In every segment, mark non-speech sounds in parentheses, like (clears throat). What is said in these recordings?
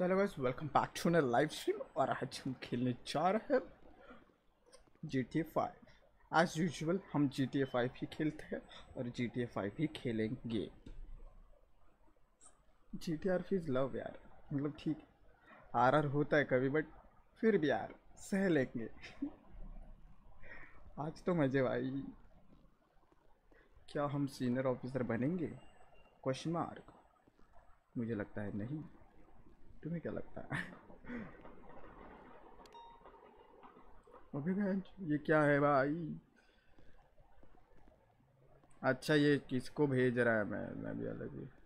Hello guys welcome back to a live stream और आज हम खेलने जा रहे हैं G T five as usual हम जी टी फाइव ही खेलते हैं और जी टी फाइव ही खेलेंगे। जी टी आर फीज लव यार। मतलब ठीक आर आर होता है कभी बट फिर भी यार, सह लेंगे। आज तो मज़े भाई। क्या हम सीनियर ऑफिसर बनेंगे? क्वेश्चन मार्क मुझे लगता है नहीं। तुम्हें क्या लगता है? अभी ये क्या है भाई? अच्छा ये किसको भेज रहा है? मैं मैं भी अलग ही।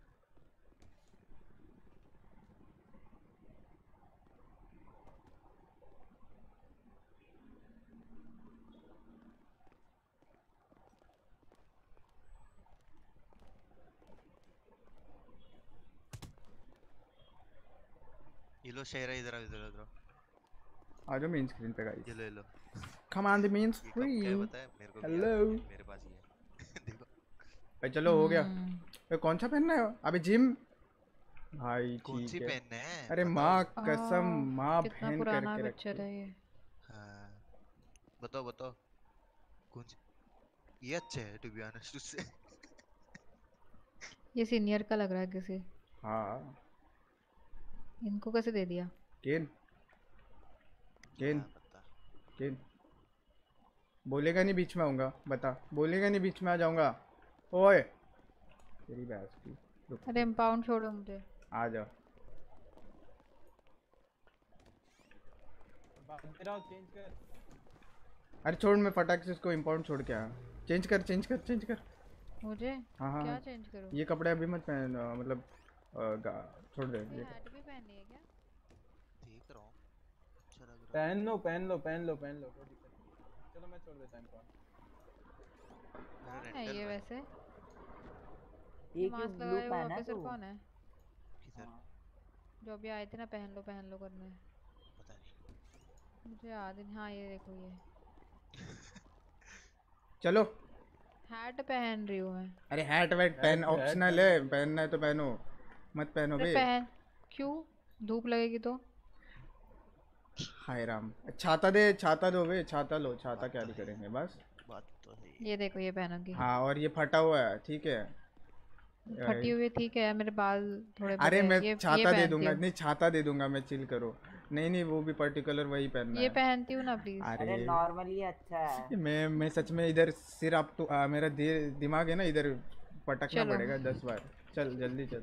ये लो शेर है इधर आओ इधर आओ। आ जाओ मेन स्क्रीन पे गाइस ये लो ये लो कम ऑन द मेन क्या स्क्रीन पता है मेरे को नहीं, मेरे पास ही है देखो भाई चलो हो गया ये कौन सा पहनना है अभी जिम भाई कौन सी है पेन है अरे। माँ कसम माँ बहन करके पिक्चर है ये हाँ बताओ बताओ कौन सी ये अच्छा है टू बी ऑनेस्ट उससे ये सीनियर का लग रहा है किसी हाँ इनको कैसे दे दिया? केन। केन। केन। बोलेगा नहीं बीच में आऊँगा बता। बोलेगा नहीं बीच में आ जाऊँगा। ओए। तेरी बहस की। अरे इम्पाउंड छोड़ो मुझे। आ जा। चेंज कर अरे छोड़ मैं फटाक से इसको इम्पाउंड छोड़ के आया। चेंज कर चेंज कर चेंज कर। मुझे? हाँ हाँ। क्या। चेंज करूँ? ये कपड़े अभी मत पहन मतलब छोड़ दे ये हैट भी पहननी है क्या? देख रहा हूँ। अच्छा लग रहा पहन लो पहन लो पहन लो पहन लो कोई दिक्कत नहीं। चलो मैं छोड़ देता हूँ इनको है ये वैसे? ये ये क्यों मास्क ब्लू लगाए हुए पहना है ऑफिसर कौन है? किधर? जो अभी आए थे ना पहन लो पहन लो करने। पता नहीं। मुझे याद ही नहीं। हाँ ये देखो ये। (laughs) चलो। हैट पहन रही हूँ मैं। अरे हैट वैट पहन ऑप्शनल है। पहनना है तो पहनो। मत पहनो बे पहन क्यों? धूप लगेगी तो। हाय राम। छाता दे छाता दो बे छाता लो छाता क्या नहीं करेंगे बस। बात तो है। ये देखो ये पहनूँगी। हाँ और ये फटा हुआ है ठीक है। फटी हुई ठीक है मेरे बाल थोड़े अरे मैं ये छाता ये दे दूँगा नहीं छाता दे दूँगा मैं चिल करो। नहीं नहीं वो भी पर्टिकुलर वही पहनना ये पहनती हूँ ना प्लीज़ अरे अरे नॉर्मली अच्छा है। (laughs) मैं मैं सच में इधर सिर आप तो आ, मेरा दिमाग है ना इधर पटकना पड़ेगा दस बार। चल जल्दी चल।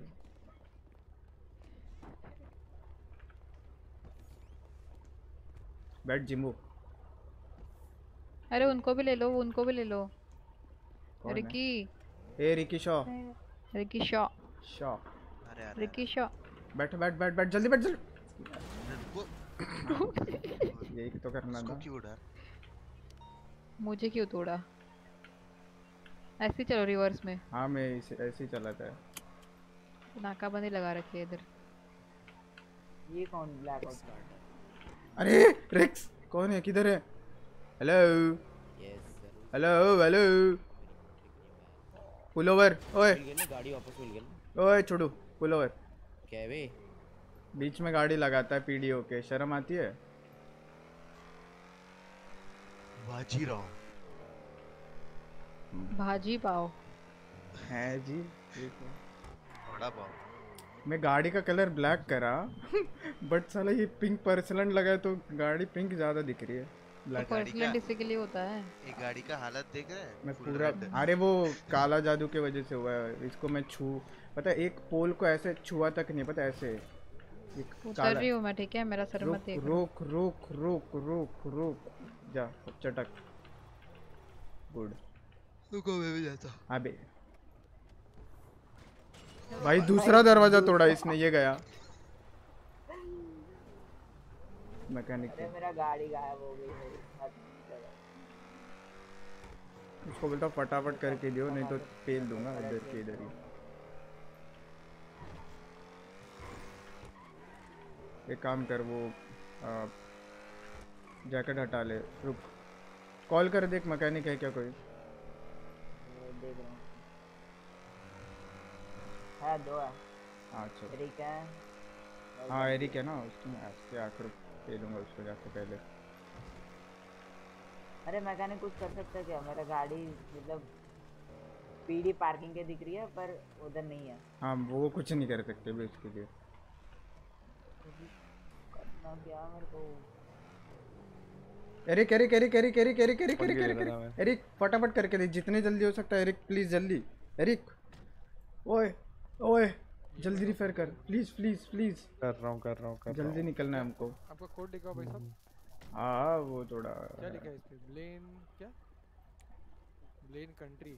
बैठ जिम्बू। अरे उनको भी ले लो उनको भी ले लो। रिकी। ए Ricky Shaw. Ricky Shaw. Shaw. अरे अरे रिकी शॉ। बैठ बैठ बैठ बैठ जल्दी बैठ जल्दी। रुको यही तो करना था। क्यों डर मुझे क्यों तोड़ा ऐसे चलो रिवर्स में। हाँ मैं इसे ऐसे ही चला था। नाकाबंदी लगा रखी है इधर। ये कौन ब्लैक आउट अरे रिक्स। कौन है? किधर है? Hello hello hello pull over ओए। गाड़ी वापस मिल गई ओए छोड़ू। पुल ओवर क्या बे बीच में गाड़ी लगाता है पीडीओ के। शर्म आती है? बाजी रहा भाजी पाओ है जी। ठीक है। बड़ा पाव। मैं गाड़ी का कलर ब्लैक करा (laughs) बट साला ये पिंक पर्सलन लगा है तो गाड़ी पिंक ज़्यादा दिख रही है। ब्लैक गाड़ी पर्सनल इसी के लिए होता है। ये गाड़ी का हालत देख रहे हैं? मैं पूरा अरे वो काला जादू के वजह से हुआ है इसको मैं छू। पता है एक पोल को ऐसे छुआ तक नहीं पता ऐसे। उतर रही हूँ मैं ठीक है? मेरा सर मत रुक देख। रुक रुक रुक रुक रुक। जा चटक। गुड। रुको मैं भी जाता अबे। भाई दूसरा दरवाज़ा तोड़ा इसने ये गया। मैकेनिक मेरा गाड़ी गायब हो गई है उसको बोलता फटाफट करके दियो नहीं तो पेल दूँगा इधर के इधर ही। एक काम कर वो जैकेट हटा ले रुक। कॉल कर देख मैकेनिक है क्या कोई? देख रहा हूँ। है दो है। अच्छा। रिक है। हाँ एरिक है ना उसको मैं ऐसे आकर खेलूँगा उसको जाके पहले। अरे मैकेनिक कुछ कर सकता है क्या? मेरा गाड़ी मतलब पीडी पार्किंग के दिख रही है पर उधर नहीं है। हाँ वो कुछ नहीं कर सकते भी उसके लिए। करना क्या मेरे को? Eric Eric Eric Eric Eric Eric Eric Eric Eric Eric Eric फटाफट करके दे जितने जल्दी हो सकता है एरिक प्लीज़ जल्दी। एरिक ओए ओए जल्दी रिफेयर कर। प्लीज़ प्लीज़ प्लीज़ कर रहा हूँ कर रहा हूँ कर जल्दी निकलना है हमको। आपका कोड दिखाओ भाई साहब। हाँ वो थोड़ा क्या लिखा है इस पे? ब्लेन क्या? ब्लेन कंट्री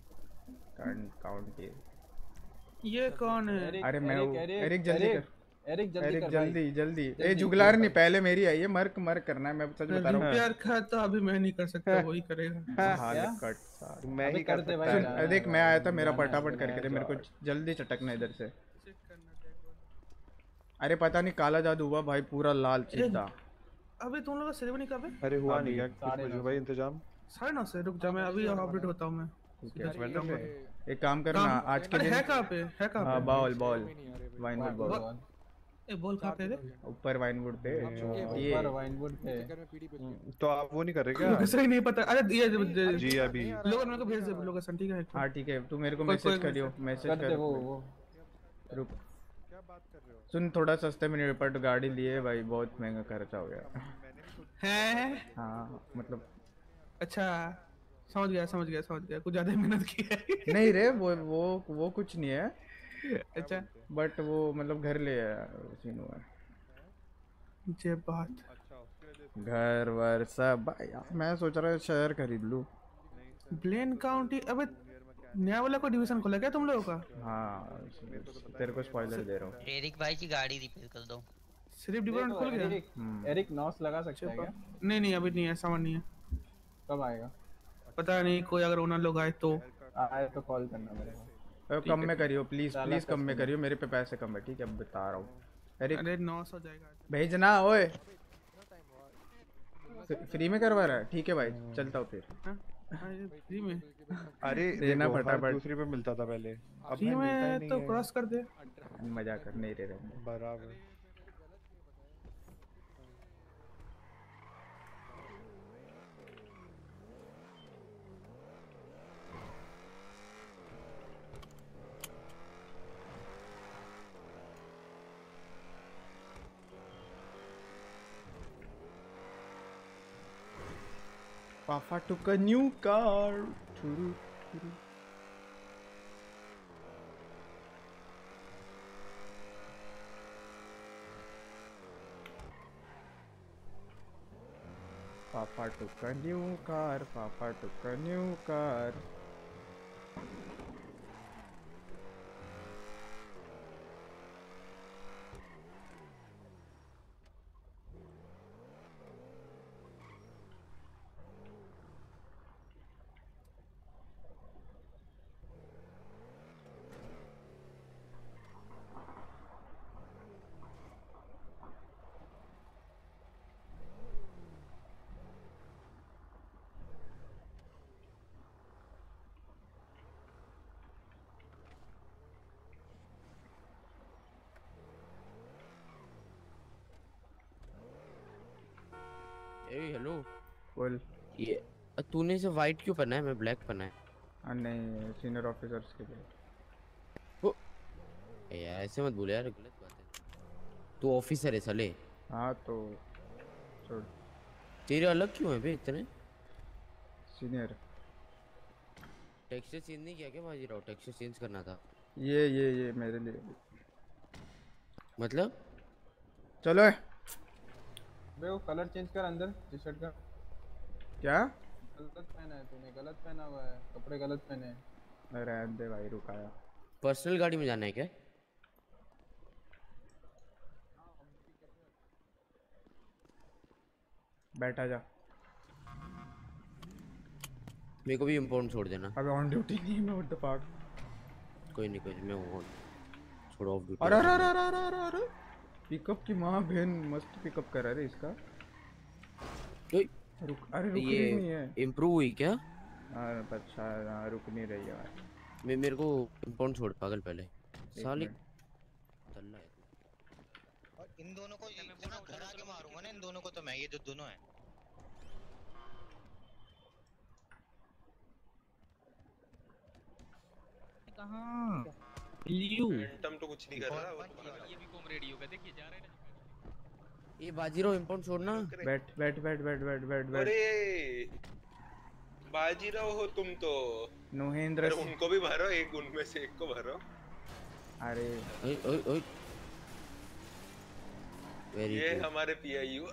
काउंट ये। कौन है? अरे मैं एरिक जल्दी एरिक, एरिक जल्दी एरिक कर जल्दी जल्दी। ए जुगलार नहीं पहले मेरी आई है मर्क मर्क करना है मैं सच बता रहा हूँ। प्यार खा तो अभी मैं नहीं कर सकता वही करेगा। (laughs) हाल कट मैं ही कर सकता भाई देख मैं आया था मेरा फटाफट करके दे मेरे को जल्दी चटकना इधर से। अरे पता नहीं काला जादू हुआ भाई पूरा लाल सीधा अबे तुम लोग का सेरेमनी कब है? अरे हुआ नहीं क्या कुछ भाई इंतज़ाम। साढ़े नौ से रुक जा मैं अभी अपडेट होता हूँ मैं। है एक काम करना आज के दिन है कहाँ पे? है कहाँ हाँ पे? Ball ball. में नहीं आ रहे भाई वाइनवुड वाह, बॉल। ए बॉल कहाँ पे है ऊपर वाइनवुड पे। हो। ये ऊपर वाइनवुड पे। घर में पीढ़ी पे तो आप वो नहीं कर रहे क्या? लोकेशन ही नहीं पता। अरे ये जी अभी। लोगों मेरे को भेज दे लोकेशन ठीक है। हाँ ठीक है तू मेरे को मैसेज कोई करियो मैसेज कर दे वो रुक। क्या बात कर वो रुक सुन थोड़ा सस्ते में निपट गाड़ी लिए भाई बहुत महँगा खर्चा हो गया। है? हाँ मतलब अच्छा समझ गया समझ गया समझ गया। कुछ ज़्यादा मेहनत की है। नहीं रे वो वो वो कुछ नहीं है। (laughs) अच्छा बट वो मतलब घर ले आया सीन हुआ। है ये बात घर वर सब। भाई यार मैं सोच रहा शहर खरीद लूँ। ब्लेन काउंटी अबे नया वाला कोई डिवीज़न खोला क्या तुम लोगों का? हाँ तेरे को स्पॉइलर दे रहा हूँ। एरिक भाई की गाड़ी रिपेयर कर दो। सिर्फ़ डिवीज़न खुल गया? एरिक हम्म। एरिक नॉस लगा सकता है क्या? नहीं नहीं अभी नहीं है सामान नहीं है। कब आएगा? पता नहीं कोई अगर ओनर लोग आए तो। आए तो कॉल करना मेरे को। कम में करियो प्लीज़ प्लीज़ कम में। करियो मेरे पे पैसे कम है ठीक है बता रहा हूँ। अरे अरे नौ सौ जाएगा भेजना ओए। फ्री में करवा रहा है? ठीक है भाई चलता हूँ फिर। हाँ? हाँ, फ्री में। अरे (laughs) देना फटाफट। दूसरी पे मिलता था पहले। अब फ्री में तो क्रॉस कर दे। मज़ा कर नहीं रहे। बराबर। Papa took a new car. Papa took a new car. Papa took a new car. ए हेलो बोल ये अ, तूने इसे वाइट क्यों पहना है? मैं ब्लैक पहना है। हाँ नहीं सीनियर ऑफिसर्स के लिए। ए यार ऐसे मत बोल यार गलत बात है। तू ऑफिसर है साले। हाँ तो छोड़। तेरे अलग क्यों है बे इतने? सीनियर टेक्सचर चेंज नहीं किया क्या बाजी राव टेक्सचर चेंज करना था। ये ये ये मेरे लिए। मतलब? चलो। बे वो कलर चेंज कर अंदर टी शर्ट का। क्या? गलत पहना है तूने गलत पहना हुआ है कपड़े गलत पहने हैं। रहने दे भाई रुकाया। पर्सनल गाड़ी में जाना है क्या? बैठा जा। मेरे को भी इम्पोर्ट छोड़ देना। अबे ऑन ड्यूटी नहीं मैं व्हाट द फक कोई नहीं कोई नहीं मैं वो छोड़ ऑफ़ ड्यूटी अरे अरे अरे अरे अरे अरे अरे। पिकअप की माँ बहन मस्त पिकअप कर रहा है इसका। ओए, रुक अरे रुक रही नहीं है। इम्प्रूव हुई क्या? हाँ अच्छा हाँ, रुक नहीं रही है। भाई मैं मेरे को इम्पोर्ट छोड़ पागल पहले। साली। दल्ला है। तू। इन दोनों को इतना घरा के मारूँगा ना इन दोनों को तो मैं ये जो दोनों हैं। कहाँ? लियू तुम तो कुछ नहीं कर रहा वो ये भी कॉम रेडियो का देखिए जा रहे हैं ये बाजीराव इम्पाउंड छोड़ना। बैठ बैठ बैठ बैठ बैठ बैठ बैठ। अरे बाजीराव हो तुम तो। नुहेंद्र उनको भी भरो एक उनमें से एक को भरो। अरे। ओए ओए ओए। वेरी ये हमारे पीआईयू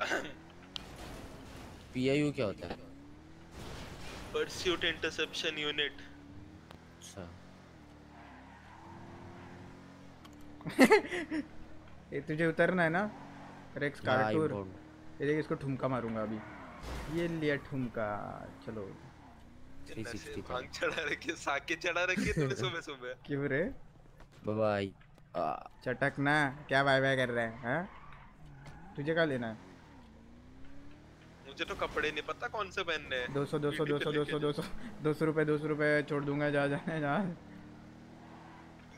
पीआईयू क्या होता है? परस्यूट इंटरसेप्शन यूनिट अच्छा। (laughs) ये तुझे उतरना है ना? रेक्स हाँ, कारटूर ये देख इसको ठुमका मारूँगा अभी। ये लिया ठुमका चलो। 360 भाँग चढ़ा रखी साके चढ़ा रखी तूने सुबह सुबह? (laughs) क्यों रे? बाय बाय चटक ना क्या बाय बाय कर रहा है हाँ? तुझे क्या लेना है? मुझे तो कपड़े नहीं पता कौन से पहनने हैं। दो सौ दो सौ दो सौ दो सौ दो सौ दो सौ रुपये दो सौ रुपये छोड़ दूँगा जा जाने जा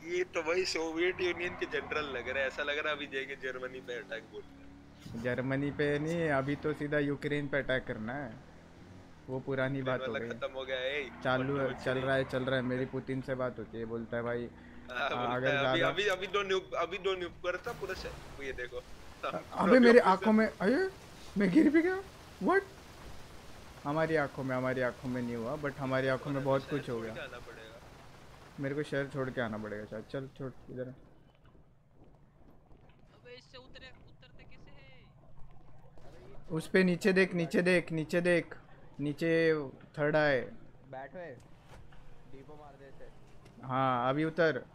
ये तो वही सोवियत यूनियन के जनरल लग रहा है ऐसा लग रहा है अभी जाएँगे जर्मनी पे अटैक बोल रहे हैं। जर्मनी पे नहीं अभी तो सीधा यूक्रेन पे अटैक करना है। वो पुरानी बात हो गई। खत्म हो गया है चालू है चल रहा है चल रहा है मेरी पुतिन से बात होती है बोलता है भाई हाँ, अगर अभी अभी अभी दो न्यूक अभी दो न्यूक करता पूरा से ये देखो। (laughs) अबे मेरे आँखों में अरे मैं गिर भी गया? व्हाट हमारी आँखों में हमारी आँखों में नहीं हुआ बट हमारी आँखों में बहुत कुछ हो गया। मेरे को शहर छोड़ के आना पड़ेगा चल छोड़ इधर आ। अबे इससे उतरे उतरते कैसे है उस पे नीचे देख नीचे देख नीचे देख। नीचे थर्ड आए। बैठो डीपो मार दे इसे। हाँ अभी उतर।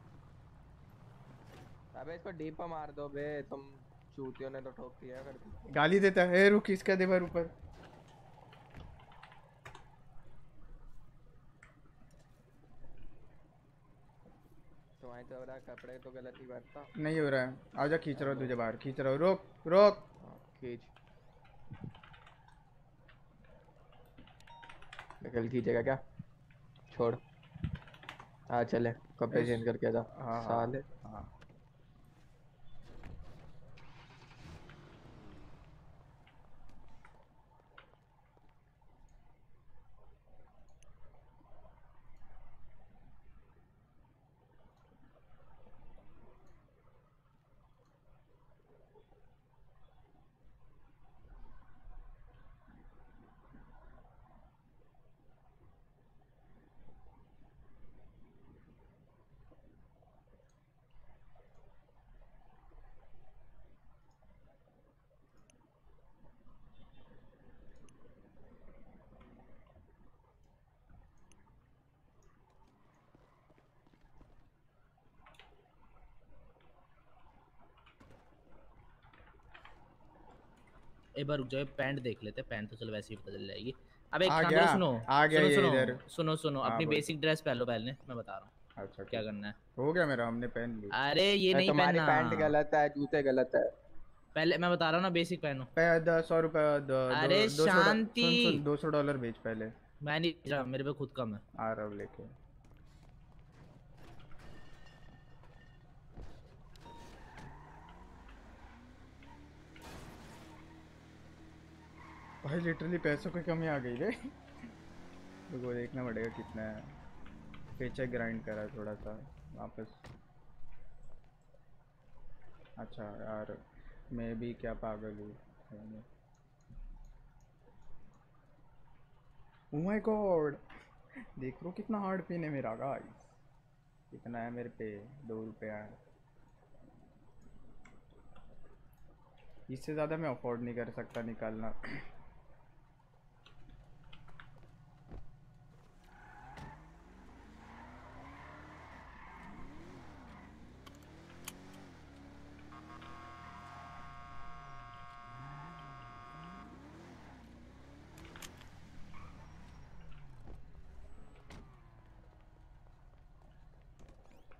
अबे इसको डीपो मार दो बे तुम चूतियों ने तो ठोक दिया कर गाली देता है। "ए, रुक इसका देवर ऊपर। तो रहा कपड़े तो गलत ही पहनता नहीं हो रहा है। आजा खींच रहा हूँ तुझे बाहर। खींच रहा हूँ। रोक रोक। खींच। निकल कीजिएगा क्या? छोड़। हाँ चले कपड़े चेंज करके आ जा हाँ, साले। हाँ। एक बार रुक जाओ पैंट देख लेते हैं। पैंट तो चलो वैसे ही पता चल जाएगी। अब एक काम करो सुनो आ गया सुनो सुनो इधर। सुनो सुनो हाँ, अपनी बेसिक ड्रेस पहन लो पहले मैं बता रहा हूँ। अच्छा क्या करना है? हो गया मेरा हमने पहन ली अरे ये नहीं तुम्हारी पहनना। पैंट गलत है जूते गलत है। पहले मैं बता रहा हूँ ना बेसिक पहनो। सौ रुपए अरे शांति। दो सौ डॉलर भेज पहले। मैं नहीं मेरे पे खुद कम है। आ रहा हूँ लेके। भाई लिटरली पैसों की कमी आ गई रे। रुको देखना पड़ेगा कितना है। पेचेक ग्राइंड करा थोड़ा सा, वापस। अच्छा यार, मैं भी क्या पागल हूँ। माय गॉड देख लो कितना हार्ड पिन है मेरा गाइस कितना है मेरे पे, दो रुपया। है इससे ज़्यादा मैं अफोर्ड नहीं कर सकता निकालना।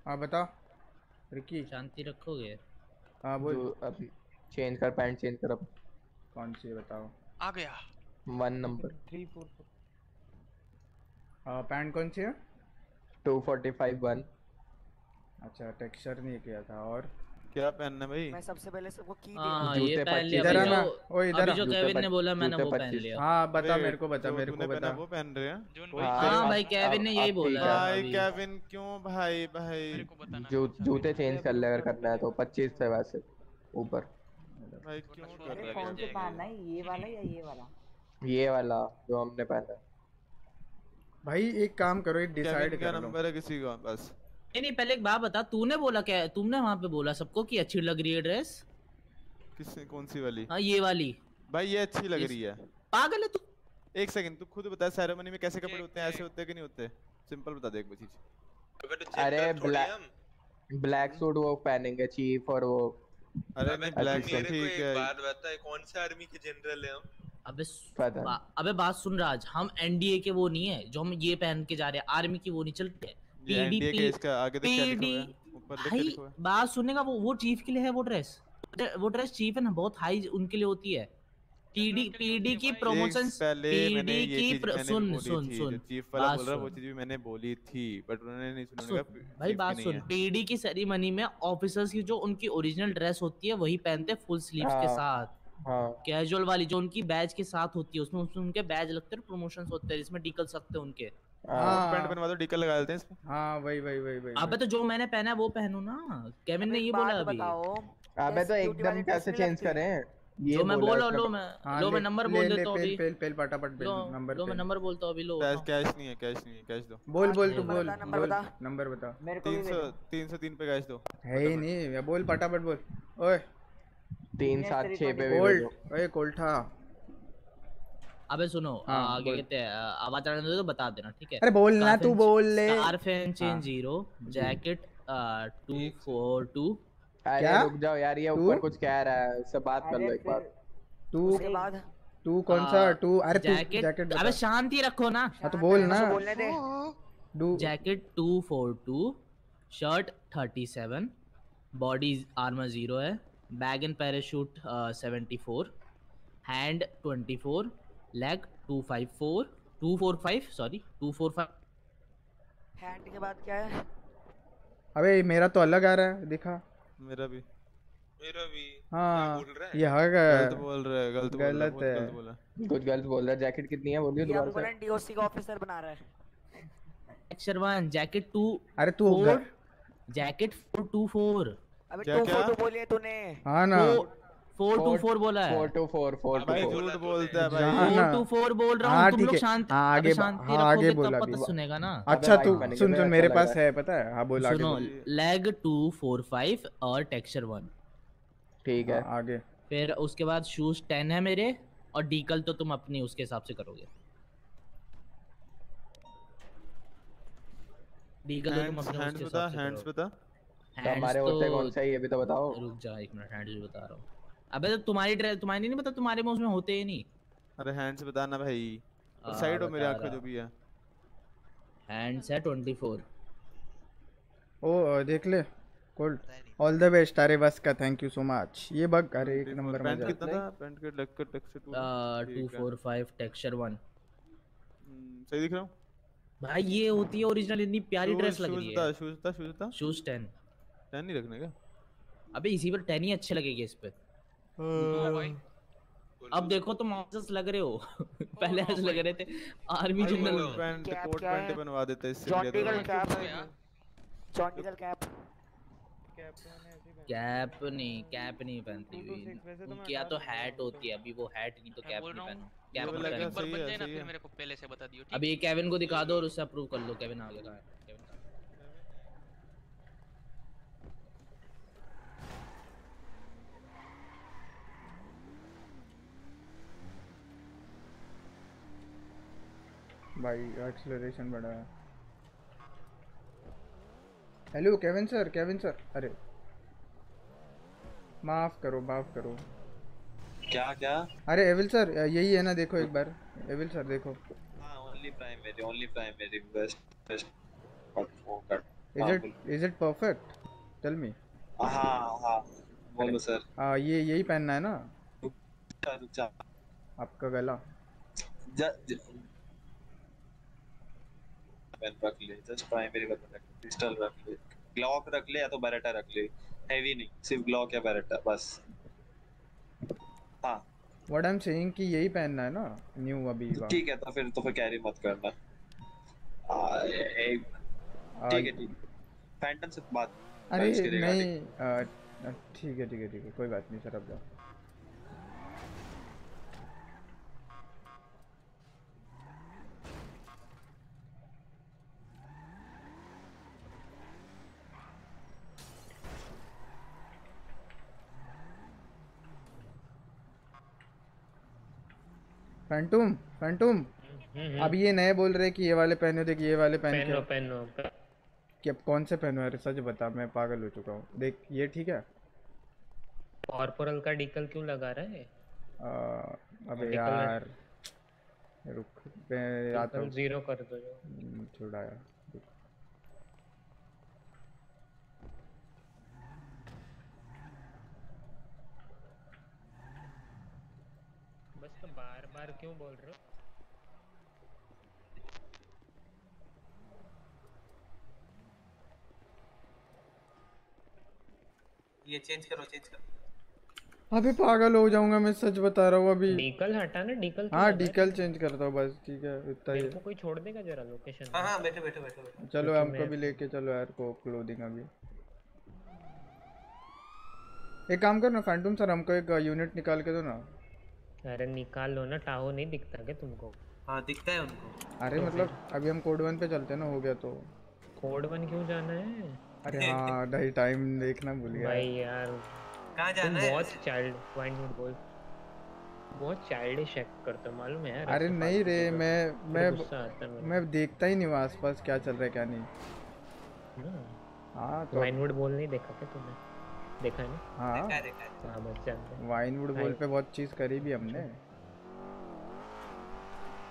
हाँ बता रिकी। शांति रखोगे? हाँ बोल। अभी चेंज कर पैंट चेंज कर अब। कौन सी बताओ। आ गया। One number three four four pant कौन सी है? टू फोर्टी फाइव वन अच्छा टेक्सचर नहीं किया था और? क्या पहनना भाई? मैं सबसे पहले सबको की हाँ दे ये पहन लिया इधर आना, ओ इधर अभी जो केविन ने बोला मैंने वो पहन लिया। हाँ बता मेरे को बता मेरे को बता। वो पहन रहे हैं? हाँ भाई केविन ने यही बोला। भाई केविन क्यों भाई भाई? जू, जूते चेंज कर ले अगर करना है तो पच्चीस से वैसे ऊपर। भाई क्यों कर रहे कौन से पहनना है? ये वाला या ये वाला? ये वाला जो हमने पहना भाई एक काम करो एक डिसाइड कर लो। नंबर है किसी का बस। नहीं नहीं पहले एक बात बता तूने बोला क्या तुमने वहाँ पे बोला सबको कि अच्छी लग रही है ड्रेस? किस कौन सी वाली? हाँ ये वाली। भाई ये अच्छी लग रही है। पागल है तू। एक सेकंड तू खुद बता सेरेमनी में कैसे कपड़े होते हैं ऐसे होते हैं कि नहीं होते? सिंपल बता दे एक चीज़। अरे ब्लैक ब्लैक सूट वो पहनेंगे चीफ और वो अरे नहीं ब्लैक तो को ठीक है। बात बता कौन से आर्मी के जनरल है हम? अबे अबे बात सुन राज हम एनडीए के वो नहीं है जो हम ये पहन के जा रहे हैं आर्मी की वो नहीं चलते है। भाई है? बात सुनेगा वो वो चीफ के लिए है वो ड्रेस। वो ड्रेस चीफ है ना बहुत हाई उनके लिए होती है। टीडी पीडी की प्रमोशन पीडी की सुन सुन सुन जो चीफ वाला बोल रहा वो चीज़ भी मैंने बोली थी बट उन्होंने नहीं सुना भाई बात सुन। पीडी की सेरेमनी में ऑफिसर्स की जो उनकी ओरिजिनल ड्रेस होती है वही पहनते हैं फुल स्लीव्स के हाँ। साथ। हाँ। कैजुअल वाली जो उनकी बैज के साथ होती है उसमें उसमें उनके बैज लगते हैं प्रमोशंस होते हैं जिसमें डिकल सकते हैं उनके। हाँ। पैंट बनवा दो डिकल लगा देते हैं इसमें हाँ वही वही वही वही अबे तो जो मैंने पहना है वो पहनू ना। केविन ने ये बोला अभी। बताओ अबे तो एकदम कैसे चेंज करें? जो मैं बोला बोला लो मैं हाँ, लो मैं नंबर बोल देता हूँ अभी। पेल पेल फटाफट पेल नंबर लो मैं नंबर बोलता हूँ अभी लो। कैश कैश नहीं है कैश नहीं है कैश दो। बोल बोल तू बोल नंबर बता। नंबर बता। मेरे को भी तीन दे सौ दो। तीन सौ तीन पे कैश दो। है ही नहीं बोल फटाफट बोल। ओए। तीन Yes, सात three छह पे भी कोल्ट भेजो ओए कोल्ठा। अबे सुनो हाँ, क्या कहते हैं आ, आवाज़ आने दो तो बता देना ठीक है? अरे बोल ना तू बोल ले। स्कार्फ एंड चेन हाँ। Zero jacket two four two अरे क्या? रुक जाओ यार ये ऊपर कुछ कह रहा है उससे बात कर लो एक बार। तू उसके बाद? तू कौन सा? तू अरे तू जैकेट जैकेट अबे शांति रखो ना। हाँ तो बोल ना। बोलने दे। Do jacket two four two shirt thirty seven body armour zero है। Bag and parachute seventy four hand twenty four leg two five four two four five sorry two four five hand के बाद क्या है? अबे मेरा तो अलग आ रहा है दिखा। मेरा भी। मेरा भी। हाँ बोल रहा है? ये हाँ। गलत बोल रहा है गलत बोल रहा है गलत गलत है। कुछ गलत बोल रहा है जैकेट कितनी है बोलिए दोबारा से। डीओसी का ऑफिसर बना रहा है। शर्मान जैकेट टू अरे तू जैकेट फोर टू फोर अबे क्या- टू क्या? फ़ोटो बोलिए तूने। हाँ ना। फोर टू फोर बोला है। Four two four four two भाई फोर। झूठ बोलता है भाई। फोर टू फोर बोल रहा हाँ, हूँ तुम लोग। शांति हाँ, आगे- शांति हाँ, आगे बोला तब पता सुनेगा ना। अच्छा तू सुन सुन अच्छा मेरे पास है पता है? हाँ बोल सुनो। लेग टू फोर फाइव और टेक्सचर वन ठीक है। आगे। फिर उसके बाद शूज़ टेन है मेरे और डीकल तो तुम अपनी उसके हिसाब से करोगे। डीकल तो तुम हैंड्स अपने हैंड्स बता हैंड्स बता। तो हमारे होते Hands कौन सा ये भी तो बताओ। रुक जा एक मिनट हैंड्स भी बता रहा हूँ। अबे तो तुम्हारी ड्रेस तुम्हारी नहीं पता तुम्हारे में उसमें होते ही नहीं। अरे हैंड्स बता ना भाई। और हाँ, साइड हो मेरे आँखों रहा। जो भी है। हैंड्स है ट्वेंटी फोर ओ देख ले। कोल्ड ऑल द बेस्ट अरे बस का थैंक यू सो मच ये बग अरे एक नंबर पैंट मज़ा। कितना था? पैंट के लेग का टेक्सचर टू टू ठीक है। Four five texture one hmm, सही दिख रहा हूँ? भाई ये होती है ओरिजिनल इतनी प्यारी ड्रेस लग रही है। शूज़ था शूज़ था। शूज़ टेन टेन नहीं रखने का? अबे इसी पर टेन ही अच्छे लगेंगे इस पे। अब देखो तुम ऑफिसर्स लग रहे हो। (laughs) पहले ऐसे लग रहे थे army general pant cap coat pant बनवा देते इससे जॉन बढ़िया डीगल तो- cap John deagle cap cap नहीं कैप नहीं पहनती हुई। उनकी या तो हैट होती है अभी वो हैट नहीं तो कैप नहीं पहनो कैप लगा पहनो सही है मेरे को पहले से बता दियो अभी केविन को दिखा दो और उससे अप्रूव कर लो केविन आगे कहाँ है? भाई एक्सेलरेशन बढ़ा है। Hello Kevin sir Kevin sir अरे। माफ़ करो माफ़ करो। क्या क्या? अरे एविल सर यही है ना देखो एक बार। एविल सर देखो। हाँ only primary only primary best best is it is it perfect tell me हाँ हाँ बोलो सर हाँ ये यही पहनना है ना? रुक रुक जा। आपका गला। जा- रख ले जस्ट प्राइमरी का रख ले पिस्टल रख ले ग्लॉक रख ले या तो बरेटा रख ले हैवी नहीं सिर्फ़ ग्लॉक या बैरेटा बस। हाँ। व्हाट आई एम सेइंग कि यही पहनना है ना न्यू अभी ठीक है तो फिर तो फिर कैरी मत करना। ठीक है ठीक फैंटम से बात अरे नहीं ठीक है ठीक है ठीक है कोई बात नहीं सर अब जाओ। फैंटूम फैंटूम। हम्म। अब ये नए बोल रहे कि ये वाले पहनो देख ये वाले पहन पहनो पहनो। कि अब कौन से पहनो अरे सच बता मैं पागल हो चुका हूँ। देख ये ठीक है। कॉर्पोरल का डिकल क्यों लगा रहा है? आ, अबे यार। रुक मैं आता हूँ। ज़ीरो कर दो। जो हम्म, छोड़ा यार रुक। बस तो बार बार क्यों बोल रहे हो? ये चेंज करो चेंज करो। अबे पागल हो जाऊँगा मैं सच बता रहा हूँ अभी। डिकल हटा ना डिकल हाँ? डिकल चेंज करता हूँ बस ठीक है इतना ही। को कोई छोड़ देगा जरा लोकेशन हाँ हाँ बैठो बैठो बैठो बैठो। चलो हमको भी लेके चलो यार को क्लोथिंग अभी। एक काम करो ना फैंटूम सर हमको एक यूनिट निकाल के दो ना। अरे निकाल लो ना टाहो नहीं दिखता क्या तुमको? हाँ दिखता है उनको। अरे तो मतलब अभी हम कोड वन पे चलते हैं ना हो गया तो। कोड वन क्यों जाना है? अरे हाँ (laughs) नहीं टाइम देखना भूल गया। भाई यार कहाँ जाना है? बहुत चाइल्ड वाइन वुड बोल। बहुत चाइल्डिश एक्ट करते हो मालूम है यार अरे नहीं रे मैं मैं है मैं देखता ही नहीं हूँ आसपास क्या चल रहा है क्या नहीं। हाँ। तो वाइन वुड बोल नहीं देखा क्या तुमने? देखा है ना? हाँ। देखा है देखा है। हाँ बस जानते हैं। वाइनवुड बोल पे बहुत चीज़ करी भी हमने।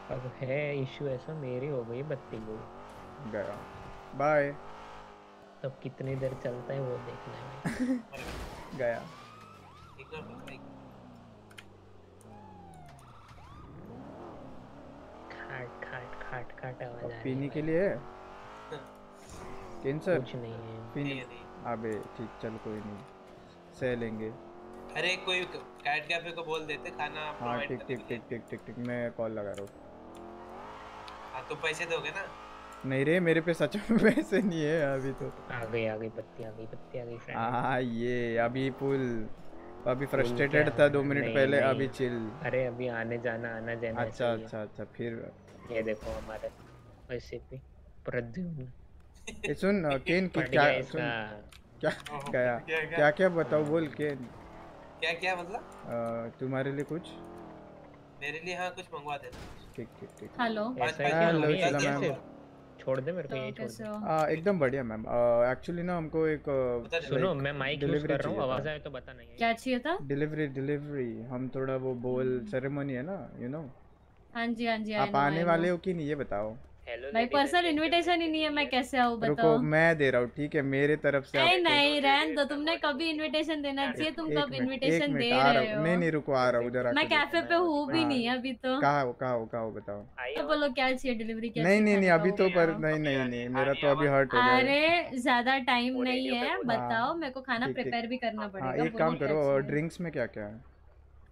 अब है इशू ऐसा मेरी हो गई बत्ती गई गया। बाय तब कितनी देर चलता है वो देखना है भाई। (laughs) गया। खाट खाट खाट खाट आवाज़ आ रही पीने के लिए? (laughs) कैंसर कुछ नहीं है। पीने। अबे ठीक चल कोई नहीं। सह लेंगे। अरे कोई कैट कैफ़े को बोल देते खाना हाँ ठीक ठीक ठीक ठीक ठीक ठीक मैं कॉल लगा रहा हूँ। हाँ तो पैसे दोगे ना? नहीं रे मेरे पे सच में पैसे नहीं है अभी तो। आ गई आ गई बत्ती आ गई बत्ती आ गई फ्रेंड हाँ ये अभी पुल अभी फ्रस्ट्रेटेड था है? दो मिनट नहीं, पहले नहीं। अभी चिल अरे अभी आने जाना आना जाना अच्छा ही है। अच्छा अच्छा फिर ये देखो हमारे वैसे भी प्रद्युम्न। सुन (laughs) केन की फट क्या क्या क्या- क्या? क्या? क्या बताओ बोल केन क्या क्या मतलब? तुम्हारे लिए कुछ? मेरे लिए हाँ कुछ मंगवा देना। ठीक ठीक ठीक। हेलो। ऐसा आज- क्यों हेलो, चलो मैम। छोड़ दे मेरे को तो यही छोड़ दे। हो? आ, एकदम बढ़िया मैम। एक्चुअली ना हमको एक सुनो मैं माइक यूज़ कर रहा हूँ आवाज़ आए तो बता नहीं क्या चाहिए था? डिलीवरी डिलीवरी हम थोड़ा वो बोल सेरेमनी है ना यू नो हाँ जी हाँ जी आप आने वाले हो कि नहीं ये बताओ। हेलो भाई पर्सनल इनविटेशन ही नहीं है मैं कैसे आऊँ रुको मैं दे रहा हूँ ठीक है मेरे तरफ़ से नहीं नहीं रहन दो तुमने कभी इनविटेशन देना चाहिए तुम कब इनविटेशन दे रहे हो। नहीं नहीं रुको आ रहा हूँ उधर मैं कैफ़े पे हूँ भी हाँ। नहीं अभी तो। कहाँ हो कहाँ हो कहाँ हो बताओ। तो बोलो क्या चाहिए डिलीवरी क्या नहीं नहीं नहीं अभी तो पर नहीं नहीं नहीं मेरा तो अभी हर्ट हो गया। अरे ज़्यादा टाइम नहीं है हाँ। बताओ मेरे को खाना। प्रिपेयर भी करना हाँ पड़ेगा एक काम करो ड्रिंक्स में क्या क्या है?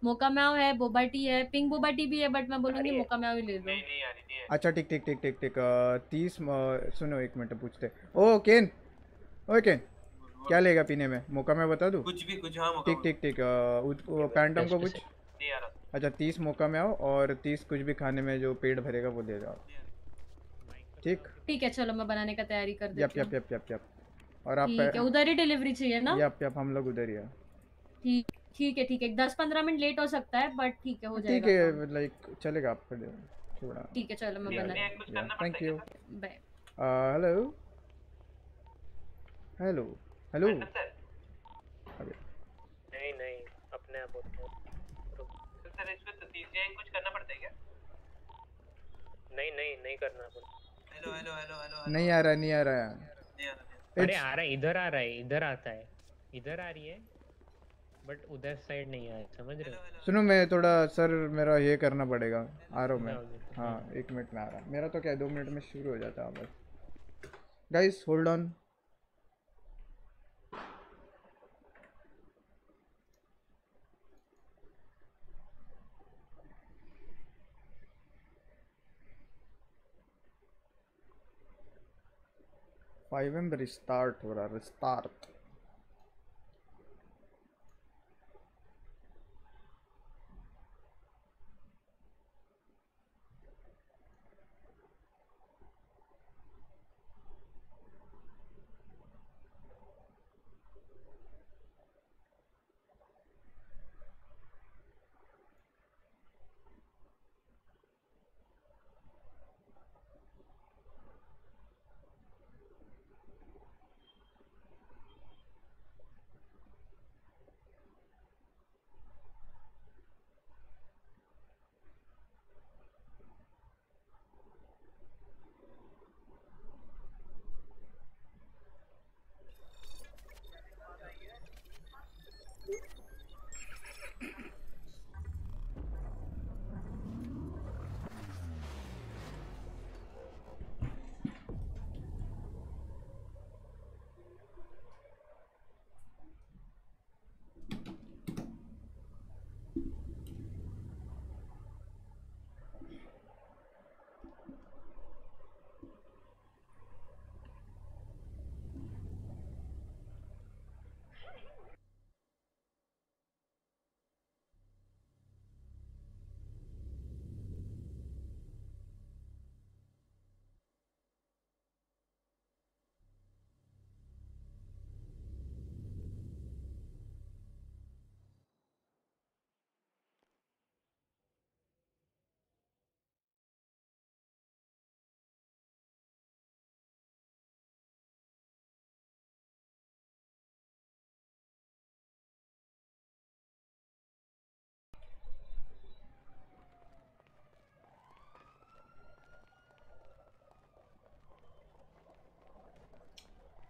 मोका मैव है बोबाटी है पिंक बोबा टी भी है बट मैं बोलूँगी मोका मैव ही ले लो। अच्छा ठीक ठीक ठीक ठीक ठीक तीस सुनो एक मिनट पूछते। ओ केन ओ केन क्या लेगा पीने में? मौका मैं बता दूँ? कुछ भी कुछ हाँ मौका ठीक ठीक ठीक पैंटम को कुछ? नहीं आ रहा अच्छा तीस मौका में आओ और तीस कुछ भी खाने में जो पेट भरेगा वो दे जाओ ठीक? ठीक है चलो मैं बनाने का तैयारी कर देती यप हूँ। यप यप यप और आप ठीक है उधर ही डिलीवरी चाहिए ना? यप यप हम लोग उधर ही है। ठीक। ठीक है ठीक है। दस पंद्रह मिनट लेट हो सकता है बट ठीक है हो ठीक जाएगा है लाइक चलेगा आपका दिन थोड़ा। ठीक है चलो मैं बना thank you bye hello hello hello नहीं नहीं अपने आप होते सर इसमें तो तीसरे कुछ करना पड़ता है क्या? नहीं नहीं नहीं करना हेलो हेलो हेलो हेलो नहीं आ रहा नहीं आ रहा नहीं आ रहा अरे आ रहा है इधर आ रहा है इधर आता है। इधर आ रही है। बट उधर साइड नहीं आया समझ रहे हो? सुनो मैं थोड़ा सर मेरा ये करना पड़ेगा आ रहा हूँ मैं हाँ एक मिनट में आ रहा मेरा तो क्या दो मिनट में शुरू हो जाता है बस। Guys hold on five M restart हो रहा रिस्टार्ट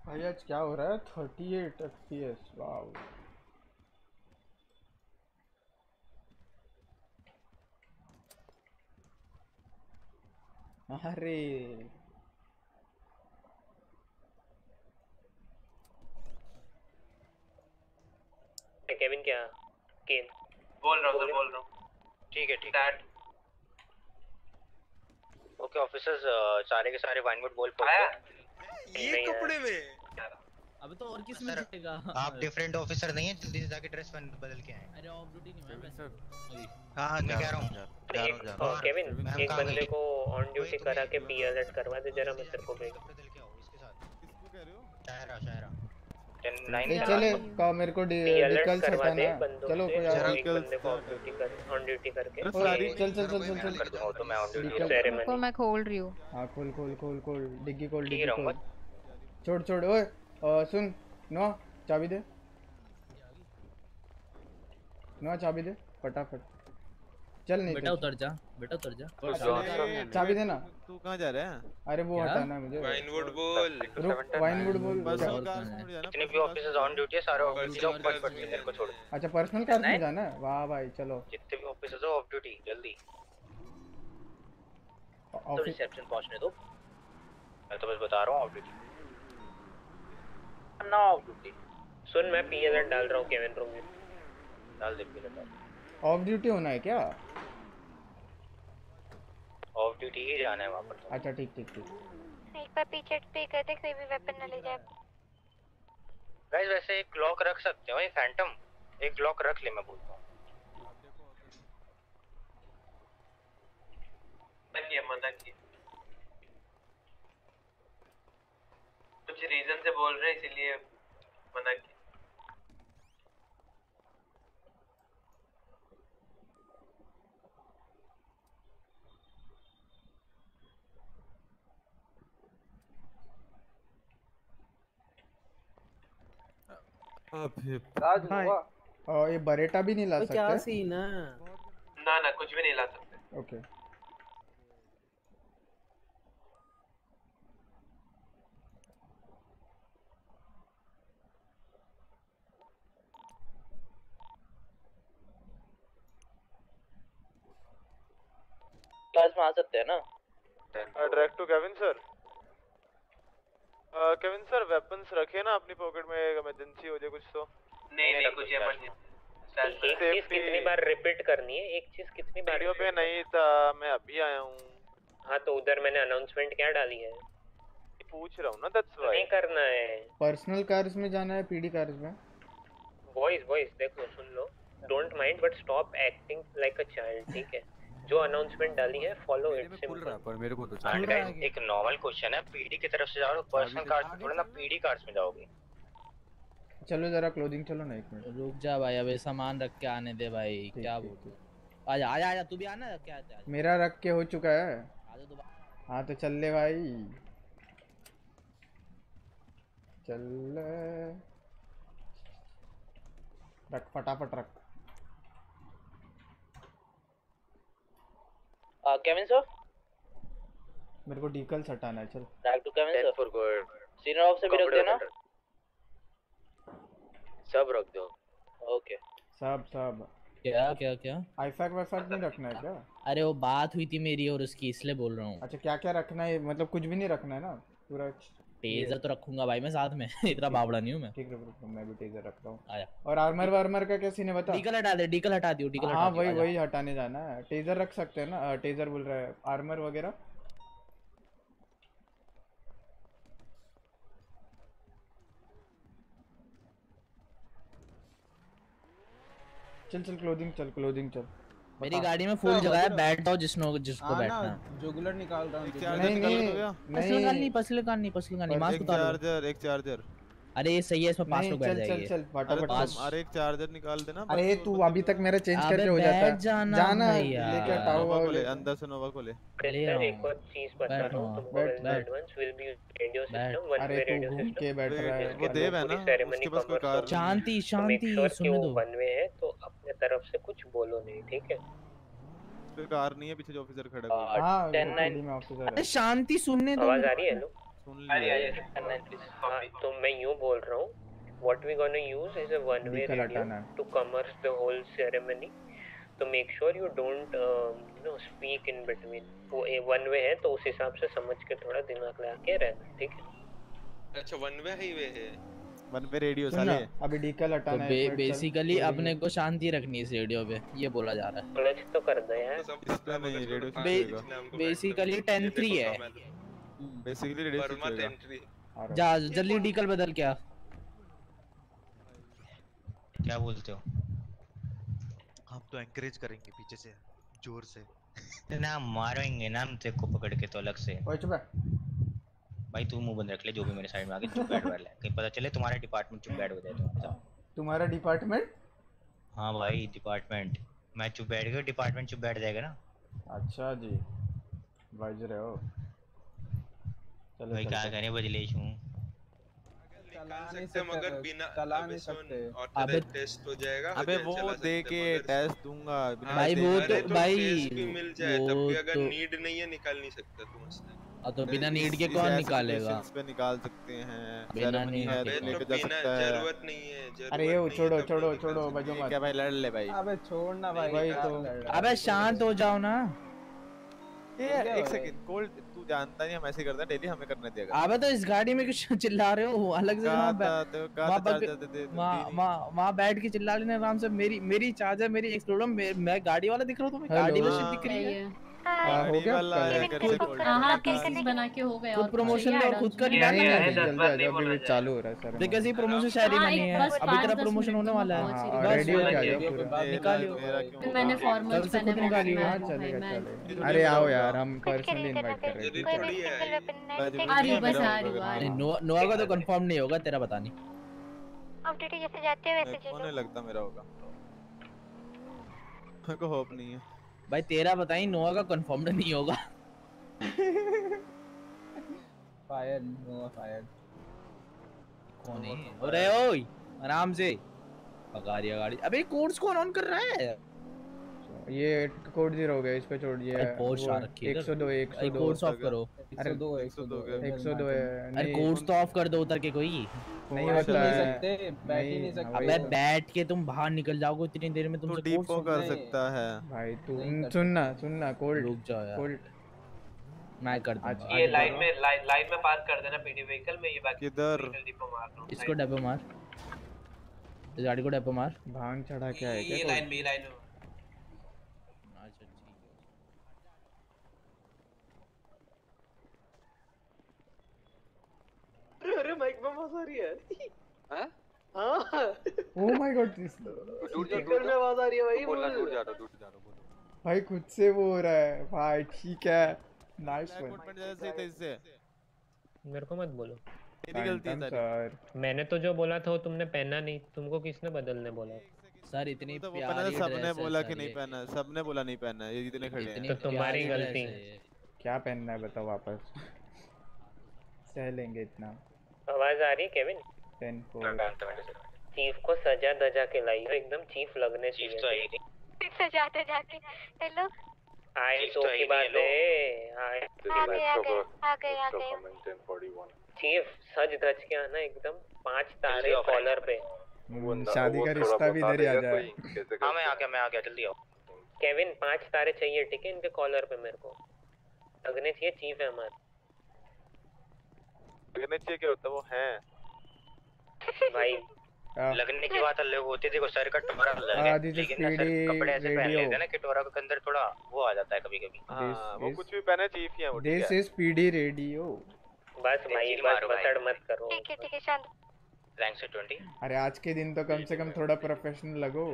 भाई आज क्या हो रहा है? Thirty eight F P S वाह अरे केविन क्या? केन। बोल रहा हूँ बोल रहा हूँ। ठीक है ठीक दैट ओके ऑफिसर्स सारे के सारे वाइनवुड बोल आया? ये कपड़े में। अबे तो और किसमें छटेगा आप डिफरेंट ऑफिसर नहीं है जल्दी से जाके ड्रेस बदल के आए। अरे ऑफ़ ड्यूटी नहीं मैं सर हाँ हाँ। मैं कह रहा हूँ? एक हाँ, केविन एक बंदे को ऑन ड्यूटी करा के पीएलएड करवा दे जरा मैं तेरे को भेज शायरा शायरा। चले का मेरे को डि- डिकल करवा दे हटाना बंदों चलो से कोई जो और एक बंदे को ऑन ड्यूटी कर ऑन ड्यूटी करके। सारी चल चल चल चल चल तो मैं ऑन ड्यूटी रुको मैं खोल रही हूँ। हाँ खोल खोल खोल खोल। डिग्गी खोल डिग्गी खोल। छोड़ छोड़ ओए सुन नो चाबी दे। नो चाबी दे फटाफट। चल नहीं बेटा उतर जा बेटा उतर जा। चाबी देना तू कहाँ जा रहा है? अरे वो हटाना मुझे। वाइनवुड बोल। रुक वाइनवुड बोल। जितने भी ऑफिसर्स ऑन ड्यूटी है सारे ऑफिसर्स फट फट से मेरे को छोड़ अच्छा पर्सनल कार में जाना है? वाह भाई चलो। जितने भी ऑफिसर्स हो ऑफ़ ड्यूटी जल्दी। तो ऑफ़िस रिसेप्शन पहुँचने दो। मैं तो बस बता रहा हूँ ऑफ़ ड्यूटी ना ऑफ़ ड्यूटी सुन मैं पीएलएड डाल रहा हूँ केविन रूम में। डाल दे डाल ऑफ़ ड्यूटी होना है क्या? ऑफ़ ड्यूटी ही जाना है वहाँ पर। अच्छा ठीक ठीक ठीक। एक बार पीछे पे कर दे कोई भी वेपन न ले जाए। गाइस वैसे एक लॉक रख सकते हो ये फैंटम एक लॉक रख ले मैं बोलता हूँ। मना किया मना किया कुछ रीजन से बोल रहे हैं इसीलिए मना किया। और ये बरेटा भी नहीं ला सकते? सीन है? ना ना कुछ भी नहीं ला सकते। ओके क्लास में आ सकते हैं ना। Direct to Kevin sir Kevin sir weapons रखे ना अपनी पॉकेट में इमरजेंसी हो जाए कुछ तो। नहीं नहीं कुछ इमरजेंसी एक चीज़ कितनी बार रिपीट करनी है एक चीज़ कितनी बार वीडियो पे नहीं था मैं अभी आया हूँ। हाँ तो उधर मैंने अनाउंसमेंट क्या डाली है? पूछ रहा हूँ ना दैट्स व्हाई नहीं करना है। पर्सनल कार्स में जाना है पीडी कार्स में? वॉइस वॉइस देखो सुन लो। Don't mind but stop acting like a child ठीक है? जो अनाउंसमेंट डाली है फॉलो इट सिंपल पर मेरे को तो हाँ गाइस एक नॉर्मल क्वेश्चन है पीडी की तरफ़ से जाओ पर्सनल कार्ड्स में थोड़ा ना पीडी कार्ड्स में जाओगे। चलो जरा क्लोथिंग चलो ना एक मिनट रुक जा भाई अबे सामान रख के आने दे भाई क्या बोल आजा आजा आजा तू भी आना क्या क्या मेरा रख के हो चुका है। आजा तो हाँ तो चल ले भाई। चल ले। रख फटाफट रख। केविन सर मेरे को डीकल्स हटाना है चल। Back to Kevin sir for good senior off से भी रख देना? सब रख दो। ओके सब सब। क्या क्या क्या? आईफैक वाईफैक नहीं रखना है क्या? अरे वो बात हुई थी मेरी और उसकी इसलिए बोल रहा हूँ। अच्छा क्या क्या रखना है? मतलब कुछ भी नहीं रखना है ना? पूरा टेजर तो रखूँगा भाई मैं साथ में। (laughs) इतना बावड़ा नहीं हूँ मैं। ठीक है रुक रुक, मैं भी टेजर रख रहा हूँ। आया। और आर्मर वार्मर का क्या सीन है बता? डीकल हटा दे डीकल हटा दियो डीकल हाँ वही वही हटाने जाना है। टेजर रख सकते हैं ना? टेजर बोल रहा है आर्मर वगैरह? चल चल क्लोथिंग चल क्लोथिंग चल। मेरी गाड़ी में फूल जगाया है बैठ जाओ जिसनो जिसको हाँ बैठना है। जुगलर निकाल रहा हूँ नहीं, नहीं, पसले का नहीं पसले का नहीं मास्क उतार मास्क एक उतारो चार्जर एक चार्जर अरे ये सही है इसमें नहीं, लोग बैठ चल, चल, चल, फटाफट अरे तुम अरे एक चार्जर निकाल देना अरे तू अभी तक मेरा चेंज करके हो जाता? है जाना। जाना भैया। लेके हटाओ नोवा ले अंदर से नोवा को ले सर एक और चीज़ बता रहा हूँ तुमको। Advance will be radio system one way radio system के बैठ रहा है। वो देव है ना उसके पास कोई कार शांति तो शांति सुनने दो। वन वे है तो अपने तरफ़ से कुछ बोलो नहीं ठीक है? कोई कार नहीं है पीछे जो ऑफिसर खड़ा है। हाँ टेन वो नाइन पीडी में ऑफिसर है। शांति सुनने दो। आवाज़ आ रही है लो सुन है, लिया है। हाँ तो मैं यूँ बोल रहा हूँ what we gonna use is a one way Vehicle radio हटाना है। to commence the whole ceremony. तो make sure you don't um, you know speak in between. वो वन वे है तो उस हिसाब से समझ के थोड़ा दिमाग लगा के रहना ठीक है? अच्छा वन वे हाईवे है। वन पे रेडियो साले। अभी डीकल तो हटाना है बे, बेसिकली अपने को शांति रखनी है इस रेडियो पे ये बोला जा रहा है। क्लच तो कर दो यार नहीं रेडियो बे, बेसिकली टेन थ्री है। बेसिकली रेडियो से वर्मा एंट्री जा जल्दी डीकल बदल क्या? क्या बोलते हो? हम तो एंकरेज करेंगे पीछे से ज़ोर से। ना मारेंगे ना हम तेरे को पकड़ के तो अलग से। ओए चुप भाई तू मुँह बंद रख ले जो भी मेरे साइड में आके चुप बैठ वाला है कहीं पता चले तुम्हारा डिपार्टमेंट चुप बैठ हो जाए तुम्हारे साथ तुम्हारा डिपार्टमेंट हाँ भाई डिपार्टमेंट मैं चुप बैठ गया डिपार्टमेंट चुप बैठ जाएगा ना। अच्छा जी। बाइज रहे हो। चलो भाई क्या करें बजलेश हूँ। निकाल सकते मगर बिना चला अबे सुन सकते। ऑथराइज टेस्ट हो जाएगा अबे वो दे के टेस्ट दूँगा भाई वो तो तो भाई भी मिल जाए तब भी अगर तो नीड नहीं है निकाल नहीं सकता तू हाँ, तो बिना नीड के कौन निकालेगा? पे निकाल सकते हैं बिना need है के। तो अबे लेके तो जा सकता है। ज़रूरत नहीं है अरे ये छोड़ो छोड़ो छोड़ो बजो मत। क्या भाई लड़ ले भाई। अबे छोड़ ना भाई भाई तो- है? अबे शांत हो जाओ ना। ये एक? सेकंड कोल्ड तू जानता नहीं हम ऐसे करते हैं। डेली हमें करने दिया गया अबे तो इस गाड़ी में कुछ (laughs) चिल्ला रहे हो? अलग से वहाँ तो बैठ के चिल्ला लेने आराम से। मेरी मेरी चार्जर मेरी एक्सप्लोडर मैं, मैं गाड़ी वाला दिख रहा हूँ तुम्हें? गाड़ी में वाला दिख रही है। हाँ, हो गया? है कल? करके कोल्ड हाँ बना के हो गया खुद और का अभी है। जल्दी आ जाओ अभी चालू हो रहा है सर देख कैसे प्रमोशन शायरी हाँ, बनी है अभी तेरा प्रमोशन होने वाला है। ही हाँ, जाओ। पूरा निकालियो। मेरा क्यों फिर मैंने फॉर्मल पहने हाँ चलेगा चलेगा। अरे आओ यार हम पर्सनली इनवाइट कर रहे हैं। आ रही बस आ रही नोआ का तो कंफर्म नहीं होगा तेरा पता नहीं अब ड्यूटी जैसे जाते हो वैसे चलो लगता मेरा होगा मेरे को होप नहीं है भाई तेरा बताई नोआ का कंफर्म नहीं होगा। फायर नोआ फायर कौन है? अरे ओए आराम से। पगारिया गाड़ी। अबे कोड्स कौन ऑन कर रहा है? ये कोड ज़ीरो हो गया इस पे छोड़ दिया। है एक सौ दो एक सौ दो कोड्स ऑफ़ करो। अरे 102 102 एक सौ दो है अरे नहीं तो ऑफ़ कर दो उतर के कोई। नहीं बैठ होता नहीं है। सकते बैठ ही नहीं नहीं, सकते। अबे बैठ के तुम बाहर निकल जाओगे इतनी देर में तू तुमसे डीपो कोड्स कर सकता है। भाई तू सुनना सुनना कोल्ड रुक जाओ यार। कोल्ड मैं कर दूँगा। ये लाइन में लाइन में पार्क कर देना पीडी व्हीकल में ये बाकी किधर? डिपो मार इसको डेपो मार। इस गाड़ी को डेपो मार। भाँग चढ़ा के आए ये लाइन में लाइन में अच्छा ठीक है। अरे माइक में आवाज़ आ रही है हैं हाँ ओ माय गॉड स्पीकर में आवाज़ आ रही है भाई बोलना बोल। दूर जा रहा दूर जा रहा बोलो भाई खुद से वो हो रहा है भाई ठीक है नाइस वन मेरे को मत बोलो। तेरी गलती है सर मैंने तो जो बोला था वो तुमने पहना नहीं तुमको किसने बदलने बोला? सर इतनी तो प्यारी सबने ड्रेस है बोला कि नहीं ये। पहना सबने बोला नहीं पहना ये जितने खड़े हैं। तो तुम्हारी गलती क्या पहनना है बताओ वापस। (laughs) सह लेंगे इतना। आवाज़ आ रही केविन टेन फोर चीफ को सजा धजा के लाई हो एकदम चीफ लगने चाहिए तो आई नहीं। सजाते जाते हेलो। आए तो तो की बात है आए तो की आ बात गए आ गए आ गए आ गए। चीफ सज धज के आना एकदम पाँच तारे कॉलर पे। हम्म, शादी का रिश्ता भी इधर ही आ जाए। हाँ मैं आ गया मैं आ गया जल्दी आओ। केविन पाँच तारे चाहिए ठीक है इनके कॉलर पे मेरे को। लगने चाहिए चीफ है हमारे। लगने चाहिए क्या होता है? वो है। भाई लगने की बात अलग होती थी को सर का टोरा अलग है। लेकिन सर कपड़े ऐसे पहन लेते हैं ना कि टोरा के अंदर थोड़ा वो आ जाता है कभी कभी हाँ वो कुछ भी पहने चीफ ही है वो दिस इज़ पीडी रेडियो बस भाई बस बसड़ मत करो। ठीक है ठीक है शांत। रैंक से ट्वेंटी अरे आज के दिन तो कम से कम थोड़ा प्रोफेशनल लगो।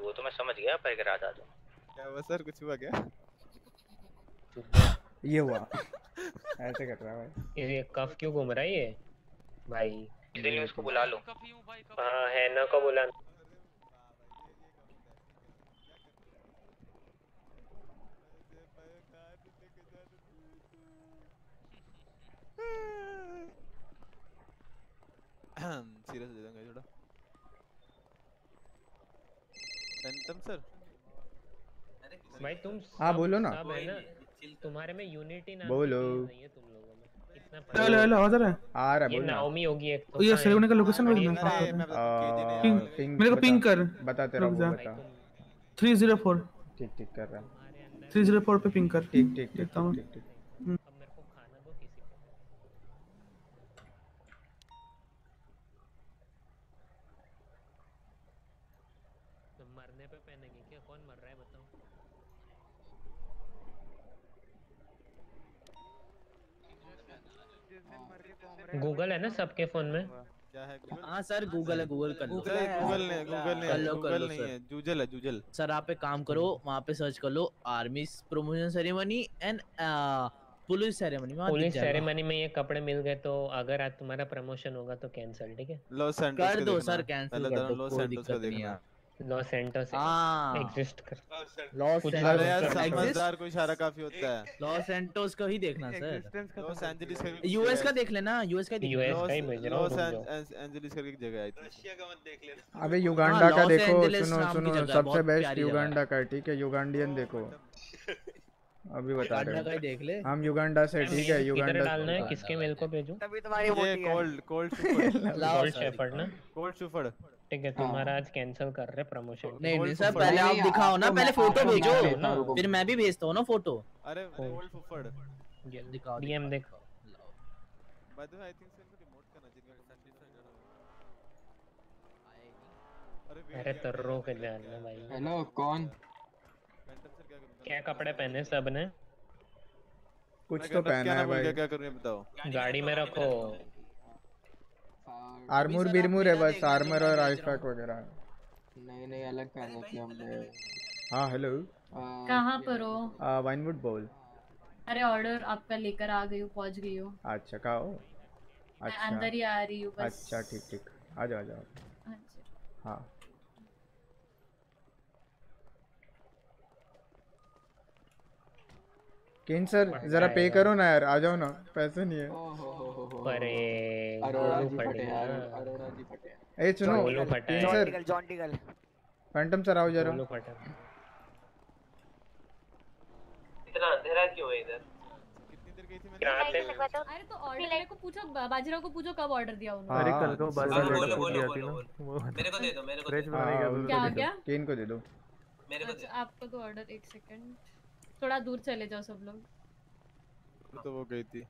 वो तो मैं समझ गया पर गिरा था तो क्या हुआ सर? कुछ हुआ क्या? ये हुआ। ऐसे कर रहा है भाई। ये कफ क्यों घूम रहा है ये? भाई। इसलिए उसको बुला लो। हाँ है ना को बुला सीरियस दे दूँगा थोड़ा। पेंटम सर भाई तुम हाँ, बोलो ना। ना? तुम्हारे में यूनिटी ना बोलो। नहीं है तुम लोगों में। इतना हेलो हेलो आ रहा है? आ रहा ये बोल नाओमी होगी एक तो ये सही होने का लोकेशन बोल बता ने पिंग पिंग मेरे को पिंग कर। बताते रहो वो बता। थ्री ज़ीरो फोर ठीक ठीक कर रहा है। थ्री ज़ीरो फोर पे पिंग कर। ठीक ठीक ठीक देखता हूँ। ठीक ठीक अब मेरे को खाना दो किसी को तुम मरने पे पहनेंगे क्या कौन मर रहा है बताओ गूगल है ना सबके फ़ोन में? हाँ सर गूगल है गूगल कर लो। गूगल गूगल नहीं गूगल नहीं है गूगल नहीं है जूजल है जूजल। सर आप एक काम करो वहाँ पे सर्च कर लो army promotion ceremony and police ceremony police ceremony में ये कपड़े मिल गए तो अगर आज तुम्हारा प्रमोशन होगा तो कैंसिल ठीक है? कर दो सर कैंसिल कर तो दो कोई दिक्कत नहीं है। लॉस सेंटोस हाँ। एग्जिस्ट कर। लॉस सैंटोस यार समझदार को इशारा काफ़ी होता है। लॉस सैंटोस का ही देखना सर लॉस एंजलिस का भी यूएस का देख लेना यूएस का ही लेना। का ही भेज रहा हूँ, लॉस जाओ। करके एक जगह आई थी रशिया का मत देख लेना। अबे युगांडा का देखो सुनो सुनो सबसे बेस्ट युगांडा का ठीक है युगांडियन देखो। अभी बता युगांडा रहे ही देख ले। हम युगांडा से ठीक है युगांडा डालना है किसके मेल को भेजूं? तभी तुम्हारी ये कोल्ड कोल्ड शुफर्ड ना? कोल्ड शुफर्ड ठीक है तुम्हारा आज कैंसिल कर रहे प्रमोशन नहीं नहीं सर पहले आप दिखाओ ना पहले फ़ोटो भेजो। हूँ। फिर मैं भी भेजता हूँ ना फ़ोटो अरे कोल्ड शुफर्ड दिखाओ डीएम देख by the way I think sir इनको रिमोट करना चाहिए अरे अरे तर्रो के जान भाई। हेलो कौन? क्या कपड़े पहने सबने कुछ तो पहना है भाई। क्या करूँ बताओ। गाड़ी में रखो। आर्मूर बिरमूर है बस आर्मर और आइफैक वगैरह। नहीं नहीं अलग पहने थे हमने। हाँ। हेलो कहाँ पर हो? वाइनवुड बोल अरे ऑर्डर आपका लेकर आ गई हूँ पहुँच गई हूँ। अच्छा कहा हो? अच्छा। अंदर ही आ रही हूँ बस। अच्छा ठीक ठीक। आ जाओ आ जाओ। अच्छा। हाँ। किन सर जरा पे करो ना यार आ जाओ ना पैसे नहीं है। हो हो हो अरे अरोड़ा जी फटे अरोड़ा जी फटे। ए सुनो किन सर जॉन टिकल फैंटम सर आओ जरा। इतना अंधेरा क्यों है इधर? कितनी देर गई थी मैंने? क्या आते अरे तो ऑर्डर मेरे को पूछो बाजीराव को पूछो कब ऑर्डर दिया उन्होंने। अरे कल को बस हाँ, को दिया थी ना। मेरे को दे दो मेरे को दे दो। हाँ, दे दो क्या किन को दे दो। मेरे को दे अच्छा आपको तो ऑर्डर एक सेकंड थोड़ा दूर चले जाओ सब लोग। तो वो गई थी।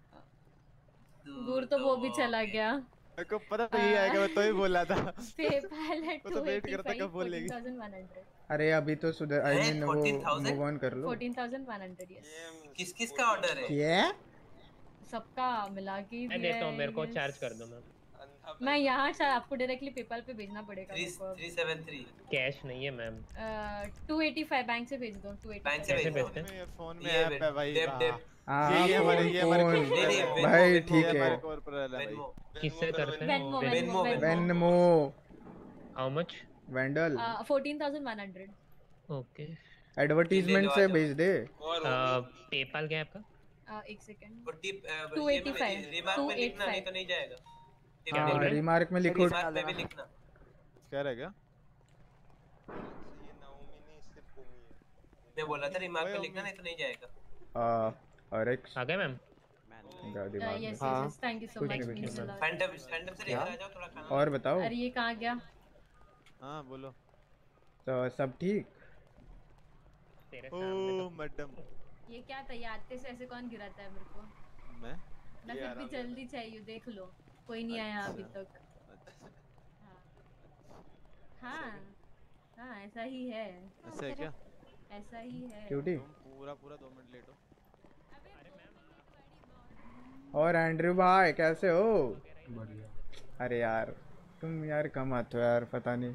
दूर तो वो भी चला गया। मेरे को पता नहीं आएगा मैं तो ही बोला था। पेपैल है तो वेट कर रहा था कब बोलेगी 14100 अरे अभी तो सुधर आई मीन वो मूव ऑन कर लो। 14100 यस किस किस का ऑर्डर है? क्या? सबका मिला के मैं देता हूँ है, मेरे को चार्ज कर दो मैम मैं यहाँ शायद आपको डायरेक्टली पेपल पे भेजना पड़ेगा थ्री सेवन थ्री। कैश नहीं है ma'am. Two eighty five bank से भेज दो टू एटी बैंक से भेज दो। भेजते हैं? फ़ोन में ऐप है भाई हाँ। हाँ, ये हमारे ये हमारे भाई ठीक है। है किससे करते हैं? वेनमो वेनमो, हाउ मच वेंडल ओके से भेज दे। पेपाल क्या है आपका एक सेकंड और टिप 285, रिमार्क में लिखना तो नहीं जाएगा। हाँ रिमार्क में लिखो। रिमार्क में क्या रह गया? मैं बोला था रिमार्क में लिखना नहीं तो नहीं जाएगा। आ, और एक आ गए मैम। यस हाँ, थैंक यू सो मच नहीं, कुछ मींस नहीं। लॉट फैंटम फैंटम से लेकर आ जाओ थोड़ा खाना। और बताओ। अरे ये कहाँ गया? हाँ बोलो। तो सब ठीक? तेरे ओ मैडम। ये क्या था? ये से ऐसे कौन गिराता है मेरे को? मैं? मैं फिर भी जल्दी चाहिए देख लो। कोई नहीं आया अभी तक। हाँ। हाँ ऐसा ही है। ऐसा है क्या? ऐसा ही है। क्यूटी पूरा पूरा दो मिनट लेट हो। और एंड्रयू भाई कैसे हो? अरे यार तुम यार कम आते हो यार पता नहीं।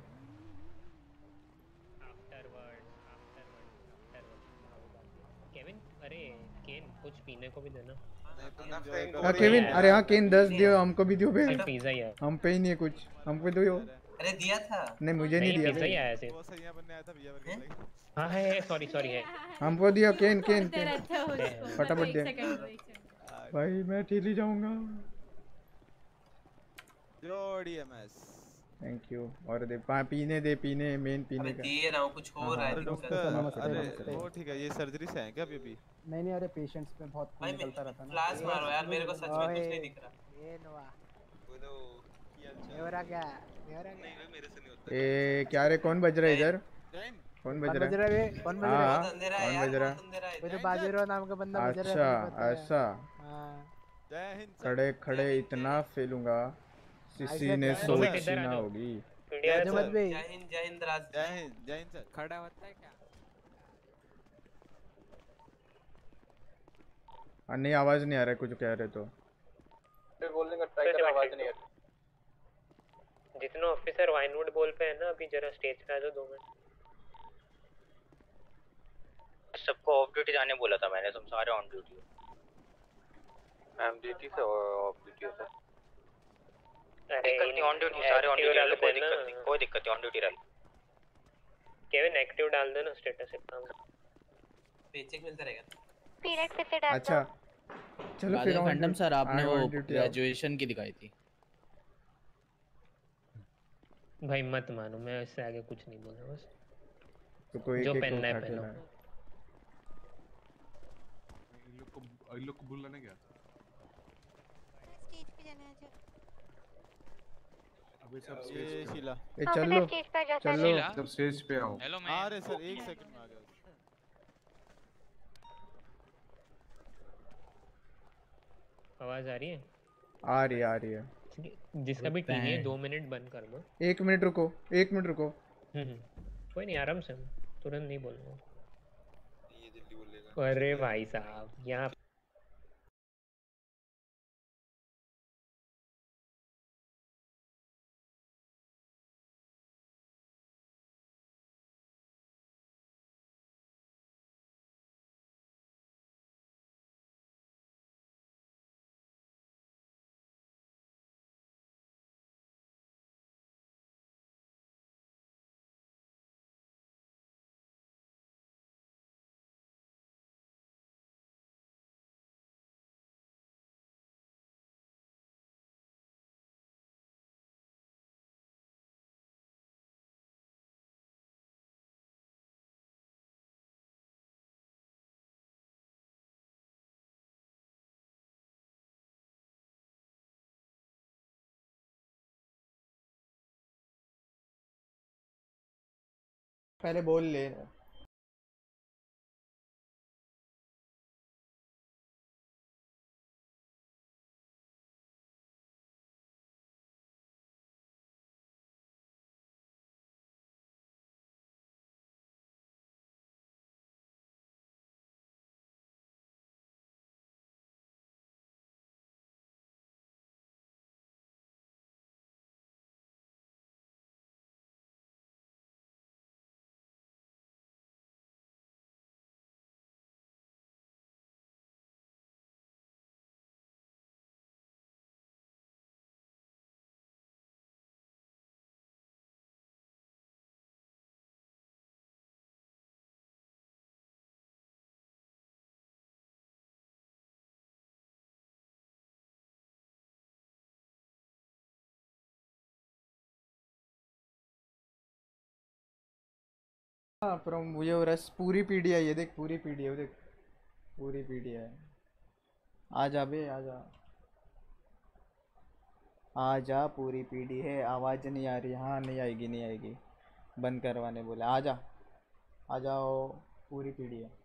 केविन? अरे केन कुछ पीने को भी देना। हाँ केविन अरे हाँ केन दस दियो हमको भी दियो पे पिज्जा ही है। हम पे ही नहीं है कुछ हमको दियो अरे दिया था। नहीं मुझे नहीं दिया। पिज्जा ही आया सिर्फ़। वो सही बनने आया था भैया बर्गर हाँ? है सॉरी सॉरी है। हमको दियो केन केन हो। फटाफट दे। सेकंड। भाई मैं टीली जाऊँगा। जोड़ी एमएस थैंक यू और दे पा पीने दे पीने मेन पीने का। दे रहा हूँ कुछ हो रहा है डॉक्टर अरे वो ठीक है ये सर्जरी से है क्या अभी अभी? नहीं नहीं अरे पेशेंट्स में बहुत खून निकलता रहता है ना। मारो यार मेरे को सच में कुछ नहीं दिख रहा। ये नोआ। बोलो क्या ये हो रहा क्या? ये हो रहा नहीं भाई मेरे से नहीं होता। ए क्या रे कौन बज रहा है इधर? कौन बज कौन बज रहा रहा है है कौन बज रहा है? हाँ, है कौन यार, बज रहा है? वो तो बाजीराव नाम का बंदा बज रहा है अच्छा है। ऐसा हाँ। खड़े खड़े इतना फेलूँगा। सिसी ऐसा ने? सोची ना होगी। जय बे जय हिंद जय हिंद राज। जय हिंद जय हिंद सर। खड़ा होता है क्या? हाँ, नहीं आवाज़ नहीं आ रहा है कुछ कह रहे तो। बोलने का ट्राई कर आवाज़ नहीं आ रही। जितने ऑफिसर वाइनवुड बोल पे है ना अभी जरा स्टेज पे आ जाओ दो मिनट सबको ऑफ़ ड्यूटी जाने बोला था मैंने तुम सारे ऑन ड्यूटी हो। हम ड्यूटी से ऑफ़ ड्यूटी हो सर दिक्कत नहीं ऑन ड्यूटी सारे ऑन ड्यूटी रहो कोई दिक्कत नहीं कोई दिक्कत नहीं ऑन ड्यूटी रहो केविन एक्टिव डाल देना स्टेटस एक पेचेक मिलता रहेगा। पीरियड फिर से डाल अच्छा चलो फिर फैंटम सर आपने वो। ग्रेजुएशन की दिखाई थी। भाई मत मानो मैं इससे आगे कुछ नहीं बोलूँगा बस। तो कोई जो पहनना है। इन लोग को लोग को बुलाने क्या स्टेज पे जाना है जो अभी सब स्टेज शीला। ए चलो स्टेज पे चलो सब स्टेज पे आओ। हेलो आ रहे सर एक सेकंड में आ गया आवाज़ आ रही है? आ रही है आ रही है। जिसका भी टीवी है। दो मिनट बंद कर दो। एक मिनट रुको एक मिनट रुको। हम्म, हम्म। कोई नहीं आराम से। तुरंत नहीं बोलूँगा। ये जल्दी बोलेगा। अरे भाई साहब यहाँ पहले बोल ले। हाँ फ्रॉम ये हो रहा है, पूरी पीढ़ी है, ये देख, पूरी पीढ़ी है देख। पूरी पीढ़ी है। आ जा बे, आ जा। आ जा, पूरी पीढ़ी है, आवाज़ नहीं आ रही हाँ नहीं आएगी नहीं आएगी। बंद करवाने बोले। आ जा, आ जाओ, पूरी पीढ़ी है।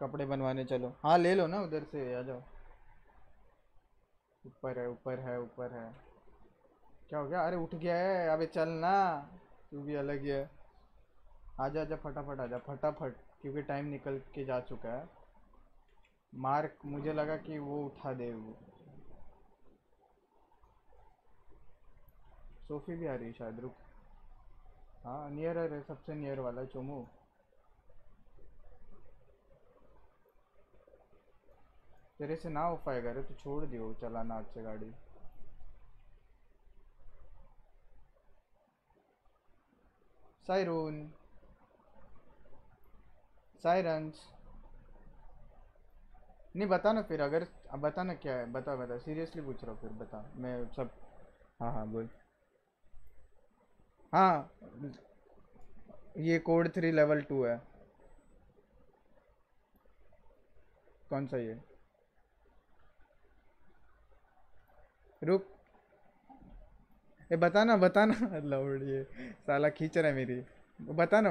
कपड़े बनवाने, चलो। हाँ ले लो ना उधर से, आ जाओ। ऊपर है ऊपर है ऊपर है। क्या हो गया? अरे, उठ गया है। अबे, चल ना। तू भी अलग ही है। आजा आजा फटाफट आजा फटाफट, क्योंकि टाइम निकल के जा चुका है। मार्क, मुझे लगा कि वो उठा दे वो। सोफी भी आ रही है शायद, रुक। हाँ नियर है सबसे नियर वाला चोमू तेरे से ना हो पाएगा रे तो छोड़ दियो चलाना से गाड़ी। सायरून सायरंस नहीं, बता ना फिर, अगर बता ना क्या है, बता बता, सीरियसली पूछ रहा हूँ फिर, बता, मैं सब हाँ हाँ बोल। हाँ ये कोड थ्री लेवल टू है। कौन सा ये? रुक। ए, बताना बताना। (laughs) बता लौड़ ये। साला खींच रहा है मेरी। बताना।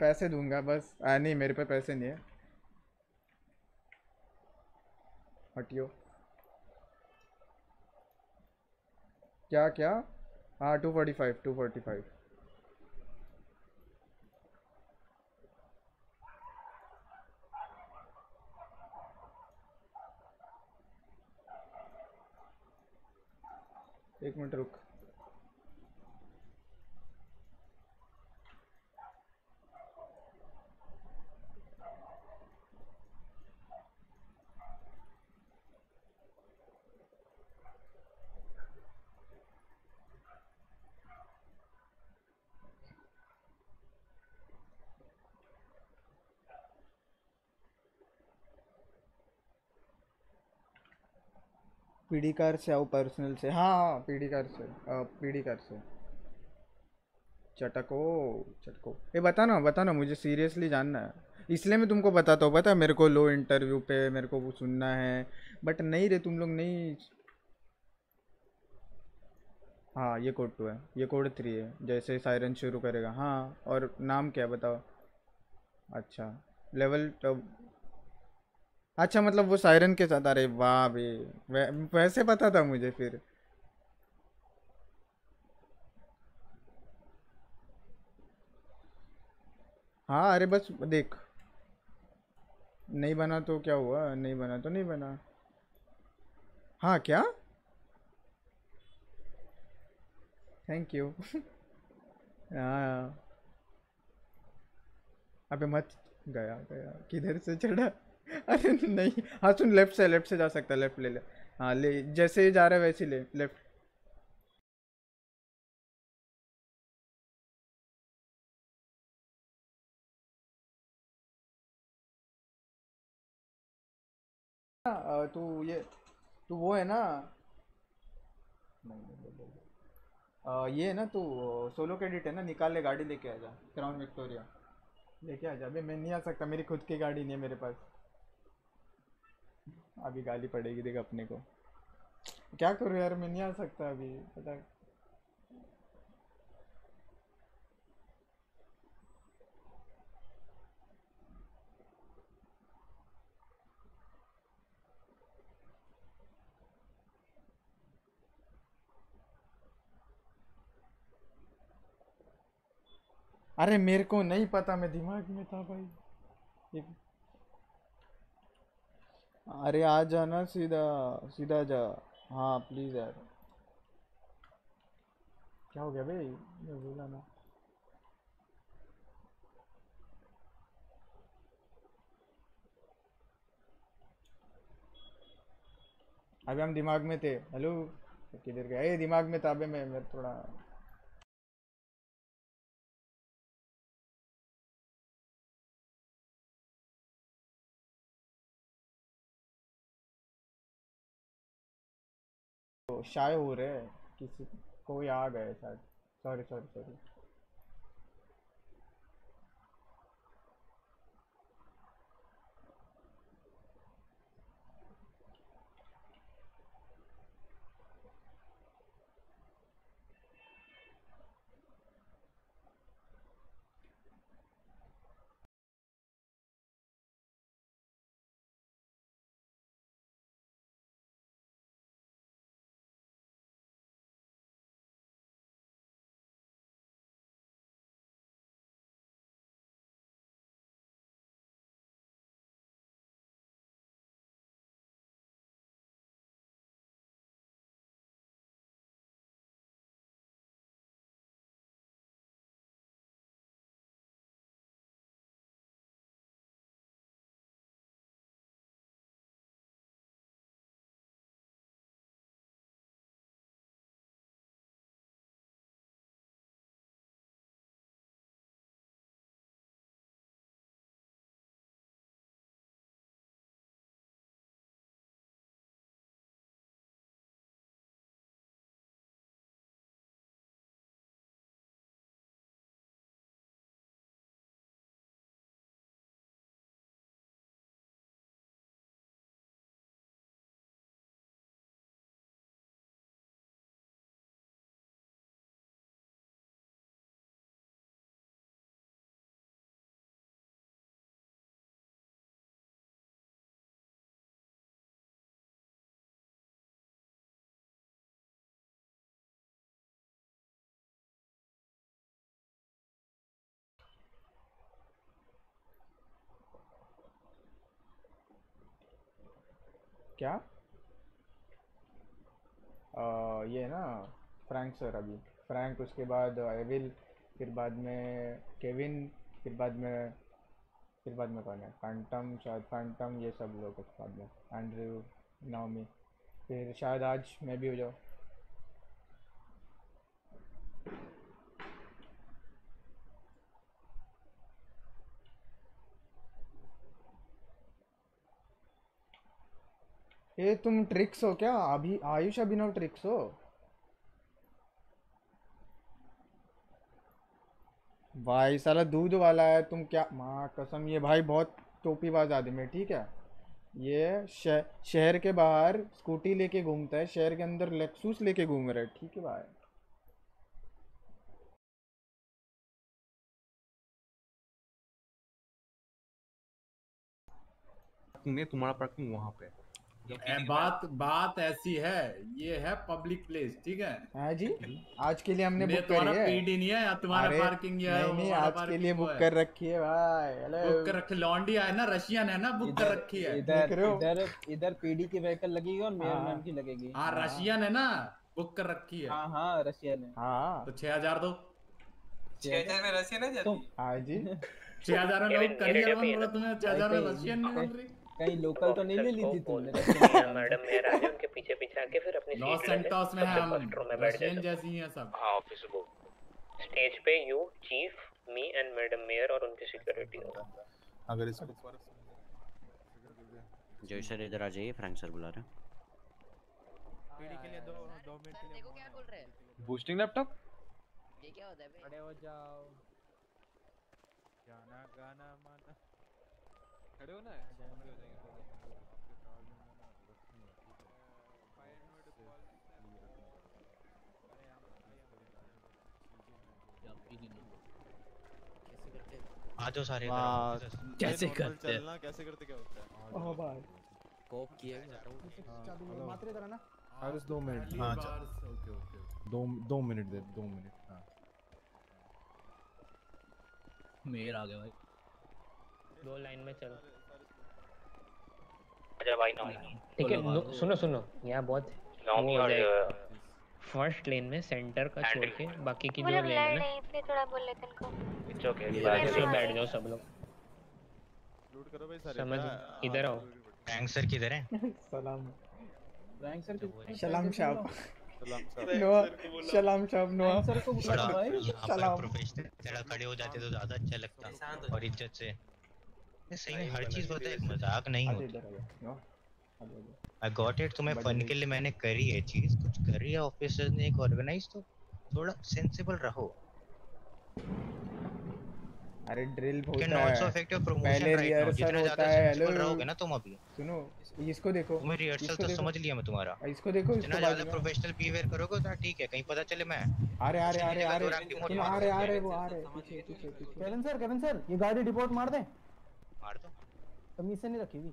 पैसे दूँगा, बस। आ, नहीं, मेरे पे पैसे नहीं है। हटियो। क्या क्या? हाँ two forty five two forty five एक मिनट रुक। पीडी कार से आओ पर्सनल से। हाँ हाँ पीडी कार से। पीडी कार से। चटको चटको। ये बता ना बता ना मुझे सीरियसली जानना है। इसलिए मैं तुमको बताता हूँ, पता है, मेरे को लो इंटरव्यू पे, मेरे को वो सुनना है। बट नहीं रे, तुम लोग नहीं हाँ ये कोड टू है। ये कोड थ्री है। जैसे सायरन शुरू करेगा। हाँ और नाम क्या बताओ। अच्छा लेवल अच्छा मतलब वो सायरन के साथ अरे वाह वै, वैसे पता था मुझे फिर। हाँ अरे बस देख। नहीं बना तो क्या हुआ? नहीं बना तो नहीं बना। हाँ क्या? थैंक यू (laughs) हाँ। अबे मत गया गया। किधर से चढ़ा? (laughs) अरे नहीं हाँ सुन लेफ़्ट से लेफ़्ट से जा सकता है लेफ़्ट ले ले। हाँ ले जैसे ही जा रहा है वैसे ही ले लेफ़्ट हाँ, तू ये तू वो है ना। आ, ये है ना तू सोलो क्रेडिट है ना निकाल ले गाड़ी लेके आ जा क्राउन विक्टोरिया लेके आ जा अबे मैं नहीं आ सकता मेरी खुद की गाड़ी नहीं है मेरे पास। अभी गाली पड़ेगी, देख अपने को। क्या करूँ यार, मैं नहीं आ सकता अभी, पता अरे मेरे को नहीं पता, मैं दिमाग में था भाई। अरे आ जाना सीधा सीधा जा। हाँ प्लीज़ यार। क्या हो गया भाई? मैं बोला ना। अभी हम दिमाग में थे। हेलो किधर गए? दिमाग में था अभी मैं मैं थोड़ा तो शाय हो रहे हैं। किसी कोई आ गए शायद। सॉरी सॉरी सॉरी क्या? आ, ये ना फ्रैंक सर अभी। फ्रैंक उसके बाद एविल फिर बाद में केविन फिर बाद में फिर बाद में कौन है? फैंटम शायद फैंटम ये सब लोग उसके बाद में। एंड्रयू नाओमी फिर शायद आज मैं भी हो जाऊँ। ये तुम ट्रिक्स हो क्या? अभी आयुष अभिनव ट्रिक्स हो? भाई साला दूध वाला है तुम क्या? माँ कसम ये भाई बहुत टोपीबाज आदमी है ठीक है? ये शह, शहर के बाहर स्कूटी लेके घूमता है शहर के अंदर लेक्सूस लेके घूम रहा है ठीक है भाई? तुम्हारा पार्किंग वहाँ पे ए, बात बात ऐसी है ये है पब्लिक प्लेस ठीक है? हाँ जी आज के लिए हमने बुक तुम्हारा करी है। पीडी नहीं है या तुम्हारा पार्किंग या नहीं नहीं आज के लिए बुक कर रखी है भाई हेलो बुक कर रखी लॉन्डी है ना रशियन है ना बुक कर रखी है। इधर इधर इधर पीडी की व्हीकल लगेगी और मेयर हाँ। मैम की लगेगी। हाँ रशियन है ना बुक कर रखी है। हाँ हाँ रशियन है। हाँ। तो छह हज़ार दो। छह हज़ार? में रसियन है हाँ जी। छह हज़ार में (laughs) करियर बन रहा तुम्हें छह हज़ार में रशियन नहीं बन रही? कहीं लोकल तो नहीं ले ली थी तुमने (laughs) मैडम मेयर आ जाए उनके पीछे पीछे आके फिर अपनी लॉस। सेंटोस में है हम में रशियन जैसी ही है सब। हाँ ऑफ़िस को। स्टेज पे you chief me and madam mayor और उनकी सिक्योरिटी होगा अगर इसको जय सर इधर आ जाइए फ्रैंक सर बुला रहे हैं। पीडी के लिए दो दो मिनट के लिए देखो क्या बोल रहे हैं। बूस्टिंग लैपटॉप ये क्या होता है बे खड़े हो जाओ। गाना गाना माना खड़े हो ना? आ जाओ सारे। कैसे करते चलना कैसे करते क्या होता है? ओ भाई। कोप किया है? बताओ मात्र इधर दो मिनट। हाँ ओके ओके दो दो मिनट दे दो मिनट हाँ। मेयर आ गया भाई। दो लाइन में चलो। आजा भाई ना ठीक है सुनो सुनो यहाँ बहुत हो फ़र्स्ट लेन में सेंटर का छोड़ के बाकी की जो लेन है ना। इसलिए थोड़ा बोल लेते इनको। इट्स ओके बैठ जाओ सब लोग। लूट करो भाई सारे समझ इधर आओ। टैंक सर किधर है? (laughs) सलाम। Rank sir. सलाम शाब (laughs) सलाम साहब नोआ सलाम शाब नोआ सर को बुला भाई। सलाम। प्रोफेशनल थोड़ा खड़े हो जाते तो ज़्यादा अच्छा लगता और इज़्ज़त से। सही में हर चीज़ होता है एक मज़ाक नहीं होती। आई गॉट इट तुम्हें फन के लिए मैंने करी है चीज़ कुछ करी है ऑफिसर ने एक ऑर्गेनाइज तो थोड़ा सेंसिबल रहो। अरे ड्रिल होता आल्सो है। अफेक्ट योर प्रमोशन पहले राइट जितना होता ज़्यादा है सेंसिबल हेलो रहोगे ना तुम अभी। सुनो इसको देखो तुम्हें रिहर्सल तो समझ लिया मैं तुम्हारा। इसको देखो जितना ज़्यादा में। प्रोफेशनल बिहेवियर करोगे उतना ठीक है कहीं पता चले मैं। आ रहे आ होती रहे है। वो आ रहे पीछे पीछे पीछे। केविन सर केविन सर ये गाड़ी रिपोर्ट मार दे। मार दो। तमीज से नहीं रखी हुई?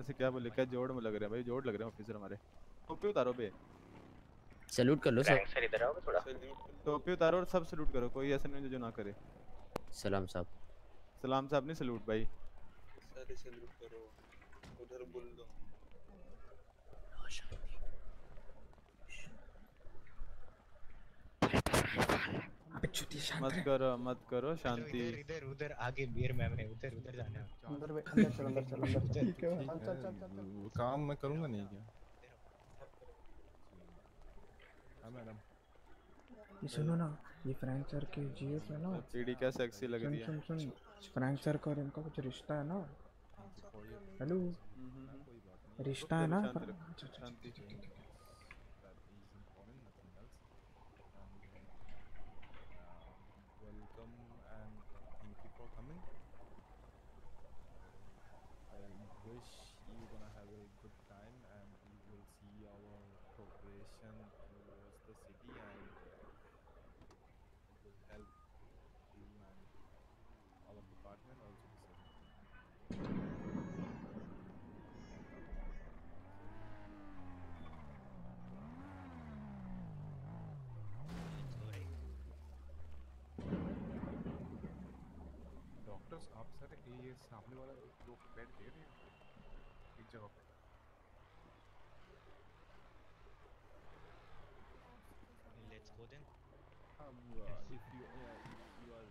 ऐसे क्या बोले क्या जोड़ में लग रहे हैं भाई? जोड़ लग रहे हैं ऑफिसर हमारे। टोपी उतारो बे। सैल्यूट कर लो सर सर इधर आओगे थोड़ा? टोपी उतारो और सब सलूट करो कोई ऐसा नहीं जो ना करे। सलाम साहब सलाम साहब नहीं सलूट भाई। सारे सैल्यूट करो उधर बोल दो। मत करो मत करो शांति। इधर इधर उधर आगे बियर मैम है उधर उधर जाना है। अंदर अंदर चल अंदर चल अंदर चल। ठीक है चल चल चल चल चल। वो काम मैं करूँगा नहीं क्या? हाँ मैडम। ये सुनो ना ये फ्रैंक सर के जीएफ है ना पीडी क्या सेक्सी लग रही है। सुन सुन। फ्रैंक सर का और इनका कुछ रिश्ता है ना? हेलो? रिश्ता है ना? शांति रखो, अच्छा, अच्छा, शांति welcome and thank you for coming. I wish you gonna have a good time and you will see our progression towards the city and it will help you and our department also the city. Doctors आप sir ये सामने वाला दो bed दे रहे हैं एक जगह पे। Let's go then if you yeah, if you are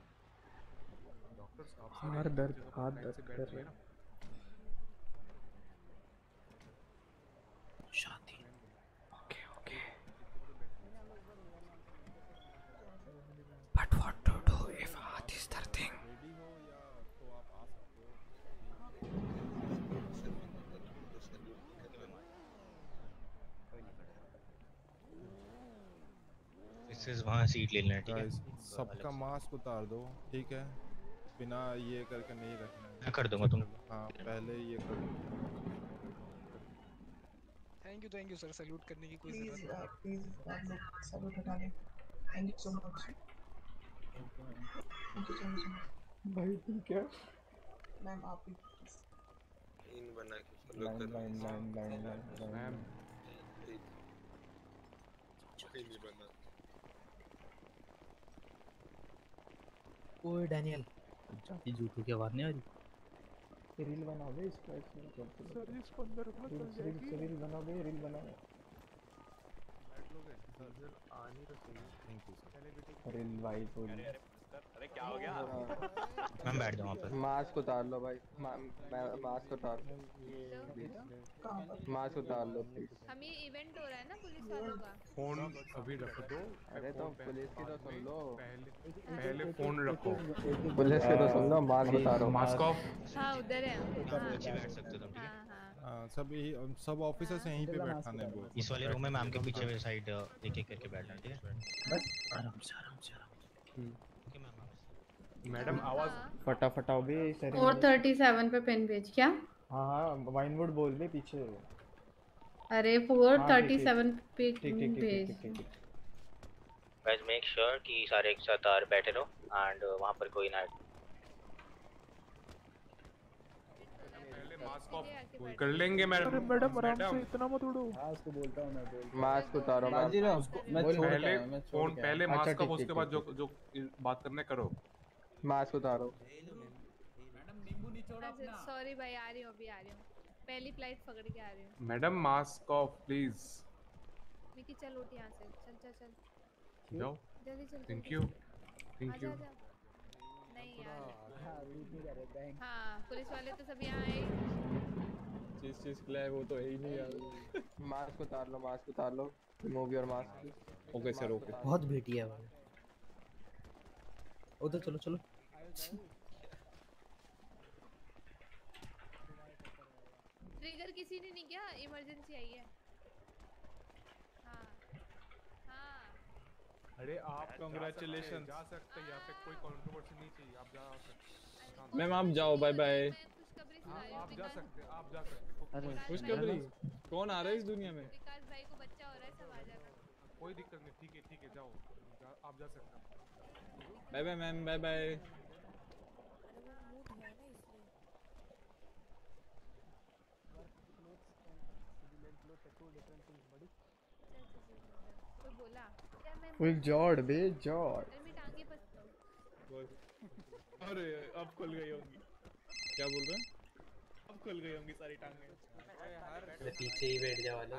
doctors आप हाथ दर्द हाथ दर्द कर रहे ना शांति okay okay But what to do if heart is thing? Ready हो या तो आप आ सकते हो इज़ वहाँ सीट ले लेना ठीक है? सबका मास्क उतार दो ठीक है? बिना ये करके नहीं रखना मैं कर दूँगा तुम। हाँ पहले ये कर दो। Thank you thank you sir salute करने की कोई ज़रूरत नहीं। प्लीज़ आप लोग सैल्यूट हटा लें thank you so much thank you so much भाई ठीक है मैम आप भी इन बना के follow line line line line line line इन बना। ओए डैनियल। जाती जूतों की आवाज़ नहीं आ रही? रील बनाओगे इसका इसमें चलते सर इसको अंदर रखना चल रील जाएगी। रील बनाओगे रील बनाओ बैठ लोगे सर आ नहीं रहे थैंक यू सर रील भाई तो अरे क्या हो गया? मैं बैठ जाऊँ वहाँ पर मास्क उतार लो भाई। मा, मास्क उतार लो। मास्क उतार लो प्लीज़ हम ये इवेंट हो रहा है ना पुलिस वालों का? फ़ोन अभी रख दो। अरे तो पुलिस की तो सुन लो। पहले फ़ोन रखो। पुलिस की तो सुन लो मास्क उतारो। Mask off. हाँ उधर है। हाँ नीचे बैठ सकते हो तुम ठीक है? हाँ हाँ। सब यही सब ऑफिसर्स यहीं पे बैठाने हैं। बोल इस वाले रूम में मैम के पीछे साइड एक एक करके बैठना ठीक है? बस। आराम से आराम से आराम मैडम आवाज़ फटा फटा हो गई सर। और थर्टी सेवन पे पेन भेज क्या? हाँ हाँ वाइनवुड बोल दे पीछे। अरे फोर हाँ, पे ठीक भेज। गाइस मेक श्योर कि सारे एक साथ और बैठे रहो एंड वहाँ पर कोई ना कर लेंगे मैडम। अरे मैडम आराम से इतना मत उड़ो। हाँ उसको बोलता हूँ मैं मास्क उतारो मास्क मैं छोड़ के पहले आया, मैं छोड़ के। पहले अच्छा, मास्क ठीक, ऑफ़ उसके बाद जो जो बात करने करो। मास्क उतारो। सॉरी भाई आ रही हूँ अभी आ रही हूँ। पहली फ़्लाइट पकड़ के आ रही हूँ। Madam mask off please Mickey चल उठ यहाँ से। चल चल चल। जाओ। जल्दी चल थैंक यू। Thank you. नहीं यार। हाँ पुलिस वाले तो सब यहाँ आए। जिस चीज़ के लिए वो तो है ही नहीं यार। मास्क उतार लो मास्क उतार लो। Remove your mask okay sir okay बहुत भेटिया है भाई। उधर चलो चलो। ट्रिगर किसी ने नहीं किया? इमरजेंसी आई है। हाँ। हाँ। अरे आप कांग्रेचुलेशन जा सकते हैं यहाँ पे कोई कंट्रोवर्सी नहीं चाहिए आप जा सकते। हैं मैम आप जाओ बाय बाय हाँ, आप जा सकते हैं आप जा सकते। हैं खुशखबरी। कौन आ रहा है इस दुनिया में? विकास भाई को बच्चा हो रहा है सब आ जाना। कोई दिक्कत नहीं ठीक है ठीक है जाओ। आप जा सकते हैं। Bye bye ma'am bye bye कोई बोला क्या मैं फुल जॉड बे जॉड अरे टांगे पर (laughs) अरे अब खुल गई होंगी। क्या बोल रहे हैं? अब खुल गई होंगी सारी टांगें। पीछे ही बैठ जाओ वाले।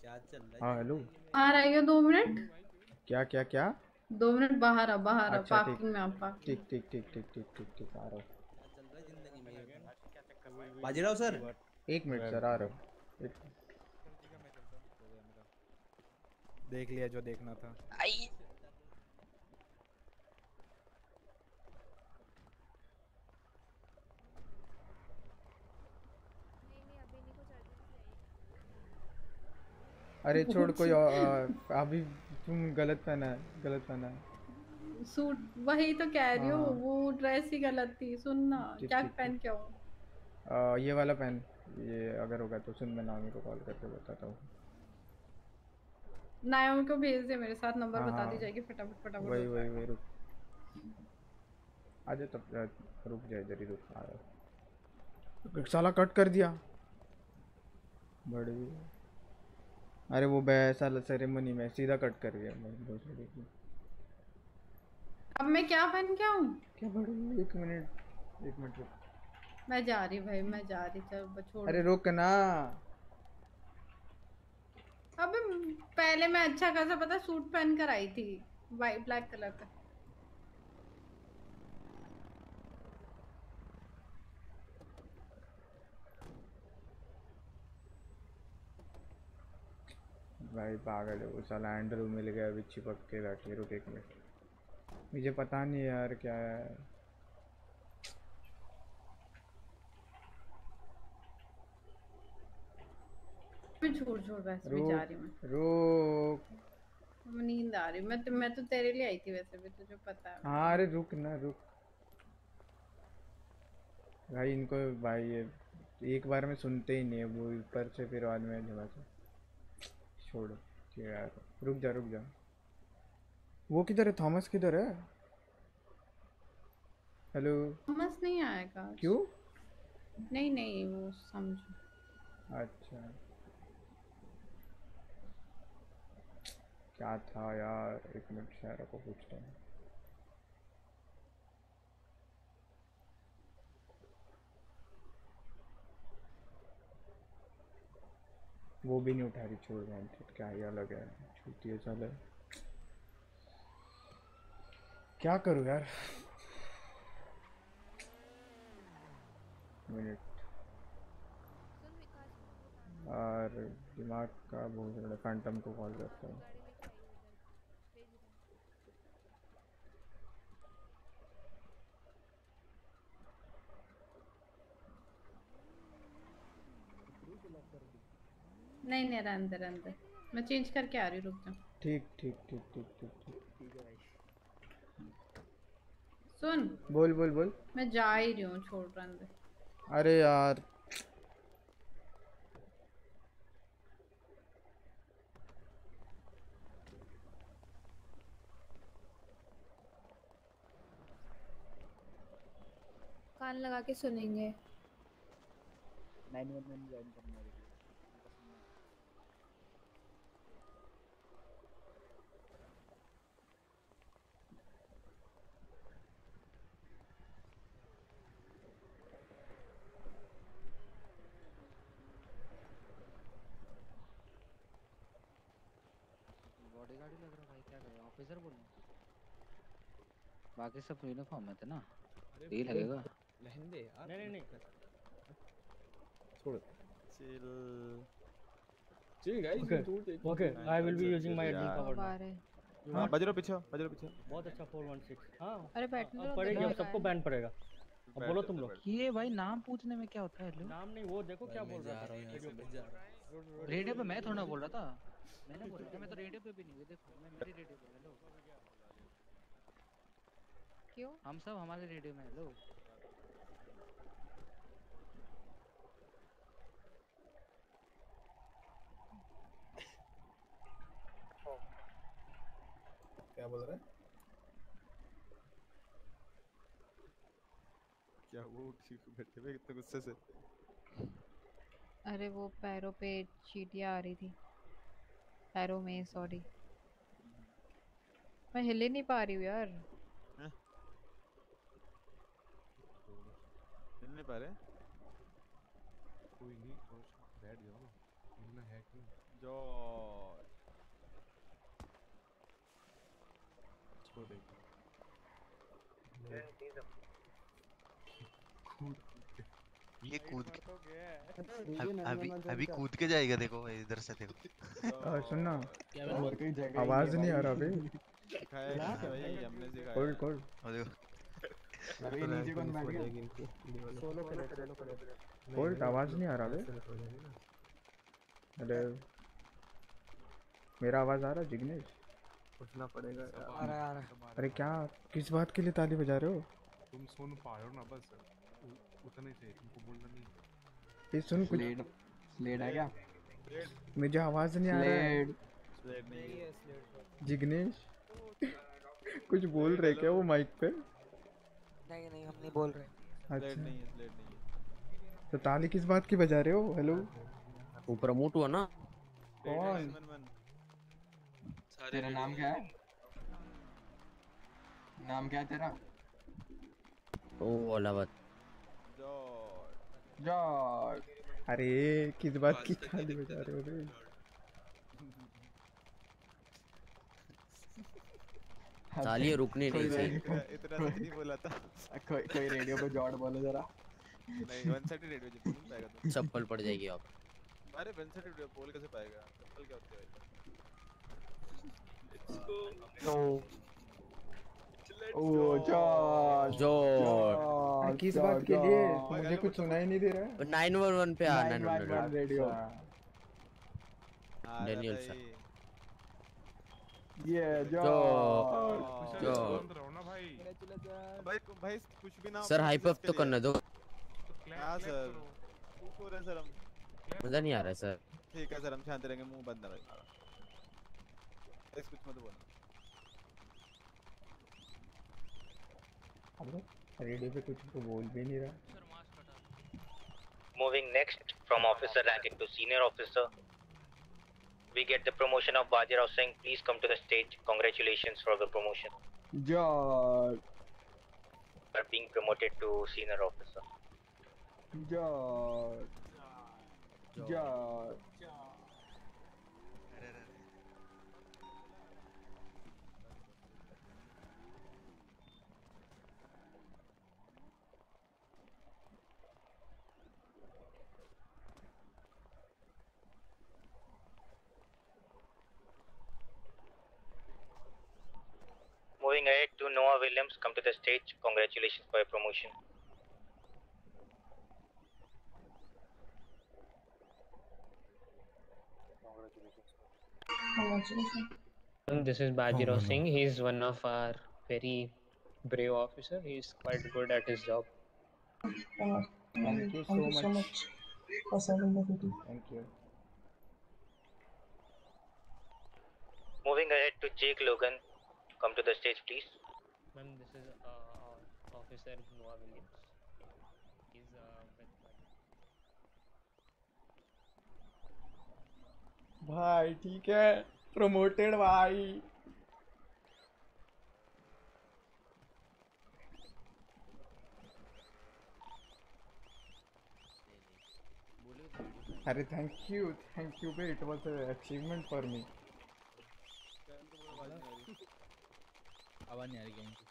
क्या चल हाँ? हेलो। बाहर आइए दो मिनट। क्या क्या क्या? दो मिनट बाहर आ बाहर आ अच्छा पार्किंग में आ पार्किंग। ठीक ठीक ठीक ठीक ठीक ठीक ठीक आ रहा हूँ। बाजीराव सर। एक मिनट सर आ रहा हूँ एक देख लिया जो देखना था। अरे छोड़ कोई अभी तुम गलत पहना है गलत पहना है। सूट वही तो कह रही हूँ हाँ। वो ड्रेस ही गलत थी सुन ना क्या पहन के आ, ये वाला पहन ये अगर होगा तो सुन मैं नामी को कॉल करके बताता हूँ। नायम को भेज दे मेरे साथ नंबर हाँ, बता हाँ। दी जाएगी फटाफट फटाफट वही वही वही रुक। आजा तब रुक जा इधर ही रुक आ रहा साला कट कर दिया। बड़ी अरे वो वैसा सेरेमनी में सीधा कट कर दिया मैं भोसड़ी की अब मैं क्या पहन के आऊँ क्या बड़ी एक मिनट एक मिनट रुक। मैं जा रही भाई मैं जा रही चल छोड़ अरे रुक ना। अबे, पहले मैं अच्छा खासा, पता, सूट पहन कर आई थी वाइट ब्लैक कलर का भाई पागल है, वो साला एंड्रू मिल गया अभी चिपक के बैठी रुक एक मिनट। मुझे पता नहीं यार क्या है। मैं छोड़ छोड़ वैसे भी जा रही हूँ रुक। नींद आ रही मैं तो मैं तो तेरे लिए आई थी वैसे भी तुझे पता है। हाँ अरे रुक ना रुक। भाई इनको भाई ये एक बार में सुनते ही नहीं है वो ऊपर से फिर बाद में जगह से। छोड़ यार रुक जा रुक जा। वो किधर है? थॉमस किधर है? हेलो? थॉमस नहीं आएगा क्यों? नहीं नहीं वो समझो। अच्छा। क्या था यार एक मिनट शायरा को पूछता हूँ। वो भी नहीं उठा रही छोड़ रहे हैं क्या ही अलग है छूती है चले क्या करूँ यार? मिनट। और दिमाग का बहुत ज़्यादा फैंटम को कॉल करता हूँ। नहीं नहीं रहने दे रहने दे। मैं चेंज करके आ रही हूँ रुक जा। ठीक ठीक ठीक ठीक ठीक ठीक। सुन। बोल बोल बोल। मैं जा ही रही हूँ छोड़ रहने दे। अरे यार। कान लगा के सुनेंगे। नाइन वन वन ज्वाइन करना है बॉडीगार्ड ही लग रहा भाई क्या करें ऑफिसर बोलूँ बाकी सब यूनिफॉर्म में थे ना। यही लगेगा। रहने दे यार। नहीं नहीं नहीं। छोड़। Chill. Chill, guys. Okay. don't take Okay, it. I will be Chill, using my chill, admin यार। power अब आ now. रहे You हाँ। want- बज लो पीछे बज लो पीछे। बहुत अच्छा 416 हाँ अरे बैठने दो, पड़ेगी अब सबको बैन पड़ेगा। अब बोलो तुम तो लोग। ये भाई नाम पूछने में क्या होता है नाम नहीं वो देखो क्या बोल रहा जा रहा हूँ। रेडियो पे मैं रहा थोड़ा बोल रहा था। मैंने बोला था मैं तो रेडियो पे भी नहीं हूँ देखो मैं मेरी रेडियो पे हेलो क्यों? हम सब हमारे रेडियो में हेलो क्या बोल रहे हैं? क्या वो उठी को बैठे हुए कितने गुस्से से? अरे वो पैरों पे चीटियाँ आ रही थी। पैरों में सॉरी मैं हिले नहीं पा रही हूँ यार। हिल नहीं पा रहे? कोई नहीं बैठ जाओ ना है क्यों दे ये कूद के अभी अभी कूद के जाएगा देखो इधर से देखो। और कहीं जगह आवाज़ नहीं आ रहा बे कोल्ड कोल्ड और देखो। अरे नीचे कौन बैठ गया? सोलो खेलो कोल्ड आवाज़ नहीं आ रहा बे अरे। मेरा आवाज़ आ रहा है जिग्नेश? उठना पड़ेगा आ रहा है आ रहा है। अरे क्या किस बात के लिए ताली बजा रहे हो? तुम सुन पा रहे हो ना बस। उतना चाहिए तुमको बोलना नहीं ये सुन कुछ। स्लेड स्लेड है क्या मुझे आवाज़ नहीं आ रहा है। स्लेड नहीं है। जिग्नेश कुछ बोल रहे क्या वो माइक पे? नहीं नहीं हम नहीं बोल रहे। अच्छा। नहीं है स्लेट नहीं है। तो ताली किस बात की बजा रहे हो? हेलो वो प्रमोट हुआ ना। कौन तेरा नाम क्या है? नाम क्या है तेरा? ओ जॉर्ज अरे किस बात की ताली बजा रहे हो बे (laughs) तालियाँ रुकनी नहीं चाहिए इतना सच नहीं बोला था। कोई कोई रेडियो पे जॉर्ज बोलो जरा। नहीं वन साइड रेडियो जितना नहीं पाएगा तुम चप्पल पड़ जाएगी आप अरे वन साइड रेडियो बोल कैसे पाएगा? चप्पल क्या होती है ओ ओ जॉर्ज जॉर्ज किस बात के लिए? मुझे कुछ सुनाई नहीं दे रहा है। नाइन वन वन पे आ nine one 911 radio Daniel sir. ये जॉर्ज जॉर्ज भाई। भाई भाई। कुछ भी ना सर हाइप अप तो करने दो। हाँ सर। हो रहा है सर हम मज़ा नहीं आ रहा है सर। ठीक है सर हम शांत रहेंगे मुँह बंद ना रहे। इस कुछ मत बोलना अबे रेडियो पे कुछ तो बोल भी नहीं रहा Moving next from officer ranking to senior officer, we get the promotion of Bajirao Singh. Please come to the stage. Congratulations for the promotion. George are being promoted to senior officer. George George Moving ahead to Noah Williams, come to the stage. Congratulations for your promotion. Congratulations. This is Bajirao oh, Singh. He is one of our very brave officer. He is quite good at his job. Thank you, so, Thank you much. so much for serving the city. Thank you. Moving ahead to Jake Logan, Come to the stage, please. Ma'am, this is uh, Officer Noah Williams. He's uh, with भाई ठीक है promoted भाई अरे thank you thank you bay it was achievement for me आवाज़ नहीं आ रही कहीं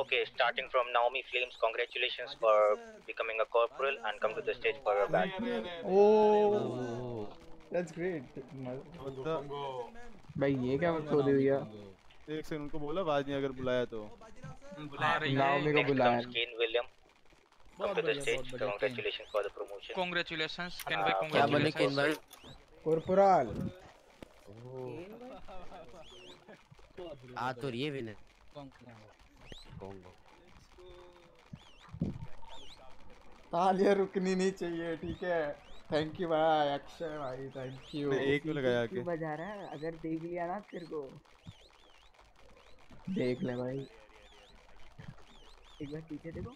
Okay, starting from Naomi Flames, congratulations for becoming a corporal and come to the stage for your badge. Oh, that's great. भाई ये क्या बात हो छोड़ दिया एक सेकंड उनको बोला आवाज़ नहीं अगर बुलाया तो नाओमी को बुलाया Comes Kane William. Come to the stage. Congratulations for the promotion. Congratulations, Ken Ah, bhai, क्या बने केन भाई Corporal. आ तो ये विनर कोंगो तालियाँ रुकनी नहीं चाहिए ठीक है थैंक यू भाई अक्षय भाई थैंक यू एक में लगाया क्यों बजा रहा है अगर देख लिया ना तेरे को देख ले भाई एक बार पीछे देखो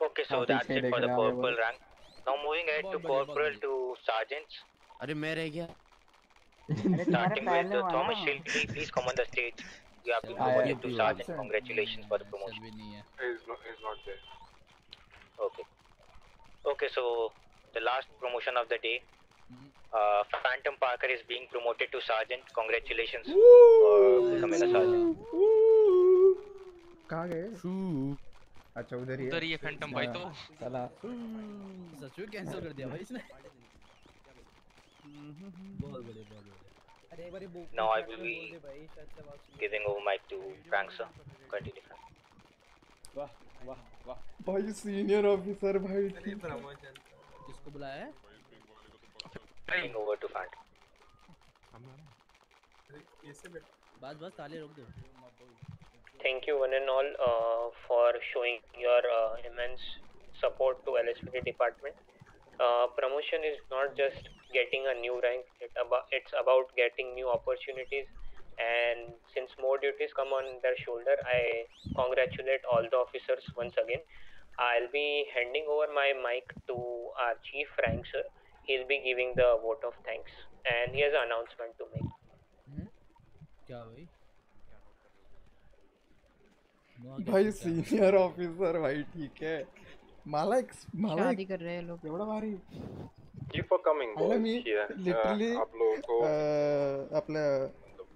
Okay, so हाँ, that's पीछे it for देख the रहा है वो। corporal rank. Now moving ahead to corporal to sergeants. अरे मैं रह गया Starting with uh, Thomas Shilkey, please come on the stage. You have been promoted to sergeant. Congratulations for the promotion. He's not, he's not there. Okay. Okay, so the last promotion of the day. Uh, Phantom Parker is being promoted to sergeant. Congratulations for becoming a sergeant. कहाँ गए अच्छा उधर ही है। उधर ही है Phantom भाई तो। चला सच में कैंसिल कर दिया भाई इसने बहुत बढ़िया बहुत बढ़िया अरे एक बारी book Now I will be giving over mic to Frank sir. Continue. Frank. वाह वाह वाह भाई सीनियर ऑफिसर भाई ठीक है किसको बुलाया है Giving over to Phantom. बस बस ताली रोक दो Thank you, one and all, uh, for showing your uh, immense support to LSPD department. Uh, promotion is not just getting a new rank; it about it's about getting new opportunities. And since more duties come on their shoulder, I congratulate all the officers once again. I'll be handing over my mic to our chief rank sir. He'll be giving the vote of thanks, and he has an announcement to make. क्या भाई भाई senior officer भाई ठीक है मला एक मला शादी एक कर रहे हैं लोग। एवढा भारी। Thank you for coming, आला boys. Me here. Literally Uh, आप लोगों को आपलं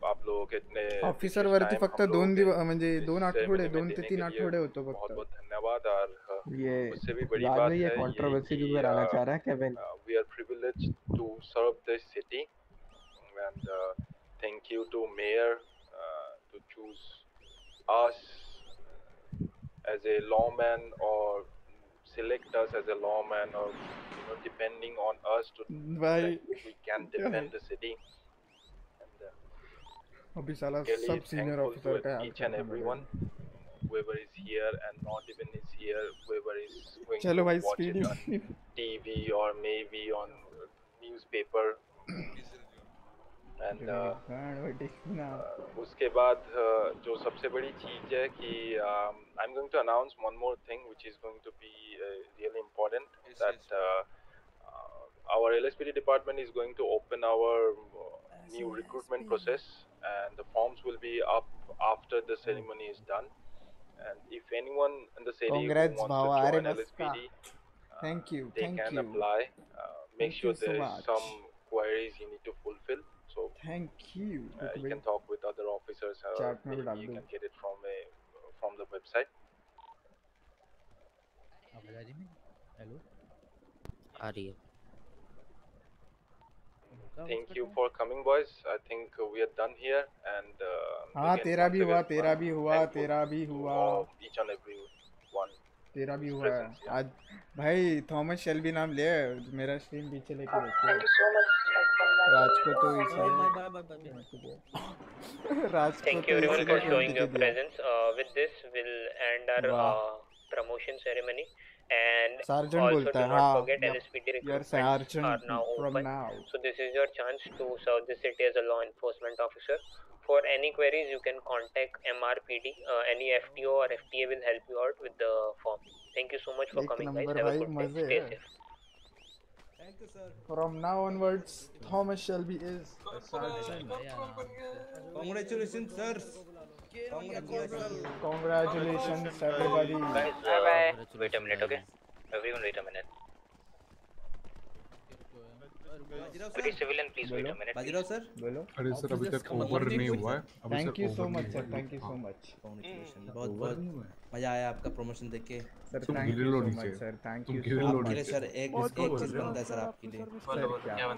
आप लोगों के इतने ऑफिसर वरती फक्त दोन दिवस म्हणजे दोन आठवडे दोन ते तीन आठवडे होतो फक्त. बहुत बहुत धन्यवाद और uh, ये उससे भी बड़ी बात है ये कंट्रोवर्सी क्यों कराना uh, चाह रहा है Kevin uh, privileged to serve this city and uh, thank you to mayor uh, to choose us as a lawman or select us as a lawman or you know depending on us to भाई that we can defend the city and uh, अभी साला really सब senior thankful officer to का each and everyone whoever is here and not even is here whoever is going चलो to भाई watch it on speed TV or maybe on uh, newspaper (clears throat) And उसके बाद जो सबसे बड़ी चीज़ है कि I am going to announce one more thing which is going to be really important that our LSPD department is going to open our new recruitment process and the forms will be up after the ceremony is done and if anyone in the city congress बाबा अरे LSPD thank you thank you they can apply make sure there is some queries you need to fulfil So thank you uh, you can talk with other officers. Uh, Chat में भी maybe डाल you दूँ। can get it from a from the website. आवाज आ रही है hello आ रही है Thank you for coming, boys. I think uh, we are done here, and uh, हाँ again, तेरा once भी हुआ again, तेरा uh, भी हुआ thankful तेरा भी to हुआ all, each and every one. तेरा भी हुआ आज भाई थॉमस शेल्बी नाम ले मेरा स्क्रीन पीछे लेके देखो राज को तो इसलिए राज को तो क्यों your दिया presence. Uh, with this, we'll end our Wow. uh, promotion ceremony. And Sergeant also बोलता do not हाँ, forget. LSPD recruitments sergeant are now from open. now. So this is your chance to serve the city as a law enforcement officer. for any queries, you can contact MRPD. Uh, any FTO or FTA will help you out with the form. Thank you so much for coming, guys. Have a good day. Stay safe. Thank you, sir. From now onwards, Thomas Shelby is a sergeant. Congratulations, sir. Congratulations. Congratulations, everybody. Bye bye. Wait a minute, okay? Everyone, wait a minute. Bajirao sir बोलो अरे sir अभी तक over नहीं हुआ है thank you so much नहीं sir thank you so much बहुत बहुत मज़ा आया आपका प्रमोशन देख के sir thank you so much sir thank you so लो आपके लिए सर एक एक चीज़ बनता है सर आपके लिए सर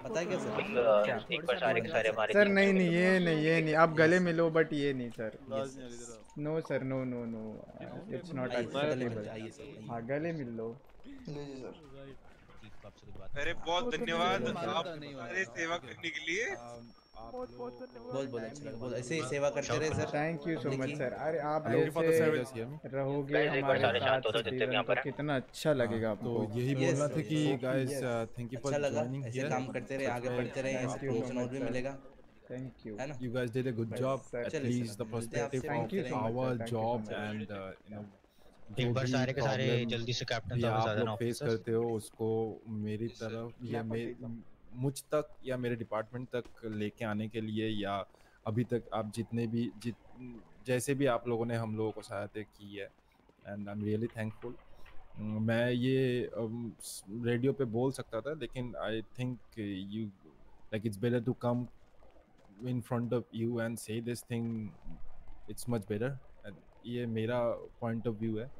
पता है क्या सर एक बार सारे के सारे हमारे सर नहीं नहीं ये नहीं ये नहीं आप गले मिलो बट ये नहीं sir. No sir no no no it's not आइए, सर, गले मिल एक्सेप्टेबल जाइए, आइए सर, तो अरे बहुत तो धन्यवाद आप अरे तो सेवा करने के लिए। बहुत बहुत धन्यवाद। बहुत ऐसे ही सेवा करते रहे sir. Thank you so much sir अरे आप रहोगे हमारे साथ कितना अच्छा लगेगा हाँ, आपको। तो यही बोलना था कि guys thank you for joining here काम करते रहे आगे बढ़ते रहे ऐसे प्रमोशन और भी मिलेगा। Thank you. You guys did a good job. At least the perspective of our job and uh, you know एक बार सारे के सारे जल्दी से कैप्टन साहब आप लोग फेस करते हो उसको मेरी तरफ़ या मुझ तक या मेरे डिपार्टमेंट तक लेके आने के लिए या अभी तक आप जितने भी जित जैसे भी आप लोगों ने हम लोगों को सहायता की है and I am really thankful मैं ये रेडियो पे बोल सकता था लेकिन I think you like it's better to come in front of you and say this thing it's much better ये मेरा पॉइंट ऑफ़ व्यू है।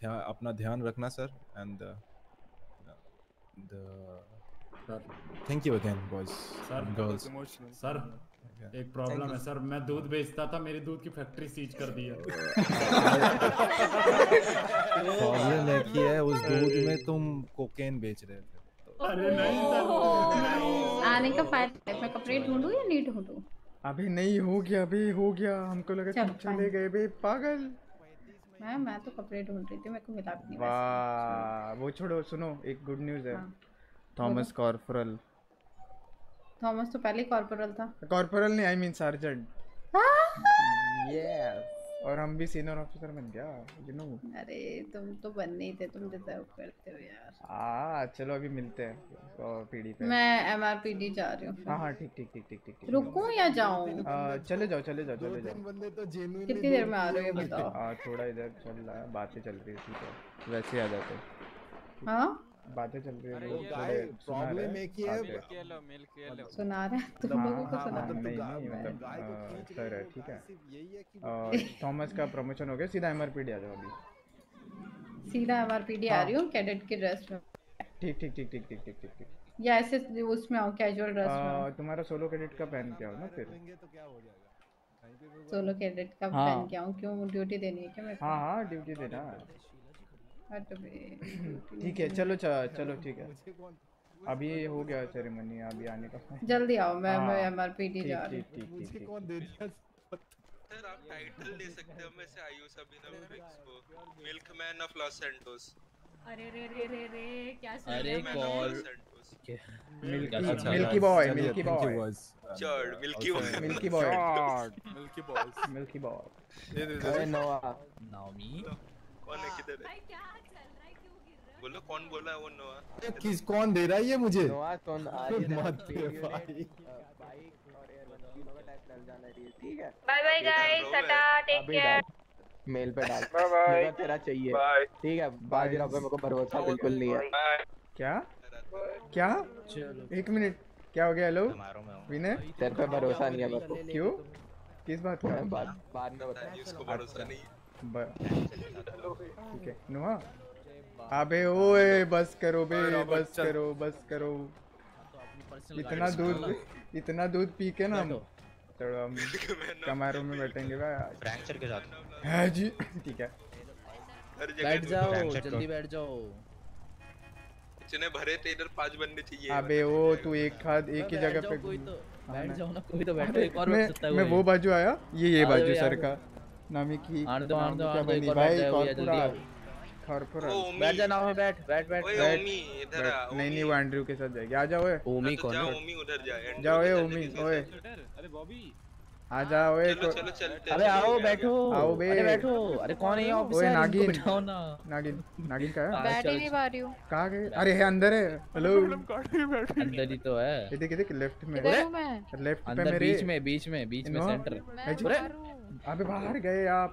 ध्या- अपना ध्यान रखना sir and the thank you again boys sir girls. Sir एक problem है sir मैं दूध बेचता था मेरी दूध की फैक्ट्री सीज कर दी है। प्रॉब्लम है कि है उस दूध में तुम कोकेन बेच रहे थे। अरे नहीं सर आने का फ़ायदा मैं कपड़े ढूंढूं या नहीं ढूंढूं? अभी नहीं हो गया अभी हो गया। हमको लगा तुम चले गए बे पागल। मैं मैं तो कपड़े ढूंढ रही थी मेरे को मिला भी नहीं वाह वो छोड़ो सुनो एक गुड न्यूज़ है। थॉमस कॉर्पोरल थॉमस तो पहले कॉर्पोरल था। कॉर्पोरल नहीं आई मीन सार्जेंट हाँ? यस और हम भी सीनियर ऑफिसर बन गया यू नो अरे तुम तो बन नहीं थे तुम डिजर्व करते हो यार। आ चलो अभी मिलते हैं और पीढ़ी पे। मैं एमआरपीडी जा रही हूँ हाँ हाँ ठीक ठीक ठीक ठीक ठीक रुकूं या जाऊँ? चले जाओ चले जाओ चले जाओ। बंदे तो जेन्युइनली कितनी देर में आ रहे हो ये बताओ। हाँ थोड़ा इधर चल रहा है बातें चल रही है ठीक है। वैसे आ जाते हाँ? बातें चल रही है प्रॉब्लम एक ही। है सुना रहा तुम लोगों को सुना मतलब हाँ, सर है ठीक है। यही है कि थॉमस का प्रमोशन हो गया सीधा एमआरपीडी आ जाओ अभी। सीधा एमआरपीडी आ रही हूँ कैडेट के ड्रेस में। ठीक ठीक ठीक ठीक ठीक ठीक ठीक। ठीक या ऐसे उसमें आओ कैजुअल ड्रेस में तुम्हारा सोलो कैडेट का पहन के आओ ना फिर। सोलो कैडेट का हाँ। पहन के आऊँ क्यों? ड्यूटी देनी है क्या मेरे को? हाँ हाँ ड्यूटी देना। है (clears throat) ठीक है चलो चलो ठीक है। अभी हो गया सेरेमनी अभी आने का (laughs) जल्दी आओ मैं मैं हाँ, एमआरपीडी जा रही ठीक, ठीक। कौन दे दिया सर आप टाइटल दे सकते हो मैं से आयुष अभिनव को मिल्कमैन ऑफ़ लॉस सैंटोस अरे रे रे रे रे क्या सुन अरे रहे हो? कॉल मिल्की अच्छा, Milky boy Milky boy. Milky boy Milky boy Milky boy दे दे दे अरे दे। नोआ नाओमी कौन है किधर है? बोलो कौन बोला है वो नोआ किस कौन दे रहा है ये मुझे? नोआ कौन आ रही है? (laughs) मत दे भाई। बाइक और एयर वन तीनों का टाइप डल जाना चाहिए ठीक है? Bye bye guys Tata take care mail पे डाल। Bye. मेरा तेरा चाहिए. ठीक है बाजीराव पे मेरे को भरोसा बिल्कुल नहीं है। क्या? क्या? एक मिनट। क्या हो गया? हेलो विनय? तेरे पे भरोसा नहीं है मेरे को। क्यों? किस बात का? बाद बाद में बता उसको भरोसा नहीं ब- ठीक है नुआ? अबे ओए बस करो बे बस करो बस करो। इतना दूध इतना दूध पी के ना हम थोड़ा हम कमारों में बैठेंगे भाई फ्रैंक के साथ। है जी ठीक है। हर जगह बैठ जाओ जल्दी बैठ जाओ। इतने भरे थे इधर पाँच बनने चाहिए। अबे वो तू एक खाद एक ही जगह पे तो हाँ, बैठ जाओ ना कोई तो बैठो एक और बैठ सकता है मैं वो बाजू आया ये ये बाजू सर का। नामी की आने दो, आने दो, आने दो, एक बनी और भाई बैठ जाओ, कौन या पूरा? जल्दी। आओ। थॉर्पोरस ओ, ओमी। बैठ जा नाव में बैठ बैठ बैठ ओए बैठ, ओमी इधर बैठ। आ नहीं नहीं वो एंड्रयू के साथ जाएगी। आ जाओ ओए। ओमी तो जाओ ओमी उधर जा एंड्रयू जाओ के ए साथ ओमी ओए अरे बॉबी आ जाओ ओए चलो को- चलो चलते अरे आओ बैठो। आओ बे। अरे बैठो। अरे कौन है ये ओए ऑफिसर इनको नागिन। बिठाओ ना। नागिन नागिन का है? बैठ ही नहीं पा रही हूँ। कहाँ गए? अरे है अंदर है। हेलो। अंदर ही तो है। देख देख लेफ़्ट में। किधर हूँ मैं। लेफ़्ट पे अंदर मेरे बीच में बीच में बीच में सेंटर है। जो- अबे बाहर गए आप।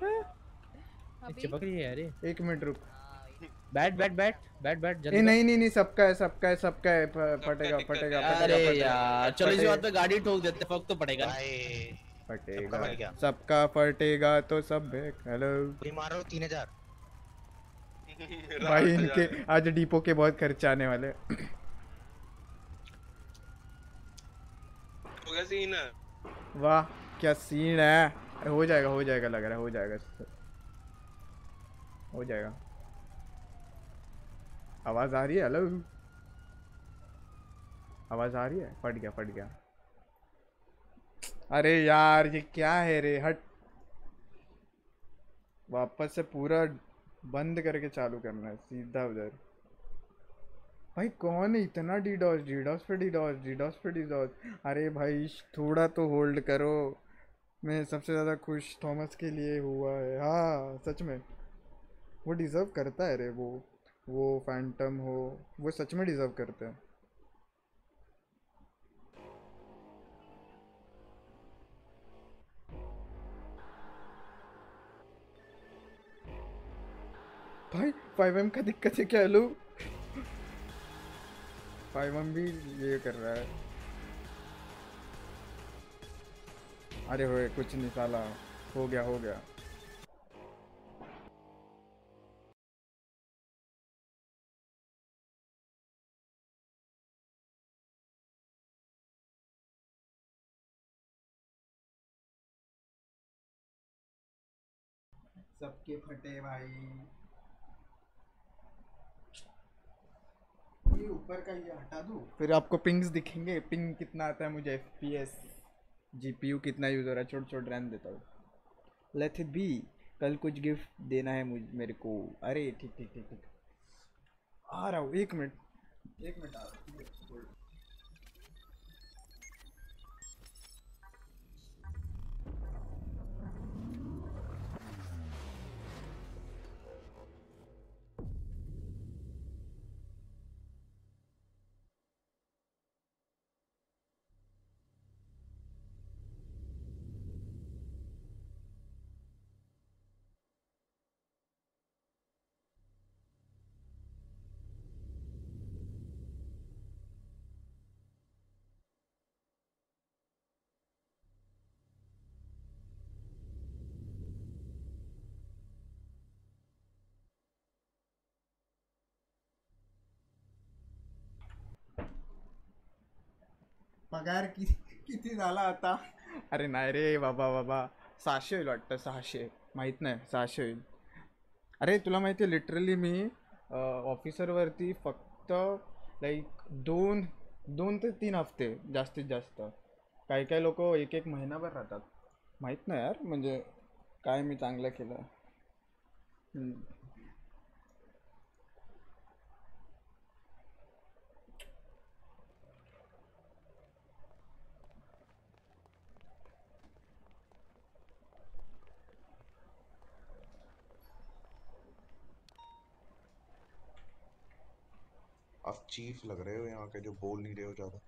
चिपक रही है अरे। एक मिनट रुक। बैठ बैठ बैठ बैठ बैठ जल्दी नहीं नहीं नहीं सबका है सबका है सबका है फटेगा फटेगा अरे यार चलो इसी बात पे गाड़ी ठोक देते फक तो पड़ेगा फटेगा। सबका फटेगा तो सब हेलो कोई मार रहा हो? तीन हज़ार। (laughs) भाई इनके आज डिपो के बहुत खर्चे आने वाले। हो गया सीन वाह क्या सीन है। हो जाएगा हो जाएगा लग रहा है, हो जाएगा हो जाएगा। आवाज़ आ रही है हेलो आवाज़ आ रही है? फट गया फट गया। अरे यार, ये क्या है रे? हट। वापस से पूरा बंद करके चालू करना है, सीधा उधर। भाई, कौन है इतना डीडॉस डीडॉस पे डीडॉस डीडॉस पे डीडॉस अरे भाई, थोड़ा तो होल्ड करो। मैं सबसे ज़्यादा खुश थॉमस के लिए हुआ है। हाँ सच में। वो डिज़र्व करता है रे, वो वो फैंटम हो, वो सच में डिज़र्व करता है। भाई फाइव एम का दिक्कत है क्या, लो? फाइव एम भी ये कर रहा है। अरे हो कुछ नहीं साला। हो गया हो गया। सबके फटे भाई। ये ऊपर का ये हटा दूँ। फिर आपको पिंग्स दिखेंगे। पिंग कितना आता है मुझे F P S G P U कितना यूज़ हो रहा है, छोट छोट रैम देता हूँ। लेथ बी कल कुछ गिफ्ट देना है मुझ, मेरे को। अरे, ठीक ठीक ठीक ठीक। आ रहा हूँ, एक मिनट। एक मिनट आ रहा हूँ। पगार किती किती झाला आता? अरे नाही रे बाबा बाबा. सहाशे होईल वाटतं सहाशे. माहीत नाही सहाशे होईल. अरे तुला माहिती आहे लिटरली मी ऑफिसरवरती फक्त लाईक दोन दोन ते तीन हफ्ते जास्तीत जास्त. काही काही लोक एक एक महिनाभर राहतात. माहीत नाही यार म्हणजे काय मी चांगलं केलं. आप चीफ लग रहे हो यहाँ के जो बोल नहीं रहे हो ज़्यादा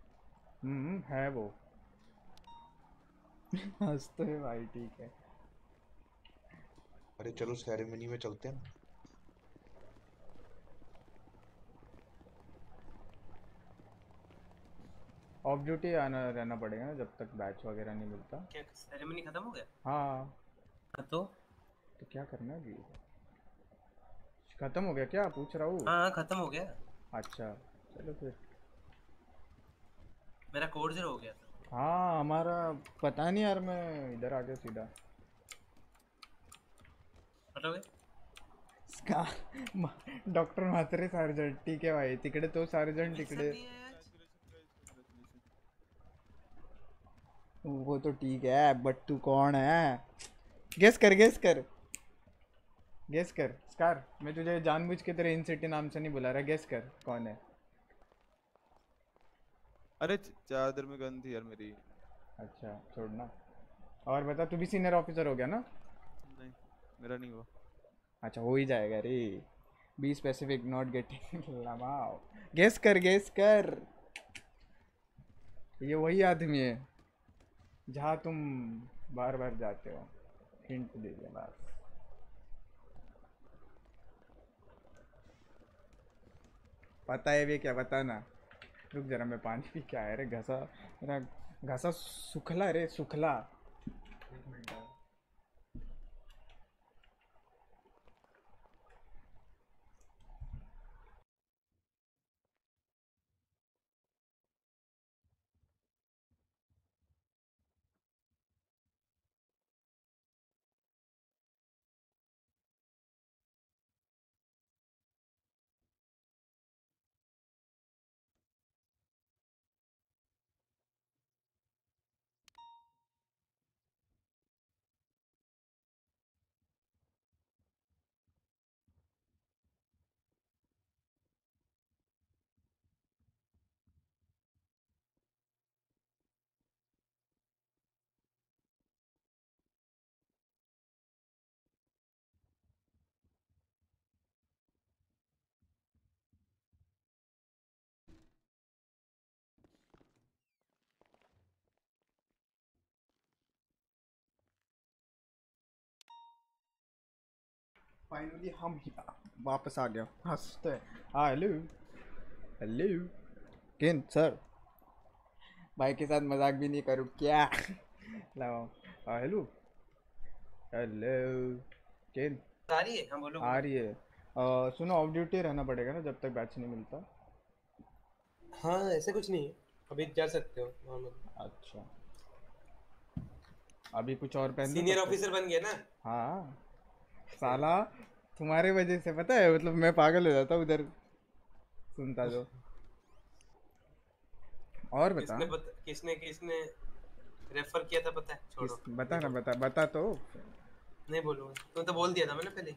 हम्म है वो हँसते हैं भाई ठीक है अरे चलो सेरेमनी में चलते हैं ऑफ़ ड्यूटी आना रहना पड़ेगा ना जब तक बैच वगैरह नहीं मिलता। क्या सेरेमनी खत्म हो गया? हाँ। हाँ तो? तो क्या करना है अभी? खत्म हो गया क्या? पूछ रहा हूँ। हाँ हाँ खत्म हो गया। अच्छा चलो फिर। मेरा कोड ज़ीरो हो गया हाँ हमारा पता नहीं यार मैं इधर आ गया सीधा इसका डॉक्टर म्हात्रे सार्जंट ठीक आहे भाई तिकडे तो सार्जंट तिकडे। वो तो ठीक है बट तू कौन है? गेस कर गेस कर। गेस कर। कर मैं तुझे जानबूझ के तेरे इन सिटी नाम से नहीं बुला रहा गेस कर कौन है? अरे चादर में गन थी यार मेरी। अच्छा छोड़ना और बता तू भी सीनियर ऑफिसर हो गया ना? नहीं मेरा नहीं हुआ। अच्छा हो ही जाएगा रे। Be specific not getting lmao guess कर गेस कर। ये वही आदमी है जहाँ तुम बार बार जाते हो। हिंट दीजिए बस। पता है भी क्या पता ना रुक जरा, मैं पानी पी क्या है रे घसा, मेरा घसा सुखला रे, सुखला। फाइनली हम वापस आ गया हँसते हाँ। हेलो हेलो किन सर भाई के साथ मज़ाक भी नहीं करूँ क्या? लाओ हेलो हेलो किन आ रही है? हाँ बोलो। आ रही है। अ, सुनो ऑफ़ ड्यूटी रहना पड़ेगा ना जब तक बैच नहीं मिलता। हाँ ऐसे कुछ नहीं है। अभी जा सकते हो नॉर्मल अच्छा। अभी कुछ और पहन सीनियर ऑफिसर बन गया ना? हाँ। साला तुम्हारे वजह से पता है? मतलब मैं पागल हो जाता उधर। सुनता जो और बता। किसने बता, किसने किसने रेफर किया था पता है? छोड़ो। बता ना बता बता तो। नहीं बोलूँगा। तुमने तो बोल दिया था मैंने पहले।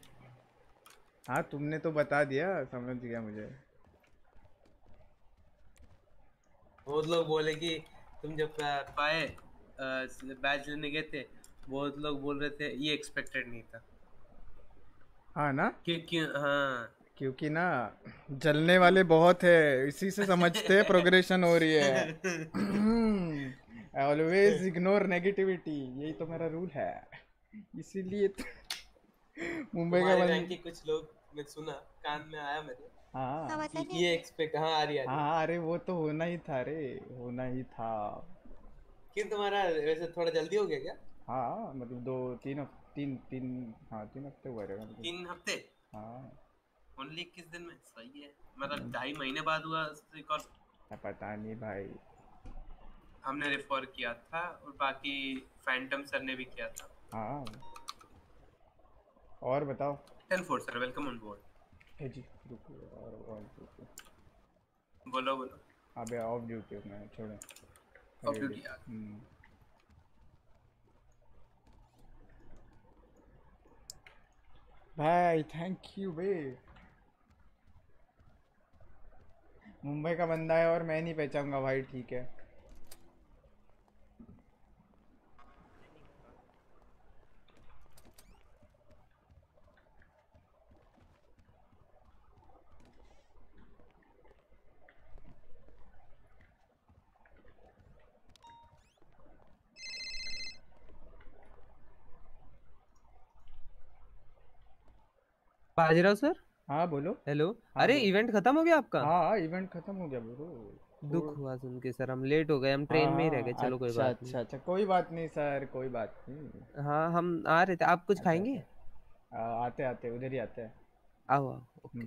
हाँ तुमने तो बता दिया समझ गया मुझे। बहुत लोग बोले कि तुम जब पाए बैच लेने गए थे बहुत लोग बोल रहे थे ये एक्सपेक्टेड नहीं था। हाँ ना? क्योंकि हाँ। क्योंकि ना जलने वाले बहुत है इसी से समझते हैं प्रोग्रेशन हो रही है। ऑलवेज इग्नोर नेगेटिविटी यही तो मेरा रूल है। इसीलिए तो मुंबई का बंद के कुछ लोग मैं सुना कान में आया मेरे हाँ। ये एक्सपेक्ट हाँ आ रही है हाँ अरे वो तो होना ही था रे होना ही था। क्यों तुम्हारा वैसे थोड़ा जल्दी हो गया क्या? हाँ मतलब दो तीन हफ- तीन तीन हाँ तीन हफ़्ते हुए रहेगा मतलब तीन हफ़्ते? हाँ। ओनली इक्कीस दिन में? सही है। मतलब ढाई महीने बाद हुआ रिकॉर्ड पता नहीं भाई। हमने रेफर किया था और बाकी फैंटम सर ने भी किया था। हाँ। और बताओ। Ten four sir welcome on board है जी रुको और रुको बोलो बोलो। अबे ऑफ़ ड्यूटी मैं छोड़ो। Off duty, यार। हम्म। भाई थैंक यू बे। मुंबई का बंदा है और मैं नहीं पहचानूँगा भाई, ठीक है। बाजीराव सर? हाँ बोलो। हेलो हाँ, अरे बोलो। इवेंट खत्म हो गया आपका? हाँ इवेंट खत्म हो गया ब्रो दुख हुआ सुन के सर हम लेट हो गए हम ट्रेन हाँ, में ही रह गए। चलो कोई अच्छा बात अच्छा अच्छा कोई बात नहीं सर कोई बात नहीं। हाँ हम आ रहे थे। आप कुछ खाएँगे? आ, आते आते उधर ही आते हैं। आओ आओ। ओके।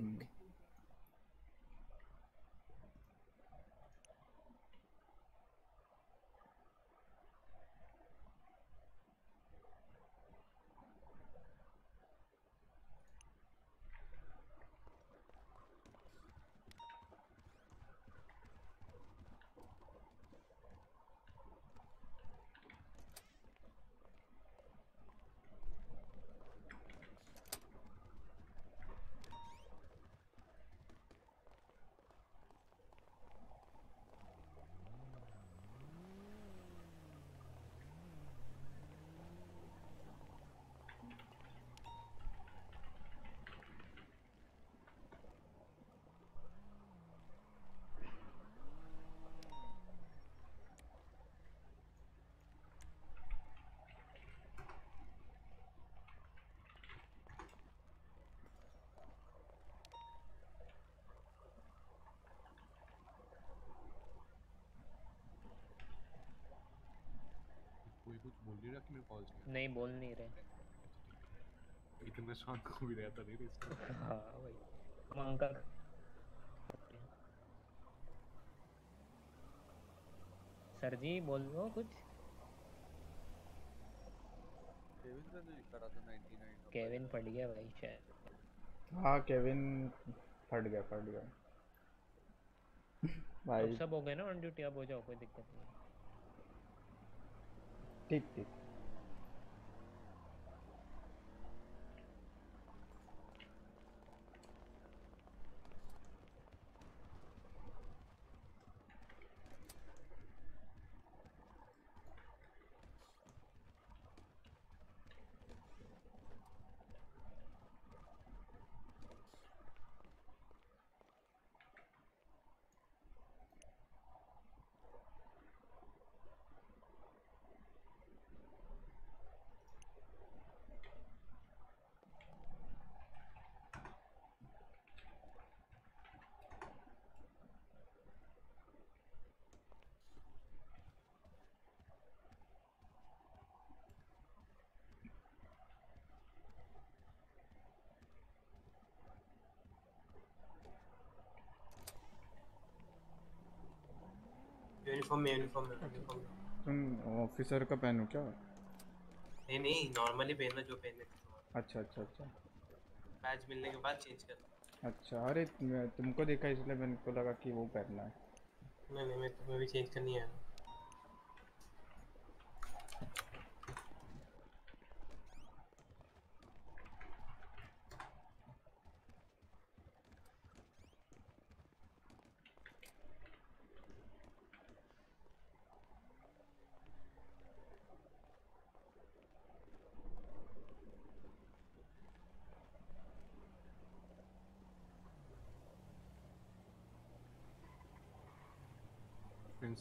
बोल नहीं रहा कि मेरे कॉल्स में नहीं बोल नहीं रहे। इतने शांत को भी रहता नहीं रही हाँ भाई मंकर सर जी बोल लो कुछ। केविन पड़ गया भाई शायद। हाँ केविन फट गया फट गया। (laughs) भाई। सब हो गए ना ऑन ड्यूटी अब हो जाओ कोई दिक्कत नहीं। ठीक ठीक। यूनिफॉर्म में यूनिफॉर्म में यूनिफॉर्म में। तुम ऑफिसर का पहनो क्या? नहीं नहीं नॉर्मली पहनो जो पहने थे अच्छा अच्छा अच्छा। बैच मिलने के बाद चेंज कर अच्छा अरे तुमको देखा इसलिए मैंने को लगा कि वो पहनना है। नहीं नहीं मैं तुम्हें भी चेंज करनी है।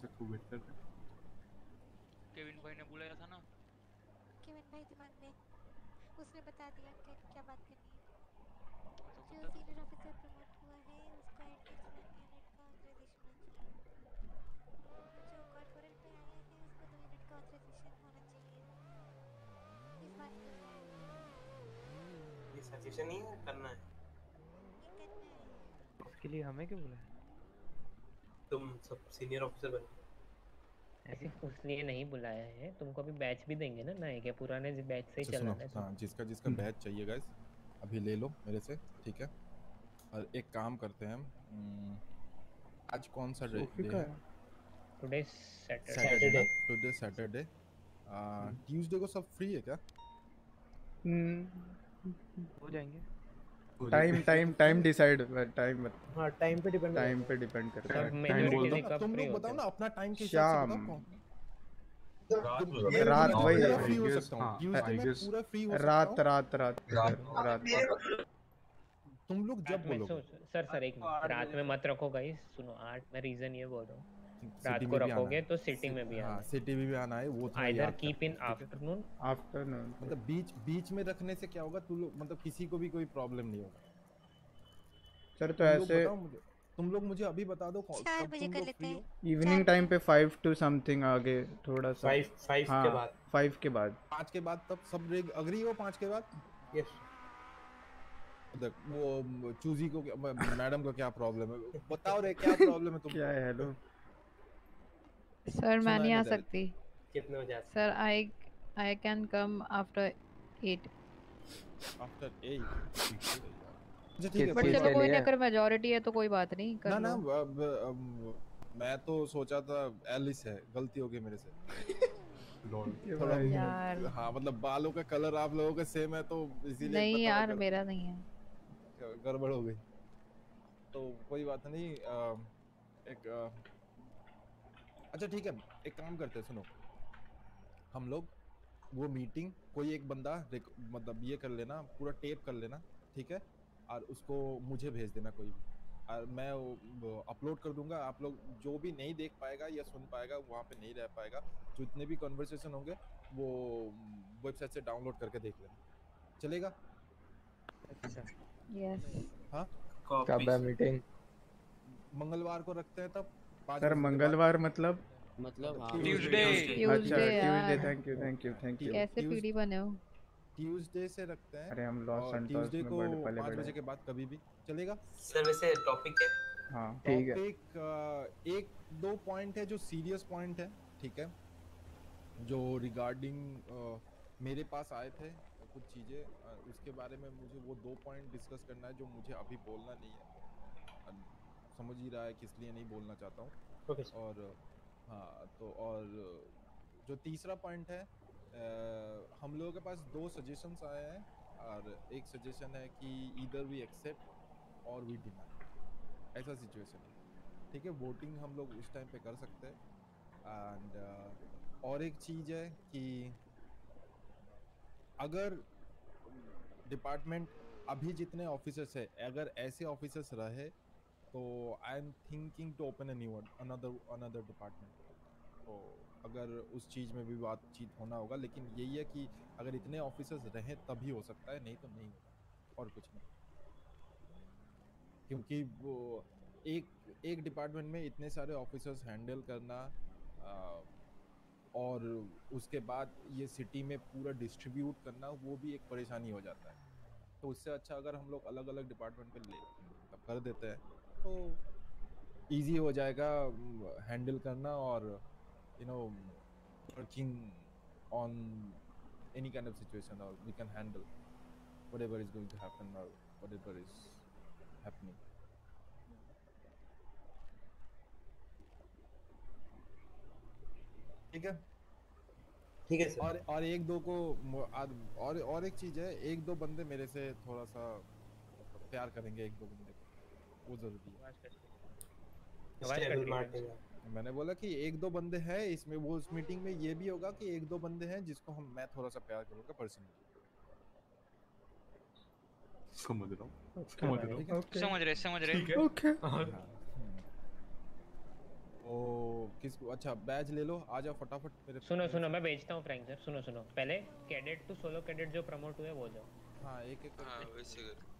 से खूब वेट करते हैं। केविन भाई ने बुलाया था ना? केविन भाई दिमाग में उसने बता दिया क्या क्या बात करनी है। जो सीनियर ऑफिसर प्रमोट हुआ है उसको वन यूनिट का ऑथराइजेशन जो कॉर्पोरेट पे आया है उसको दो यूनिट का ऑथराइजेशन होना चाहिए। इस बात ये सजेशन नहीं है करना है। उसके लिए हमें क्यों बुलाया? तुम सब सीनियर ऑफिसर बन। गए। ऐसे उसलिए नहीं बुलाया है तुमको अभी बैच भी देंगे ना नए के पुराने बैच से ही अच्छा, सुनो चलाना है हाँ जिसका जिसका बैच चाहिए गाइस अभी ले लो मेरे से ठीक है? और एक काम करते हैं हम्म, आज कौन सा डे है? Today Saturday Saturday today Saturday Tuesday को सब फ्री है क्या? हो जाएँगे। Time time time decide time हाँ टाइम पे डिपेंड टाइम पे डिपेंड करता है। टाइम बोल दो। तुम लोग बताओ ना अपना टाइम के हिसाब से बताओ रात वही पूरा फ्री हो सकता हूँ। हाँ, में guess- पूरा फ्री हो रात रात रात रात तुम लोग जब रात में सर सर एक मिनट रात में मत रखो गाइस सुनो आठ मैं रीजन ये बोल रहा हूँ। रात में को भी आना रखोगे है। तो सिटी में भी आना हाँ। है सिटी में भी आना है वो थोड़ा either keep in afternoon afternoon मतलब बीच बीच में रखने से क्या होगा तुम लोग मतलब किसी को भी कोई प्रॉब्लम नहीं होगा। सर तो ऐसे तुम लोग मुझे अभी बता दो चार बजे कर लेते हैं। इवनिंग टाइम पे फाइव टू समथिंग आगे थोड़ा सा। फाइव फाइव के बाद। फाइव के बाद। पाँच के बाद तब सब अग्री हो पाँच के बाद? यस देख वो चूजी को मैडम को क्या प्रॉब्लम है? बताओ रे क्या प्रॉब्लम है तुमको (laughs) क्या है हेलो सर मैं नहीं आ नहीं सकती। कितने बजे sir I I can come after eight after eight अच्छा है बट चलो कोई नहीं। अगर मेजोरिटी है तो कोई बात नहीं कर ना ना अब, अब, मैं तो सोचा था एलिस है गलती हो गई मेरे से। (laughs) थोड़ा यार। हाँ मतलब बालों का कलर आप लोगों का सेम है तो इसीलिए नहीं यार मेरा नहीं है। गड़बड़ हो गई। तो कोई बात नहीं अ, एक अ, अच्छा ठीक है एक काम करते हैं सुनो। हम लोग वो मीटिंग कोई एक बंदा मतलब ये कर लेना पूरा टेप कर लेना ठीक है? और उसको मुझे भेज देना कोई भी। और मैं अपलोड कर दूँगा। आप लोग जो भी नहीं देख पाएगा या सुन पाएगा वहाँ पे नहीं रह पाएगा। जितने भी कॉन्वर्सेशन होंगे वो वेबसाइट से डाउनलोड करके देख लेना। चलेगा? यस हाँ? कब है मीटिंग मंगलवार को रखते हैं तब। सर। मंगलवार मतलब? मतलब हाँ। ट्यूसडे। अच्छा Tuesday thank you thank you thank you कैसे पीढ़ी बने हो? ट्यूसडे से रखते हैं। अरे हम लॉस ट्यूसडे में को बड़े पले बड़े बजे के बाद कभी भी चलेगा। सर वैसे टॉपिक है। हाँ ठीक है। टॉपिक एक दो पॉइंट है जो सीरियस पॉइंट है ठीक है? जो रिगार्डिंग मेरे पास आए थे कुछ चीज़ें उसके बारे में मुझे वो दो पॉइंट डिस्कस करना है जो मुझे अभी बोलना नहीं है। समझ ही रहा है किस लिए नहीं बोलना चाहता हूँ। Okay, और हाँ तो और जो तीसरा पॉइंट है अ, हम लोगों के पास दो सजेशंस आए हैं और एक सजेशन है कि इधर वी एक्सेप्ट और वी डिनाई ऐसा सिचुएशन है। ठीक है वोटिंग हम लोग उस टाइम पे कर सकते हैं। एंड और एक चीज़ है कि अगर डिपार्टमेंट अभी जितने ऑफिसर्स है अगर ऐसे ऑफिसर्स रहे तो I am thinking to open a new another another department तो अगर उस चीज़ में भी बातचीत होना होगा लेकिन यही है कि अगर इतने ऑफिसर्स रहें तभी हो सकता है नहीं तो नहीं होगा और कुछ नहीं। क्योंकि वो एक एक डिपार्टमेंट में इतने सारे ऑफिसर्स हैंडल करना आ, और उसके बाद ये सिटी में पूरा डिस्ट्रीब्यूट करना वो भी एक परेशानी हो जाता है। तो उससे अच्छा अगर हम लोग अलग अलग डिपार्टमेंट पे ले कर देते हैं। तो आपको इजी हो जाएगा mm, हैंडल करना और you know working on any kind of situation और we can handle whatever is going to happen और व्हाटएवर इज़ है? ठीक है और और एक दो को और और एक चीज़ है एक दो बंदे मेरे से थोड़ा सा प्यार करेंगे एक दो बंदे है। मार्टिन है। मैंने बोला कि एक दो बंदे हैं इसमें वो उस मीटिंग में ये भी होगा कि एक दो बंदे हैं जिसको हम मैं थोड़ा सा प्यार करूँगा पर्सनली समझ रहा हूँ। समझ रहा हूँ। समझ रहे समझ रहे। ओके ओ किसको अच्छा बैज ले लो आ जाओ फटाफट मेरे सुनो सुनो मैं भेजता हूँ फ्रैंक सर सुनो सुनो। पहले कैडेट टू सोलो कैडेट जो प्रमोट हुए वो जाओ। हाँ एक एक हाँ वैसे कर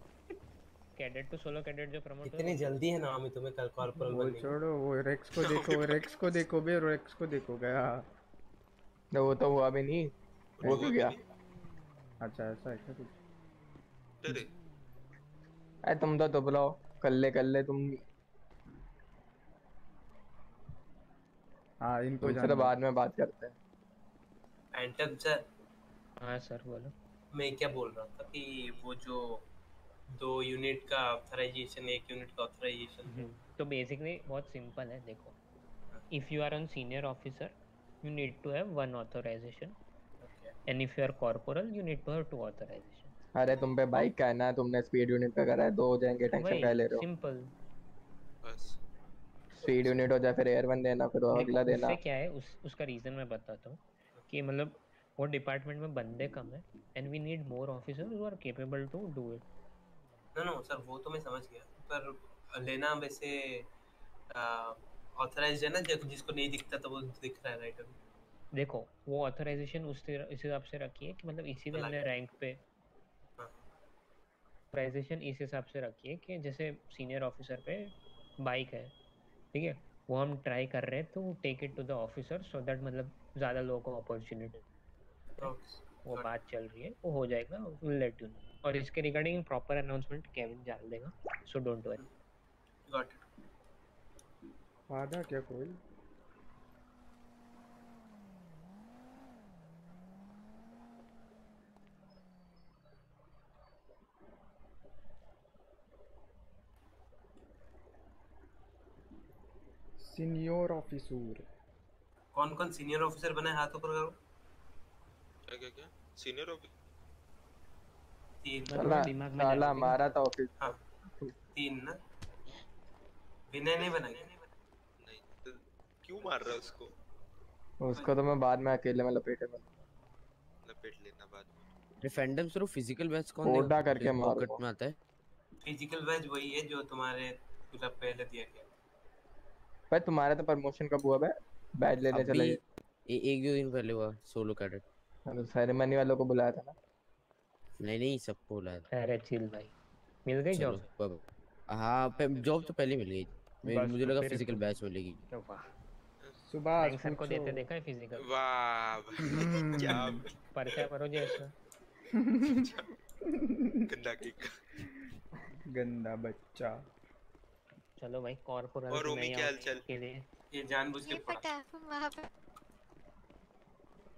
कैडेट टू सोलो कैडेट जो प्रमोट इतनी वो जल्दी है ना हमें तुम्हें कल कॉर्पोरल बनने की। छोड़ो वो रेक्स को देखो रेक्स को देखो बे रेक्स को देखो गया तो वो तो हुआ भी नहीं। हो भी गया अच्छा ऐसा है क्या कुछ? अरे। अरे तुम तो दुबलाओ कर ले कर ले तुम। हाँ इनको जान तो बाद में बात करते हैं। एंटम सर हाँ सर बोलो। मैं क्या बोल रहा था कि वो जो दो यूनिट का ऑथराइजेशन एक यूनिट का ऑथराइजेशन तो बेसिकली बहुत सिंपल है देखो। If you are on senior officer you need to have one authorisation and if you are corporal you need to have two authorisation अरे तुम पे बाइक का है ना तुमने स्पीड यूनिट पे करा है दो हो जाएँगे टेंशन क्या ले रहे। हो सिंपल बस। स्पीड यूनिट हो जाए फिर एयर वन देना फिर अगला देना। उससे क्या है उस उसका रीजन मैं बताता हूँ कि मतलब वो डिपार्टमेंट में बंदे कम है and we need more officers who are capable to do it no no sir वो तो मैं समझ गया। पर लेना वैसे ऑथराइज है ना जिसको नहीं दिखता तो वो दिख रहा है राइट अभी देखो वो ऑथराइजेशन उस तरह- इस हिसाब से रखी है कि मतलब इसी में हमने रैंक पे ऑथराइजेशन इस हिसाब से रखी है कि जैसे सीनियर ऑफिसर पे बाइक है ठीक है? वो हम ट्राई कर रहे हैं तो take it to the officer so that मतलब ज़्यादा लोगों को अपॉर्चुनिटी वो बात चल रही है वो हो जाएगा लेट यू नो और इसके रिगार्डिंग प्रॉपर अनाउंसमेंट केविन डाल देगा सो डोंट वरी गॉट वादा क्या कोई? सीनियर ऑफिसर कौन कौन सीनियर ऑफिसर बना है हाथ ऊपर करो? क्या क्या क्या? सीनियर ऑफ़िस तीन साला साला हमारा था ऑफ़िस हाँ तीन ना। विनय नहीं बना क्या नहीं तो क्यों मार रहा उसको? उसको तो मैं बाद में अकेले में लपेटे में लपेट लेना बाद में। रिफेंडम सिर्फ़ फ़िज़िकल बैच कौन ओडा करके जो मारो। पॉकेट में आता है। फ़िज़िकल बैच वही है जो तुम्हारे पूरा पहले दिया गया। भाई तुम्हारा तो प्रमोशन कब हुआ बे? बैज लेने चले अभी एक दो दिन पहले हुआ सोलो कैडेट गए सेरेमनी वालों को बुलाया था ना। नहीं नहीं सबको बुलाया अरे चिल भाई। मिल गई जॉब हाँ जॉब तो पहले मिल गई मैं- मुझे तो लगा फ़िज़िकल तो- बैच मिलेगी। वाह। सुभाष फ्रैंक सर को देते देखा है फ़िज़िकल वाह हम्म। क्या पर्चा करो जैसा गंदा किक गंदा बच्चा। चलो भाई कॉर्पोरल और ओमी क्या हालचाल? के लिए ये जानबूझ के फटाफट वहाँ पे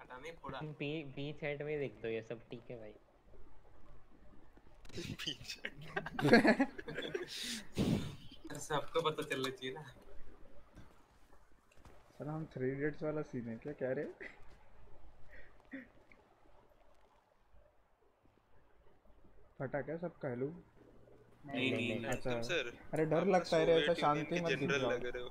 पता नहीं फोड़ा बी बी सेट में देख दो ये सब ठीक है भाई। सबको पता चलना चाहिए ना सर हम थ्री इडियट्स वाला सीन है क्या? कह रहे फटा क्या सब कहलू नहीं, नहीं, नहीं, अच्छा। सर, अरे डर लगता है रे ऐसा शांति मत हो।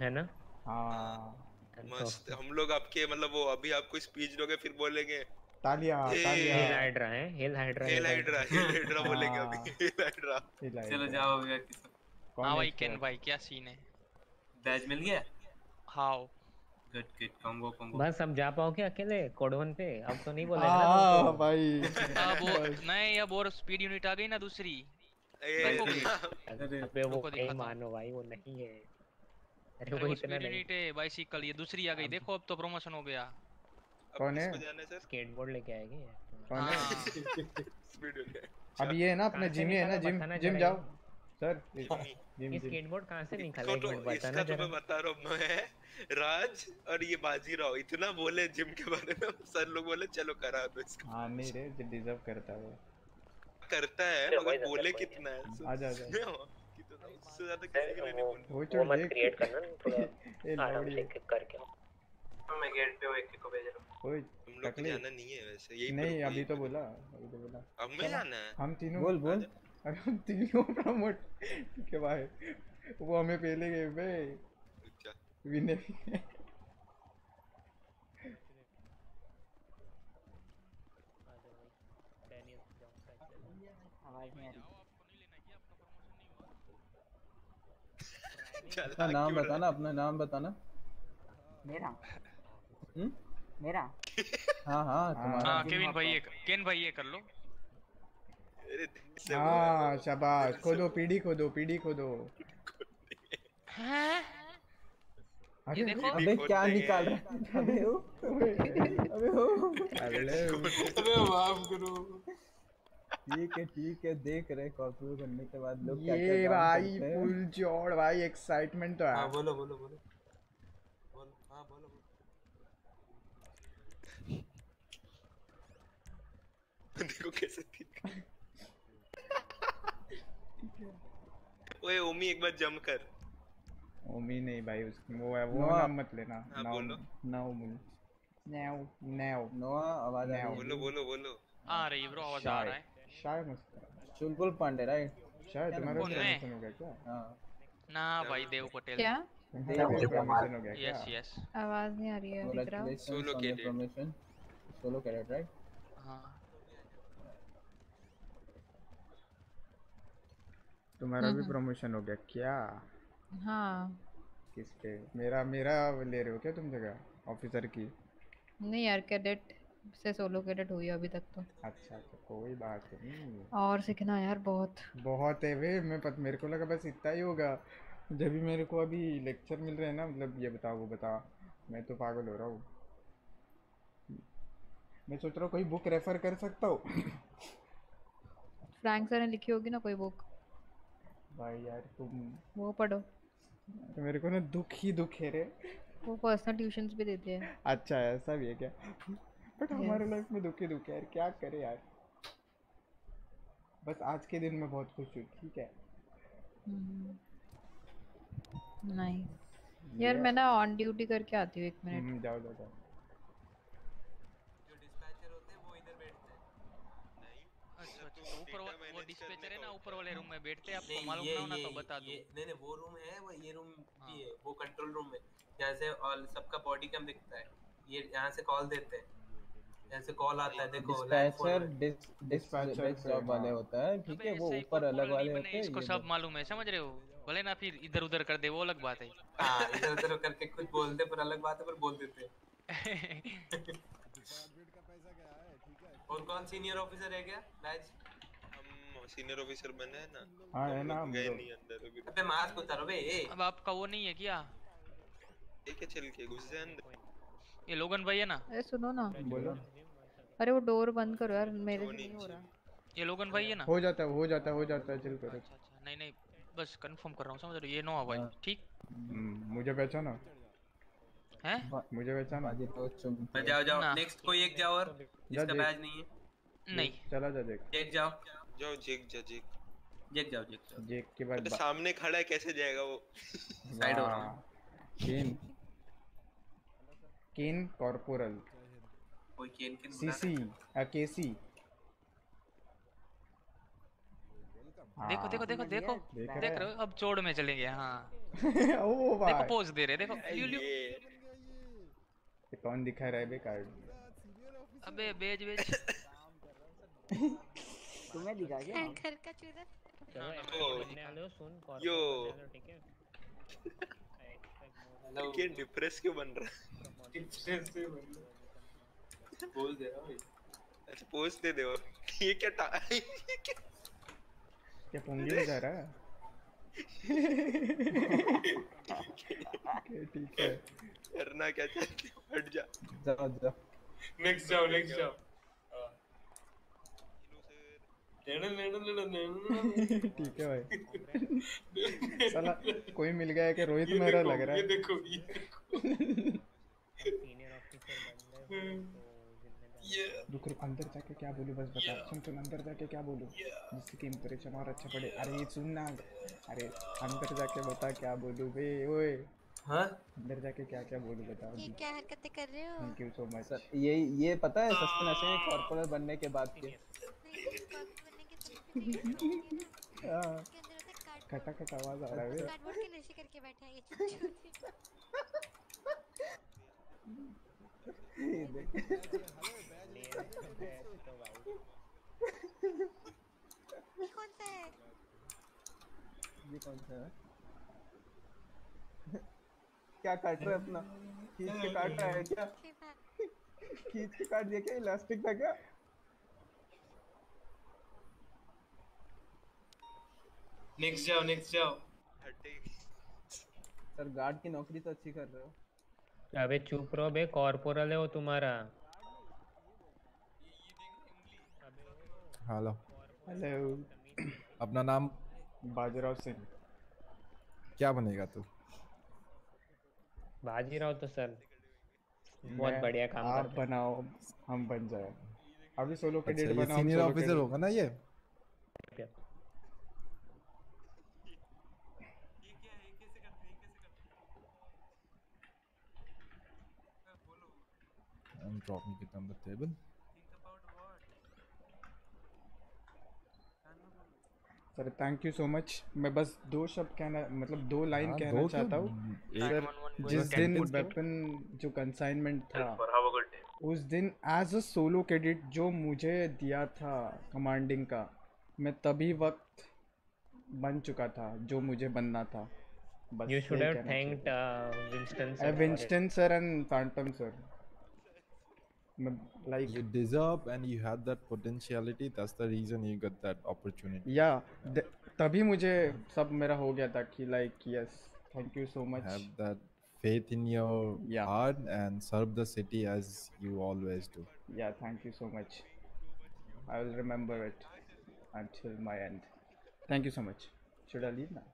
है ना? हाँ। मस्त हम लोग आपके मतलब वो अभी आपको स्पीच दोगे फिर बोलेंगे तालियाँ तालियाँ। हेल हाइड्रा है hail Hydra hail Hydra hail Hydra बोलेंगे। अभी हेल हाइड्रा चलो जाओ अभी हाँ भाई? केन भाई क्या सीन है? बैच मिल गया? How good good combo combo बस अब जा पाओगे अकेले कोड वन पे? अब तो नहीं बोला हाँ भाई। अब वो (laughs) नहीं अब और स्पीड यूनिट आ गई ना दूसरी। अबे वो नहीं मानो भाई वो नहीं है। अरे वो इतना नहीं। है बाइसिकल ये दूसरी आ गई। देखो अब तो प्रमोशन हो गया। कौन है? स्केटबोर्ड लेके आएगी? कौन है? हाँ। (laughs) स्पीड अब ये है ना अपने जिम ही है ना जिम जिम जाओ। सर जिम जिम स्केटबोर्ड कहाँ से निकाला इसको एक तो मिनट बताना तो जरा। मैं बता रहा हूँ मैं राज और ये बाजीराव इतना बोले जिम के बारे में सर लोग बोले चलो करा दो इसको। हाँ नहीं रे डिजर्व करता है वो। करता है मगर बोले कितना है? सो- आजा, आजा। कितना उससे ज़्यादा किसी के लिए नहीं बोल वो तो क्रिएट करना थोड़ा (laughs) आराम से किक मैं गेट पे वो एक को भेज रहा हूँ। ओए हम लोग को तकलीफ़ जाना नहीं है वैसे यही नहीं अभी तो बोला अभी तो बोला। अब में जाना है। हम तीनों बोल बोल। अरे हम तीनों प्रमोट है भाई वो हमें पहले गए बे। अच्छा। विनय अपना नाम बताना अपना नाम बताना। मेरा? हम्म? मेरा? (laughs) हाँ हाँ तुम्हारा। हाँ केविन भाई ये केन भाई ये कर लो। हाँ शाबाश। खोदो पीढ़ी खोदो पीढ़ी खोदो। अरे देखो। अबे क्या निकाल रहा है? अबे ओ अबे ओ। अबे माफ़ करो। ठीक है ठीक है देख रहे कॉर्पोरेट बनने के बाद लोग क्या क्या ये भाई फुल जोड़ भाई एक्साइटमेंट तो हाँ। है बोलो बोलो बोलो हाँ बोलो बोलो देखो कैसे ओए ओमी एक बार जम कर ओमी नहीं भाई उस वो है वो। नाम मत लेना हाँ, नाउ बोलो। नाउ मुल नैव नैव नोआ आवाज़ आ रही है बोलो बोलो बोलो आ रही ब्रो आवाज़ आ रहा है शाय मस्त चुलबुल पांडे राइट शायद तुम्हारा कौन है? हो गया क्या हाँ ना भाई देव पटेल क्या हो यस यस आवाज़ नहीं आ रही है दिख रहा on your cadet. promotion. Solo हाँ तुम्हारा भी हम्म। प्रमोशन हो गया क्या? हाँ। किस पे मेरा मेरा ले रहे हो क्या तुम जगह? ऑफिसर की? नहीं यार कैडेट से सोलो कैडेट हुई अभी तक तो। अच्छा अच्छा कोई बात नहीं। और सीखना यार बहुत। बहुत है वे मैं पत मेरे को लगा बस इतना ही होगा। जब भी मेरे को अभी लेक्चर मिल रहे हैं ना मतलब ये बताओ वो बताओ। मैं तो पागल हो रहा हूँ। मैं सोच रहा हूँ कोई बुक रेफर कर सकता हूँ? फ्रैंक सर ने लिखी होगी ना कोई बुक भाई यार तुम वो पढ़ो। मेरे को ना दुख ही दुख है रे। वो पर्सनल ट्यूशंस भी देते हैं। अच्छा ऐसा भी है क्या? बट हमारे लाइफ में दुख ही दुख है यार क्या करे यार? बस आज के दिन में बहुत खुश हूँ ठीक है? नाइस यार मैं ना ऑन ड्यूटी करके आती हूँ एक मिनट हम्म, जाओ जाओ जाओ जो डिस्पैचर होते हैं वो इधर बैठते हैं अच्छा अच्छा ऊपर वो डिस्पैचर है ना ऊपर वाले रूम में बैठते हैं आपको मालूम ना हो ना ये तो बता दो। नहीं नहीं वो रूम है वो ये रूम भी है। वो कंट्रोल रूम है जहाँ से और सबका बॉडी कैम दिखता है। ये यहाँ से कॉल देते हैं यहाँ से कॉल आता है देखो डिस्पैचर फ़ोन डिस Dispatcher डिस्पैच पे, जॉब वाले हाँ। होता है ठीक है वो ऊपर अलग वाले होते हैं इसको सब मालूम है समझ रहे हो? भले ना फिर इधर उधर कर दे वो अलग बात है। हाँ इधर उधर करके कुछ बोलते पर अलग बात है पर बोल देते हैं। (laughs) (laughs) और कौन सीनियर ऑफिसर है क्या राज? सीनियर ऑफिसर बने हैं ना हाँ, है ना, गए नहीं अंदर अभी। अबे मास्क उतारो बे। ए अब आपका वो नहीं है क्या? ठीक है चल के घुस जाए अंदर। ये लोगन भाई है ना? अरे सुनो ना। बोलो। अरे वो डोर बंद करो यार मेरे से नहीं हो रहा। ये लोगन भाई है ना? हो जाता है हो जाता है हो जाता है चिल करो। नहीं नहीं बस कंफर्म कर रहा हूँ समझ रहे हो? ये नो भाई ठीक? हम्म, मुझे पहचाना? हैं? मुझे पहचाना? जाओ जाओ नेक्स्ट कोई एक जाओ और जिसका बैज नहीं है। नहीं। चला जा देख। जेक जाओ। जाओ जेक जा जेक। जेक जाओ जेक जाओ। जेक के बाद सामने खड़ा है कैसे जाएगा वो? साइड हो रहा हूँ। केन। Ken corporal. कोई केन केन बुला सीसी। केसी। देखो देखो देखो देखो। देख देख रहे हो? अब चोड़ में चलेंगे हाँ। (laughs) ओ भाई। देखो पोज दे रहे देखो लियो लियो ये कौन दिखा रहा है बे कार्ड अबे बेच बेच। (laughs) तुम्हें दिखा क्या? (laughs) घर का चूरा चलो ओ, बनने वाले हो सुन यो। ठीक है? (laughs) ये डिप्रेस क्यों बन रहा है? बोल दे रहा हूँ अच्छा पोस्ट दे दो ये क्या टा (laughs) ये क्या क्या पुंगी में जा रहा है? ठीक है। करना क्या चाहते हट जा। जा जा। नेक्स्ट जाओ नेक्स्ट जाओ। (laughs) ठीक है भाई। साला कोई मिल गया है कि रोहित मेरा लग रहा है? ये देखो ये देखो। सीनियर ऑफिसर बंदे हो तो रुक रुक अंदर जाके क्या बोलूँ बस बता। सुन सुन अंदर जाके क्या बोलूँ? जिससे कि इंप्रेशन और अच्छा पड़े। अरे सुन ना। अरे अंदर जाके बता क्या बोलूँ बे ओए। हाँ? अंदर जाके क्या क्या बोलूँ बता। ये क्या हरकतें कर रहे हो? Thank you so much sir ये ये पता है सस्पेंस है कॉर्पोरेट बनने के बाद के। हाँ, खटा खटा आवाज़ आ रहा है। कार्डबोर्ड के नशे करके बैठा है ये चुप ये देख ये कौन सा है? ये कौन सा है? क्या काट रहा है अपना? खींच के काट रहा है क्या? खींच के काट दिया क्या? इलास्टिक था क्या? नेक्स्ट जाओ नेक्स्ट जाओ। सर गार्ड की नौकरी तो अच्छी कर रहे हो। अबे चुप रहो बे कॉर्पोरल है वो तुम्हारा। हेलो। हेलो। अपना नाम? बाजीराव सिंह। क्या बनेगा तू? बाजीराव तो सर बहुत बढ़िया काम आप करते हैं। बनाओ हम बन जाए। अभी सोलो अच्छा कैडेट बनाओ सीनियर ऑफिसर होगा ना ये I'm dropping it on the table. Sir thank you so much मैं बस दो शब्द कहना मतलब दो लाइन हाँ, कहना दो चाहता हूँ। सर जिस दिन वेपन जो कंसाइनमेंट था. उस दिन एज अ सोलो कैडेट जो मुझे दिया था कमांडिंग का मैं तभी वक्त बन चुका था जो मुझे बनना था। बस You should यही have कहना thanked चाहता uh, Winston हूँ। sir like You deserve and you had that potentiality. That's the reason you got that opportunity. या द- तभी मुझे सब मेरा हो गया था कि like yes thank you so much Have that faith in your heart and serve the city as you always do. Yeah, thank you so much. I will remember it until my end. Thank you so much. Should I leave now?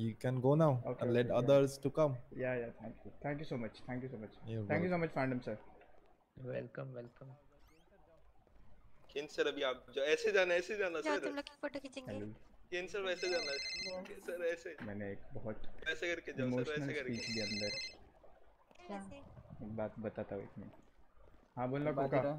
You can go now Okay, and let okay, yeah. to come. Yeah, yeah, thank you. Thank you so much. Thank you so much. You're thank you so much, Fandom sir. Welcome welcome किन sir अभी आप जाओ ऐसे जाना ऐसे जाना sir तुम लोग की फ़ोटो खींचेंगे? किन सर वैसे जाना सर ऐसे मैंने एक बहुत वैसे करके जाओ सर वैसे स्पीच करके। अंदर। बात बताता हूँ एक मिनट। हाँ बोलना बात कोका।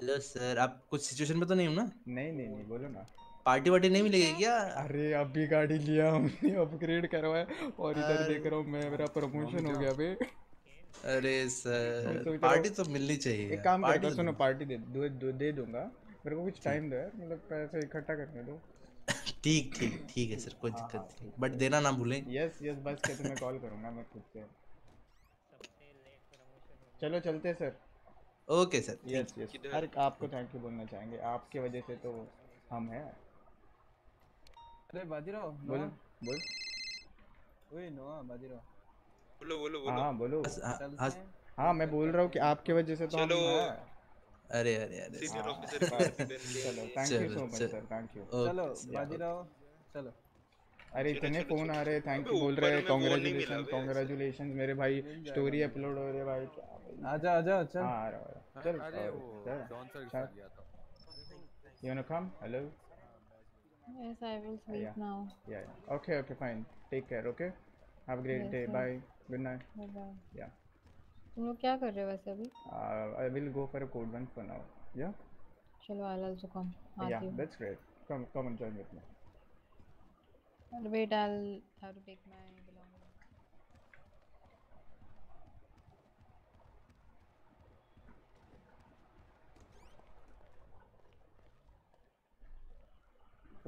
हेलो सर आप कुछ सिचुएशन में तो नहीं हो ना? नहीं नहीं नहीं बोलो ना। पार्टी वार्टी नहीं मिलेगी क्या? अरे अभी गाड़ी लिया हमने अपग्रेड करवाया और इधर देख रहा हूँ मैं मेरा प्रमोशन हो गया बे अरे सर सोच पार्टी तो मिलनी चाहिए एक काम करता तो सुनो पार्टी दे दो, दो दे दूँगा। मेरे को कुछ टाइम दो यार मतलब पैसे इकट्ठा करने दो। (laughs) ठीक ठीक ठीक है सर कोई दिक्कत नहीं। बट देना ना भूलें। यस यस बस के तुम्हें कॉल करूँगा मैं खुद से। चलो चलते हैं sir. Okay sir yes yes अरे आपको थैंक यू बोलना चाहेंगे आपकी वजह से तो हम हैं। अरे बाजीराव बोल बोल। ओए नोआ बाजीराव। बोलो बोलो बोलो। हाँ बोलो। हैं हाँ। मैं बोल रहा हूँ कि आपकी वजह से तो चलो। अरे अरे अरे Senior हाँ, president चलो thank you so much sir thank you चलो बाजीराव चलो। अरे इतने फ़ोन आ रहे हैं थैंक यू बोल रहे हैं बे। कॉन्ग्रेचुलेशन मेरे भाई स्टोरी अपलोड हो रही है भाई आजा आजा चल। हाँ आ रहा है, है। चल अरे वो चल, डॉन सर के। साथ गया था। You wanna come? Hello? Yes, I will sleep yeah. now. Yeah, yeah. Okay, okay, fine. Take care, okay? Have a great yes, day. Sir. Bye. Good night. Bye bye. Yeah. तुम लोग क्या कर रहे हो वैसे अभी I will go for a cold one for now या चलो आई विल आल्सो कम या that's great come come and join with me wait I have to take my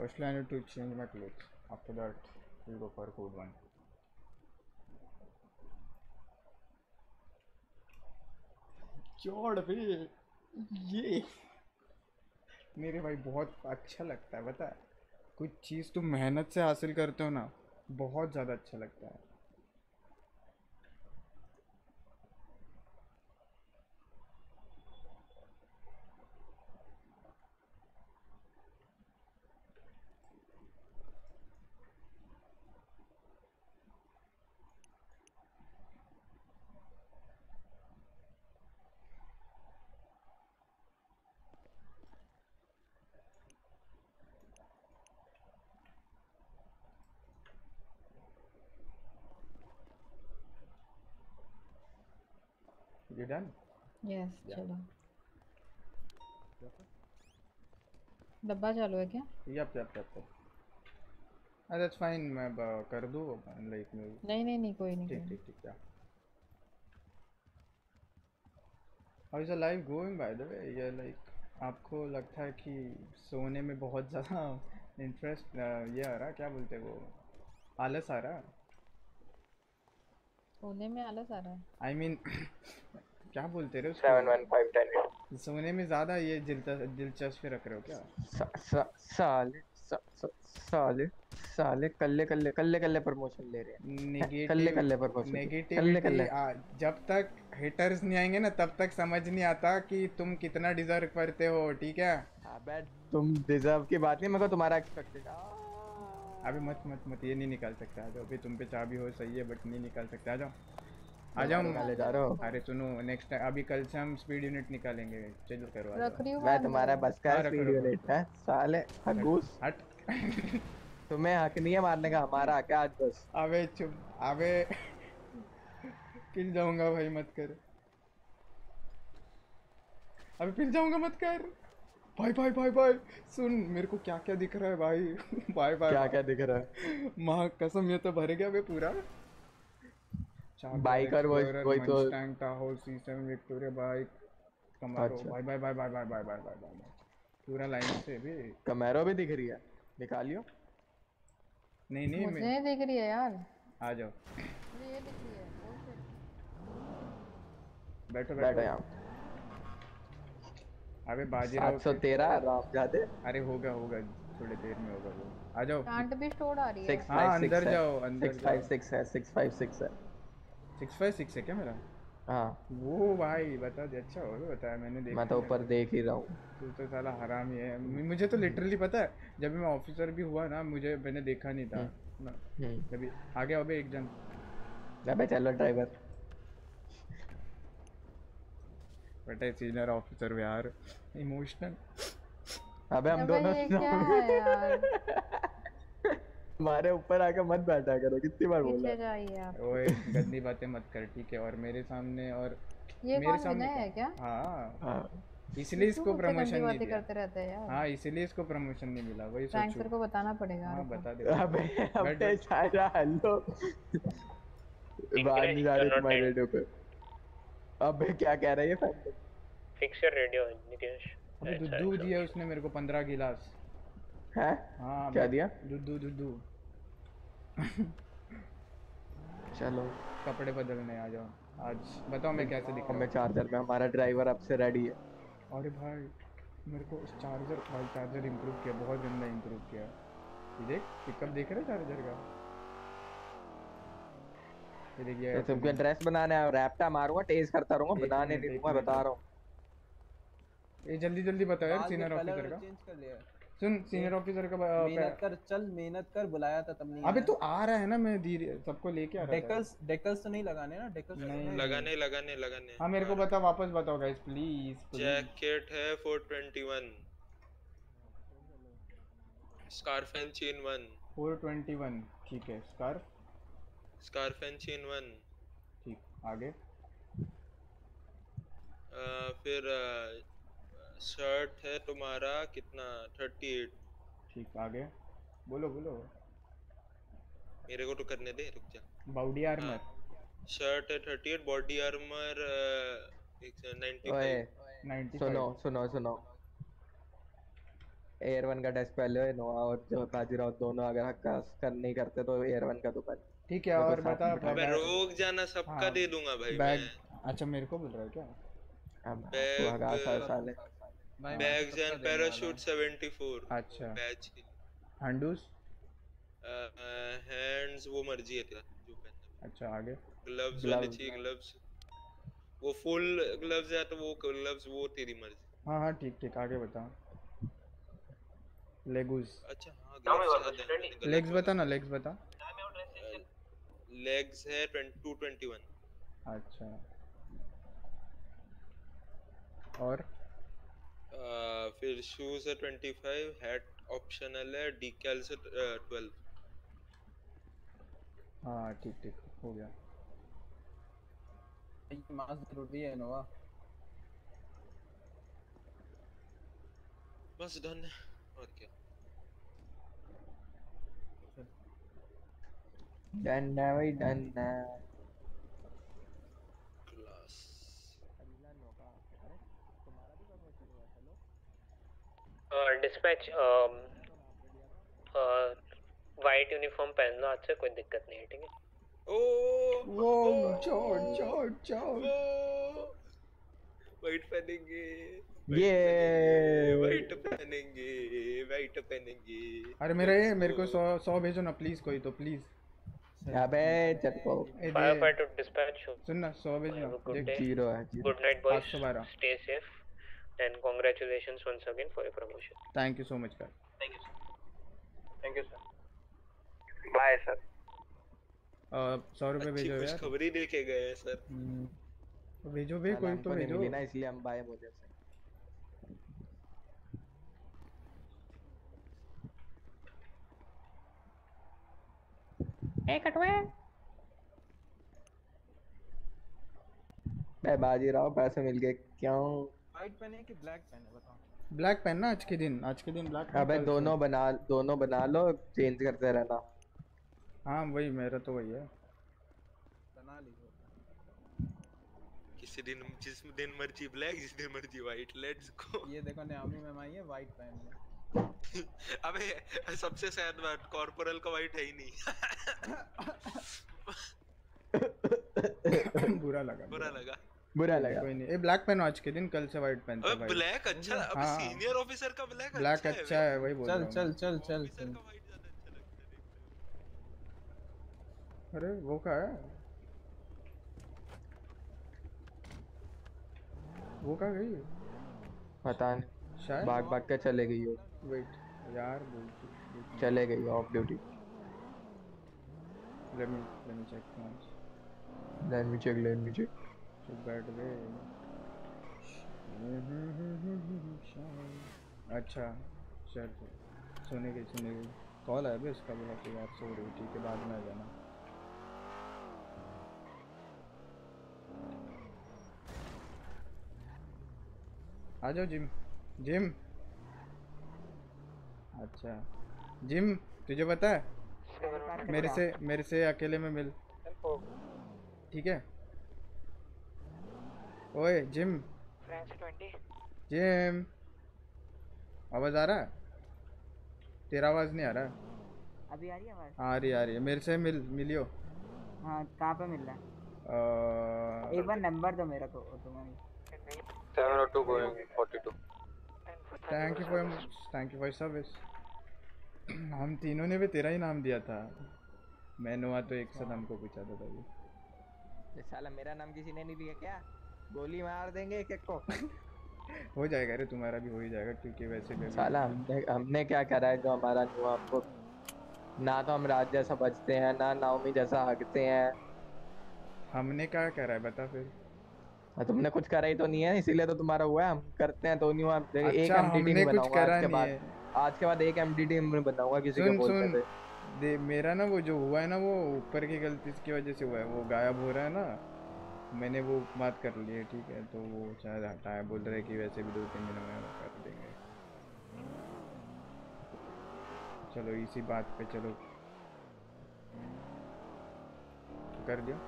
Firstly, I need to change my clothes. After that, we'll go for code one. चौड़ पे ये मेरे भाई बहुत अच्छा लगता है बता कुछ चीज़ तुम मेहनत से हासिल करते हो ना बहुत ज़्यादा अच्छा लगता है You done? Yeah. चलो डब्बा चालू है क्या yep, yep, yep. Ah, that's fine. मैं कर दूँ लाइक में नहीं नहीं नहीं कोई नहीं ठीक कोई ठीक ठीक क्या is your life going by the way? ये like आपको लगता है कि सोने में बहुत ज़्यादा इंटरेस्ट ये आ रहा क्या बोलते हैं वो आलस आ रहा सोने में आलस आ रहा है आई मीन क्या बोलते रहे सेवन वन फाइव टेन सोने में ज़्यादा ये दिलचस्प रख रहे हो क्या? सा, सा, साले सा, सा, साले साले कल्ले कल्ले कल्ले कल्ले प्रमोशन ले रहे हैं। कल्ले कल्ले प्रमोशन। कल्ले कल्ले। जब तक हेटर्स नहीं आएँगे ना तब तक समझ नहीं आता कि तुम कितना डिजर्व करते हो ठीक है? अबे तुम डिजर्व की बात नहीं को तुम्हारा एक्सपेक्टेड अभी मत मत मत ये नहीं निकाल सकते आ जाओ। अभी तुम पे चाबी हो सही है बट नहीं निकाल सकते आ जाओ। आ जाओ। निकाले जा रहे हो? अरे सुनो नेक्स्ट अभी कल से हम स्पीड यूनिट निकालेंगे। चलो करो रख रही हूँ। मैं तुम्हारा बस का हाँ, स्पीड यूनिट है। साले हगूस। हट। (laughs) तुम्हें हक नहीं है मारने का हमारा हक है आज बस। अबे चुप अबे। पिल जाऊँगा भाई मत कर। अबे पिल जाऊँगा मत कर। भाई भाई भाई भाई सुन मेरे को क्या क्या दिख रहा है भाई? (laughs) भाई भाई क्या क्या दिख रहा है? माँ कसम ये तो भर गया बे पूरा। बाइक और वही- वही तो- tank Tahoe C seven Victoria bike Camaro भाई भाई भाई भाई भाई भाई भाई भाई भाई पूरा लाइन से भी। कमेरो भी दिख रही है? निकालियो। नहीं नहीं मुझे नहीं दिख रही है यार। आ जाओ। मुझे ये दिख रही है. बैठो बैठो। यहाँ। अबे बाजीराव सात सौ तेरह राम जादे अरे होगा होगा थोड़ी देर में होगा वो। आ जाओ। कांट भी स्टोर आ रही है। हाँ, अंदर जाओ, अंदर सिक्स फाइव जाओ। सिक्स है सिक्स फाइव सिक्स है। सिक्स फाइव सिक्स है क्या मेरा? हाँ। वो भाई बता दे अच्छा हो गया बताया मैंने देखा मैं तो ऊपर देख ही रहा हूँ। तू तो साला हरामी है मुझे तो लिटरली पता है जब मैं ऑफिसर भी हुआ ना मुझे मैंने देखा नहीं था। ना हम्म। आ गया अबे एक जन। अबे चलो ड्राइवर बेटा सीनियर ऑफिसर यार इमोशनल अबे हम दोनों है हमारे ऊपर आकर मत बैठा करो कितनी बार बोला? ओए गंदी बातें मत कर ठीक है? और मेरे सामने और ये मेरे कौन सामने है क्या? हाँ। हाँ। इसलिए इसको प्रमोशन नहीं बातें दिया। करते रहते हैं यार। हाँ इसीलिए इसको प्रमोशन नहीं मिला वही सोचो। को बताना पड़ेगा हाँ बता दे अबे बैठ अबे सारा हेलो। बात नहीं जा रही तुम्हारे रेडियो पे। अबे क्या कह रहा है ये fan Fix your radio, Nitish. अबे दुद्धू दिया उसने मेरे को पंद्रह गिलास। है? हाँ क्या दिया? दुद्धू दुद्धू चलो। कपड़े बदलने आ जाओ। आज बताओ मैं कैसे दिख मैं चार्जर में हमारा ड्राइवर अब से रेडी है। अरे भाई मेरे को उस चार्जर भाई चार्जर इम्प्रूव किया बहुत गंदा इम्प्रूव किया। ये देख पिकअप देख रहे चार्जर का? ये देखिए तो तुमको ड्रेस बनाने आया रैप्टा मारूँगा टेज करता रहूँगा बनाने नहीं दूँगा बता रहा हूँ। ये जल्दी जल्दी बताओ यार सीनियर ऑफिसर का। चेंज कर लिया। सुन सीनियर ऑफिसर का मेहनत कर चल मेहनत कर बुलाया था तब नहीं अबे। तू आ रहा है ना मैं धीरे सबको लेके आ रहा डेकल्स डेकल्स तो नहीं लगाने ना डेकल्स नहीं लगाने लगाने लगाने। हाँ मेरे को बता वापस बताओ गाइस प्लीज़ प्लीज़ जैकेट है 421 स्कार्फ एंड चेन 1 421 ठीक है स्कार्फ स्कार्फ एंड चेन 1 ठीक आगे। फिर शर्ट है तुम्हारा कितना? 38 ठीक आगे। बोलो बोलो। मेरे को तो करने दे रुक जा। बाउडी आर्मर शर्ट है 38 बॉडी आर्मर ओए 95 सुनो सुनो सुनो। एयर वन का टेस्ट पहले है नोआ और जो बाजीराव दोनों अगर हक्का कर नहीं करते तो एयर वन का तो कर। ठीक है और बता अबे रोक जाना सबका हाँ, दे दूँगा भाई बैग अच्छा मेरे को बोल रहा है क्या? अब बैग, तू साले। बैग्स एंड पैराशूट 74 अच्छा। बैच हैंडूस हैंड्स वो मर्ज़ी है तेरा जो पहनना अच्छा आगे। ग्लव्स वाले चाहिए ग्लव्स वो फुल ग्लव्स है तो वो ग्लव्स वो तेरी मर्ज़ी। हाँ हाँ ठीक ठीक आगे बता लेगूस अच्छा हाँ ग्लव्स लेग्स बता ना लेग्स बता। लेग्स है 221 अच्छा। और? Uh, फिर शूज़ है 25 हैट ऑप्शनल है डीकैल से uh, 12 हाँ ठीक ठीक हो गया। मास्क ज़रूरी है नोआ बस डन है और क्या? डन है भाई डन है क्लास डिस्पैच वाइट यूनिफॉर्म पहन लो आज से कोई दिक्कत नहीं है ठीक है? वो चोट चोट चोट। वाइट पहनेंगे ये वाइट पहनेंगे वाइट पहनेंगे। अरे मेरा ये मेरे को सौ सौ भेजो ना प्लीज़ कोई तो प्लीज़ अबे चटको firefighter dispatch सुन ना सौ भेजना good देख. ज़ीरो है zero. Night boys 812 stay safe and congratulations once again for your promotion. Thank you so much कर thank you sir. Thank you sir. Bye sir सौ रुपए भेजो यार। खुशखबरी दे गए हैं सर। तो भेजो बे कोई तो भेजो। मिली ना इसलिए हम बाय बोले ए कटवे मैं बाजी पैसे मिल गए क्यों? व्हाइट पहने कि ब्लैक पहने बताओ। ब्लैक पहनना आज के दिन आज के दिन ब्लैक अबे दोनों बना दोनों बना लो चेंज करते रहना। हाँ वही मेरा तो वही है। बना लीजिए। किसी दिन जिस दिन मर्ज़ी ब्लैक जिस दिन मर्ज़ी वाइट लेट्स गो ये देखो नामी में आई है व्हाइट पहन ले। (laughs) अबे सबसे सैड बात कॉर्पोरल का वाइट है ही नहीं। (laughs) (laughs) बुरा लगा। बुरा लगा। बुरा लगा। कोई नहीं। ए ब्लैक पहनो आज के दिन कल से व्हाइट पहनता अबे भाई। ब्लैक अच्छा अब हाँ। सीनियर ऑफिसर का ब्लैक ब्लैक अच्छा अच्छा है वही बोल रहा चल चल चल चल। चल अरे वो क्या है? वो कहाँ गई पता नहीं। शायद भाग भाग के चले गई हो। वेट यार बोल चले गई off duty let me let me check let me check let me check बैठ गए अच्छा चल सोने की सोने की कॉल आया बे इसका बोला कि यार सो रही ठीक है बाद में आ जाना आ जाओ जिम जिम अच्छा जिम तुझे पता है मेरे से मेरे से अकेले में मिल ठीक है ओए जिम। जिम। आवाज़ आ रहा? है तेरा आवाज़ नहीं आ रहा। अभी आ रही है आवाज़? आ रही आ रही। है मेरे से मिल मिलियो। हाँ कहाँ पे मिल रहा है? एक बार नंबर दो मेरा को तुम्हारी। 702 going 42 thank you for thank you for service हम तीनों ने भी तेरा ही नाम दिया था। मैं नोआ तो एक साथ हमको पूछा था तभी। ये साला मेरा नाम किसी ने नहीं लिया क्या? गोली मार देंगे एक एक को। (laughs) हो जाएगा रे तुम्हारा भी हो ही जाएगा क्योंकि वैसे भी साला हमने हमने क्या करा है जो हमारा नहीं हुआ हमको ना तो हम राज जैसा बचते हैं ना नाओमी जैसा हकते हैं। हमने क्या करा है बता फिर। और तुमने कुछ करा ही तो नहीं है इसीलिए तो तुम्हारा हुआ है हम करते हैं तो नहीं हुआ। देखो, एक अच्छा, एमडीटी नहीं बनाऊँगा आज के बाद है। आज के बाद एक एमडीटी मैं बनाऊँगा किसी के बोलने पे दे मेरा ना वो जो हुआ है ना वो ऊपर की गलती की वजह से हुआ है वो गायब हो रहा है ना। मैंने वो बात कर ली है ठीक है तो वो शायद हटाया बोल रहे कि वैसे भी दो तीन दिनों में कर देंगे। चलो इसी बात पे चलो। कर दिया।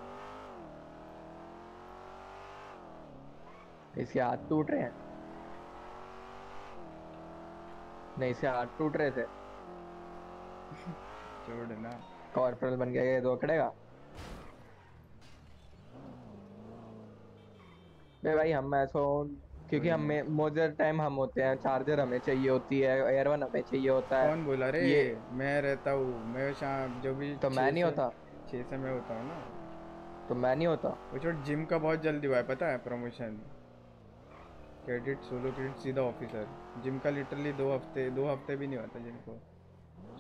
इसके हाथ टूट रहे हैं? नहीं इसके हाथ टूट रहे थे। (laughs) छोड़ ना। कॉर्पोरल बन गया ये दो अकड़ेगा। बे भाई हम ऐसा क्योंकि हमें मोजर टाइम हम होते हैं चार्जर हमें चाहिए होती है एयर वन हमें चाहिए होता है। कौन बोला? रे ये मैं रहता हूँ मैं शाम जो भी तो मैं नहीं होता। छः से मैं होता हूँ ना। तो मैं नहीं होता। वो छोट जिम का बहुत जल्दी हुआ है पता है प्रमोशन क्रेडिट सोलो क्रेडिट सीधा ऑफिसर जिम का लिटरली दो हफ़्ते दो हफ़्ते भी नहीं होता जिम को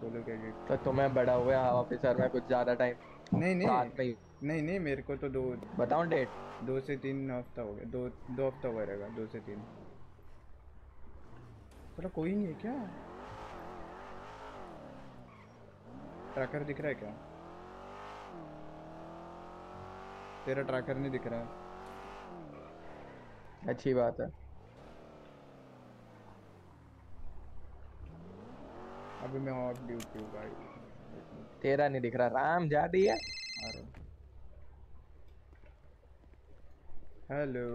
सोलो क्रेडिट तो तुम्हें बड़ा हुआ ऑफिसर में कुछ ज़्यादा टाइम नहीं नहीं। नहीं नहीं मेरे को तो दो बताऊँ डेट दो से तीन हफ़्ता हो गया। दो दो हफ़्ता हुआ रहेगा दो से तीन। चलो कोई नहीं है क्या? ट्रैकर दिख रहा है क्या? तेरा ट्रैकर नहीं दिख रहा है। अच्छी बात है। अभी मैं ऑफ़ ड्यूटी हूँ भाई। तेरा नहीं दिख रहा राम जा है। अरे। हेलो।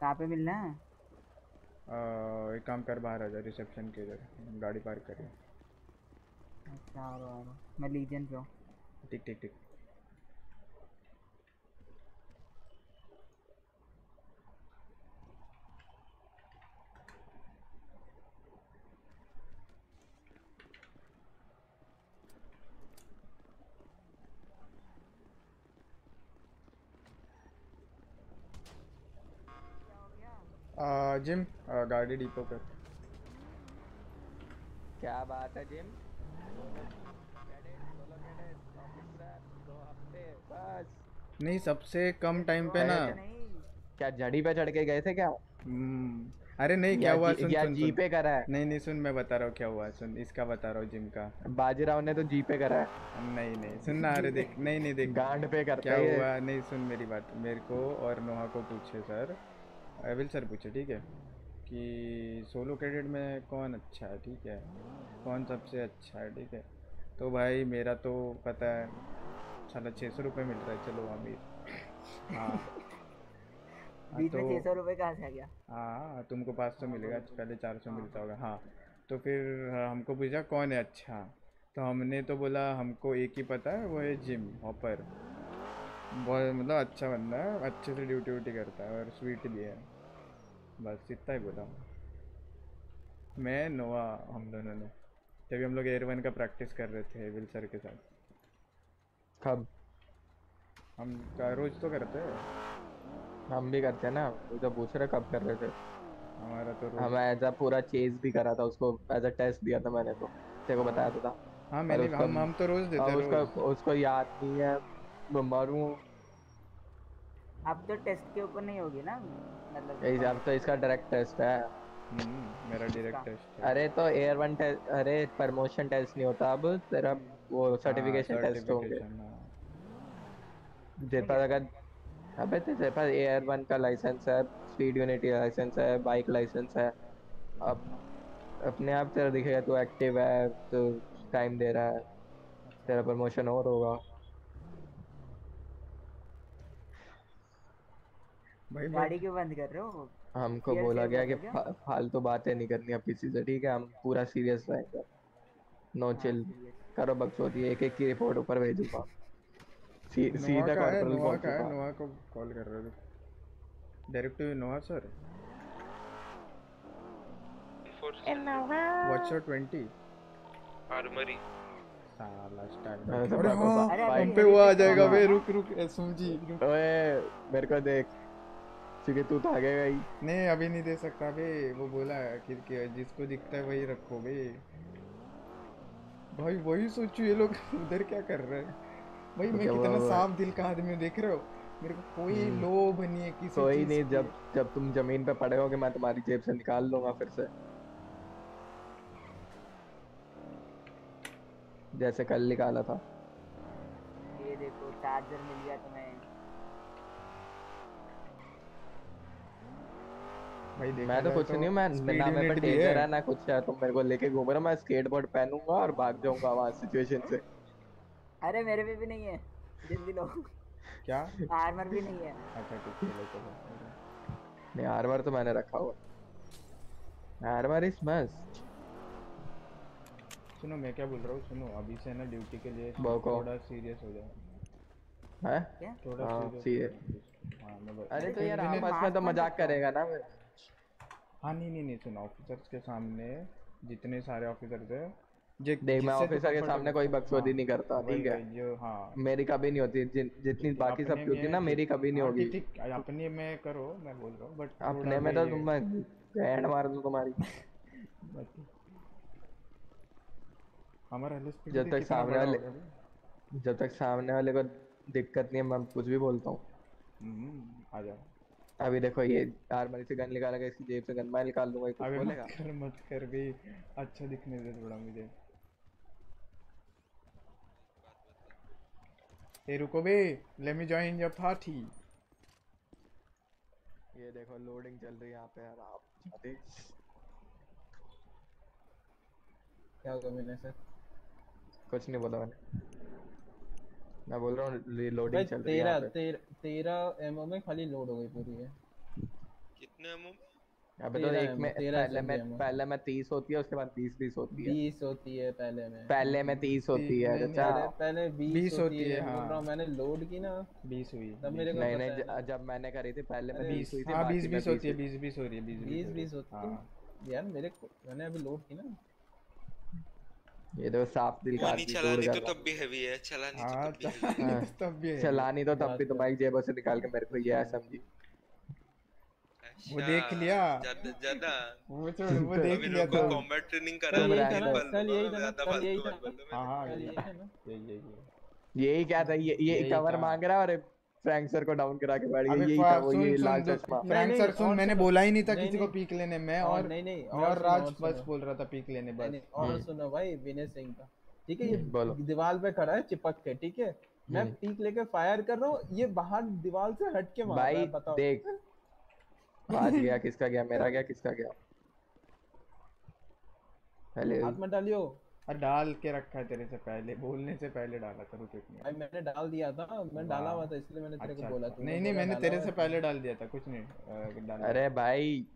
कहाँ पे मिलना है? एक काम कर बाहर आ जा रिसेप्शन के इधर गाड़ी पार्क करें अच्छा आ आ मैं लीजन पे हूँ। ठीक ठीक ठीक। जिम गाड़ी डिपो पर क्या बात है जिम? नहीं सबसे कम टाइम पे ना। क्या जड़ी पे चढ़ के गए थे क्या? हम्म, अरे नहीं क्या हुआ? सुन या सुन जी सुन। पे करा है। नहीं नहीं सुन मैं बता रहा हूँ क्या हुआ सुन इसका बता रहा हूँ जिम का। बाजीराव ने तो जी पे करा है। नहीं नहीं सुन ना अरे देख नहीं नहीं देख। गांड पे करता क्या हुआ? नहीं सुन मेरी बात मेरे को और नोहा को पूछे सर। एविल सर पूछे ठीक है? कि सोलो क्रेडिट में कौन अच्छा है ठीक है? कौन सबसे अच्छा है ठीक है? तो भाई मेरा तो पता है साला छः सौ रुपये मिल रहा है चलो अमीर। हाँ। (laughs) हाँ, बीच में तो- छह सौ रुपये कहाँ से आ गया? हाँ तुमको पाँच सौ मिलेगा पहले चार सौ मिलता होगा हाँ। तो फिर हमको पूछा कौन है अच्छा? तो हमने तो बोला हमको एक ही पता है वो है जिम हॉपर। बहुत मतलब अच्छा बंदा है अच्छे से ड्यूटी व्यूटी करता है और स्वीट भी है। बस इतना ही बोला मैं नोआ हम दोनों ने। तभी हम लोग एयर वन का प्रैक्टिस कर रहे थे विल सर के साथ। कब? हम का रोज तो करते हैं। हम भी करते हैं ना। वो तो पूछ रहे कब कर रहे थे? हमारा तो रोज। हम एज पूरा चेज भी करा था उसको एज अ टेस्ट दिया था मैंने तो। तेरे को बताया तो था। हाँ, मैंने- हम- हम तो रोज देते हाँ, उसको उसको याद नहीं है। बीमार हूँ अब तो टेस्ट के ऊपर नहीं होगी ना मतलब अब तो इसका डायरेक्ट टेस्ट है। मेरा डायरेक्ट टेस्ट अरे तो एयर वन टेस्ट अरे प्रमोशन टेस्ट नहीं होता अब तेरा वो सर्टिफिकेशन टेस्ट होंगे। certification, हाँ। तेरे पास अगर अबे तो तेरे पास एयर वन का लाइसेंस है स्पीड यूनिटी लाइसेंस है बाइक लाइसेंस है। अब अपने आप तेरा दिखेगा तू एक्टिव है तो टाइम दे रहा है तेरा प्रमोशन और होगा। भाई गाड़ी क्यों बंद कर रहे हो? हमको बोला गया कि हो फा, फालतू बातें नहीं करनी अब किसी से ठीक है? हम पूरा सीरियस रहेंगे नो चिल करो बकचोदी एक एक की रिपोर्ट ऊपर भेजूँगा। सी- सीधा है? कॉर्पोरल नोआ का है? नोआ को कॉल कर रहे थे direct to Noah sir what's your 20 armoury साला तो अरे हाँ। हम पे वो आ जाएगा बे रुक रुक ओए मेरे को देख। क्योंकि तू तो आगेगा ही नहीं अभी नहीं दे सकता बे। वो बोला कि, कि जिसको दिखता है वही रखो बे। भाई वही सोचो ये लोग (laughs) उधर क्या कर रहे हैं? भाई मैं कितना साफ़ दिल का आदमी हूँ देख रहे हो? मेरे को कोई हम्म। लोभ नहीं है किसी कोई नहीं जब जब तुम ज़मीन पे पड़े होगे मैं तुम्हारी जेब से निकाल लूँगा फिर से। जैसे कल निकाला था। ये देखो चार्जर मिल गया तुम्हें। भाई देखा मैं तो कुछ नहीं मैं ना मेरे पे भी टेजर है। है ना कुछ है तुम मेरे को लेके घूम रहे हो मैं स्केटबोर्ड पहनूँगा और भाग जाऊँगा वहाँ सिचुएशन से। अरे मेरे पे भी नहीं है जल्दी लो क्या? आर्मर भी नहीं है। अच्छा ठीक चलो चलो नहीं आर्मर तो मैंने रखा हुआ। आर्मर इज़ मस्त सुनो मैं क्या बोल रहा हूँ सुनो अभी से ना ड्यूटी के लिए थोड़ा सीरियस हो जाओ। है? थोड़ा हाँ, serious। हाँ मैं बस- अरे तो यार आपस में तो मज़ाक करेगा ना हाँ नहीं नहीं नहीं सुनो ऑफिसर्स के सामने जितने सारे ऑफिसर्स है देख मैं ऑफिसर के सामने कोई बकचोदी हाँ, नहीं करता ठीक है? जो हाँ। मेरी कभी नहीं होती जिन जितनी बाकी अपने सबकी होती ना मेरी कभी नहीं हाँ, होगी। ठीक- अपने में करो मैं बोल रहा हूँ बट अपने में तो तुम बैंड मार दूँ तुम्हारी। (laughs) हमारा जब तक सामने वाले? जब तक सामने वाले को दिक्कत नहीं है मैं कुछ भी बोलता हूँ। हम्म, आ जाओ। अभी देखो ये आर्मरी से गन निकालेगा इसकी जेब से गन मैं निकाल दूँगा ये कुछ बोलेगा? मत कर मत कर भी। अच्छा दिखने दे थोड़ा मुझे। ए रुको बे let me join your party ये देखो लोडिंग चल रही है यहाँ पे यार आप चाहते क्या होगा मैंने सर कुछ नहीं बोला मैंने। मैं बोल रहा हूँ लोडिंग चल रही है यहाँ पे। तेरह तेरह एमओ में खाली लोड हो गई पूरी है। कितने एमओ अबे तो एक में पहले में पहले में तीस होती है उसके बाद बीस बीस होती है। बीस होती है पहले में। पहले में तीस होती है नहीं, पहले पहले बीस, 20 होती है, बोल हाँ। रहा हूँ मैंने लोड की ना बीस हुई। तब मेरे को नहीं नहीं जब मैंने करी थी पहले में अरे बीस हुई थी हाँ बाकी बीस बीस होती है हुई। बीस बीस हो रही है बीस बीस हो। बीस रही होती है। है। हाँ यार मेरे को मैंने अभी लोड की ना। ये देखो साफ़ दिल का चलानी तो तब भी हैवी है चलानी तो हाँ तब भी है। तब भी चलानी तो तब भी तुम्हारी जेबों से निकाल के मेरे को ये समझी? वो देख लिया। ज़्यादा ज़्यादा। वो छोड़ वो देख लिया तो। कॉम्बैट ट्रेनिंग करा तुम है कल यही था कल यही था हाँ हाँ कल यही यही था। ना यही यही यही क्या था ये ये कवर मांग रहा है और फ्रैंक सर को डाउन करा के बैठ गया यही था वो ये लाल चश्मा। फ्रैंक सर सुन मैंने बोला ही नहीं था किसी को पीक लेने मैं और नहीं नहीं और राज बस बोल रहा था पीक लेने बस। और सुनो भाई विनय सिंह का। ठीक है ये दीवार पे खड़ा है चिपक के ठीक है? मैं हम्म। पीक लेके फायर कर रहा हूँ ये बाहर दीवार से हट के मार रहा है बताओ। देख। बाज गया किसका गया मेरा गया किसका गया? (laughs) पहले हाथ मत डालियो। डाल के रखा है तेरे से पहले बोलने से पहले डाला था रुक एक मिनट भाई मैंने डाल दिया था मैं डाला हुआ था इसलिए मैंने तेरे अच्छा, को बोला अच्छा। तूने नहीं नहीं मैंने तेरे से पहले डाल दिया था कुछ नहीं डाला अरे भाई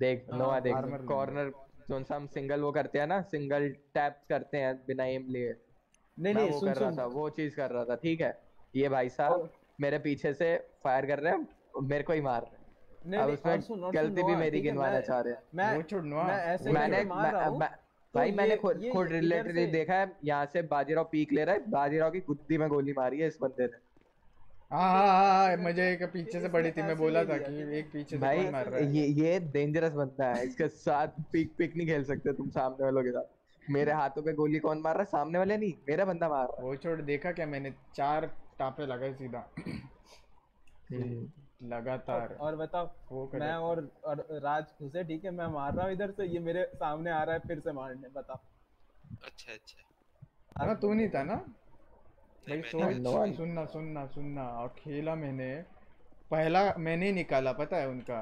देख हाँ, नोआ देख कॉर्नर जो सा हम सिंगल वो करते हैं ना सिंगल टैप करते हैं बिना एम लिए। नहीं नहीं वो सुन कर रहा सुन। था वो चीज़ कर रहा था ठीक है? ये भाई साहब मेरे पीछे से फायर कर रहे हैं मेरे को ही मार रहे हैं। नहीं अब नहीं उसमें सुन गलती भी मेरी गिनवाना चाह रहे हैं। मैं मैं ऐसे मैंने मार रहा हूँ। भाई मैंने खुद खुद इधर देखा है यहाँ से बाजीराव पीक ले रहा है बाजीराव की गुद्दी में गोली मारी है इस बंदे ने। हाँ हाँ हाँ मुझे एक पीछे से पड़ी थी मैं बोला था कि एक पीछे से भाई कौन मार रहा है। ये ये डेंजरस बंदा है इसके साथ पिक पिक नहीं खेल सकते तुम सामने वालों के साथ। मेरे हाथों पे गोली कौन मार रहा है? सामने वाले नहीं मेरा बंदा मार रहा है। वो छोड़ देखा क्या मैंने? चार टापे लगाए सीधा। है लगातार। और बताओ वो मैं और, और राज घुसे ठीक है मैं मार रहा हूँ इधर से ये मेरे सामने आ रहा है फिर से मारने बताओ। अच्छा अच्छा। ना तू नहीं था ना? भाई मैंने सुनना सुनना सुनना और खेला मैंने। पहला मैंने ही निकाला पता है उनका?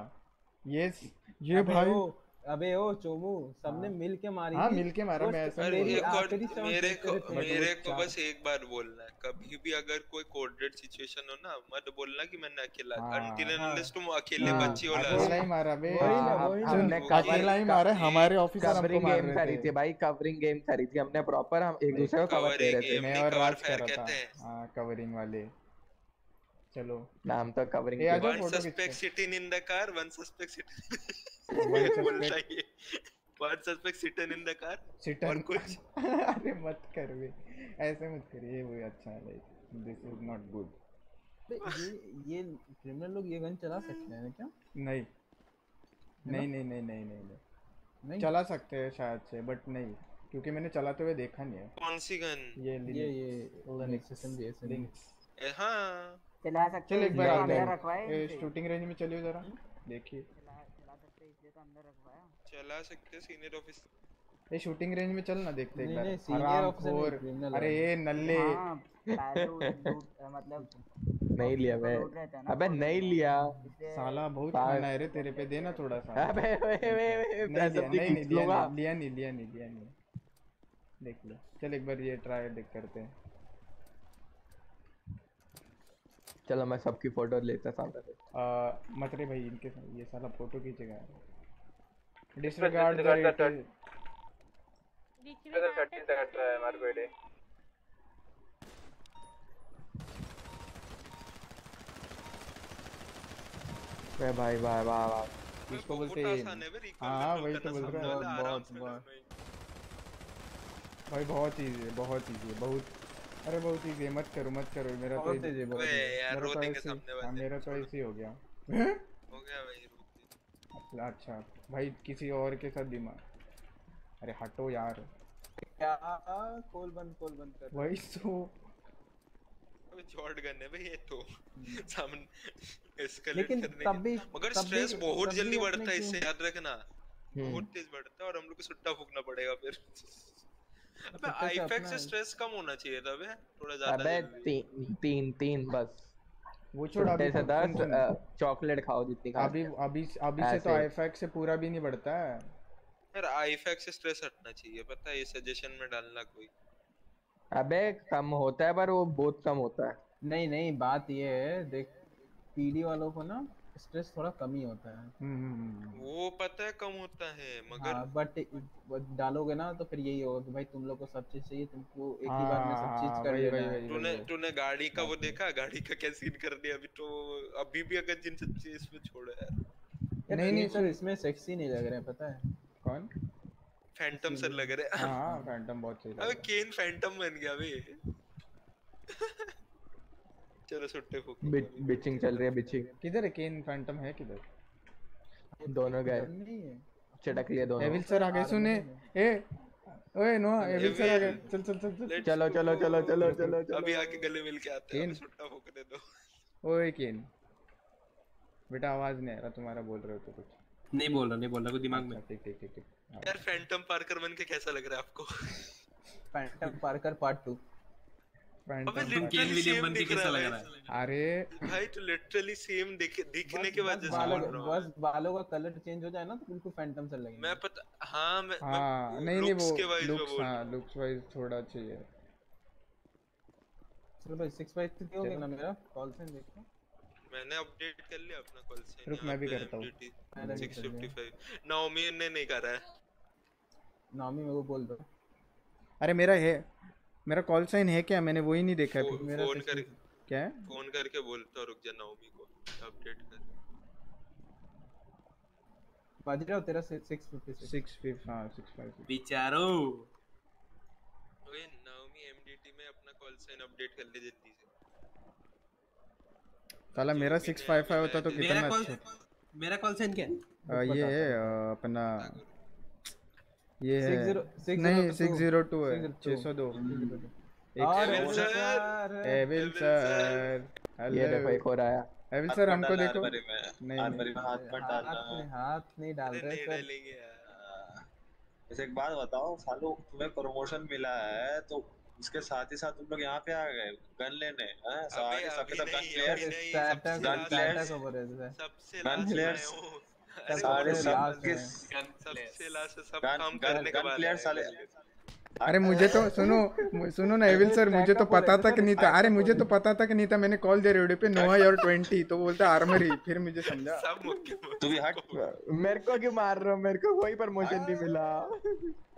ये ये भाई अबे ओ चोमू सबने हाँ। मिल के मारी हाँ, मिल के मारा, मैं ऐसा मेरी सांस मेरे को मेरे को बस एक बार बोलना है कभी भी अगर कोई कोडेड सिचुएशन हो ना मत बोलना कि मैंने अकेला हाँ, अनटिल हाँ। अनलेस तुम अकेले हाँ, बच्ची हो अकेला लास्ट ही मारा बे। ना, हाँ, ना। हमने अकेला ही मारा है, हमारे ऑफिसर हमको कवरिंग मार गेम रहे करी थे थी भाई कवरिंग गेम करी थी हमने प्रॉपर हम एक दूसरे को कवर दे रहे थे। मैं और राज कर रहा था। हैं। हाँ कवरिंग वाले। चलो। नाम तो कवरिंग ए, आ जाओ One photo the car, one suspect sitting. (laughs) One बोल suspect- रहा है ये. One suspect sitting in the car. और कुछ। (laughs) अरे मत कर बे ऐसे मत करिए वो अच्छा है like this is not good ये ये क्रिमिनल लोग ये गन चला सकते हैं क्या? नहीं। नहीं नहीं नहीं नहीं नहीं नहीं? चला सकते हैं शायद से बट नहीं। क्योंकि मैंने चलाते हुए देखा नहीं है। कौन सी गन? ये ये ये लिनक्स लिंक्स हाँ. चला सकते चल एक बार तो अंदर रखवाए शूटिंग रेंज में चलिए जरा। देखिए। चला सकते इसलिए तो अंदर रखवाया। चला सकते सीनियर ऑफिसर. ये शूटिंग रेंज में चल ना देखते एक बार। नहीं, खोर criminal अरे ये नल्ले। हाँ, मतलब नहीं लिया मैं। अबे नहीं लिया। साला बहुत खाना है रे तेरे पे देना थोड़ा सा। अबे वे वे वे नहीं लिया नहीं लिया नहीं लिया नहीं लिया नहीं लिया नहीं देख लो चल एक बार ये ट्राई देख करते हैं। चलो मैं सबकी फ़ोटो लेता सामने से मत रे भाई इनके ये साला फ़ोटो खींचेगा। डिसरिगार्ड द third- थर्टीन तक कट रहा है। हमारे बेटे वे भाई भाई वाह वाह इसको बोलते है हाँ वही तो बोल रहा हूँ। बहुत बहुत। भाई बहुत इजी है बहुत इजी है बहुत। अरे बहुत इजी है मत करो मत करो मेरा तो है, बहुत यार, रो तो देंगे सामने हाँ, वाले। मेरा तो ऐसे हो गया। (laughs) (laughs) हो गया भाई अच्छा भाई किसी और के साथ दिमाग अरे हटो यार। क्या? कॉल बंद कॉल बंद कर। तो। अबे जॉर्ड गन है बे ये तो। सामने एस्केलेट लेकिन करने तब भी- मगर स्ट्रेस बहुत जल्दी बढ़ता है इससे याद रखना। हम्म। बहुत तेज बढ़ता है और हम लोग को सुट्टा फूकना पड़ेगा फिर। अबे आईफैक्स से स्ट्रेस कम होना चाहिए था बे थोड़ा ज़्यादा अबे तीन तीन तीन बस। वो छोड़ अभी से दस चॉकलेट खाओ जितनी खा अभी अभी अभी से तो। आईफैक्स से पूरा भी नहीं बढ़ता है। यार आईफैक्स से स्ट्रेस हटना चाहिए पता है ये सजेशन में डालना कोई। अबे कम होता है पर वो बहुत कम होता है। नहीं नहीं बात ये है देख पीडी वालों को ना स्ट्रेस थोड़ा कम ही होता है। वो पता है कम होता है मगर हाँ बट डालोगे ना तो फिर यही होगा कि भाई तुम लोग को सब चीज़ चाहिए तुमको एक ही बार में सब हाँ, चीज़ कर वही, लेना है। तूने तूने गाड़ी का वो देखा? गाड़ी का क्या सीन कर दिया अभी तो? अभी भी अगर जिन सब चीज़ इसमें छोड़ो यार नहीं, नहीं, सर। इसमें सेक्सी नहीं लग रहे हैं पता है। कौन? फैंटम सर लग रहे हैं। हाँ फैंटम बहुत सही अबे केन फैंटम बन गया बे चलो सुट्टे फूक बिचिंग चल रही है बिचिंग। किधर है? केन फैंटम है किधर? दोनों गए। चटक लिए दोनों। एविल सर आ गए सुने? ए ओए नोआ एविल सर आ गए। चल चल चल चल। चलो चलो चलो चलो चलो अभी आके गले मिल के आते हैं सुट्टा फूक दे दो। ओए केन। बेटा आवाज़ नहीं आ रहा तुम्हारा बोल रहे हो तो कुछ। नहीं बोल रहा नहीं बोल रहा कोई दिमाग में। ठीक ठीक ठीक ठीक। यार फैंटम पार्कर बन के कैसा लग रहा है आपको? फैंटम पार्कर पार्ट टू अबे फैंटम केन विलियम सेम बन के दिख कैसा लग रहा है? है अरे भाई तो लिटरली सेम दिख दिखने के बस वजह से बालों रहा बस बालों का कलर चेंज हो जाए ना तो बिल्कुल फैंटम से लगेगा। मैं पता हाँ मैं हाँ मैं नहीं नहीं वो के वाइज में लुक्स हाँ लुक्स वाइज थोड़ा चाहिए। चलो भाई सिक्स फाइव हो गया ना मेरा कॉल से देखो मैंने अपडेट कर लिया अपना कॉल से रुक, मैं भी करता हूँ। मैंने भी कर 655 नाओमी ने नहीं करा है। नामी मेरे को बोल दो। अरे मेरा है। मेरा कॉल साइन है क्या? मैंने वही नहीं देखा फो- अभी फ़ोन कर क्या? है फ़ोन करके बोलता हूँ, रुक जा नाओमी को। अपडेट कर। बज रहा हो तेरा six fifty six six fifth हाँ सिक्स फाइव बिचारो। ओए नाओमी एमडीटी में अपना कॉल साइन अपडेट कर ले जल्दी से। साला मेरा सिक्स फाइव फाइव होता तो कितना अच्छा। मेरा कॉल साइन क्या है? ये है अपना ये है नहीं सिक्स ज़ीरो टू है छः सौ दो। एविल सर एविल सर ये देखो एक और आया। एविल सर हमको देखो। नहीं हाथ नहीं डाल रहे सर। एक बात बताओ सालो तुम्हें प्रमोशन मिला है तो उसके साथ ही साथ तुम लोग यहाँ पे आ गए गन लेने सारे सबके सब गन प्लेयर्स हूँ गन प्लेयर्स (laughs) साले। अरे मुझे तो सुनो सुनो ना एविल सर मुझे तो पता तक नहीं था। अरे मुझे तो पता तक नहीं था। मैंने कॉल दे रेडियो पे नोआ और ट्वेंटी तो बोलता आर्मरी फिर मुझे समझा। तू भी हट मेरे को क्यों मार रहे हो? मेरे को कोई प्रमोशन नहीं मिला।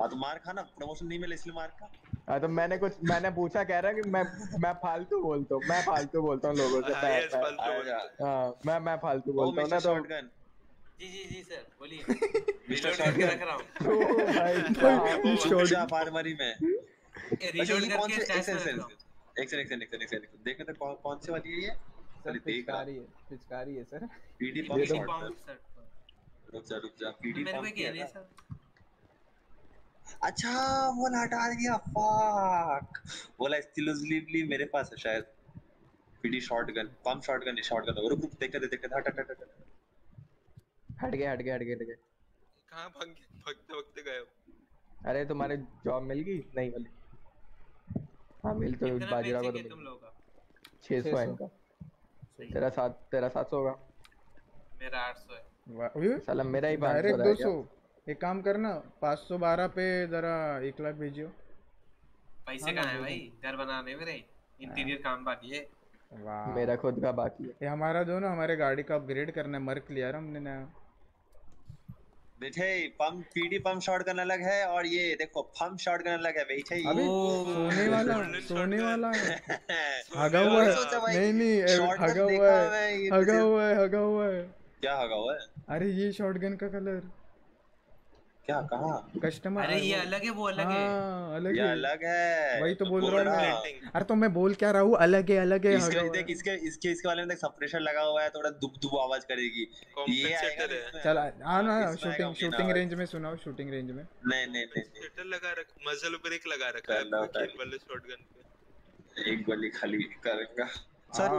हाँ तो मार खा ना प्रमोशन नहीं मिला इसलिए मार खा। हाँ तो मैंने कुछ मैंने पूछा कह रहा कि मैं मैं फालतू बोलता हूँ। मैं फालतू बोलता हूँ लोगों से। हाँ, मैं- मैं- फालतू बोलते हाँ। मैं मैं फालतू ओ बोलता हूँ ना तो जी जी जी सर बोलिए। (laughs) मिस्टर Reload रख रहा हूँ। (laughs) ओ भाई साहब। वो में ये अच्छा reload ये कौन करके से एक सेकंड रख रहा हूँ एक सेकंड एक सेकंड एक सेकंड देखो तो कौन कौन से वाली है ये? सर देख। रहा है पिचकारी है सर। पीडी पंप दो। Shot Pump set। रुक जा रुक जा। पीडी मेरे को कह किया रही है था। सर। अच्छा वो हटा दिया फक बोला एक्सक्लूसिवली मेरे पास है शायद। पीडी शॉटगन पंप शॉटगन नहीं शॉटगन रुक रुक देख कर देख कर हट हट हट। हट गए हट गए हट गए हट गए। कहाँ भाग गए? भागते भागते गए अरे तुम्हारे जॉब मिल गई? नहीं वाली हाँ मिल तो बाजीराव को तो है तुम लोगों का? छह सौ है। इनका तेरा सात तेरा सात सौ होगा। मेरा आठ सौ है। वाह, साला मेरा ही डायरेक्ट दो सौ। एक काम करना पाँच सौ बारह पे जरा एक लाख भेजियो। पैसे हाँ कहाँ है भाई? घर बनाने मेरे इंटीरियर काम बाकी है। वाह। मेरा खुद का बाकी है। ये हमारा जो ना हमारे गाड़ी का अपग्रेड करना है मर्क लिया हमने नया। बैठे पंप पीडी पंप शॉटगन अलग है और ये देखो पंप शॉटगन अलग है बेटे अबे सोने वाला सोने वाला है। (laughs) हगा हुआ है। नहीं नहीं हगा हुआ है। हगा हुआ है हगा हुआ है। क्या हगा हुआ है? अरे ये शॉटगन का कलर क्या कहाँ? कस्टमर अरे ये अलग है वो अलग है हाँ। अलग ये है। अलग है। वही तो बोल बोल रहा हूँ। अरे तो मैं बोल क्या रहा हूँ? अलग है अलग है इसके देख इसके इसके इसके वाले में देख सप्रेशर लगा हुआ है थोड़ा दुब दुब आवाज़ करेगी। ये है। चल हाँ ना शूटिंग शूटिंग रेंज में सुनाओ शूटिंग रेंज में। नहीं नहीं नहीं। सेटर लगा रख मजल ब्रेक लगा रखा है किल वाले शॉटगन पे। एक गोली खाली करूँगा। सर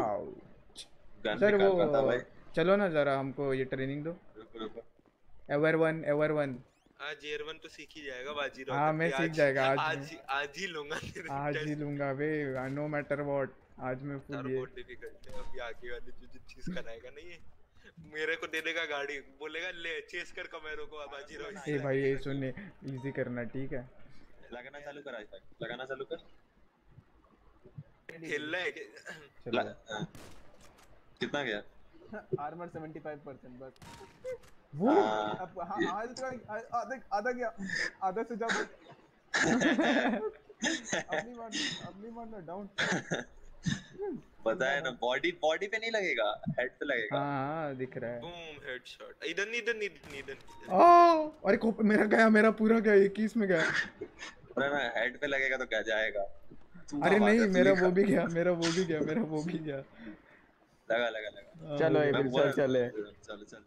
सर वो चलो ना जरा हमको ये ट्रेनिंग दो। एवर वन एवर वन आज एयर वन तो सीख ही जाएगा बाजीराव हाँ, मैं सीख जाएगा, आज आज ही आज ही लूँगा आज ही लूँगा बे नो मैटर व्हाट आज मैं फुल ये। बहुत डिफ़िकल्ट है। अभी आगे वाली जो जो चीज़ कराएगा नहीं है मेरे को दे देगा गाड़ी बोलेगा ले चेस कर कमेरो को बाजीराव ए भाई ये सुनने इजी करना ठीक है? लगाना चालू कर आज तक। लगाना चालू कर। खेलना है कि चलो ल- हाँ। कितना गया? आर्मर 75% बस। वो हाँ, अब हाँ आज तो आधा आधा गया आधा से अब नहीं मारना अब नहीं मारना डाउन पता है ना बॉडी बॉडी पे नहीं लगेगा हेड पे लगेगा। हाँ हाँ दिख रहा है। बूम हेडशॉट इधर नहीं इधर नहीं इधर नहीं इधर नहीं, इधर अरे खोप मेरा गया मेरा पूरा गया इक्कीस में गया? अरे ना हेड पे लगेगा तो क्या जाएगा? अरे नहीं मेरा वो भी गया मेरा वो भी गया मेरा वो भी गया। लगा लगा लगा। हाँ, चलो। चले चलो चल।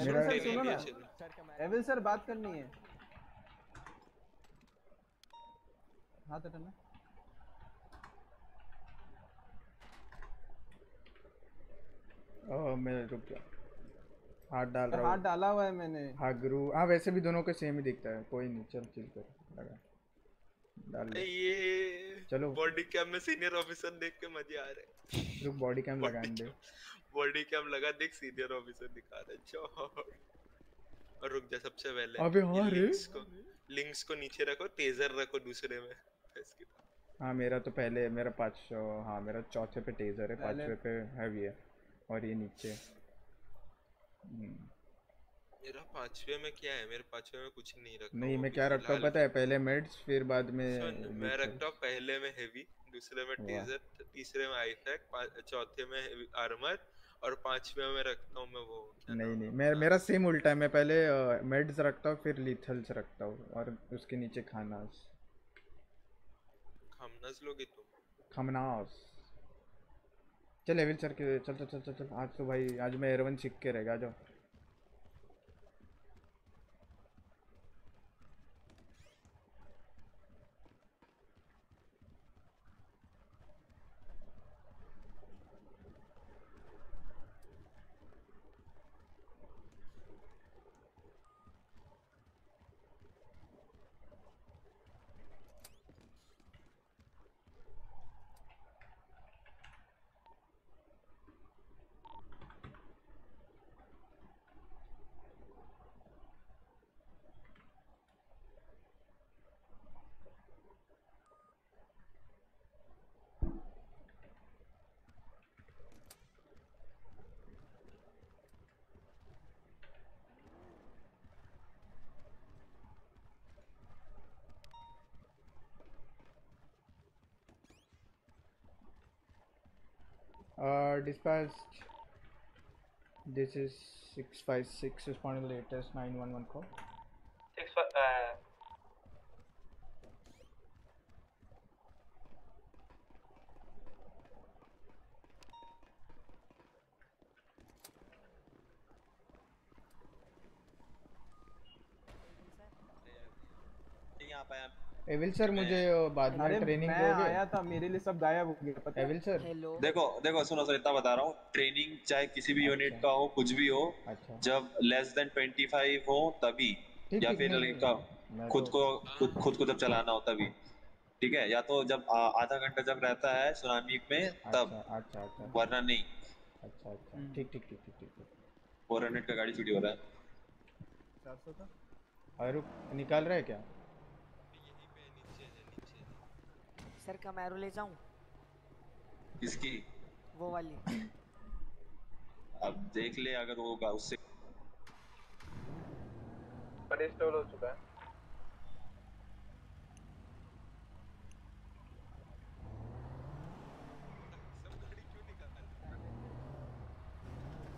एविल सर सुनो ना। एविल सर बात करनी है। हाथ हटाना ओ मैं रुक गया हाथ डाल रहा हाथ डाला हुआ है मैंने। हाँ गुरु। हाँ वैसे भी दोनों के सेम ही दिखता है। कोई नहीं चल चिल कर। लगा। डाल ये चलो। बॉडी कैम में सीनियर ऑफिसर देख के मज़े आ रहे रुक बॉडी कैम लगा दे। बॉडी कैम लगा देख सीनियर ऑफिसर दिखा रहा है और रुक जा सबसे पहले अबे हाँ रे। लिंक्स को लिंक्स को नीचे रखो टेजर रखो दूसरे में। इसके हाँ मेरा तो पहले मेरा पाँच सौ हाँ मेरा चौथे पे टेजर है पांचवे पे हैवी है और ये नीचे। हम्म, मेरा पांचवे में क्या है? मेरे पांचवे में कुछ नहीं रखा नहीं मैं क्या रखता हूँ पता है पहले मेड्स फिर बाद में मैं रखता हूँ पहले में हेवी दूसरे में। टेजर तीसरे में आईफैक चौथे में आर्मर और पांचवे में रखता हूँ मैं वो नहीं नहीं है मैं मेरा सेम उल्टा है मैं पहले मेड्स रखता हूँ फिर लीथल्स रखता हूँ और उसके नीचे खानास। खमनास लोगे तुम? खमनास। चल एविल सर के चल चल चल चल आज तो भाई आज मैं एरवन सीख के रहेगा आ जाओ dispatched. This is 656 responding latest 911 call. Six uh, evil sir मुझे बाद में ट्रेनिंग मैं दोगे? आया था मेरे लिए सब गायब हो गया पता है? एविल सर देखो देखो सुनो सर इतना बता रहा हूँ। ट्रेनिंग चाहे किसी भी यूनिट का हो कुछ भी हो अच्छा। जब लेस देन 25 हो तभी। ठीक, या ठीक, फिर like, खुद तो- को खुद खुद को जब चलाना हो तभी। ठीक है? या तो जब आधा घंटा जब रहता है सुनामी में तब। अच्छा अच्छा। अच्छा वरना नहीं। अच्छा अच्छा। ठीक ठीक ठीक ठीक ठीक ठीक। फोर हंड्रेड का गाड़ी छुट्टी हो रहा है। चार सौ का? रुक निकाल रहा है क्या? सर कमैरो ले जाऊँ? किसकी? वो वाली। अब देख ले अगर होगा उससे। पर इंस्टॉल हो चुका है।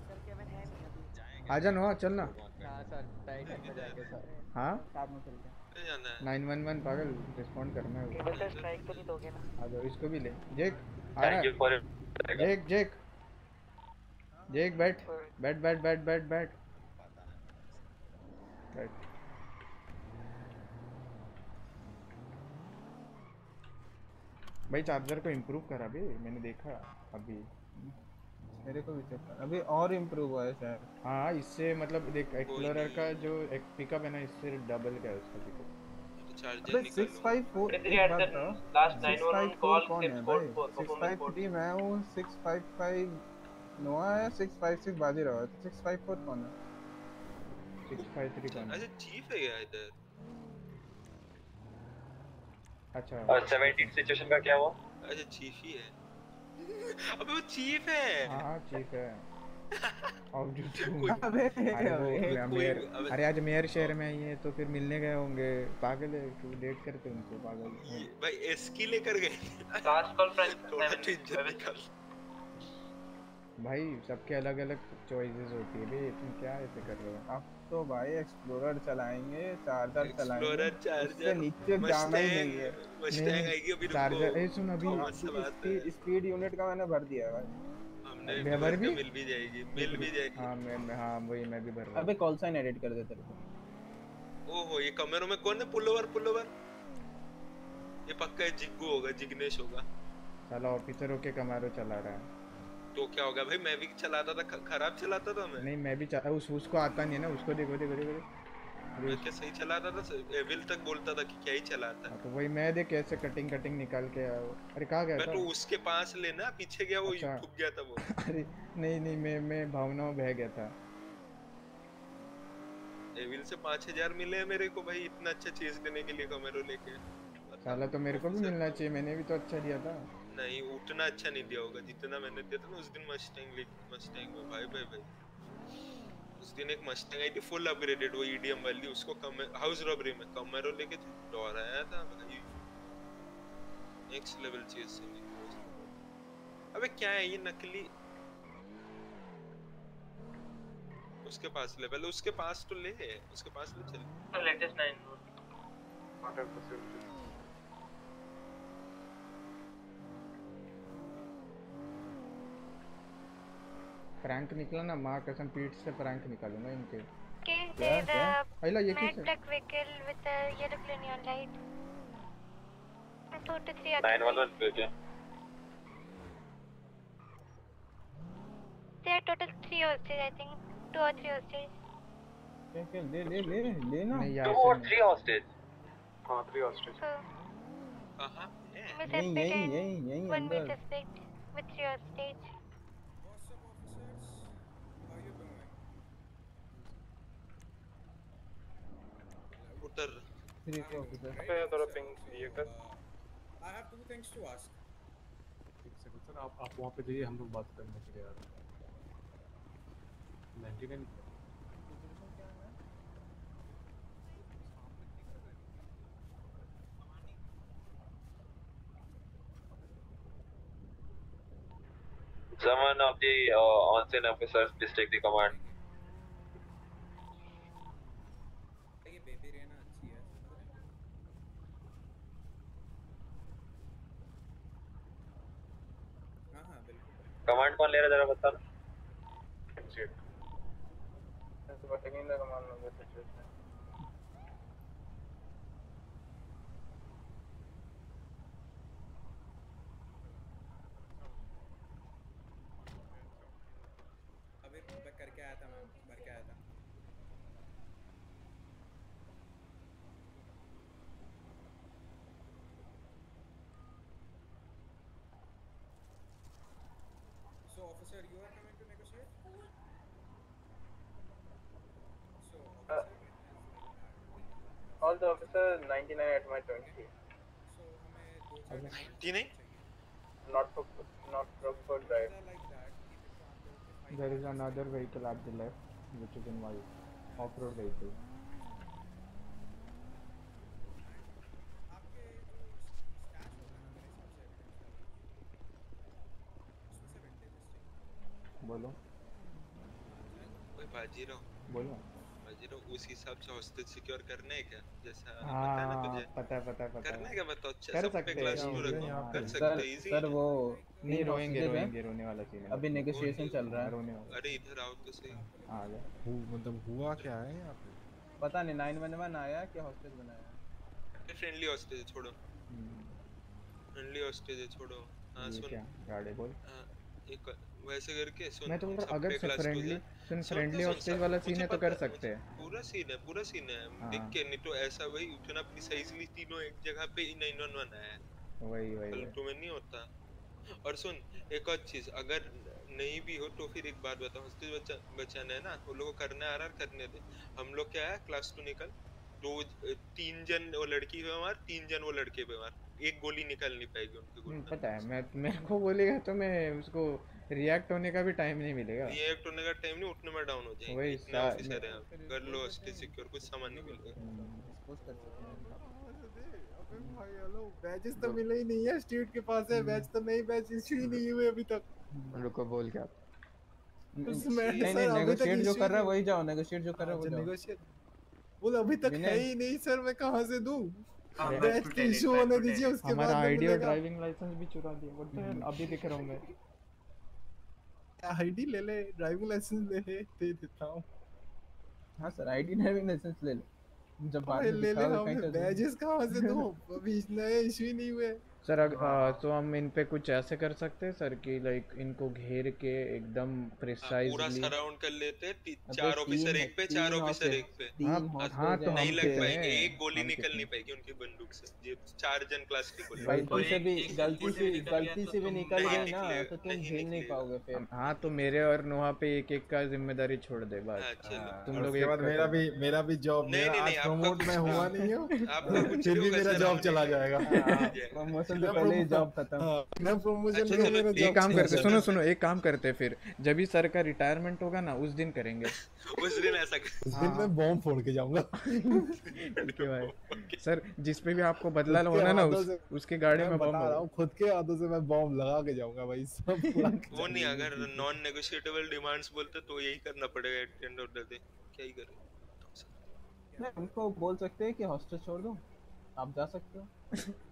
सर केविन है नहीं अभी। आजा नोआ चलना हाँ सर टाइम में जाएँगे सर। हाँ? साथ में चलते हैं। जाना है। नाइन वन वन पागल रिस्पॉन्ड करना है। सर स्ट्राइक तो नहीं दोगे ना। आ जाओ इसको भी ले। जेक आ रहा थैंक यू फॉर है जेक जेक जेक बैठ। बैठ बैठ बैठ बैठ बैठ। बैठ। भाई चार्जर को इम्प्रूव करा भी मैंने देखा अभी। मेरे को भी चेक कर। अभी और इम्प्रूव हुआ है शायद। हाँ इससे मतलब देख एक्सप्लोरर का जो एक पिकअप है ना इससे डबल क्या है उसका पिकअप चार्जर अबे six five four Three at the last 911 call, कौन है six सिक्स फाइव थ्री मैं हूँ सिक्स फाइव फाइव नोआ है सिक्स फाइव सिक्स बाजी रहा। है सिक्स फाइव फोर कौन है? सिक्स फाइव थ्री कौन है? अच्छा चीफ है क्या इधर? अच्छा। और 17 सिचुएशन का क्या हुआ? अच्छा चीफ ही है। (laughs) अबे वो चीफ है। हाँ ठीक है। ऑफ़ ड्यूटी हूँ अबे, अरे अबे, अरे आज मेयर शहर में आई है तो फिर मिलने गए होंगे। पागल है क्यों डेट करते उनको पागल? हाँ। भाई एसकी लेकर गए. (laughs) थोड़ा टेंशन निकाल। भाई सबके अलग अलग चॉइसेस होती है भाई तुम क्या ऐसे कर रहे हो? अब तो भाई एक्सप्लोरर चलाएँगे चार्जर चलाएँगे एक्सप्लोरर चार्जर नीचे जाना ही नहीं है। मस्टैंग आएगी अभी चार्जर ए सुन अभी स्पीड यूनिट का मैंने भर दिया है भाई। हमने वेबर भी? मिल भी जाएगी मिल भी जाएगी। हाँ मैं मैं- हाँ वही मैं भी भर रहा अबे कॉल साइन एडिट कर दे तेरे को। ओहो ये कमरों में कौन है? पुलोवर पुलोवर ये पक्का है जिग्गू होगा जिग्नेश होगा। साला ऑफिसर होके कमारो चला रहा है। तो क्या होगा भाई? मैं भी चलाता था खराब चलाता था मैं। नहीं मैं भी चा- उस उसको आता नहीं है ना उसको देखो देखो देखो देखो। मैं क्या सही चलाता था एविल तक बोलता था कि क्या ही चलाता है हाँ, तो वही मैं देख कैसे कटिंग कटिंग निकाल के आया वो। अरे कहाँ गया था? तो उसके पास लेना पीछे गया वो अच्छा। गया था वो। (laughs) अरे नहीं नहीं मैं मैं भावनाओं बह गया था। एविल से पाँच हज़ार मिले हैं मेरे को भाई इतना अच्छा चीज़ देने के लिए कमेरो लेके। साला तो मेरे को भी मिलना चाहिए मैंने भी तो अच्छा दिया था। नहीं उतना अच्छा नहीं दिया होगा जितना मैंने दिया था ना उस दिन मस्टैंग मस्टैंग में। भाई भाई भाई उस दिन एक मस्टैंग आई थी फुल अपग्रेडेड वो ईडीएम वाली उसको कम हाउस रॉबरी में कमेरो लेके डराया था भाई। नेक्स्ट लेवल चीज़ से अबे क्या है ये नकली? उसके पास लेवल उसके पास तो ले उसके पास ले चल। लेटेस्ट नाइन प्रैंक निकला ना माँ कसम पीठ से प्रैंक निकालूँगा इनके अहिला ये किस truck vehicle with a yellow color neon light. Two to three nine one occupants. One पे क्या There are total three hostages, I think. Two or three hostages. क्या क्या ले ले ले ले ना नहीं टू और थ्री हॉस्टेज हाँ थ्री हॉस्टेज कहाँ यहीं suspect यहीं and यहीं यहीं one male अंदर suspect with three hostages. उधर पे थोड़ा पिंग ये कर I have two things to ask sir आप आप वहाँ पे जाइए हम लोग बात करने के लिए आ रहे हैं। 99 क्या है someone of the on scene officers district command command कौन ले रहा है? जरा बता Taking the command of the situation. अभी मैं करके आया था मैम भर के आया था So officer, you are coming to negotiate? So Uh, all the officers 99 at my 20. Ninety nine. Not for not for drive. There is another vehicle at the left, which is in white. Off-road vehicle. बोलो ओए बाजीराव बोलो बाजीराव उस हिसाब से hostage secure करने है क्या जैसा पता है हाँ ना तुझे। पता है पता है पता करने का बताओ अच्छा कर सकते हैं। टू easy रखो है, कर हाँ। सकते इजी सर वो नहीं रोएँगे रोएँगे रोने वाला सीन है। अभी नेगोशिएशन चल रहा है। रोने वाला अरे इधर आओ तो सही। आ गया। हु मतलब हुआ क्या है यहाँ पे? पता नहीं नाइन वन वन आया कि हॉस्टेज बनाया? फ्रेंडली हॉस्टेज छोड़ो। फ्रेंडली हॉस्टेज छोड़ो। हाँ सुन। क्या गाड़ी बोल। हाँ, एक वैसे करके सुन मैं तो सब अगर से फ्रेंडली सुन तो फ्रेंडली सुन, हॉस्टेज वाला सीन है तो कर सकते हैं। पूरा सीन है पूरा सीन है हाँ। देख के नहीं तो ऐसा वही उठना अपनी सही से तीनों एक जगह पे ही नाइन वन वन आया है। वही वही वही। फालतू नहीं होता। और सुन एक और चीज़ अगर नहीं भी हो तो फिर एक बात बताओ हॉस्टेज बचा बचाना है ना? वो लोग को करना है आर करने दे। हम लोग क्या है क्लास टू निकल दो तीन जन वो लड़की बीमार तीन जन वो लड़के बीमार। एक गोली निकल नहीं पाएगी उनके हम्म, पता है मैं मेरे को बोलेगा तो मैं उसको रिएक्ट होने का भी टाइम नहीं मिलेगा। रिएक्ट होने का टाइम नहीं उठने में डाउन हो जाएँगे। वही इतने सा- ऑफिसर हैं। कर लो हॉस्टेज सिक्योर कुछ सामान अबे भाई हेलो बैचेस तो मिले ही नहीं है स्ट्रीट के पास है बैच तो नहीं बैच इशू ही नहीं हुए अभी तक। रुको बोल क्या? नहीं नहीं नेगोशिएट जो कर रहा है वही जाओ नेगोशिएट जो कर रहा है वो अच्छा, जाओ। बोल अभी तक है ही नहीं सर मैं कहाँ से दूँ? हाँ, बैच की Derek, इशू होने दीजिए उसके बाद हमारा आईडी और ड्राइविंग लाइसेंस भी चुरा दिया बोलते हैं अभी दिख रहा हूँ मैं। आईडी ले ले ड्राइविंग लाइसेंस ले ले दे देता हूँ। हाँ सर आईडी ड्राइविंग लाइसेंस ले ले। जब बाद में ले ले हम कहीं तो कहाँ से दूँ? (laughs) अभी नए इशू ही नहीं हुए। सर अग, आ, तो हम इन पे कुछ ऐसे कर सकते हैं सर कि लाइक इनको घेर के एकदम पूरा सराउंड कर लेते हैं चार ऑफिसर एक पे चार ऑफिसर एक पे। तीन हाँ, हाँ, तो नहीं लग पाएँगे एक गोली निकल नहीं पाएगी उनकी बंदूक से ये चार जन क्लास की गोली। गलती से भी गलती से गलती से भी निकल गई ना तो तुम झेल नहीं पाओगे फिर। हाँ तो मेरे और नोहा पे एक एक का ज़िम्मेदारी छोड़ दे बस। हाँ, तुम लोग एक मेरा भी मेरा भी जॉब नहीं, मेरा नहीं, आज प्रमोट मैं हुआ नहीं हूँ। आपका कुछ फिर भी मेरा जॉब चला जाएगा। (laughs) प्रमोशन से पहले जॉब खत्म। हाँ, प्रमोशन में मेरा एक काम करते सुनो सुनो एक काम करते फिर। जब भी सर का रिटायरमेंट होगा ना उस दिन करेंगे। उस दिन ऐसा उस दिन मैं बॉम्ब फोड़ के जाऊँगा। ठीक है भाई। सर जिस पे भी आपको बदला होना ना उस, उसके गाड़ी में बम बता रहा हूँ खुद के हाथों से मैं बॉम्ब लगा के जाऊँगा भाई सब (laughs) वो नहीं अगर नॉन नेगोशिएटेबल डिमांड्स बोलते तो यही करना पड़ेगा at the end of the day क्या ही करें? नहीं, उनको बोल सकते हैं कि हॉस्टल छोड़ दो। आप जा सकते हो। (laughs)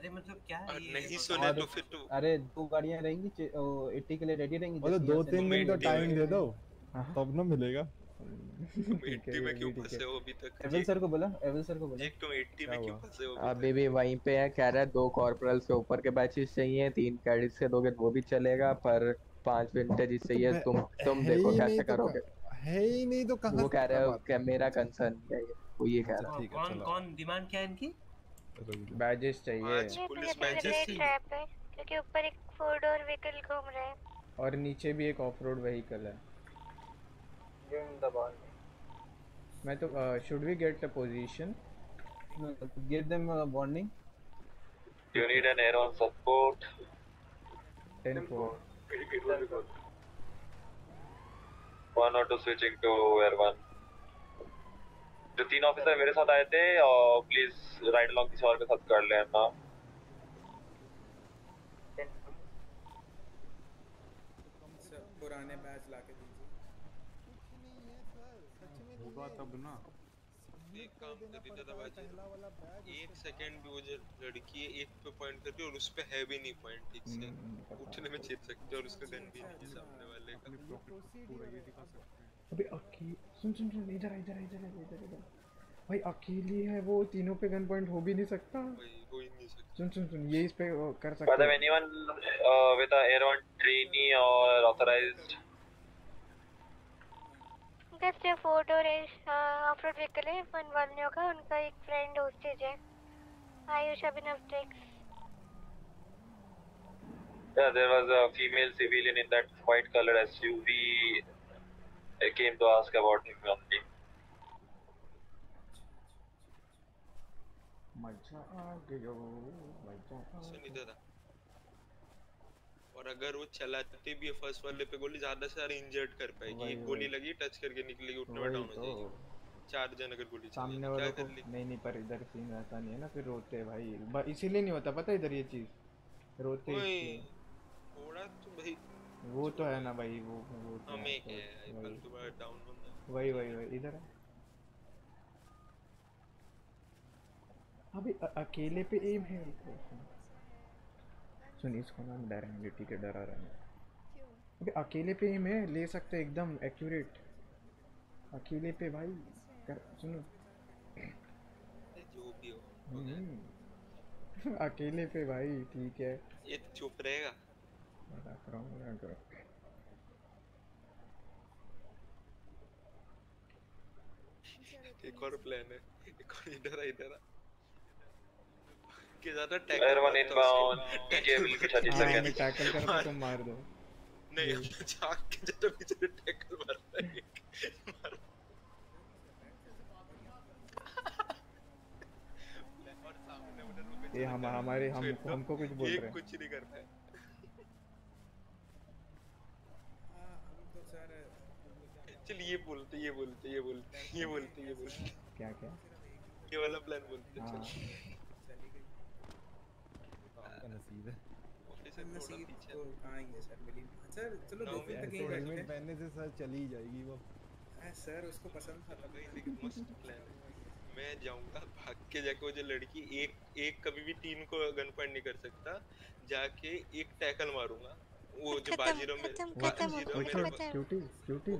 अरे मतलब क्या है ये नहीं सुने तो फिर तो अरे दो गाड़ियाँ रहेंगी चे- ओ, 80 के लिए रेडी रहेंगी मतलब दो तीन दिन तो नौ- टाइम दे दो हाँ। तब ना मिलेगा। (laughs) 80 में क्यों फंसे हो अभी तक? एवल सर को बोला एवल सर को बोला। एक तुम 80 में क्यों फंसे हो अभी भी वहीं पे है कह रहा है दो कॉर्पोरल के ऊपर के बैचेस चाहिए तीन कैडेट्स के दोगे वो भी चलेगा पर पाँच विंटेज चाहिए मैं- तुम तुम देखो कैसे तो करोगे। है ही नहीं तो कहाँ वो कह रहा है मेरा कंसर्न है वो ये कह रहा है। कौन कौन डिमांड क्या है इनकी? बैजेस चाहिए। पुलिस बैजेस क्योंकि ऊपर एक फोर डोर व्हीकल घूम रहा है। और नीचे भी एक ऑफ़ रोड व्हीकल है। मैं तो should we get a position give them a warning you need an air on support 10 4 One or two switching to air one. जो तीन ऑफिसर मेरे साथ आए थे और प्लीज़ राइड अलोंग किसी और के साथ कर लेना। पुराने बैच लाके दीजिए। होगा तब ना। एक काम करी दादा बाजी एक सेकंड भी वो जो लड़की है एक पे पॉइंट कर रही है और उस पे है भी नहीं पॉइंट ठीक से। उठने में चेत सकते हैं और उसका गन भी नहीं सामने वाले का। पूरा ये दिखा सकते हैं। अबे अकेले सुन सुन सुन इधर इधर इधर इधर इधर भाई अकेली है वो तीनों पे गन पॉइंट हो भी नहीं सकता। हो ही नहीं सकता। सुन सुन सुन ये इस पे कर सकते हैं। anyone uh, with a Air One trainee or authorized? Just a photo race off road vehicle है वन वालियों का उनका एक फ्रेंड होस्टेज है। आयुष अभिनव टेक्स Yeah, there was a female civilian in that white colored SUV. I came to ask about him only. मज़ा आ गयो मज़ा आ सुनी दादा और अगर वो चलाते भी है फ़र्स्ट वाले पे गोली ज़्यादा से ज़्यादा इंजर्ड कर पाएगी। एक गोली लगी टच करके निकलेगी उठने में डाउन हो तो। जाएगी। चार जन अगर गोली सामने वालों को नहीं नहीं पर इधर सीन ऐसा नहीं है ना फिर रोते हैं भाई। इसीलिए नहीं होता पता है इधर ये चीज़? रोते ओए, थोड़ा तो भाई वो तो है ना भाई वो वो तो हमें है, है फालतू बार डाउन है। वही वही वही इधर है। अभी अकेले पे एम है सुन। इसको ना हम डराएँगे ठीक है डरा रहे हैं। अबे अकेले पे एम है ले सकते हैं एकदम एक्यूरेट अकेले पे भाई कर सुनो। जो भी हो हम्म। (laughs) अकेले पे भाई ठीक है। ये चुप रहेगा? एक और प्लान है एक और इधर आ इधर कि ज़्यादा be 30 हाँ, मैं seconds. टैकल कर तो तुम मार दो नहीं अपने झाँक (laughs) के ज़्यादा पीछे टैकल मारता है एक। मार। ये हम हमारे हम तो हमको कुछ बोल रहे हैं कुछ नहीं कर पाए तो सर चल ये बोलते ये बोलते ये बोलते ये बोलते ये बोलते। क्या क्या? ये वाला प्लान बोलते हाँ। चल आपका नसीब है नसीब पीछे। तो आएँगे सर मिली सर चलो नौ दोपहर तक हेलमेट पहनने से। सर चली जाएगी वो। हाँ, सर उसको पसंद था। भाई लेकिन मस्त प्लान मैं जाऊँगा भाग के जाके वो जो लड़की एक एक कभी भी तीन को गन पॉइंट नहीं कर सकता जाके एक टैकल मारूँगा। वो जो बाजीरो में बाजीरो। क्यूटी क्यूटी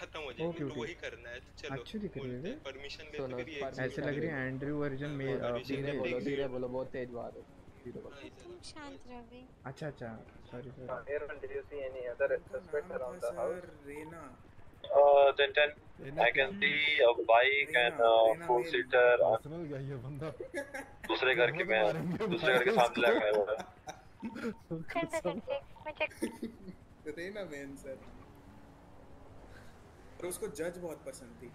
खत्म हो ओ, जाएगी तो वही करना है तो चलो अच्छी दिख रही है परमिशन लेते करिए पर- ऐसे लग रही है एंड्रयू वर्जन में धीरे बोलो धीरे बोलो बहुत तेज बात है। हाँ, शांत रहो अच्छा अच्छा sorry sorry One, did you see any other suspects around the house? Sir Rena Uh, then, then I can see a bike and a four seater personal गया ये बंदा? दूसरे घर के में दूसरे घर के सामने लगा है। वो रेना मैन सर और उसको जज बहुत पसंद थी।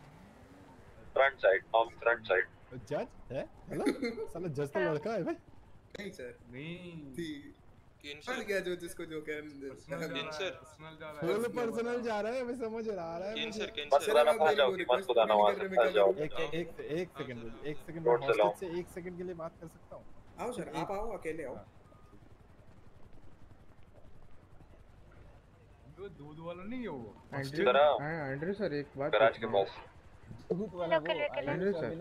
Front side on front side जज है? हेलो साला जज तो (laughs) लड़का है भाई। नहीं सर नहीं। थी। सर गया जो जिसको जो कह किन पर्सनल जा रहा फुल है पर्सनल जा रहा है। मैं समझ रहा है किन मुझे। सर किन मत सर खुदाना फंस जाओगी मत खुदाना वहाँ से फंस जाओ। एक एक एक सेकंड एक सेकंड मैं से से एक सेकंड के लिए बात कर सकता हूँ। आओ सर आप आओ अकेले आओ। वो दूध वाला नहीं है वो। एंड्रयू इधर हाँ एंड्रयू सर एक बात गैराज के पास। दूध वाला वो लोकल लोकल एंड्रयू सर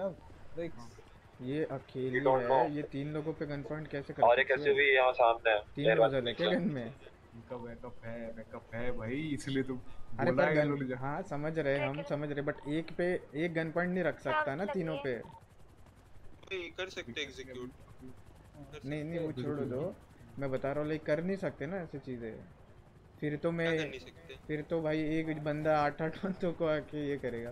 ये अकेली है ये तीन लोगों पे गन पॉइंट कैसे कर और एक सकती है? एसयूवी यहाँ सामने है। तीन नोजल है गन में? इनका बैकअप है बैकअप है भाई इसलिए तो अरे पर है गन हाँ समझ रहे हम समझ रहे बट एक पे एक गन पॉइंट नहीं रख सकता ना तीनों पे। कर सकते एग्जीक्यूट नहीं नहीं वो छोड़ दो। मैं बता रहा हूँ लाइक कर नहीं सकते ना ऐसी चीज़ें। फिर तो मैं कर नहीं सकते फिर तो भाई एक बंदा आठ आठ बंदों को आके ये करेगा।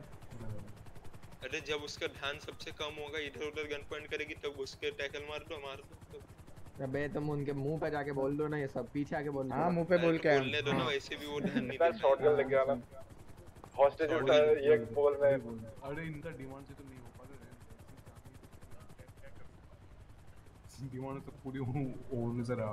अरे जब उसका ध्यान सबसे कम होगा इधर उधर गन पॉइंट करेगी तब तो उसके टैकल मार दो मार दो। तो अबे तुम उनके मुँह पे जाके बोल दो ना ये सब पीछे आके बोल दो। हाँ मुँह पे बोल के बोलने दो ना। वैसे भी वो ध्यान नहीं देता। शॉटगन लग गया ना हॉस्टेज उठा ये बोल में अरे इनका डिमांड से तो नहीं हो पाता डिमांड तो पूरी हो नज़र आ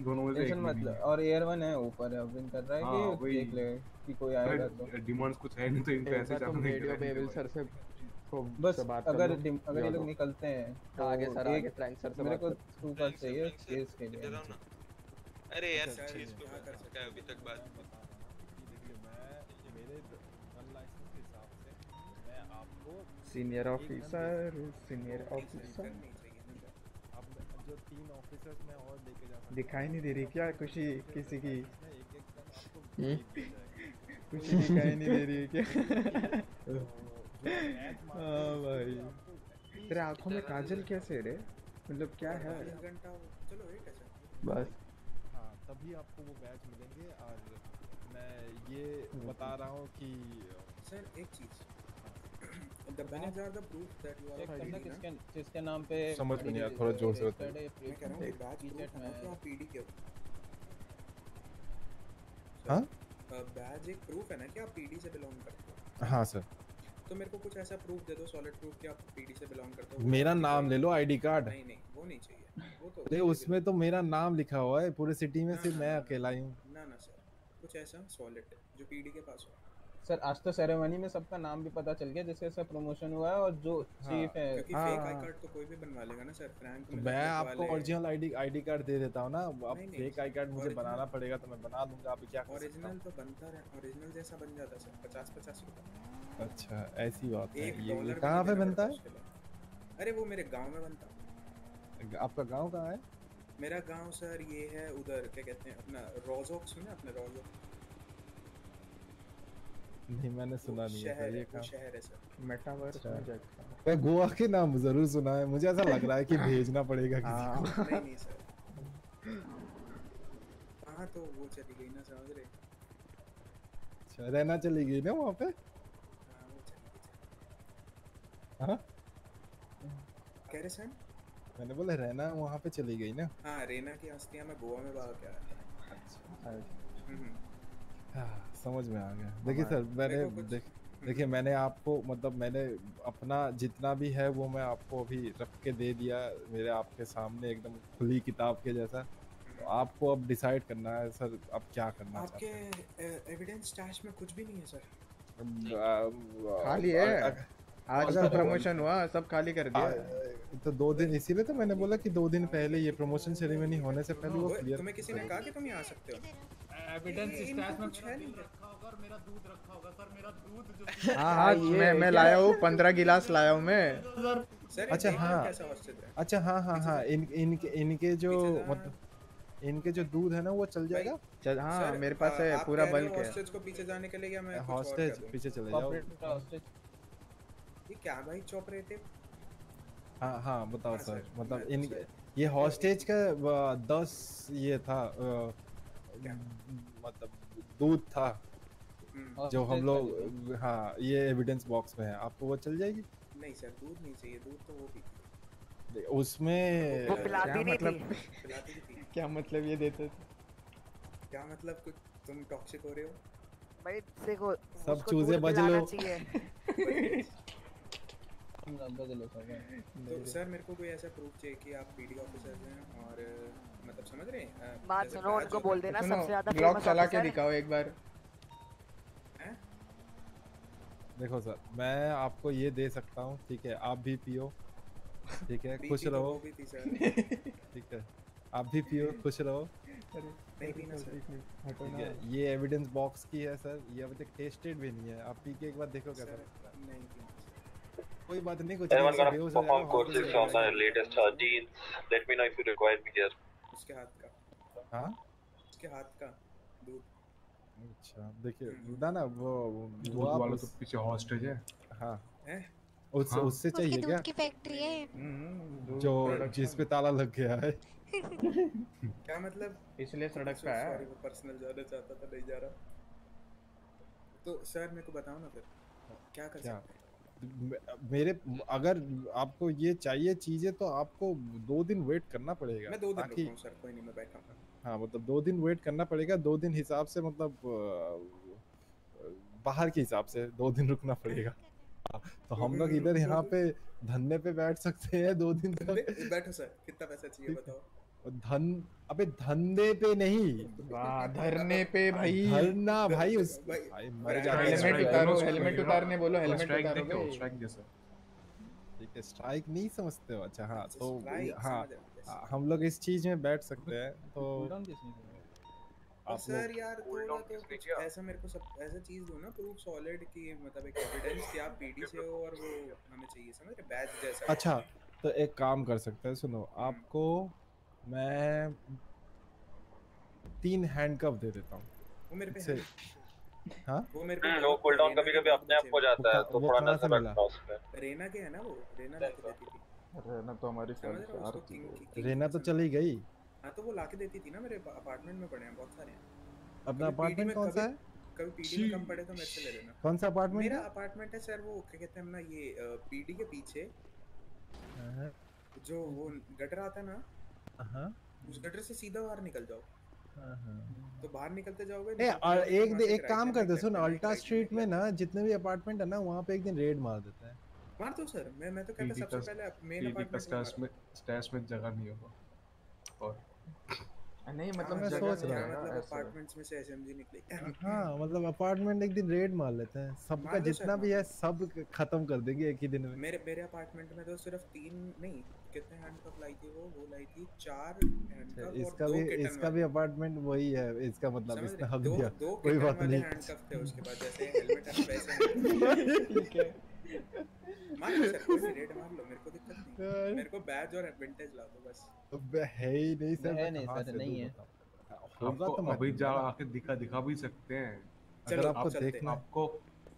दोनों में से एक मतलब और एयर वन है ऊपर है विन कर रहा है हाँ, कि देख ले कि कोई आएगा तो। डिमांड्स कुछ है नहीं तो इन ऐसे चाहने नहीं रेडियो बेबिल सर से बस अगर अगर ये लोग निकलते हैं तो आगे सर आगे फ्रैंक सर से मेरे को टू सुपर चाहिए चेस के लिए। अरे यार चेस को कर सकता है अभी तक बात सीनियर ऑफिसर सीनियर ऑफिसर जो तीन ऑफिसर्स मैं और लेके जा सकता दिखाई नहीं दे रही क्या? खुशी किसी की। हूँ जाएगा। (laughs) खुशी दिखाई नहीं दे रही है क्या? (laughs) (laughs) तो हाँ भाई। तेरे आँखों में काजल कैसे रे? मतलब क्या है? चलो एक ऐसा बस। हाँ तभी आपको वो बैच मिलेंगे। और मैं ये बता रहा हूँ कि सर एक चीज़। The badge are the proof that you are check करना किसके किसके नाम पे समझ में नहीं आया, थोड़ा ज़ोर से बताओ। मैं कह रहा हूँ है ना आप पीडी के हो। बैज एक प्रूफ है ना कि आप पीडी से बिलोंग करते हो? हाँ सर तो मेरे को कुछ ऐसा प्रूफ दे दो सॉलिड प्रूफ कि आप पीडी से बिलोंग करते हो। मेरा नाम ले लो आईडी कार्ड नहीं नहीं वो नहीं चाहिए। वो तो अरे उसमें तो मेरा नाम लिखा हुआ है पूरे सिटी में सिर्फ़ मैं अकेला ही हूँ। ना ना सर कुछ ऐसा सॉलिड जो पीडी के पास हो। सर आज तो सेरेमनी में सबका नाम भी पता चल गया जिसके साथ प्रमोशन हुआ है और जो चीफ है। क्योंकि फेक आई कार्ड तो कोई भी बनवा लेगा ना सर? फ्रैंक तो मैं आपको ओरिजिनल आईडी आईडी कार्ड दे देता हूँ ना। अब फेक आई कार्ड मुझे बनाना पड़ेगा तो मैं बना दूँगा अभी क्या ओरिजिनल तो बनता रहे ओरिजिनल जैसा बन जाता सर। पचास पचास रुपए। अच्छा ऐसी बात है। ये, कहाँ पे बनता है? अरे वो मेरे गाँव में बनता। आपका गाँव कहाँ है? मेरा गाँव सर ये है उधर क्या कहते हैं अपना रोजोक सुना अपने रोजोक नहीं मैंने सुना नहीं है शहर है कहाँ? शहर है सर। मेटावर्स अच्छा। प्रोजेक्ट मैं गोवा के नाम ज़रूर सुना है मुझे ऐसा लग रहा है कि भेजना पड़ेगा हाँ। किसी को। नहीं नहीं सर। हाँ तो वो चली गई ना समझ रहे? अच्छा रहना चली गई ना वहाँ पे? हाँ वो चली गई हाँ? कह रहे सर? मैंने बोला रहना वहाँ पे चली गई ना? हाँ रेना की हस्तियाँ मैं गोवा में भाग के आया अच्छा। हम्म। हाँ, समझ में आ गया। देखिए सर मैंने देख देखिए मैंने आपको मतलब मैंने अपना जितना भी है वो मैं आपको अभी रख के दे दिया मेरे आपके सामने एकदम खुली किताब के जैसा। तो आपको अब डिसाइड करना है सर अब क्या करना आपके एविडेंस स्टैश में कुछ भी नहीं है सर। खाली है। आज तो प्रमोशन हुआ सब खाली कर दिया। तो दो दिन इसीलिए तो मैंने बोला कि दो दिन पहले ये प्रमोशन सेरेमनी होने से पहले वो वो- क्लियर तुम्हें किसी ने कहा कि तुम यहाँ आ सकते हो? एविडेंस ये- स्टैश इनका में कुछ है नहीं। (laughs) हाँ हाँ मैं मैं लाया हूँ पंद्रह गिलास लाया हूँ मैं। सर अच्छा हाँ। है? अच्छा हाँ हाँ हाँ इन इनके इनके जो मतलब इनके जो दूध है ना वो चल जाएगा? चल हाँ सर, मेरे पास आ, है पूरा रहे बल्क है। हॉस्टेज को पीछे जाने के लिए क्या मैं हॉस्टेज पीछे चले जाओ। ये क्या भाई चॉपरेटिव हाँ हाँ बताओ हाँ, सर सर, मतलब इन ये हॉस्टेज का दस ये था आ, मतलब दूध था। हम्म। जो हम लोग हाँ ये एविडेंस बॉक्स में है। आपको वो चल जाएगी? नहीं सर दूध नहीं चाहिए दूध तो वो भी। उसमें वो क्या मतलब? थी। क्या मतलब ये देते थे? क्या मतलब? कुछ तुम टॉक्सिक हो रहे हो? भाई देखो सब चूजे बज (laughs) लो। तो सर मेरे को कोई ऐसा प्रूफ चाहिए कि आप पीडी ऑफिसर हैं और मतलब समझ रहे हैं? बात सुनो उनको बोल देना सबसे ज़्यादा ब्लॉग चला के दिखाओ एक बार। देखो सर मैं आपको ये दे सकता हूँ ठीक है आप भी पियो ठीक है (laughs) खुश तो रहो। (laughs) ठीक है आप भी पियो खुश रहो। है ये एविडेंस बॉक्स की है सर ये अभी तक टेस्टेड भी नहीं है। आप पी के एक बार देखो कैसा है। कोई बात नहीं कुछ जाएगा, code hospital 6 on the जाएगा। latest उसके हाथ का। हाँ? उसके हाथ का दूध। अच्छा देखिए ना ना वो वो दूध आप वाला तो पीछे hostage है। हाँ। हैं? उस हाँ। उससे चाहिए क्या? दूध की फैक्ट्री है। जो जिस पे ताला लग गया है। क्या मतलब? इसलिए सड़क पे आया। सॉरी मैं पर्सनल जाना चाहता था नहीं जा रहा। तो सर मेरे को बताओ ना फिर। क्या कर सकते हैं? मेरे अगर आपको ये चाहिए चीज़ें तो आपको दो दिन वेट करना पड़ेगा मैं दो दिन सर कोई नहीं मैं बैठा हूँ। हाँ मतलब दो दिन वेट करना पड़ेगा दो दिन हिसाब से मतलब बाहर के हिसाब से दो दिन रुकना पड़ेगा। हाँ, तो हम लोग इधर यहाँ पे धरने पे बैठ सकते हैं दो दिन तक। बैठो सर कितना पैसा चाहिए बताओ। धन अबे धंधे पे नहीं। वाह धरने पे भाई। धरना भाई उस भाई, भाई मर जाते हेलमेट उतारो हेलमेट उतारने बोलो हेलमेट स्ट्राइक उतारो देखो स्ट्राइक दे सर ठीक है स्ट्राइक नहीं समझते हो? अच्छा हाँ तो हाँ हाँ, हम लोग इस चीज़ में बैठ सकते हैं तो सर यार थोड़ा तो ऐसा मेरे को सब ऐसा चीज़ दो ना प्रूफ सॉलिड की मतलब एक एविडेंस कि आप पीडी से हो और वो हमें चाहिए समझ रहे बैच जैसा। अच्छा तो एक काम कर सकते हैं सुनो आपको मैं तीन हैंडकफ दे देता हूँ। वो मेरे पे है। हाँ? वो मेरे पे वो कूल डाउन कभी कभी अपने आप हो जाता है तो थोड़ा नज़र रखना उस पे रेना के है ना वो? रेना लाके देती थी। रहना तो हमारी थी रेना तो चली गई। हाँ तो वो लाके देती थी ना मेरे अपार्टमेंट में पड़े हैं बहुत सारे अपना अपार्टमेंट कौन सा है? कभी पीडी में कम पड़े तो मेरे से ले लेना। कौन सा अपार्टमेंट मेरा अपार्टमेंट है सर वो क्या कहते हैं ना ये पीडी के पीछे। हाँ, जो वो गटर आता है ना उस गटर से सीधा बाहर निकल जाओ। हाँ, हाँ। तो बाहर निकलते जाओगे ए, और एक दे, एक काम hand करते सुन अल्टा स्ट्रीट में ना जितने भी अपार्टमेंट है ना वहाँ पे एक दिन रेड मार देते हैं। मार दो सर मैं मैं तो कहता सबसे पहले मेन अपार्टमेंट स्टैश में स्टैश में जगह नहीं होगा। और नहीं मतलब मैं सोच रहा है हूँ। मतलब अपार्टमेंट्स में से एसएमजी निकली। हाँ मतलब अपार्टमेंट एक दिन रेड मार लेते हैं। सबका जितना भी है सब खत्म कर देंगे एक ही दिन में। मेरे मेरे अपार्टमेंट में तो सिर्फ़ तीन नहीं कितने हैंडकफ लाई थी वो? वो लाई थी चार हैंडकफ और इसका दो भी इसका भी अपार्टमेंट वही है इसका मतलब इसने? हक दिया। दो कोई बात नहीं। हैंडकफ थे उसके बाद जैसे हेलमेट है वैसे ठीक है। मार लो सर कोई रेड मार लो मेरे को दिक्कत नहीं। मेरे को बैज और विंटेज ला दो बस। अब है ही नहीं सर है नहीं सर, नहीं है। होगा आपको तो अभी जा आके दिखा दिखा भी सकते हैं। अगर आपको हैं। देखना। आपको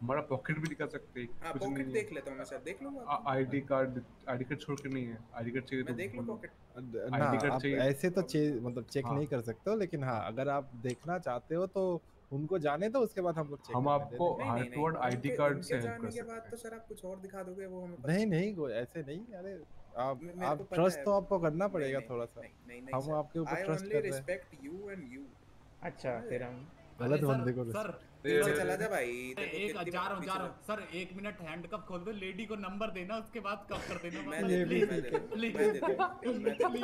हमारा पॉकेट भी दिखा सकते हैं हाँ पॉकेट देख लेता हूँ मैं सर देख लूँगा आईडी कार्ड आईडी कार्ड छोड़ के नहीं है आईडी कार्ड चाहिए मैं तो देख लूँ पॉकेट आईडी कार्ड आप चाहिए। ऐसे तो मतलब चेक हाँ। नहीं कर सकते हो लेकिन हाँ अगर आप देखना चाहते हो तो उनको जाने दो उसके बाद हम लोग चेक हम आपको नहीं आईडी कार्ड से हेल्प कर सकते बाद हैं तो सर आप कुछ और दिखा दोगे वो हमें नहीं नहीं ऐसे नहीं अरे आप आप ट्रस्ट तो आपको करना पड़ेगा थोड़ा सा। हम आपके ऊपर ट्रस्ट कर रहे हैं। रिस्पेक्ट यू एंड यू अच्छा हम गलत बंदे को सर पीछे चला जा भाई एक जा रहा हूँ जा जा। रहा हूँ। सर एक मिनट हैंडकफ खोल दो लेडी को नंबर देना उसके बाद कब कर देना। मैं दे दूँ, please, मैं दे दूँ, please, मैं दे दूँ, मैं दे दूँ।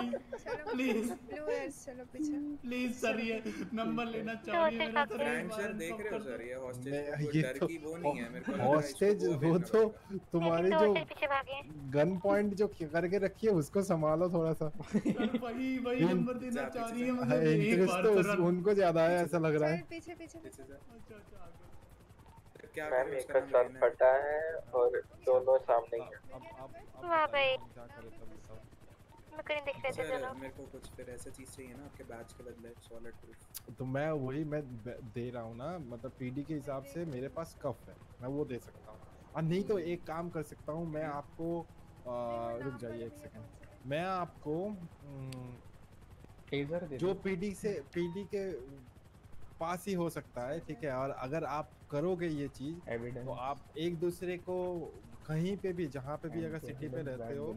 please, please, ब्लू एयर्स चलो पीछे। प्लीज़ सर ये नंबर लेना चाहिए सर एक फ्रैंक बार सर देख रहे हो सर ये हॉस्टेज ये तो वो नहीं है मेरे को लग रहा है इसको हॉस्टेज वो वो तो तुम्हारी तो जो होटल पीछे भागे गन पॉइंट जो करके रखी है उसको संभालो थोड़ा सा वही वही नंबर देना चाह रही है मुझे तो उस- उनको ज़्यादा है ऐसा लग रहा है। पीछे पीछे। मैम एक का साथ फटा है और दोनों सामने ही हैं। वाह भाई। मैं कहीं दिख रहे थे चलो मेरे को कुछ फिर ऐसा चीज़ चाहिए ना आपके बैच के बदले सॉलिड प्रूफ तो मैं वही मैं दे रहा हूँ ना मतलब पीडी के हिसाब से मेरे पास कफ है मैं वो दे सकता हूँ। और नहीं तो एक काम कर सकता हूँ मैं आपको आ, रुक जाइए एक सेकंड मैं आपको हम्म, टेजर दे जो पीडी से पीडी के पास ही हो सकता है ठीक है? और अगर आप करोगे ये चीज़ तो आप एक दूसरे को कहीं पे भी जहाँ पे भी अगर सिटी पे रहते हो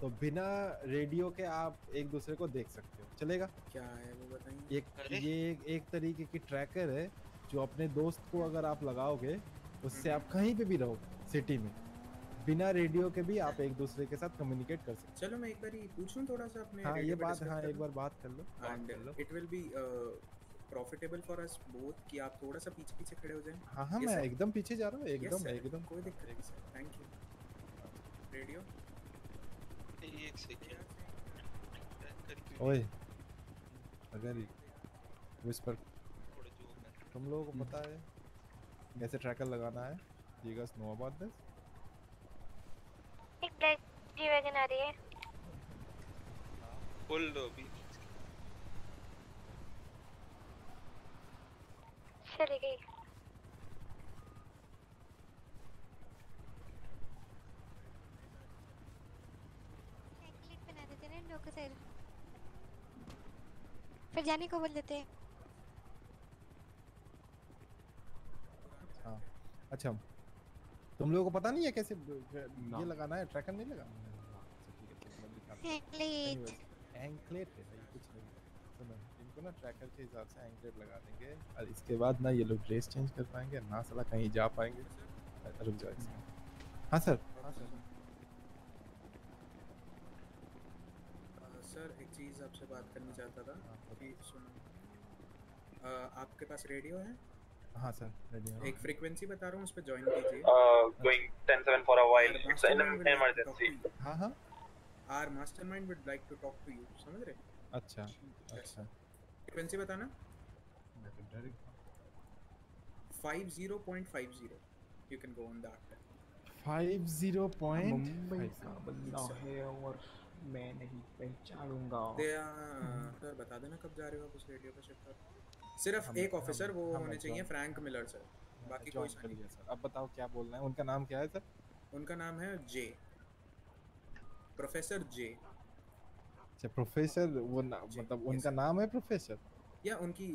तो बिना रेडियो के आप एक दूसरे को देख सकते हो। चलेगा? क्या है वो बताइए? एक ये एक, एक तरीके की ट्रैकर है जो अपने दोस्त को अगर आप लगाओगे उससे आप कहीं पे भी रहो सिटी में। बिना रेडियो के भी आप एक दूसरे के साथ कम्युनिकेट कर सकते चलो मैं एक बार पूछूँ थोड़ा सा अपने हाँ ये बात हाँ एक बार बात कर लो बात कर लो। it will be profitable for us both कि आप थोड़ा सा पीछे पीछे खड़े हो जाएँ। हाँ हाँ मैं एकदम पीछे जा रहा हूँ एकदम sir. एकदम। कोई दिक्कत नहीं सर थैंक यू रेडियो एक सेकंड ओए अगर विस्पर तुम लोगों को पता है कैसे ट्रैकर लगाना है? You guys know about this एक ब्लैक जी वैगन आ रही है। खोल दो अभी। चली गई बना देते ना इन सर फिर जाने को बोल देते हैं। हाँ अच्छा। तुम लोगों को पता नहीं है कैसे ये लगाना है? ट्रैकर नहीं लगाना है? अच्छा। एंकलेट एंकलेट है इनको ना ट्रैकर के हिसाब से एंकलेट लगा देंगे। और इसके बाद ना ये लोग ड्रेस चेंज कर पाएँगे ना साला कहीं जा पाएँगे। रुक जाओ second। हाँ सर हाँ सर सर एक चीज़ आपसे बात करनी चाहता था कि सुनो। आपके पास रेडियो है? हाँ सर रेडी एक फ्रीक्वेंसी बता रहा हूँ उस पर ज्वाइन कीजिए। going 10-7 for a while. It's an em- emergency. हाँ हाँ। Our mastermind would like to talk to you समझ रहे? अच्छा अच्छा। फ्रीक्वेंसी बताना। Five zero point five zero you can go on that five zero point Mumbai का बंदा है और मैं नहीं पहचानूँगा। दे सर बता देना कब जा रहे हो आप उस रेडियो पे शिफ्ट कर सिर्फ़ हम- एक ऑफिसर वो होने चाहिए फ्रैंक मिलर सर बाकी कोई नहीं सर अब बताओ क्या बोलना है? उनका नाम क्या है सर उनका नाम है जे प्रोफेसर जे अच्छा प्रोफेसर वो ना, मतलब उनका नाम है प्रोफेसर या उनकी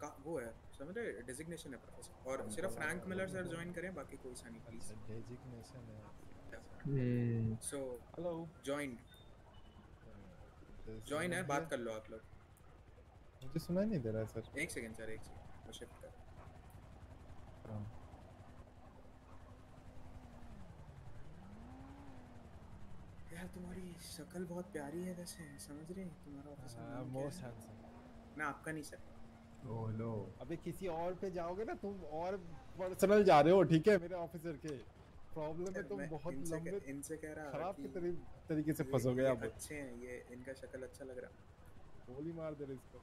का, वो है समझ रहे डेजिग्नेशन है प्रोफेसर और सिर्फ़ फ्रैंक मिलर सर ज्वाइन करें बाकी कोई सा नहीं प्लीज़ डेजिग्नेशन है। सो हेलो ज्वाइन ज्वाइन है बात कर लो आप लोग. मुझे सुनाई नहीं दे रहा है सर एक सेकंड सर एक सेकंड शिफ्ट कर यार तुम्हारी शक्ल बहुत प्यारी है वैसे समझ रहे हैं? तुम्हारा ऑफिसर हाँ, नाम क्या most है? handsome। मैं आपका नहीं सर। ओ लो अबे किसी और पे जाओगे ना तुम और पर्सनल जा रहे हो ठीक है मेरे ऑफिसर के। प्रॉब्लम है तुम बहुत लंबे इनसे कह रहा खराब कि तरी, तरीके से फंसोगे आप। अच्छे हैं ये इनका शक्ल अच्छा लग रहा। गोली मार दे रहे इसको।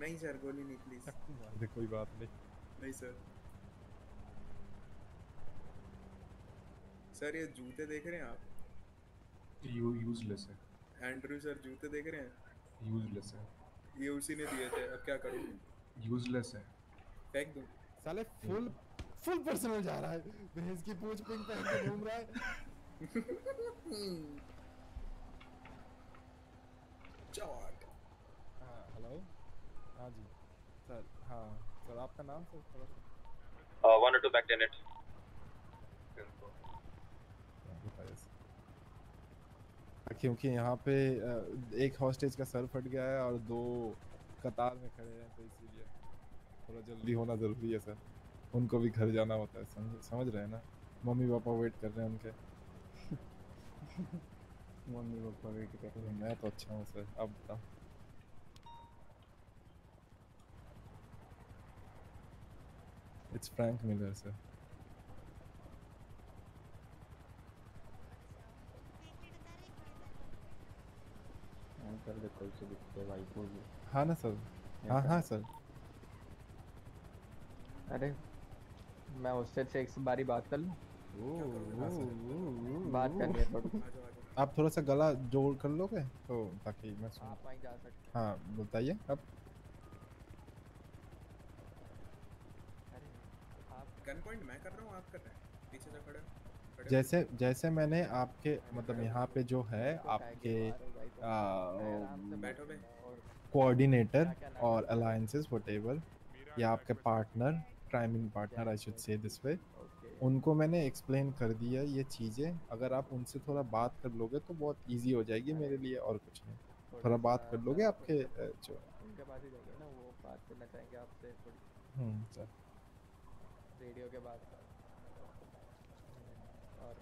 नहीं सर गोली नहीं प्लीज़ (laughs) मार दे कोई बात नहीं। नहीं सर। सर ये जूते देख रहे हैं आप? यू यूजलेस है। एंड्रू सर जूते देख रहे हैं? यूजलेस है। ये उसी ने दिए थे अब क्या करूँ? यूजलेस है। फेंक दूँ? साले फुल फुल पर्सनल जा रहा है। भैंस की पूंछ पिंक पहन के घूम रहा है। चौट हाँ हेलो हाँ जी। सर हाँ। सर आपका नाम सर थोड़ा सा? Uh, one or two back in it. बताइए सर। क्योंकि यहाँ पे एक हॉस्टेज का सर फट गया है और दो कतार में खड़े हैं तो इसीलिए थोड़ा जल्दी होना ज़रूरी है सर। उनको भी घर जाना होता है समझ समझ रहे हैं ना? मम्मी पापा वेट कर रहे हैं उनके। (laughs) मम्मी पापा वेट कर रहे हैं। मैं तो अच्छा हूँ सर अब बताओ। इट्स फ्रैंक मिलर सर हाँ, कर दे कल से दिखते भाई को भी हाँ ना सर। हाँ हाँ सर। अरे मैं हॉस्टल से एक बारी बात कर लूँ? हाँ, बात करनी है थोड़ी। आप थोड़ा सा गला जोड़ कर लोगे? तो ताकि मैं सुन आप वहीं जा सकते हाँ। बताइए अब गन पॉइंट मैं कर रहा हूँ आप कर रहे हैं? पीछे से खड़े जैसे जैसे मैंने आपके मतलब यहाँ पे जो है आपके बैठो बे कोऑर्डिनेटर और अलायंसेस वटेवर या आपके partner priming partner I should say this way उनको मैंने एक्सप्लेन कर दिया ये चीज़ें। अगर आप उनसे थोड़ा बात कर लोगे तो बहुत इजी हो जाएगी मेरे लिए और कुछ नहीं। थोड़ा बात कर लोगे आपके जो उनके पास ही जाओगे ना वो बात करना चाहेंगे आपसे थोड़ी। हम्म सर रेडियो के बाद। और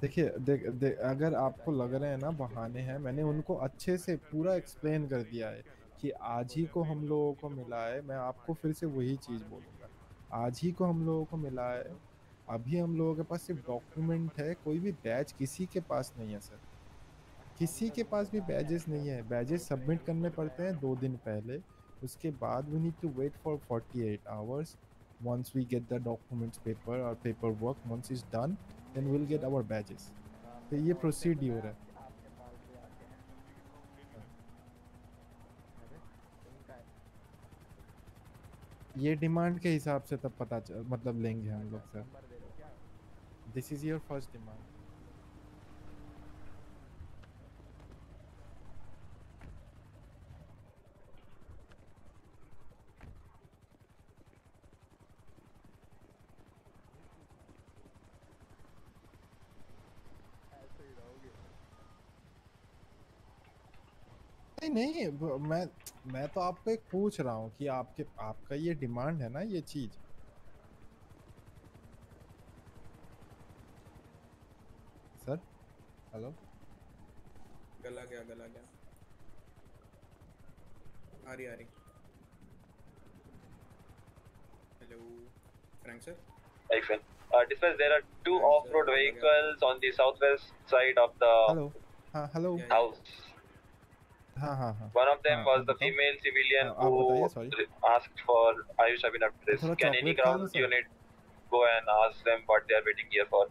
देखिए देख दे, अगर आपको लग रहे हैं ना बहाने हैं मैंने उनको अच्छे से पूरा एक्सप्लेन कर दिया है कि आज ही को हम लोगों को मिला है मैं आपको फिर से वही चीज़ बोलूँगा। आज ही को हम लोगों को मिला है अभी हम लोगों के पास सिर्फ़ डॉक्यूमेंट है कोई भी बैच किसी के पास नहीं है सर किसी के पास भी बैजेस नहीं है। बैजेस सबमिट करने पड़ते हैं दो दिन पहले उसके बाद we need to wait for 48 hours once we get the documents paper or paperwork once it's done then we'll get our badges. तो ये प्रोसीड ही हो आते हैं। ये डिमांड के हिसाब से तब पता मतलब लेंगे हम लोग sir this is your first demand ऐसे ही रहोगे नहीं मैं मैं तो आपको एक पूछ रहा हूँ कि आपके आपका ये डिमांड है ना ये चीज़? Sir hello? गला गया गला गया। आ रही आ रही। Hello Frank sir? I feel this space there are two off road vehicles on the south west side of the hello? हाँ hello? House हाँ हाँ हाँ One of them हाँ, was आप the बताओ। female civilian हाँ, आप बताइए, who sorry। re- asked for Ayush Abhinav's थोड़ा Can any chocolate खा लो, ground sir। unit go and ask them what they are waiting here for?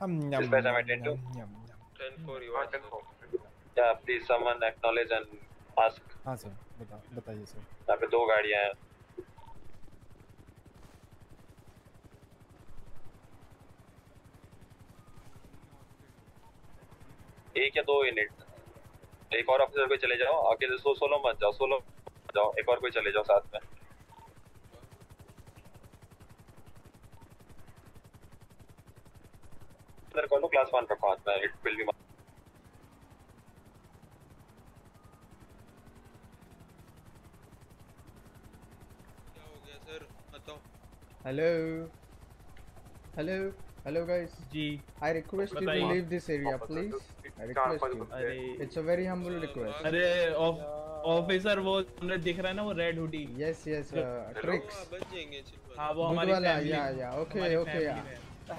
हम This Yama place I'm Yama attend to? Yama Yama Yama. Ten for you. sir. Yeah, please someone acknowledge and ask. हाँ sir बता बताइए sir यहाँ पे दो गाड़ियाँ हैं एक या दो यूनिट एक और ऑफिसर कोई चले जाओ आके सो सोलो मत जाओ सोलो जाओ एक और कोई चले जाओ साथ में को क्लास वन रखो हाथ में इट विल बी क्या हो गया सर बताओ Hello. Hello. Hello guys. जी I request you to बताइए। leave this area, it's a very humble request अरे ऑफिसर वो हमने दिख रहा है ना वो red hoodie yes yes Tricks हाँ वो हमारी वाला yeah yeah okay okay yeah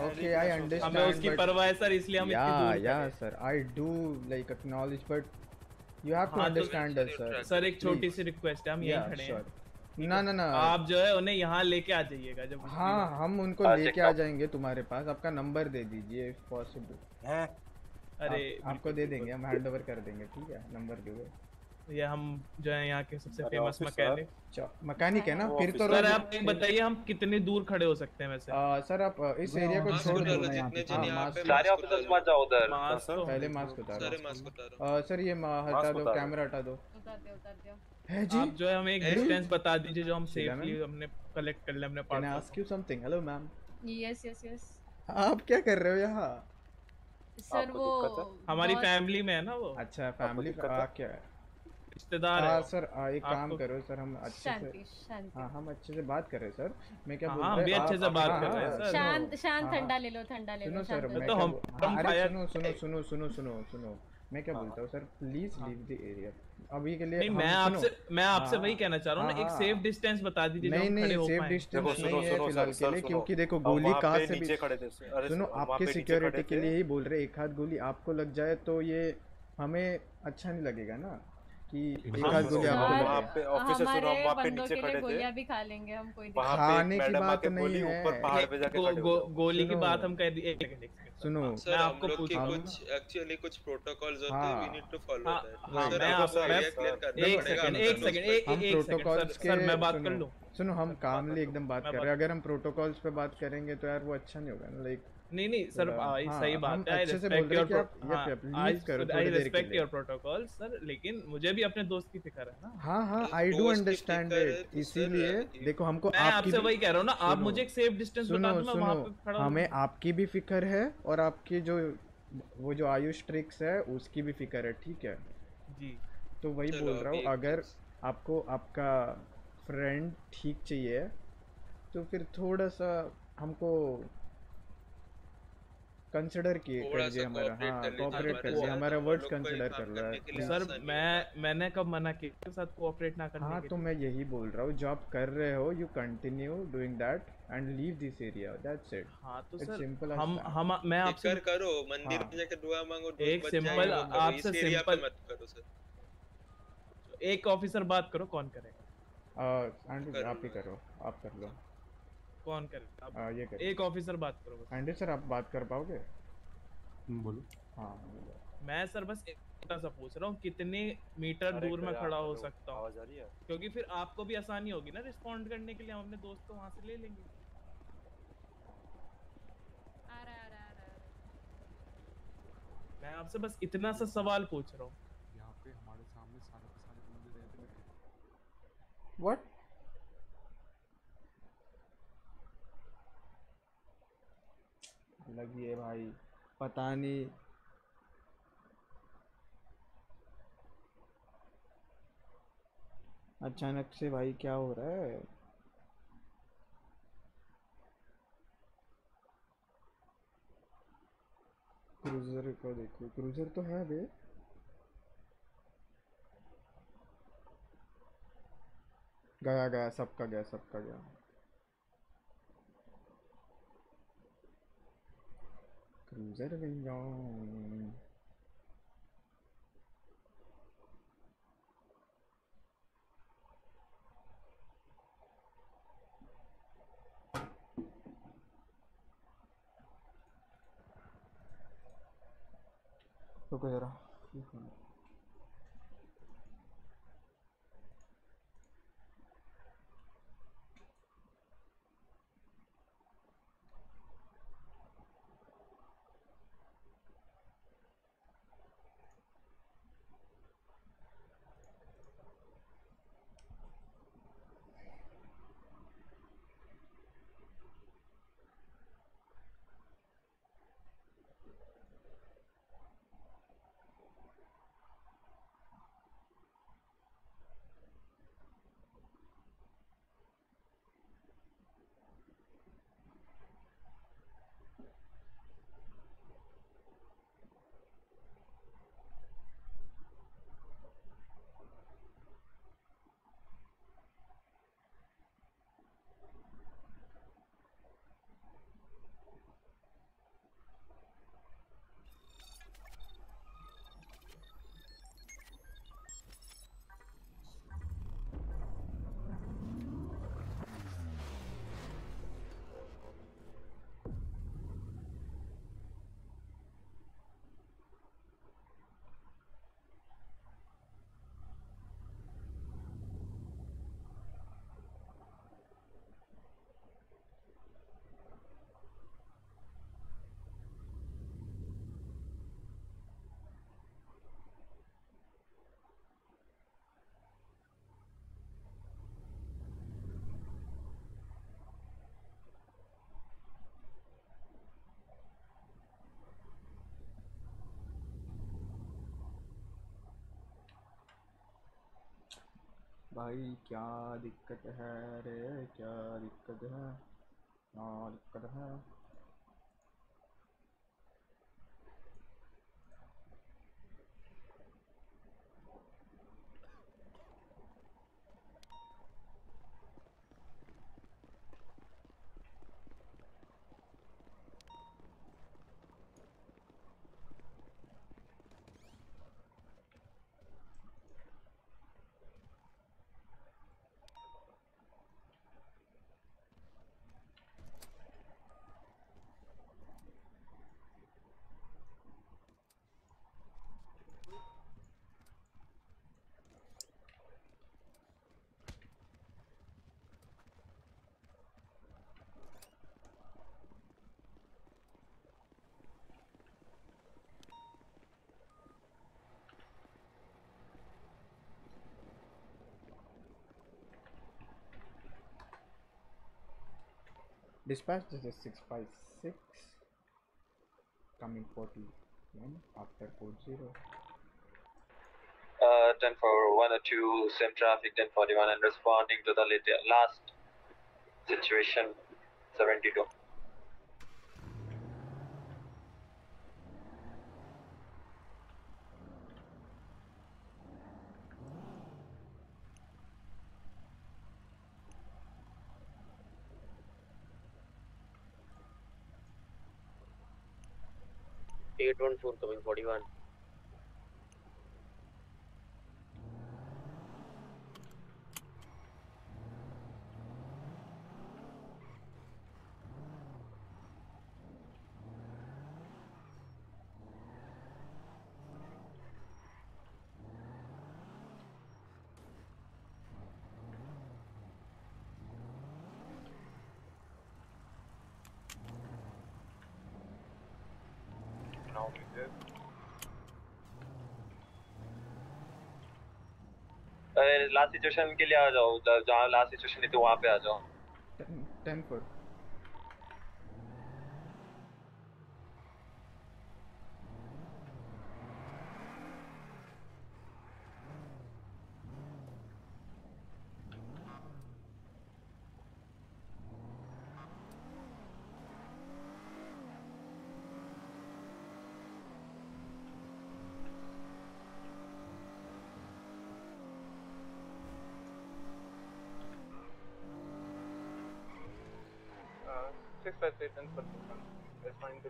okay I understand हमें उसकी परवाह है सर इसलिए हम yeah yeah sir I do like acknowledge but you have to understand us sir sir एक छोटी सी रिक्वेस्ट है हम यहीं खड़े हैं। ना ना ना आप जो है उन्हें यहाँ लेके आ जाइएगा जब हाँ हम उनको लेके आ जाएँगे तुम्हारे पास। आपका नंबर दे दीजिए इफ़ पॉसिबल अरे आप, आपको दे देंगे हम हैंड ओवर कर देंगे ठीक है? नंबर दे। ये हम जो है यहाँ के सबसे फ़ेमस मकैनिक है ना? फिर तो सर आप एक बताइए हम कितनी दूर खड़े हो सकते हैं वैसे? आ, सर आप इस एरिया को छोड़ दो ना यहाँ पे। हाँ, मास्क सारे ऑफिसर्स मत जाओ उधर। तो पहले मास्क उतारो सारे मास्क उतारो। सर ये हटा दो कैमरा हटा दो। उतार दो उतार दो। है जी? आप जो है हमें एक डिस्टेंस बता दीजिए जो हम सेफली हमने कलेक्ट कर ले अपने can I ask you something hello ma'am yes yes yes आप क्या कर रहे हो यहाँ? सर वो हमारी फैमिली में है ना वो। अच्छा फैमिली का क्या है? रिश्तेदार है हाँ सर आ, एक काम करो सर हम अच्छे से शांति। हाँ हम अच्छे से बात कर रहे हैं सर। मैं क्या हाँ, बोल हाँ, रहा अच्छे से बात कर रहे हैं, सर। शांत शांत हाँ, ठंडा ले लो ठंडा ले सुनो लो सर मैं तो हाँ, हम अरे सुनो सुनो सुनो सुनो सुनो सुनो। मैं क्या बोलता हूँ sir? Please leave the area अभी के लिए नहीं मैं आपसे मैं आपसे हाँ, वही कहना चाह रहा हूँ ना एक हाँ, सेफ़ डिस्टेंस बता दीजिए नहीं खड़े नहीं हो सेफ़ डिस्टेंस देखो, नहीं सुनो, है सुनो, फ़िलहाल सर, के लिए क्योंकि देखो गोली कहाँ से भी नीचे खड़े थे, अरे सुनो आपके सिक्योरिटी के लिए ही बोल रहे एक हाथ गोली आपको लग जाए तो ये हमें अच्छा नहीं लगेगा ना। कि एक हम गोली आपको वहाँ पे ऑफिसर सुनो हम हमारे पे नीचे खड़े थे। गोलियाँ भी खा लेंगे हम कोई दिक्कत पे खाने की बात नहीं ऊपर है। पहाड़ पे जाके खड़े हो गोली की बात हम कर दिए एक सुनो। मैं आपको हूँ। कुछ एक्चुअली कुछ प्रोटोकॉल्स होते हैं। We need to follow that मैं आपको आपको- एरिया मैं- क्लियर करना एक सेकंड एक सेकंड एक हम एक सेकंड प्रोटोकॉल्स के मैं बात कर सुनो। सुनो हम कामली एकदम बात कर रहे हैं। अगर हम प्रोटोकॉल्स पे बात करेंगे तो यार वो अच्छा नहीं होगा ना लाइक नहीं नहीं सर हाँ, सही बात है I respect your I respect your protocol sir लेकिन मुझे भी अपने दोस्त की फ़िक्र है ना। हाँ हाँ आई डू अंडरस्टैंड इट इसीलिए देखो हमको मैं आपकी आपसे वही कह रहा हूँ ना आप मुझे एक सेफ़ डिस्टेंस बता दो मैं वहाँ पे खड़ा हमें आपकी भी फ़िक्र है और आपकी जो वो जो आयुष ट्रिक्स है उसकी भी फ़िक्र है ठीक है? जी। तो वही बोल रहा हूँ अगर आपको आपका फ्रेंड ठीक चाहिए तो फिर थोड़ा सा हमको कंसिडर किए थोड़ा करिए हमारा हाँ कर लीजिए कॉपरेट हमारे वर्ड्स कंसिडर कर रहा के है सर मैं मैंने कब मना किया इसके साथ कोऑपरेट ना करने हाँ के तो मैं यही बोल रहा हूँ जो आप कर रहे हो you continue doing that and leave this area that's it हाँ तो सर as हम हम मैं आपसे फ़िक्र करो मंदिर हाँ। में जाके दुआ मांगो एक करो, आपसे simple- मत करो सर। एक ऑफिसर बात करो कौन करेगा? एंडी आप ही करो आप कर लो। कौन करेगा आप आ, ये करो। एक ऑफिसर बात करो बस। एंडी सर आप बात कर पाओगे? बोलो। हाँ। मैं सर बस एक छोटा सा पूछ रहा हूँ कितने मीटर दूर में खड़ा हो सकता हूँ? आवाज़ आ रही है? क्योंकि फिर आपको भी आसानी होगी ना रिस्पॉन्ड करने के लिए हम अपने दोस्त को वहाँ से ले लेंगे। आ रहा आ रहा आ रहा मैं आपसे बस इतना सा सवाल पूछ रहा हूँ। यहाँ पे हमारे सामने सारे के सारे बंदे रहते हैं। व्हाट अलग ही है भाई। पता नहीं। अचानक से भाई क्या हो रहा है? क्रूजर को देखो। क्रूजर तो है बे गया गया, सबका गया सबका गया। Nous éveillons. रुको जरा भाई क्या दिक्कत है रे? क्या दिक्कत है? क्या दिक्कत है? Dispatch, this is 656 coming 40 PM after code 0. Uh, 10 for 102, same traffic, 1041, and responding to the last situation, 72. at 14 coming 41. than all we did. अरे लास्ट सिचुएशन के लिए आ जाओ जहाँ लास्ट सिचुएशन थी तो वहाँ पे आ जाओ ten foot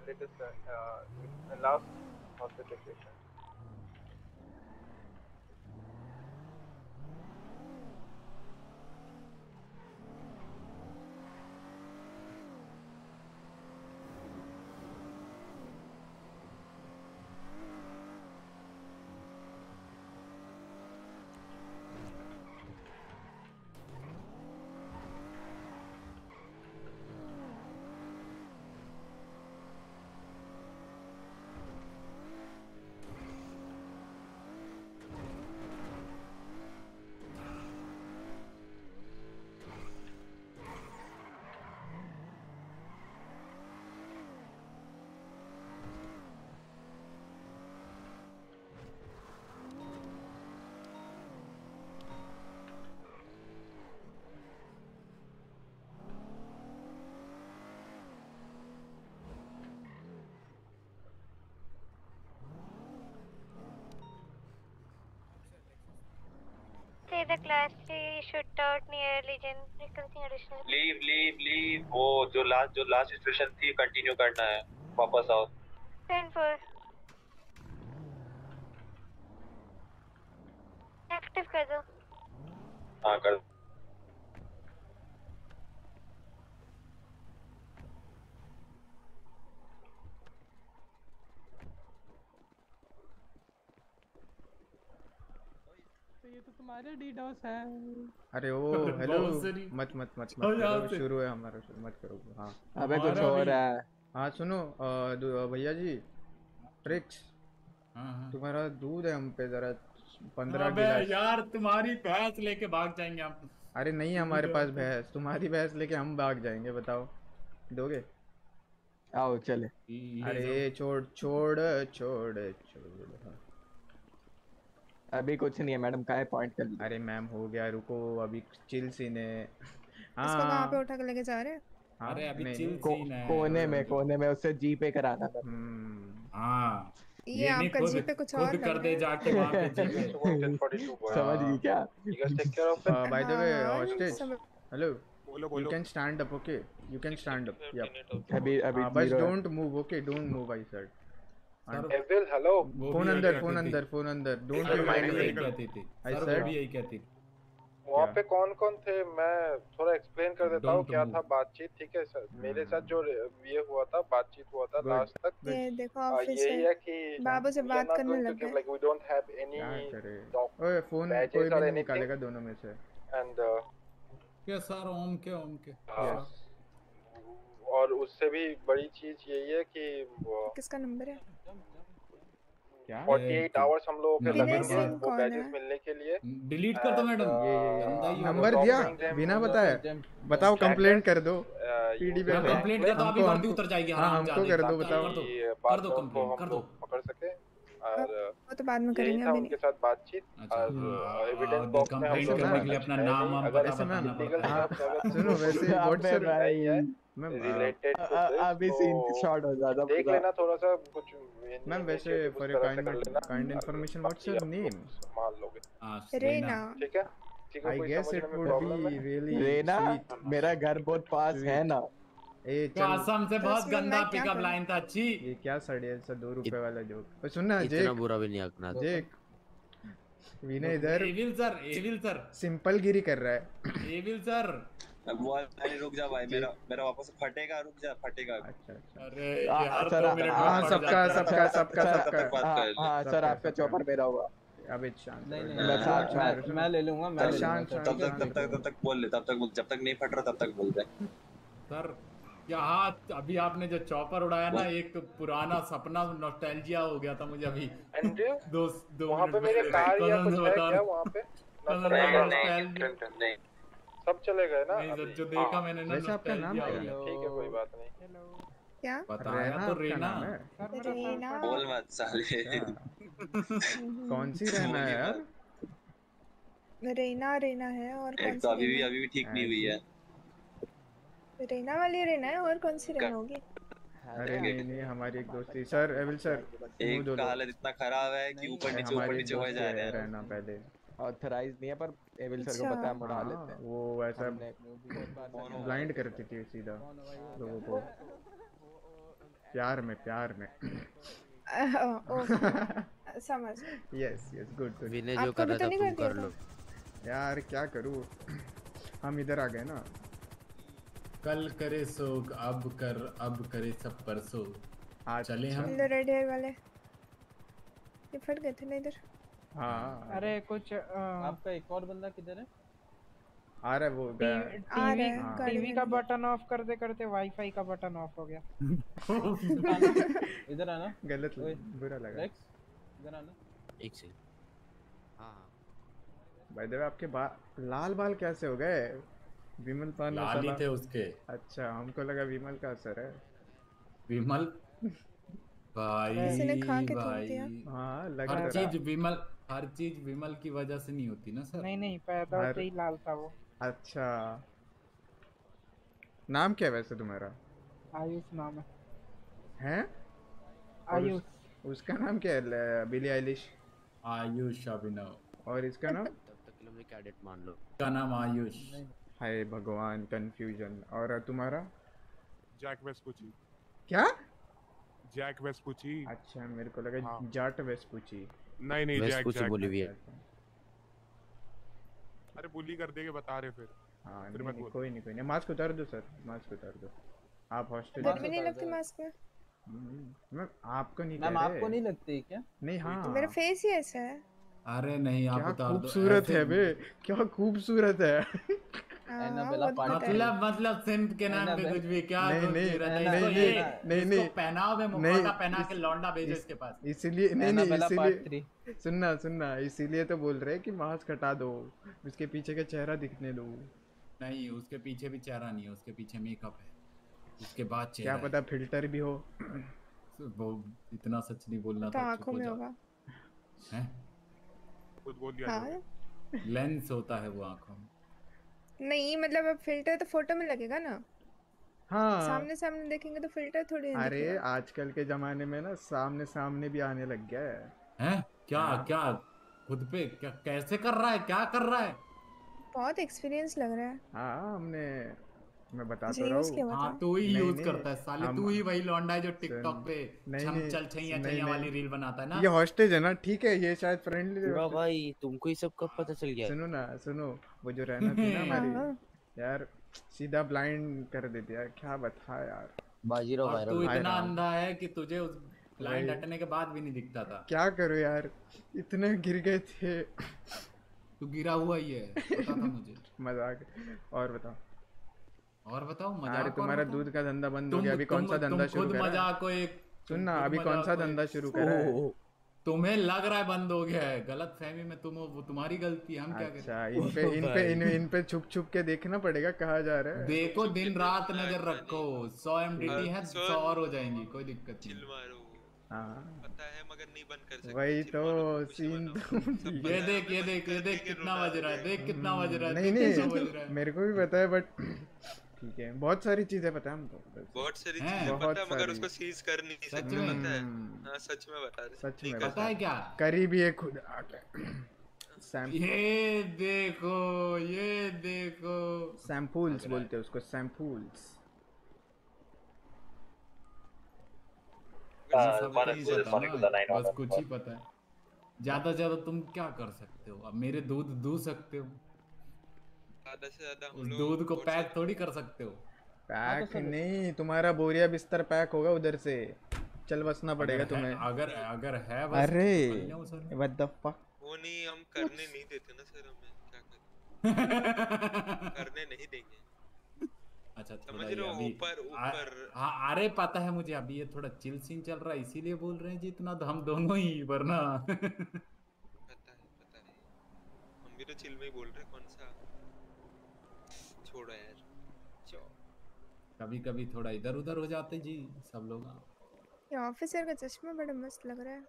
that is the uh, last hospital patient. The class 3 shootout near Legion. Requesting additional. Leave, leave, leave. वो जो लास्ट जो लास्ट सिचुएशन थी कंटिन्यू करना है वापस आओ 10 4. एक्टिव कर दो हाँ कर तुम्हारे डीडोस है। अरे ओ (laughs) हेलो मत मत मत मत से। शुरू है हमारा शुरू मत करो। हाँ। अबे कुछ हो रहा है। हाँ सुनो भैया जी ट्रिक्स। हाँ, हाँ। तुम्हारा दूध है हम पे जरा पंद्रह गिलास। यार तुम्हारी भैंस लेके भाग जाएँगे हम। अरे नहीं हमारे पास (laughs) भैंस तुम्हारी भैंस लेके हम भाग जाएँगे बताओ। दोगे? आओ चले। अरे छोड़ छोड़ छोड़ छोड़। हाँ। अभी कुछ नहीं है मैडम का पॉइंट कर ली अरे मैम हो गया रुको अभी चिल सीन है हाँ इसको कहाँ पे उठा के लेके जा रहे हैं हाँ, अरे अभी चिल को, सीन है कोने में कोने में उससे जी पे कराना था हाँ ये नहीं आपका जी पे कुछ और कर दे जाके वहाँ पे जी पे (laughs) समझ गई क्या You guys take care of it. Uh, by the way, हाँ, hostage. समझ- Hello. बोलो, बोलो। can stand up, okay? You can stand up. Yep. अभी अभी हाँ, बस zero है। don't move, okay? Don't move, Evil, hello. Phone अंदर फ़ोन अंदर फ़ोन अंदर डोंट भी माइंड यही कहती थी। आई सेड भी यही कहती थी। वहाँ पे कौन कौन थे? मैं थोड़ा एक्सप्लेन कर देता हूँ क्या था बातचीत ठीक है सर मेरे साथ जो ये हुआ था बातचीत हुआ था लास्ट तक। ये देखो ऑफ़िस यही है कि बाबू से बात करने लग गए। Like we don't have any ओए फ़ोन कोई भी निकालेगा दोनों में से। एंड क्या सर ओम के ओम के। और उससे भी बड़ी चीज़ यही है कि किसका नंबर है? क्या? 48 आवर्स हम लोगों के सिंह वो बैजेस मिलने के लिए। डिलीट कर दो मैडम नंबर दिया बिना बताए। बताओ कंप्लेंट कर दो। पीडी पे हाँ, complaint कर दो, अभी हमको- वर्दी उतर जाएगी, हाँ हमको कर दो बताओ। कर दो। कि कर दो। लोग पकड़ सके। और वो तो बाद में करेंगे अभी। उनके साथ बातचीत। अच्छा, और हाँ, एविडेंस बॉक्स में हम करने के लिए अपना नाम अगर पता बताना पड़ता है। सुनो वैसे व्हाट्सएप मैम रिलेटेड टू अभी सीन शॉर्ट हो जाता देख लेना थोड़ा सा कुछ मैम वैसे फॉर से kind kind information what's your name संभाल लोगे। हाँ, रेना ठीक है? I guess it would be really Rena मेरा घर बहुत पास है ना। ए तो असम से तो बहुत गंदा पिकअप लाइन था अच्छी ये क्या सड़िया सा दो रुपए वाला जोक ओ सुन ना इतना बुरा भी नहीं आंकना जेक विनय इधर। Evil sir Evil sir simple गिरी कर रहा है। एविल सर वो रुक जा भाई मेरा मेरा वापस फटेगा रुक जा फटेगा अच्छा अच्छा। अरे यार सर, दो मिनट हाँ, बाद फट सबका सबका सबका सबका। बात हाँ कर। ले। हाँ सर आपका सबका। मेरा हुआ अबे शांत नहीं नहीं मैं साथ शांत में- रहो, मैं ले लूँगा मैं शांत तब तक तब तक तब तक बोल ले तब तक जब तक नहीं फट रहा तब तक बोल रहे सर यहाँ अभी आपने जो चॉपर उड़ाया ना एक पुराना सपना नॉस्टैल्जिया हो गया था मुझे अभी। एंड दो दो वहाँ पे मेरे कार या कुछ है बता क्या रहा वहाँ पे? कसम से नहीं nostalgia- नहीं नहीं सब चले गए ना नहीं जो देखा मैंने ना वैसे आपका नाम क्या है? ठीक है? कोई बात नहीं। हेलो क्या? बताया तो रेना। रेना। बोल मत साले। (laughs) कौन सी रहना है यार? रेना रेना है और कौन तो अभी भी अभी भी ठीक नहीं हुई है। रेना रेना वाली रेना है और कौन सी रेना होगी? अरे नहीं नहीं हमारी एक दोस्ती। सर एविल सर एक हालत इतना खराब है कि ऊपर नीचे ऊपर नीचे हो जा रहा है। रहना पहले। ऑथराइज नहीं है पर एविल सर को अच्छा। पता है हम उड़ा हाँ, लेते हैं। वो ऐसा ब्लाइंड करती थी सीधा लोगों को। प्यार में प्यार में। (laughs) समझ yes yes good good Vinay जो कर रहा तो था तुम कर लो। यार क्या करूँ? हम इधर आ गए ना। कल करे सो अब कर अब करे सब परसों। आज चले हम? लो रेड हेयर वाले। ये फट गए थे ना इधर। हाँ। अरे कुछ आपका एक और बंदा किधर है? आ रहा है वो गया। गाड़ी टीवी का बटन ऑफ़ करते करते वाईफाई का बटन ऑफ़ हो गया। (laughs) इधर आना। गलत बुरा लगा। इधर आना। एक से। हाँ। भाई देव आपके बा लाल बाल कैसे हो गए? विमल पान लाल ही थे उसके। अच्छा हमको लगा विमल का असर है। विमल? (laughs) भाई भाई। हाँ लग हर चीज़ विमल हर चीज़ विमल की वजह से नहीं होती ना सर? नहीं नहीं पैदा हर- होते ही लाल था वो। अच्छा। नाम क्या है वैसे तुम्हारा? आयुष नाम है। हैं? आयुष उस, उसका नाम क्या है बिली आइलिश? आयुष अभिनव। और इसका नाम? में कैडेट मान लो। का नाम आयुष। हाय भगवान कंफ्यूजन और तुम्हारा? Jack Vespucci. क्या? Jack Vespucci. अच्छा मेरे को लगा हाँ। जाट वेस्पुची। नहीं नहीं जैक जैक बोली हुई है। अरे बुली कर देंगे बता रहे फिर। हाँ फिर नहीं, मत बोल। कोई नहीं कोई नहीं। मास्क उतार दो सर मास्क उतार दो। आप हॉस्टल भी नहीं लगती मास्क में मैं आपको नहीं मैम आपको नहीं लगती क्या? नहीं हाँ। मेरा फेस ही ऐसा है। अरे नहीं आप उतार दो। खूबसूरत है बे क्या खूबसूरत हाँ, एनाबेला वो तो मतलब मतलब सिंप के नाम पे कुछ भी क्या नहीं, नहीं, नहीं, नहीं, नहीं, इसको नहीं, पहनाव में मुखौटा पहना के लौंडा भेजो इसके पास। इसीलिए नहीं नहीं इसीलिए सुनना सुनना इसीलिए तो बोल रहे हैं कि मास्क हटा दो उसके पीछे का चेहरा दिखने दो। नहीं उसके पीछे भी चेहरा नहीं है उसके पीछे मेकअप है। उसके बाद क्या पता फ़िल्टर भी हो। वो इतना सच नहीं बोलना तो था आँखों में होगा। है? कुछ बोल दिया हाँ। लेंस होता है वो आँखों में। नहीं मतलब अब फ़िल्टर तो फ़ोटो में लगेगा ना। हाँ। सामने सामने देखेंगे तो फ़िल्टर थोड़ी अरे। आजकल के जमाने में ना सामने सामने भी आने लग गया है। हैं? क्या हाँ। क्या? खुद पे क्या कैसे कर रहा है? क्या कर रहा है? बहुत एक्सपीरियंस लग रहा है। हाँ हमने मैं बता तो रहा हूँ। हाँ तू ही नहीं, यूज़ नहीं, करता है साले तू ही वही लौंडा है जो टिकटॉक पे छम चल छैया छैया वाली रील बनाता है ना? ये हॉस्टेज है ना? ठीक है ये शायद फ्रेंडली पूरा भाई तुमको ये सब कब पता चल गया? सुनो ना सुनो वो जो रहना थी ना (laughs) हाँ, हमारी यार सीधा ब्लाइंड कर देती यार क्या बता यार। बाजीराव और तू इतना अंधा है कि तुझे उस ब्लाइंड हटने के बाद भी नहीं दिखता था। क्या करो यार? इतने गिर गए थे। तू गिरा हुआ ही है पता था मुझे। (laughs) मज़ाक। और बताओ। और बताओ मज़ाक अरे तुम्हारा दूध का धंधा बंद हो गया अभी कौन सा धंधा शुरू करा है? मज़ाक को एक सुन ना अभी कौन सा धंधा शुरू करा है? तुम्हें लग रहा है बंद हो गया है गलत फहमी में तुम हो वो तुम्हारी गलती है हम क्या करें? अच्छा इन पे इन पे इन, इन पे छुप छुप के देखना पड़ेगा कहा जा रहा है। देखो दिन रात नज़र रखो सौ एम है सौ- और हो जाएँगी कोई दिक्कत नहीं। हाँ। पता है मगर नहीं बंद कर सकते वही तो सीन तो ये देख ये देख ये देख कितना बज रहा है देख कितना बज रहा है नहीं रहा नहीं मेरे को भी पता है बट ठीक है। बहुत सारी चीज़ें पता है हमको बहुत सारी चीज़ें पता है मगर उसको सीज कर नहीं सच सकते में? पता है? हम्म। हाँ सच में बता रहे सच में पता है क्या? करी भी है खुद ये देखो ये देखो। सैम्पल्स बोलते हैं उसको ये पता ना, बस कुछ ही पता है। ज़्यादा से ज़्यादा तुम क्या कर सकते हो? अब मेरे दूध दू सकते हो। ज़्यादा से ज़्यादा हम उस लोग दूध को पैक थोड़ी कर सकते हो। पैक नहीं तुम्हारा बोरिया बिस्तर पैक होगा उधर से। चल बसना पड़ेगा तुम्हें। अगर अगर है बस अरे। व्हाट द फक वो नहीं हम करने नहीं देते ना सर हमें क्या करें? (laughs) करने नहीं देंगे। अच्छा समझ रहे हो ऊपर ऊपर। हाँ अरे पता है मुझे अभी ये थोड़ा चिल सीन चल रहा है इसीलिए बोल रहे हैं जी इतना तो हम दोनों ही वरना। पता है पता है। हम भी तो चिल में ही बोल रहे हैं कौन सा? छोड़ो यार कभी कभी थोड़ा इधर उधर हो जाते जी सब लोग। ये ऑफिसर का चश्मा बड़ा मस्त लग रहा है।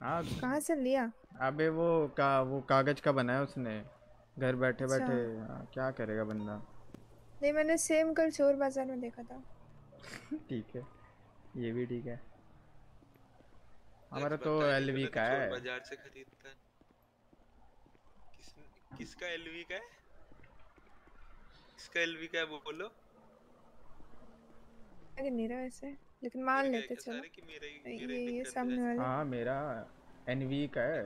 हाँ। कहाँ से लिया? अबे वो का वो कागज़ का बनाया उसने। घर बैठे। बैठे हाँ, क्या करेगा बंदा? नहीं मैंने सेम कल चोर बाज़ार में देखा था। (laughs) ठीक है। ये भी ठीक है। हमारा तो एलवी का है। बाज़ार से खरीदता है किस किसका एलवी का है? किसका एलवी का है वो बोलो? अरे मेरा वैसे लेकिन मान लेते चलो। सारे कि मेरा ही मेरा ये ये सामने वाला। हाँ मेरा एनवी का है।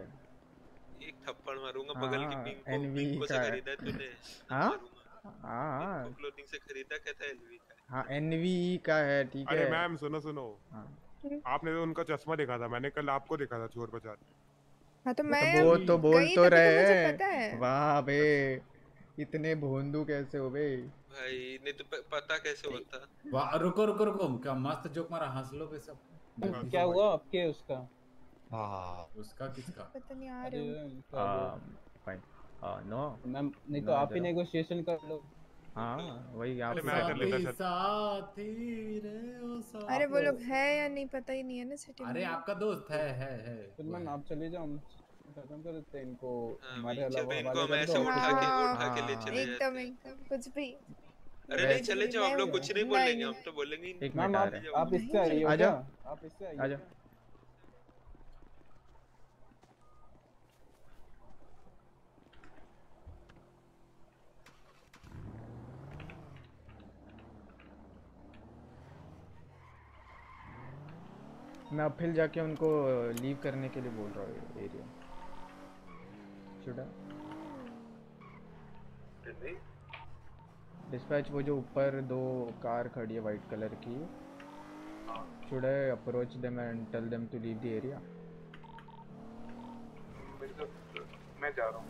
एक थप्पड़ मारूँगा बगल की हाँ पिंक को एनवी पिंक से का खरीदा है तूने। (laughs) हाँ? हाँ क्लोथिंग से खरीदा कहता है एलवी का? हाँ एनवी का है ठीक है। अरे मैम सुनो सुनो। हाँ। आपने तो उनका चश्मा देखा था मैंने कल आपको देखा था चोर बाज़ार हाँ तो मैं तो वो तो बोल तो रहे मुझे हैं। वाह बे। इतने भोंदू कैसे हो बे भाई नहीं तो प- पता कैसे होता? वाह रुको रुको रुको क्या मस्त जोक मारा हंस लो पे सब। क्या हुआ आपके उसका? हाँ। उसका किसका? पता नहीं आ अरे रहे हो। फाइन नो मैम नहीं तो आप ही नेगोशिएशन कर लो। हाँ वही आप मैं कर लेता सर साथी रे ओ साथी। अरे वो लोग है या नहीं पता ही नहीं है ना सिटी अरे आपका दोस्त है है है। मैम आप चले जाओ हम खत्म कर देते हैं इनको। हाँ, हमारे अलावा इनको हम ऐसे उठा के उठा के ले हाँ। चले एकदम एकदम कुछ भी। अरे नहीं चले जाओ हम लोग कुछ नहीं बोलेंगे हम तो बोलेंगे एक मिनट आ रहे आप इससे आइए आ जाओ आप इससे आइए। आ जाओ मैं अब फिर जाके उनको लीव करने के लिए बोल रहा हूँ एरिया शुड डिस्पैच वो जो ऊपर दो कार खड़ी है वाइट कलर की should I approach them and tell them to leave the area मैं जा रहा हूँ।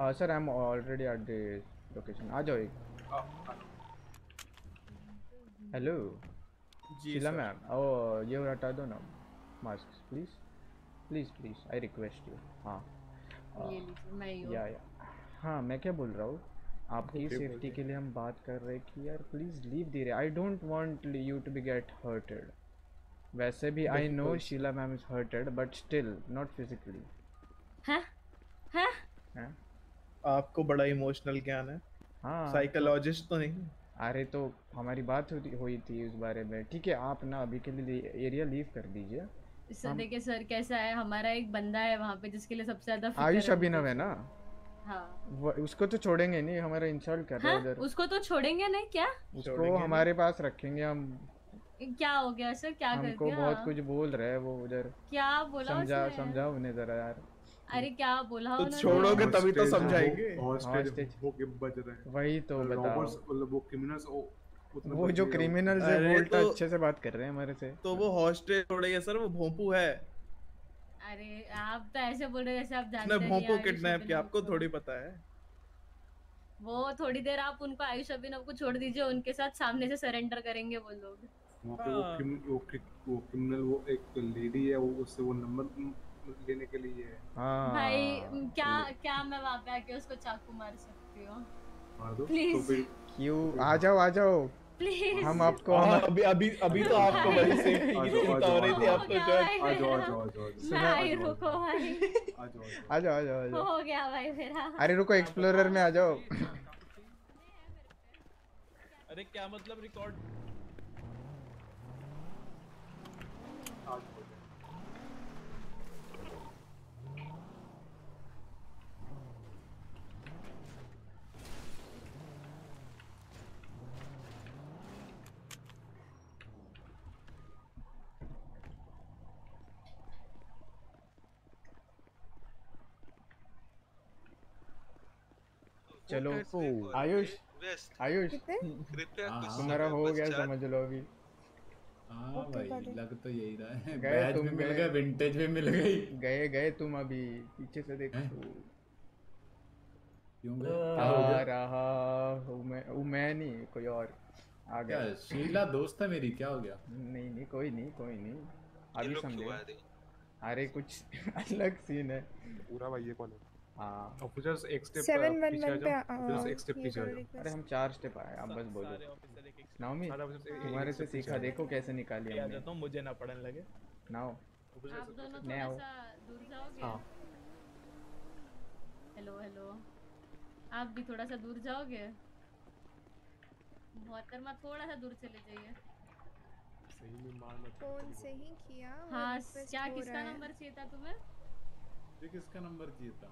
हाँ sir I am already at the location आ जाओ एक। हेलो जी, शीला sir. मैम ओ ये हटा दो ना। Mask please please please I request you हाँ। ये लीजिए मैं ही या या। हाँ मैं क्या बोल रहा हूँ? आपकी Okay, सेफ्टी। के लिए हम बात कर रहे हैं कि यार please leave the I don't want you to be get hurted वैसे भी I know Sheela ma'am is hurted but still not physically हैं? हैं? हैं? आपको बड़ा इमोशनल ज्ञान है। हाँ साइकोलॉजिस्ट तो नहीं। अरे तो हमारी बात हुई हुई थी उस बारे में। ठीक है आप ना अभी के लिए एरिया लीव कर दीजिए। सर देखिए सर कैसा है? हमारा एक बंदा है वहाँ पे जिसके लिए सबसे ज़्यादा आयुष अभिनव है ना? हाँ। उसको तो छोड़ेंगे नहीं हमारा इंसल्ट कर रहा है हाँ? उधर। उसको तो छोड़ेंगे नहीं क्या? उसको हमारे पास रखेंगे हम। क्या हो गया सर? क्या कर दिया? बहुत कुछ बोल रहे हैं वो उधर। क्या बोला समझा? समझाओ उन्हें जरा यार। अरे क्या बोला तो छोड़ोगे तभी तो समझाएँगे। hostage Hostage। वो के बज रहे वही तो बताओ। वो वो जो क्रिमिनल है। वो उल्टा तो- अच्छे से बात कर रहे हैं हमारे से। तो वो हॉस्टेज छोड़ेगा सर वो भोंपू है। अरे आप तो ऐसे बोल रहे हो जैसे आप जानते नहीं भोंपू किडनैप किया आपको थोड़ी पता है। वो थोड़ी देर आप उनको आयुष अभिनव को छोड़ दीजिए उनके साथ सामने से सरेंडर करेंगे वो लोग। वहाँ पे वो हाँ। क्रिम- वो वो क्रिमिनल वो एक लेडी है वो उससे वो नंबर लेने के लिए है। हाँ। भाई क्या क्या मैं वहाँ पे आके उसको चाकू मार सकती हूँ? मार क्यों आ जाओ आ जाओ। Please. हम आपको हाँ, हम अभी अभी अभी तो आपको बड़ी सेफ्टी की (laughs) चिंता हो रही थी आपको आप तो जज आ जाओ आ जाओ आ जाओ। सुनो भाई रुको भाई। आ जाओ आ जाओ। आ जाओ आ जाओ आ जाओ। हो गया भाई मेरा अरे रुको एक्सप्लोरर में आ जाओ। अरे क्या मतलब रिकॉर्ड चलो आयुष आयुष। कृपया हाँ, कुछ। तुम्हारा हो गया समझ लो अभी। हाँ भाई लग तो यही रहा है। गए तुम भी मिल गए। गए विंटेज भी मिल गई। गए गए तुम अभी पीछे से देखो। क्यों गए? आ रहा हूँ मैं मैं नहीं कोई और आ गया। शीला दोस्त है मेरी क्या हो गया? नहीं नहीं कोई नहीं कोई नहीं। अभी समझे? अरे कुछ (laughs) अलग सीन है। पूरा भाई ये कौन हाँ? ऑफिसर्स एक स्टेप पीछे आ जाओ। ऑफिसर्स एक स्टेप पीछे आ जाओ। अरे हम चार स्टेप आए आप बस बोलो। नाओमी तुम्हारे से सीखा देखो कैसे निकाली हमने। जाता हूँ मुझे ना पढ़ने लगे। नाओ। आप दोनों थोड़ा दूर जाओगे? हाँ। हेलो हेलो आप भी थोड़ा सा दूर जाओगे? मोहतरमा थोड़ा सा दूर चले जाइए। सही में मार मत फ़ोन से ही किया हाँ क्या किसका नंबर चाहिए था तुम्हें? किसका नंबर चाहिए था।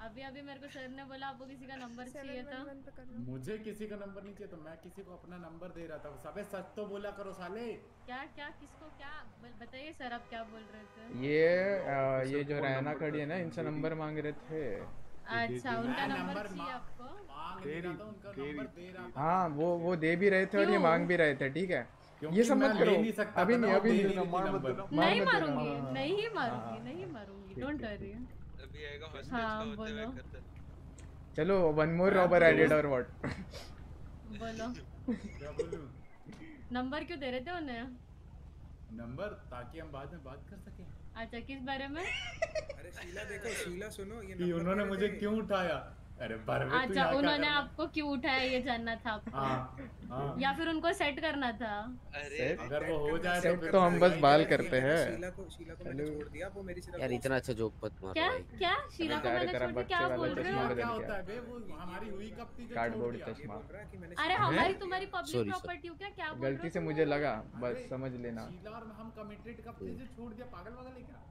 अभी अभी मेरे को सर ने बोला आपको किसी का नंबर चाहिए था? 711 पे कर। लो मुझे किसी का नंबर नहीं चाहिए तो मैं किसी को अपना नंबर दे रहा था। सबे सच तो बोला करो साले। क्या क्या किसको क्या? बताइए सर आप क्या बोल रहे थे? ये आ, ये जो रैना खड़ी है ना इनसे नंबर मांग रहे थे। अच्छा उनका नंबर चाहिए आपको? मांग रहा था उनका नंबर दे रहा था। हाँ वो वो दे भी रहे थे और ये मांग भी रहे थे ठीक है। ये सब मत करो अभी नहीं अभी नहीं नहीं मारूँगी हाँ, हाँ, नहीं हाँ, मारूँगी हाँ, नहीं मारूँगी डोंट ठीक, आएगा हॉस्टेज हाँ, का होते हुए करते। चलो वन मोर रॉबर एडेड और व्हाट बोलो। नंबर क्यों दे रहे थे उन्हें? नंबर ताकि हम बाद में बात कर सके। अच्छा किस बारे में? अरे शीला देखो शीला सुनो ये उन्होंने मुझे क्यों उठाया? अरे तू अच्छा उन्होंने आपको क्यों उठाया ये जानना था आपको? हाँ हाँ। या फिर उनको सेट करना था? अरे अगर वो हो जाए सेट फिर तो हम बस बाल करते हैं। शीला को शीला को मैंने छोड़ दिया वो मेरी सिर्फ़ यार इतना अच्छा जोक मत मारो क्या? क्या? शीला को मैंने छोड़ दिया क्या बोल रहे हो? क्या होता है बे वो हमारी हुई कब थी कार्डबोर्ड चश्मा। है अरे हमारी तुम्हारी पब्लिक प्रॉपर्टी हो क्या? क्या बोल रहे गलती से मुझे लगा बस समझ लेना। शीला और हम कमिटेड कब थे जो छोड़ दिया पागल वागल है क्या?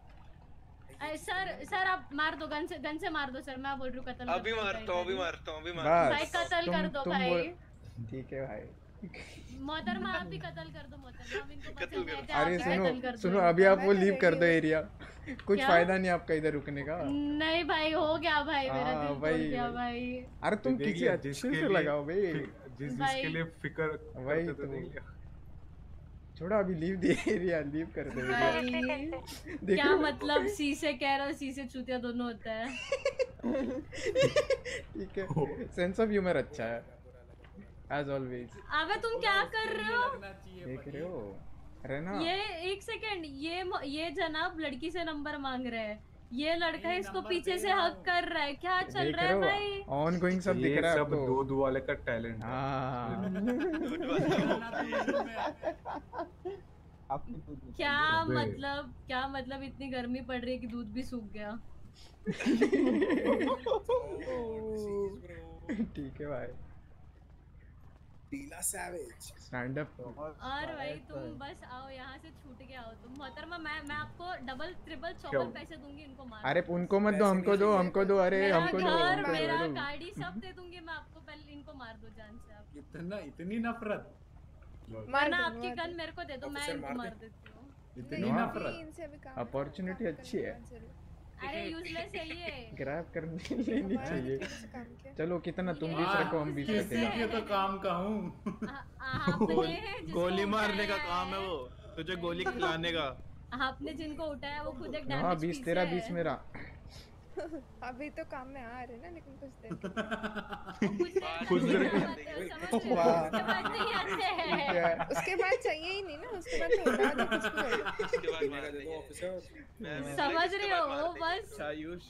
सर सर आप मार दो गन से गन से मार दो सर मैं बोल रही हूँ कत्ल अभी मारता हूँ अभी मारता हूँ अभी मारता हूँ भाई कत्ल कर दो भाई ठीक है भाई। आप भी कत्ल कर दो हैं अरे सुनो सुनो अभी आप वो लीव कर दो एरिया कुछ फ़ायदा नहीं आपका इधर रुकने का। नहीं भाई हो गया भाई मेरा हाँ, दिल तोड़ गया भाई। अरे तुम किसी अच्छे से लगाओ भाई। जिस जिसके लिए फिकर वही करते थे तो। देख लिया छोड़ो अभी लीव दे एरिया लीव कर दे भाई देख। क्या मतलब सी से कह रहा सी से चूतिया दोनों होता है। ठीक है। सेंस ऑफ़ ह्यूमर अच्छा है। एज ऑलवेज अबे तुम क्या कर रहे हो? देख रहे हो। रहना। ये एक सेकंड ये ये जनाब लड़की से नंबर मांग रहे हैं। ये लड़का इसको पीछे से हक कर रहा है। क्या चल रहा है भाई? ऑन गोइंग सब दिख रहा है सब आपको। दूध वाले का टैलेंट (laughs) क्या (laughs) मतलब क्या मतलब इतनी गर्मी पड़ रही है कि दूध भी सूख गया? (laughs) ठीक है भाई। पीला सैवेज स्टैंड अप और भाई तुम बस आओ यहाँ से छूट के आओ तुम। मोहतरमा मैं मैं आपको डबल ट्रिपल चौबल पैसे दूँगी इनको मार। अरे उनको मत दो हमको दो हमको दो अरे हमको दो घर मेरा गाड़ी सब दे दूँगी मैं आपको पहले इनको मार दो जान से आप। इतना इतनी नफरत। वरना आपकी गन मेरे को दे दो मैं इनको मार देती हूँ। इतनी नफरत। अपॉर्चुनिटी अच्छी है। अरे यूजलेस है ये। (laughs) ग्रैब करने लेनी चाहिए। चलो कितना तुम भी रखो हम भी रखते हैं? ये तो काम का हूँ। गोली मारने का काम है वो तुझे गोली खिलाने का। आपने जिनको उठाया वो खुद एक हाँ हाँ बीस तेरा बीस मेरा। (laughs) अभी तो काम में आ रहे ना लेकिन कुछ देर (laughs) कुछ देर (laughs) उसके बाद चाहिए ही नहीं ना उसके बाद तो उड़ा दो कुछ भी समझ रहे हो वो बस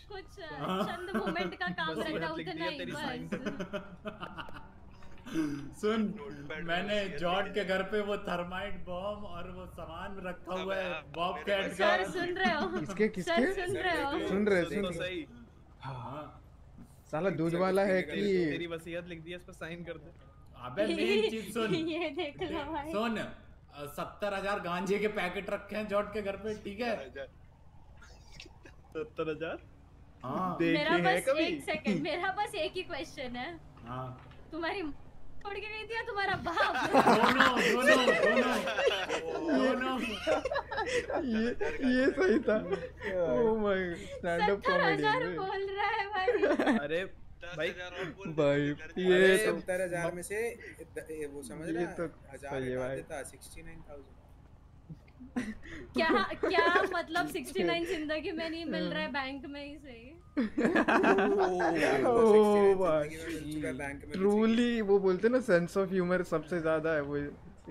कुछ हाँ। चंद मोमेंट का काम रहता उतना ही बस। सुन मैंने जॉर्ज के घर पे वो थर्माइट बॉम्ब और वो सामान रखा हुआ है बॉब कैट का सर सुन रहे हो? किसके किसके? सुन रहे हो? सुन रहे सुन तो रहे। सही। हाँ। साला दूध वाला है कि तेरी वसीयत लिख दी है इस पर साइन कर दे। अबे मेन चीज़ (laughs) सुन। ये देख लो भाई। सुन सत्तर हज़ार गांजे के पैकेट रखे हैं जॉर्ज के घर पे ठीक है? सत्तर हज़ार। हाँ। मेरा बस एक सेकंड मेरा बस एक ही क्वेश्चन है। हाँ। तुम्हारी छोड़ के गई थी या तुम्हारा बाप। दोनों दोनों दोनों दोनों ये ये सही था। ओ माय स्टैंड अप सत्तर हज़ार कॉमेडी बोल रहा है भाई। अरे भाई भाई ये तो सत्तर हज़ार में से वो समझ ये रहा तो हज़ार है देता सिक्सटी नाइन थाउज़ेंड क्या क्या मतलब (laughs) 69 ज़िंदगी में नहीं मिल रहा है बैंक में ही सही? ट्रूली वो बोलते ना सेंस ऑफ़ ह्यूमर सबसे ज़्यादा है वो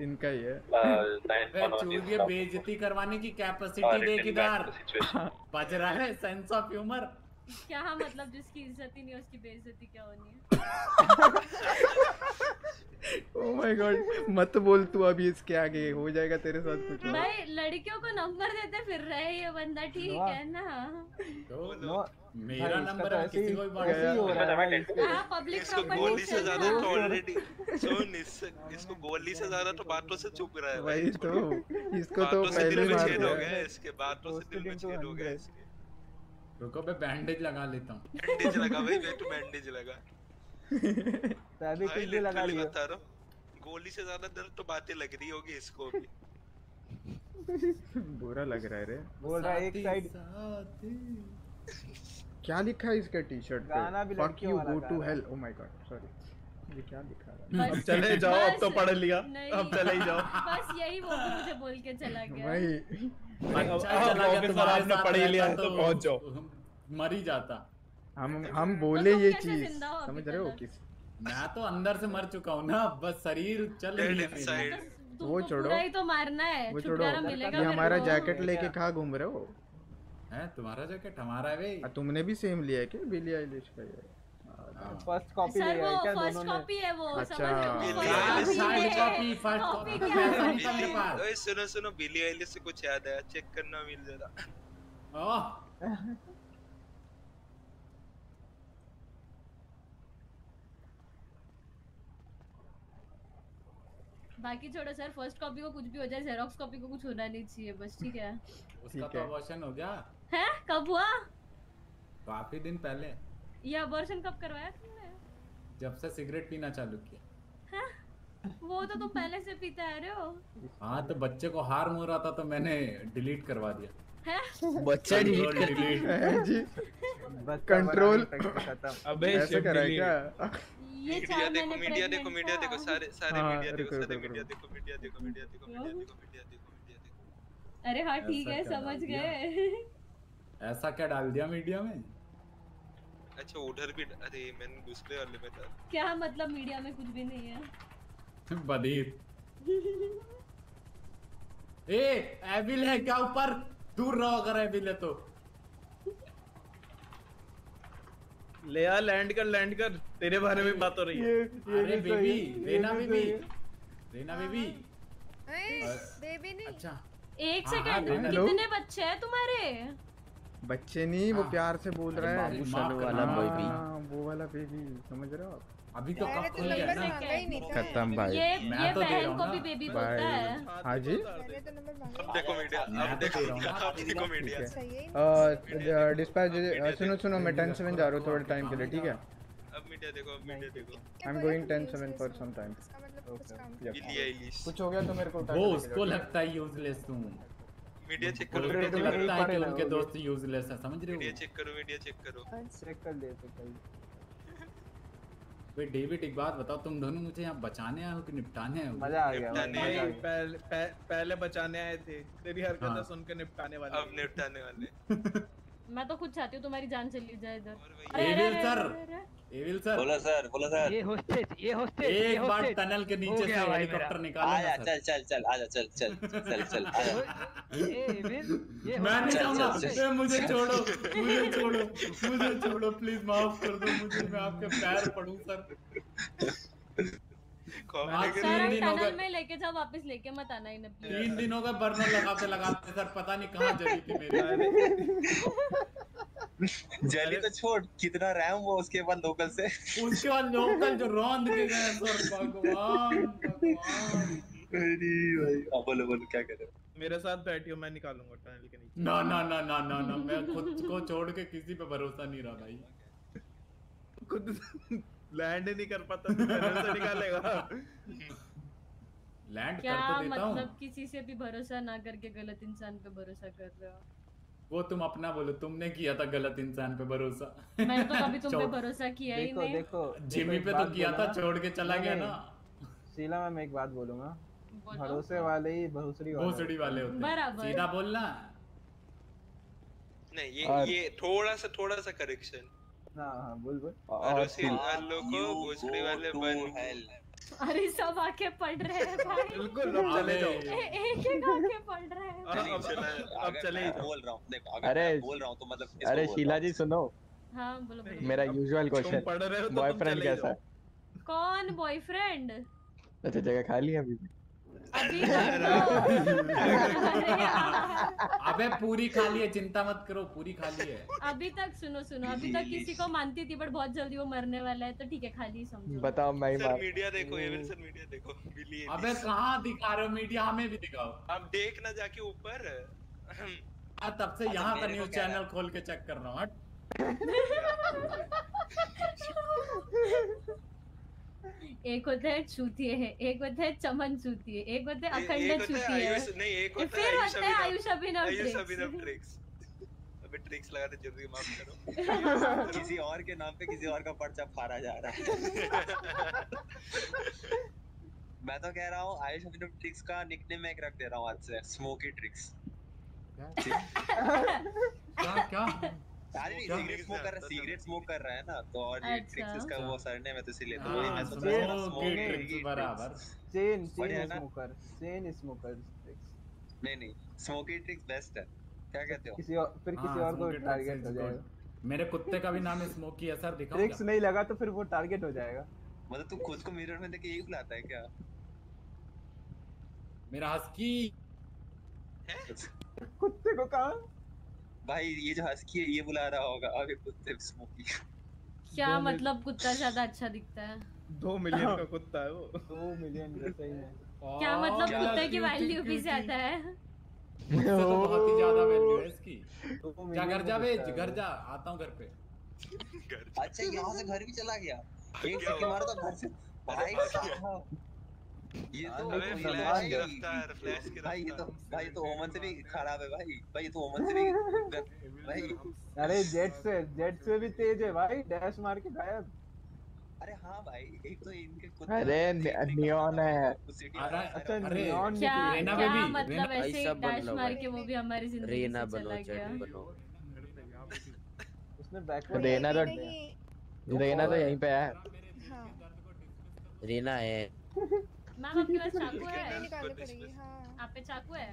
इनका ही है। बेइज्जती करवाने की कैपेसिटी देख इधर। (laughs) बज रहा है सेंस ऑफ़ ह्यूमर क्या मतलब जिसकी इज़्ज़त ही नहीं है उसकी बेइज्जती क्या होनी है? (laughs) (laughs) ओ माय गॉड मत बोल तू अभी इसके आगे हो जाएगा तेरे साथ कुछ भाई लड़कियों को नंबर देते फिर रहे ये बंदा ठीक है। ना? मेरा नंबर है किसी को भी बांट ऐसे ही हो रहा है। हाँ पब्लिक इसको गोली से ज़्यादा तो ऑलरेडी (laughs) सुन इसको गोली से ज़्यादा तो बातों से चुप रहा है भाई तो इसको तो पहले में मार छेद हो गया इसके बातों से दिल में छेद हो गया इसके। रुको मैं बैंडेज लगा लेता हूँ। बैंडेज लगा भाई मैं तो बैंडेज लगा। (laughs) अभी भाई कुछ भी लगा लिया। बता रहा हूँ गोली से ज़्यादा दर्द तो बातें लग रही होगी इसको भी (laughs) बुरा लग रहा है रे। बोल रहा है एक साइड (laughs) क्या लिखा है इसके टी शर्ट पे fuck you go to. Hell oh my god sorry ये क्या लिखा है? अब चले जाओ अब तो पढ़ लिया। अब चले ही जाओ। (laughs) बस यही वो मुझे बोल के चला गया। भाई अब अच्छा ऑफिसर तुम्हारे आपने पढ़ ही लिया रहता तो पहुँच जाओ। मर ही जाता। हम हम बोले ये चीज़। समझ रहे हो? किस मैं तो अंदर से मर चुका हूँ ना बस शरीर चल रही है वो छोड़ो। ही तो मारना है वो छोड़ो। ये हमारा जैकेट लेके कहाँ घूम रहे हो? है तुम्हारा जैकेट हमारा है भाई। तुमने भी सेम लिया है क्या? बिली आइलिश का ये? फ़र्स्ट कॉपी वो है क्या फ़र्स्ट दोनों ने? कॉपी है वो अच्छा। हो? है। first Copy copy, क्या? पैसा है? नहीं था मेरे पास। ओए सुनो सुनो बिली आइलिश से कुछ याद आया चेक करना मिल जरा ओह। (laughs) बाकी छोड़ो सर फ़र्स्ट कॉपी को कुछ भी हो जाए जेरोक्स कॉपी को कुछ होना नहीं चाहिए बस ठीक है? उसका तो अबॉर्शन हो गया। है? कब हुआ? काफ़ी दिन पहले। ये अबॉर्शन कब करवाया तुमने? जब से सिगरेट पीना चालू किया। हैं? वो तो तुम पहले से पीते आ रहे हो। हाँ तो बच्चे को हार्म हो रहा था तो मैंने डिलीट करवा दिया। हैं? (laughs) बच्चा delete। जी। कंट्रोल। अबे ऐसे है। क्या? ये मीडिया देखो मीडिया देखो मीडिया देखो सारे सारे हाँ, मीडिया देखो सारे मीडिया देखो मीडिया देखो मीडिया देखो मीडिया देखो मीडिया देखो मीडिया देखो। अरे हाँ ठीक है क्या समझ गए। ऐसा क्या डाल दिया मीडिया में? अच्छा उधर भी अरे मैंने दूसरे वाले में था। क्या मतलब मीडिया में कुछ भी नहीं है? (laughs) बधीर (laughs) ए एविल है क्या ऊपर? दूर रहो अगर एविल है तो। ले आ लैंड कर लैंड कर। तेरे बारे में बात हो रही है। अरे baby Rena baby. Rena baby. Baby नहीं। अच्छा। एक हाँ, सेकंड हाँ, कितने बच्चे हैं तुम्हारे? बच्चे नहीं वो प्यार से बोल रहा है। बाबू वाला। हाँ, वो वाला बेबी समझ रहे हो आप? अभी तो कब तो खुल गया ना? खत्म भाई ये मैं ये तो दे रहा बहन हूँ को भी बेबी बोलता है। हाँ जी। मैंने तो देखो मीडिया अब तो देखो हूँ। देखो मीडिया सही है। डिस्पैच सुनो सुनो मैं टेन सेवन जा रहा हूँ थोड़े टाइम के लिए ठीक है? अब मीडिया देखो अब मीडिया देखो। I am going ten seven for some time इसका मतलब कुछ हो गया तो मेरे को वो उसको लगता है यूजलेस तुम। मीडिया चेक करो मीडिया चेक लगता कि पड़े उनके दोस्त यूजलेस है समझ रहे हो? मीडिया चेक करो मीडिया चेक करो। चेक कर लेते कल। भाई डेविड एक बात बताओ तुम दोनों मुझे यहाँ बचाने आए हो कि निपटाने आए हो? मज़ा आ गया नहीं, पहले पह- पहले बचाने आए थे तेरी हरकत हाँ। सुन के निपटाने वाले। अब निपटाने वाले। (laughs) मैं तो खुद चाहती हूँ तुम्हारी जान चली जाए इधर। Evil sir! Evil sir. बोलो सर बोलो सर। ये होस्टेज ये होस्टेज एक बार टनल के नीचे से हेलीकॉप्टर। निकालो आजा चल चल चल आजा चल चल चल चल आजा। ए एविल मैं नहीं जाऊँगा मुझे छोड़ो मुझे छोड़ो मुझे छोड़ो प्लीज़ माफ़ कर दो मुझे मैं आपके पैर पड़ूं सर। आज सर तीन दिन टनल में लेके जाओ वापस लेके मत आना इन्हें तीन दिन हो बर्नर लगाते लगाते सर पता नहीं कहाँ जली थी मेरी। (laughs) जली तो छोड़ कितना रैम वो उसके बाद लोकल से। उसके बाद लोकल जो रौंद के गए सर भगवान अरे भाई अब बोलो बोलो क्या कह रहे हो? मेरे साथ बैठी हो मैं निकालूँगा टनल के नीचे। ना ना ना ना ना ना मैं खुद को छोड़ के किसी पे भरोसा नहीं रहा भाई। खुद लैंड ही नहीं कर पाता तो से निकालेगा। लैंड क्या कर तो देता हूँ। मतलब किसी से भी भरोसा ना करके गलत इंसान पे भरोसा कर रहे हो? वो तुम अपना बोलो तुमने किया था गलत इंसान पे भरोसा। मैंने तो कभी तुम पे भरोसा किया ही नहीं। देखो जिमी पे तो किया था छोड़ के चला गया ना। शीला मैम एक बात बोलूँगा। भरोसे वाले ही भरोसड़ी वाले। भोसड़ी वाले होते हैं। बराबर। सीधा बोलना। नहीं ये ये थोड़ा सा थोड़ा सा करेक्शन हाँ हाँ बोल बोल। भरोसे वालों को भोसड़ी वाले बन अरे सब आके पढ़ रहे हैं भाई। बिल्कुल अब चले जाओ। एक एक आके पढ़ रहे हैं। अब- अब- अब चले ही बोल रहा हूँ देखो अगर अरे मैं बोल रहा हूँ तो मतलब किसको अरे शीला जी सुनो। हाँ बोलो बोलो। मेरा यूजुअल क्वेश्चन पढ़ रहे हो तो बॉयफ्रेंड कैसा है? कौन बॉयफ्रेंड अच्छा जगह खाली है अभी? भी अभी (laughs) अबे पूरी खाली है चिंता मत करो पूरी खाली है। अभी तक सुनो सुनो अभी तक किसी को मानती थी बट बहुत जल्दी वो मरने वाला है तो ठीक है खाली समझो। बताओ मैं ही सर मीडिया देखो एविल सर मीडिया देखो बिली अबे कहाँ दिखा रहे हो मीडिया हमें भी दिखाओ। आप देख ना जाके ऊपर। आ, तब से अच्छा, यहाँ का न्यूज़ चैनल खोल के चेक कर रहा हूँ हट। (laughs) (laughs) एक होता है चूतिए है एक होता है चमन चूतिए एक होता है अखंड होता है नहीं एक होता है फिर आयुष होता है आयुष अभिनव आयुष ट्रिक्स। अभिनव ट्रिक्स अबे ट्रिक्स लगाने जल्दी माफ़ करो। (laughs) किसी और के नाम पे किसी और का पर्चा फाड़ा जा रहा है। (laughs) मैं तो कह रहा हूँ आयुष अभिनव ट्रिक्स का निकनेम मैं एक रख दे रहा हूँ आज से स्मोकी ट्रिक्स क्या? क्या? (laughs) अरे नहीं क्या? सिगरेट स्मोक कर रहा सिगरेट स्मोक कर रहा है ना तो और ये अच्छा। ट्रिक्स इसका वो सरनेम है तो इसीलिए तो हाँ, वही मैं सोच रहा था smoky बराबर। Chain chain smoker chain smoker नहीं नहीं स्मोकी ट्रिक्स बेस्ट है क्या कहते हो? किसी और फिर हाँ, किसी और को टारगेट हो जाएगा। मेरे कुत्ते का भी नाम स्मोकी है सर दिखाओ ट्रिक्स नहीं लगा तो फिर वो टारगेट हो जाएगा। मतलब तू खुद को मिरर में देख के यही बुलाता है क्या? मेरा हस्की कुत्ते को कहा? भाई ये जो हस्की है ये बुला रहा होगा। अबे कुत्ते स्मोकी क्या। मतलब कुत्ता ज़्यादा अच्छा दिखता है? दो मिलियन का (laughs) कुत्ता है वो। दो मिलियन जैसे ही है। क्या मतलब कुत्ते की वैल्यू भी ज़्यादा है? मुझसे तो बहुत ही ज़्यादा वैल्यू है इसकी। क्या घर जा बे घर जा आता हूँ घर पे। अच्छा यहाँ से घर भी चला गया? (laughs) एक सेकंड मारा तो घर से। भाई साहब। ये तो अबे फ्लैश की रफ्तार, फ्लैश की भाई ये तो भाई ये तो ओमन से भी (laughs) खराब है भाई। भाई ये तो ओमन से भी (laughs) भाई। अरे जेट से जेट से भी तेज है भाई डैश मार के गायब। अरे हाँ भाई एक तो इनके कुछ अरे नियॉन है। अच्छा नियॉन क्या बेबी, मतलब ऐसे डैश मार के वो भी हमारी ज़िंदगी रेना से बनो चला गया? बनो उसने बैकवर्ड रेना तो रेना तो यहीं पे है। हाँ। रीना है। (laughs) मैम आपके पास (laughs) चाकू है? नहीं निकालनी पड़ेगी हाँ आप पे चाकू है?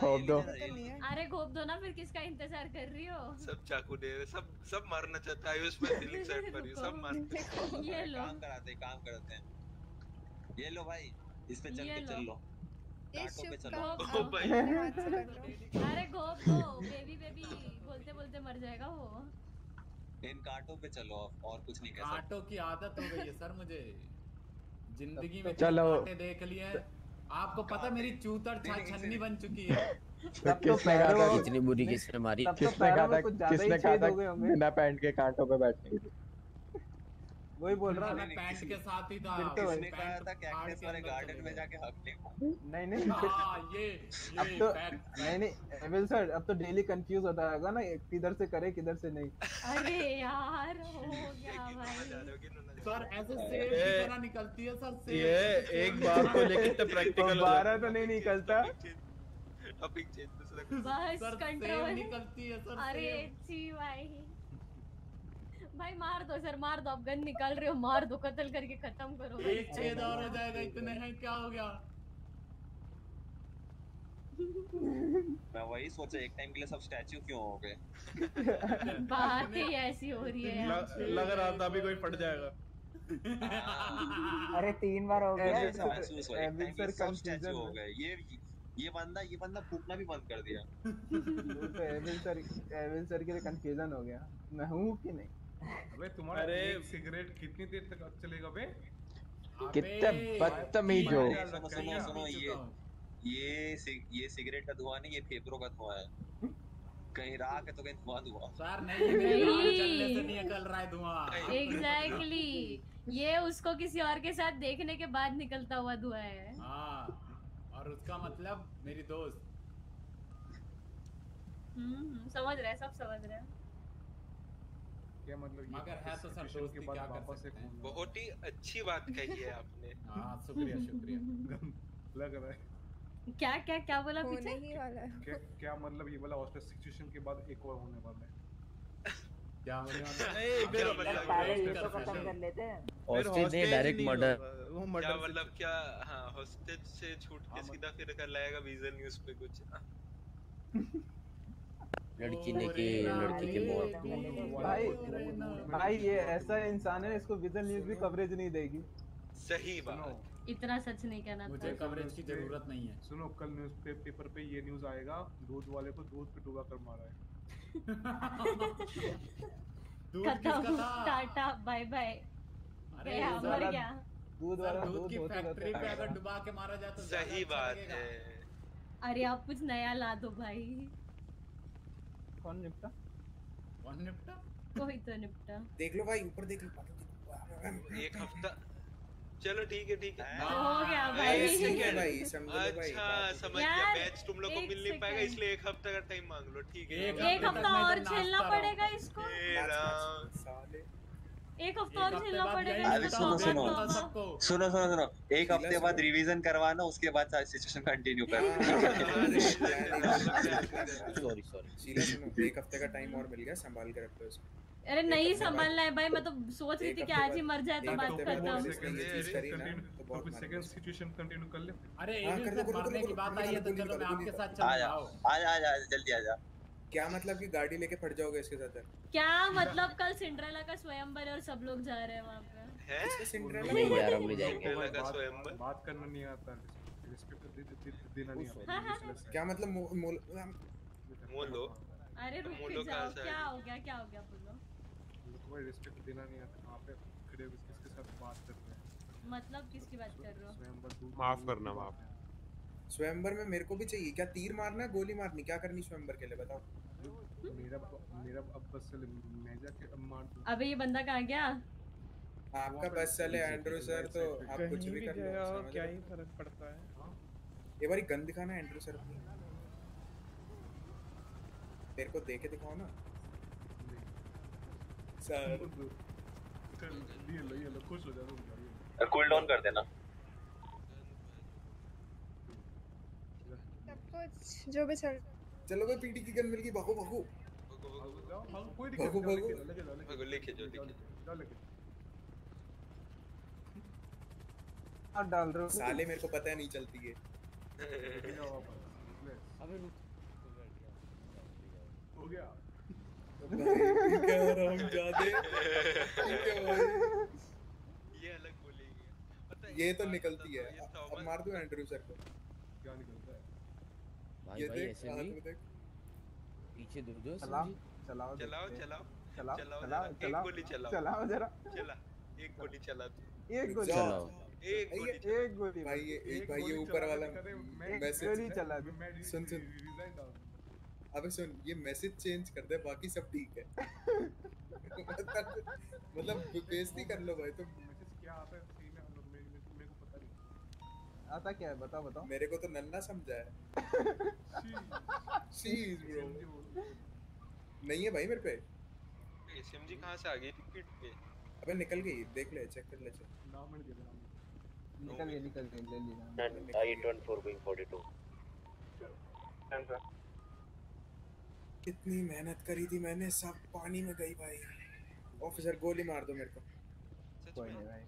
खोप दो। (laughs) अरे घोप दो ना फिर किसका इंतज़ार कर रही हो? सब चाकू दे रहे सब सब मारना चाहता है आयुष में फीलिंग साइड पर ही सब मारते (laughs) ये लो। काम कराते हैं काम कराते हैं। ये लो भाई इस पे चल के चल। लो इस पे चलो। ओ भाई। लो अरे घोप दो। बेबी बेबी बोलते बोलते मर जाएगा वो। इन कांटों पे चलो और कुछ नहीं कह सकते। कांटों की आदत हो गई है सर मुझे। ज़िंदगी में चलो। देख लिया हैं। आपको पता मेरी चूतर छन्नी बन चुकी है। तब तो किसने कहा था इतनी बुरी किसने मारी। तो किसने कहा था कुछ ज़्यादा ही किसने कहा था बिना पैंट के कांटों पे बैठने के लिए? वही बोल रहा हूँ पैंट के साथ ही था। तो। किसने कहा था कैक्टस वाले गार्डन में जाके हक ले। नहीं नहीं। हाँ, ये अब तो नहीं नहीं एविल सर अब तो डेली कंफ्यूज होता होगा ना किधर से करे किधर से नहीं। अरे यार हो गया भाई। सर ऐसे ए, तरह निकलती है सर सेब ये एक बात को लेके तो प्रैक्टिकल हो बारह जाता तो नहीं निकलता। टॉपिक चेंज दूसरा बस कंट्रोल निकलती है सर अरे। छी भाई। भाई मार दो सर मार दो आप गन निकाल रहे हो मार दो कत्ल करके खत्म करो एक छेद और हो जाएगा इतने हैं क्या हो गया? मैं वही सोचा एक टाइम के लिए सब स्टैच्यू क्यों हो गए? (laughs) बात ही ऐसी हो रही है लग, रहा था अभी कोई फट जाएगा। अरे तीन बार हो गया। ऐसा महसूस हुआ एक टाइम के सर लिए सब स्टैच्यू हो गए। ये ये बंदा ये बंदा फूकना भी बंद कर दिया। (laughs) तो एविल सर एविल सर के लिए कंफ्यूजन हो गया। मैं हूँ कि नहीं? अबे तुम्हारा अरे- सिगरेट कितनी देर तक चलेगा बे? कितने बदतमीज हो। सुनो सुनो सुनो ये ये सिग- ये सिगरेट का धुआँ नहीं ये फेफड़ों का धुआँ है। कहीं राख है तो कहीं धुआँ धुआँ। सर नहीं ये। जलने से नहीं निकल रहा है धुआँ। एग्जैक्टली ये उसको किसी और के साथ देखने के बाद निकलता हुआ धुआँ है। हाँ और उसका मतलब मेरी दोस्त। हम्म समझ रहे सब समझ रहे हैं। क्या मतलब मगर है तो सर दोस्ती क्या कर वापस सकते हैं? बहुत ही अच्छी बात कही है आपने। (laughs) हाँ शुक्रिया शुक्रिया। लग रहा है। क्या क्या क्या बोला पीछे? ही वाला क्या क्या मतलब ये वाला हॉस्टेज सिचुएशन के बाद एक और होने वाला है? क्या होने वाला है? ए, फिर मतलब पहले ये तो खत्म कर लेते हैं। हॉस्टेज नहीं डायरेक्ट मर्डर वो क्या मतलब क्या? हाँ हॉस्टेज से छूट के सीधा फिर कर लाएगा विजन न्यूज़ पे कुछ। लड़की ने की लड़की के मौत भाई भाई ये ऐसा इंसान है इसको विजन न्यूज़ भी कवरेज नहीं देगी। सही बात। इतना सच नहीं कहना मुझे कवरेज की ज़रूरत नहीं है। सुनो कल न्यूज़ पे, पेपर पे ये न्यूज़ आएगा दूध वाले को दूध पे डुबा कर मारा है। (laughs) खत्म। Tata bye bye. अरे गया मर गया। दूध वाला दूध दूध की फैक्ट्री पे अगर डुबा के मारा जाए तो सही अच्छा बात है। अरे आप कुछ नया ला दो भाई। कौन निपटा? कौन निपटा? कोई तो निपटा। देख लो भाई ऊपर देख लो। एक हफ़्ता। चलो ठीक है ठीक है। हो गया भाई। ठीक है। भाई समझ लो भाई अच्छा समझ गया। यार, बैच तुम लोग को मिल नहीं पाएगा इसलिए एक हफ़्ता का टाइम मांग लो ठीक है। एक हफ़्ता और झेलना पड़ेगा इसको। साले। एक हफ़्ता और पड़ेगा अरे सुनो, सुनो। सुनो सुनो सुनो एक हफ़्ते बाद। रिवीजन करवाना उसके बाद सारी सिचुएशन कंटिन्यू कर सॉरी सॉरी एक हफ़्ते का टाइम और मिल गया संभाल के रखो इसको अरे नहीं संभालना है भाई मैं तो सोच रही थी कि आज ही मर जाए तो बात हफ़्ते बाद खत्म वापस इसने ये चीज़ करी ना तो बहुत फिर सेकंड मारेंगे। सिचुएशन कंटिन्यू कर ले अरे हाँ, से मरने कर की बात आई है तो चलो मैं आपके साथ। चल आ जा आ जा जल्दी आ जा क्या मतलब कि गाड़ी लेके फट जाओगे इसके साथ? क्या मतलब कल सिंड्रेला का स्वयंवर और सब लोग जा रहे हैं वहाँ पे? है? इसका सिंड्रेला? नहीं यार हम नहीं जाएँगे। सिंड्रेला का स्वयंवर। बात करना नहीं आता रिस्पेक्ट देना नहीं हाँ, हाँ, हाँ। आता क्या मतलब मोल मोलो? अरे रुक जाओ क्या हो गया क्या हो गया बोलो। तुम्हें रिस्पेक्ट देना नहीं आता पे खड़े हो किसके साथ बात कर रहे हैं? मतलब किसकी बात कर रहे हो? माफ़ करना माफ़। स्वयंवर में मेरे को भी चाहिए। क्या तीर मारना है गोली मारनी? क्या करनी स्वयंवर के लिए? बताओ। मेरा मेरा अब बस चले। मैं जाके अब मार दूँ। अबे ये बंदा कहाँ गया? आपका बस चले एंड्रू सर तो आप कुछ भी कर लो हो क्या ही फ़र्क पड़ता है? हो? ये बारी गन दिखाना एंड्रू सर अपनी तेरे को देके दिखाओ ना। सर ये लो ये लो खुश हो जा रुक जा, ये लो। कूल डाउन कर देना। कुछ जो भी चल चलो भाई पीटी की गन मिल गई भागो भागो। भागो कोई दिक्कत भागो। लेके जाओ लेके भागो, लेके जाओ, जाओ लेके जाओ। लेके हाथ डाल रहे हो। साले मेरे को पता नहीं चलती है। अबे (laughs) रुक हो गया। क्या राम जादे ठीक ये अलग बोलेगी पता है। ये तो निकलती है तो अब मार दो एंड्रू सर को? क्या निकलता है? भाई ये भाई ऐसे नहीं। पीछे दो दो चलाओ। चलाओ चलाओ चलाओ चलाओ चलाओ चलाओ एक गोली चलाओ। चलाओ जरा। चला एक गोली चला तू। एक गोली। चलाओ। एक गोली एक गोली भाई ये एक भाई ये ऊपर वाला मैसेज गोली चला दे सुन, सुन। अबे सुन ये मैसेज चेंज कर दे बाकी सब ठीक है। (laughs) (laughs) मतलब (laughs) बेइज्जती कर लो भाई तुम मैसेज क्या आता है सही में हम लोग मेरे मेरे- मेरे को पता नहीं आता क्या है? बताओ बताओ। मेरे को तो नन्ना समझा है। Jeez, bro. नहीं है भाई मेरे पे? एसएमजी कहाँ से आ गई? पीठ पे। अबे निकल गई देख ले चेक कर ले चेक नाम मैंने दिया निकल गई निकल गई ले लिया And I-24 going 42. कितनी मेहनत करी थी मैंने सब पानी में गई भाई। ऑफिसर गोली मार दो मेरे को। सच कोई में नहीं भाई।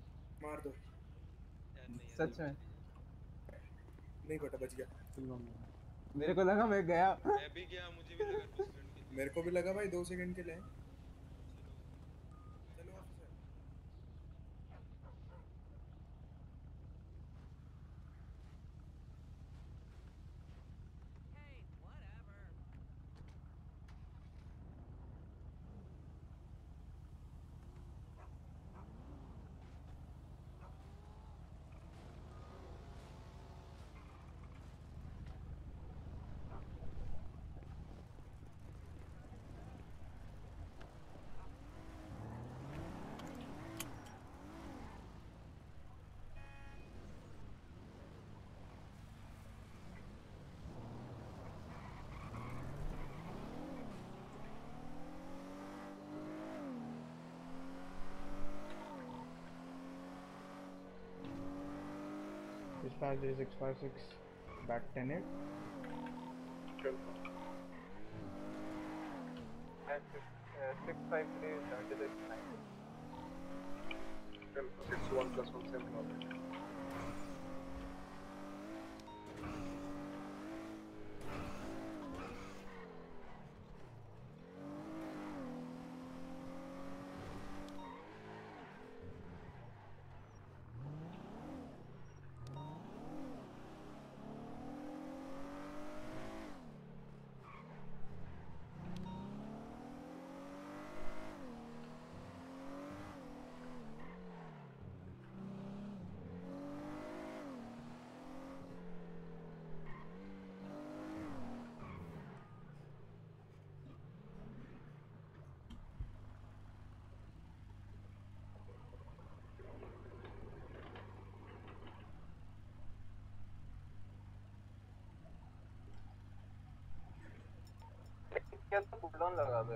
मार दो। सच में? नहीं बेटा बच गया। मेरे को लगा मैं गया। मैं भी गया मुझे भी लगा 2 सेकंड के लिए। मेरे को भी लगा भाई दो सेकंड के लिए। dispatch is 656 back 10 8. Sure. And uh, 653 76 9. plus तो कूलडाउन लगा दो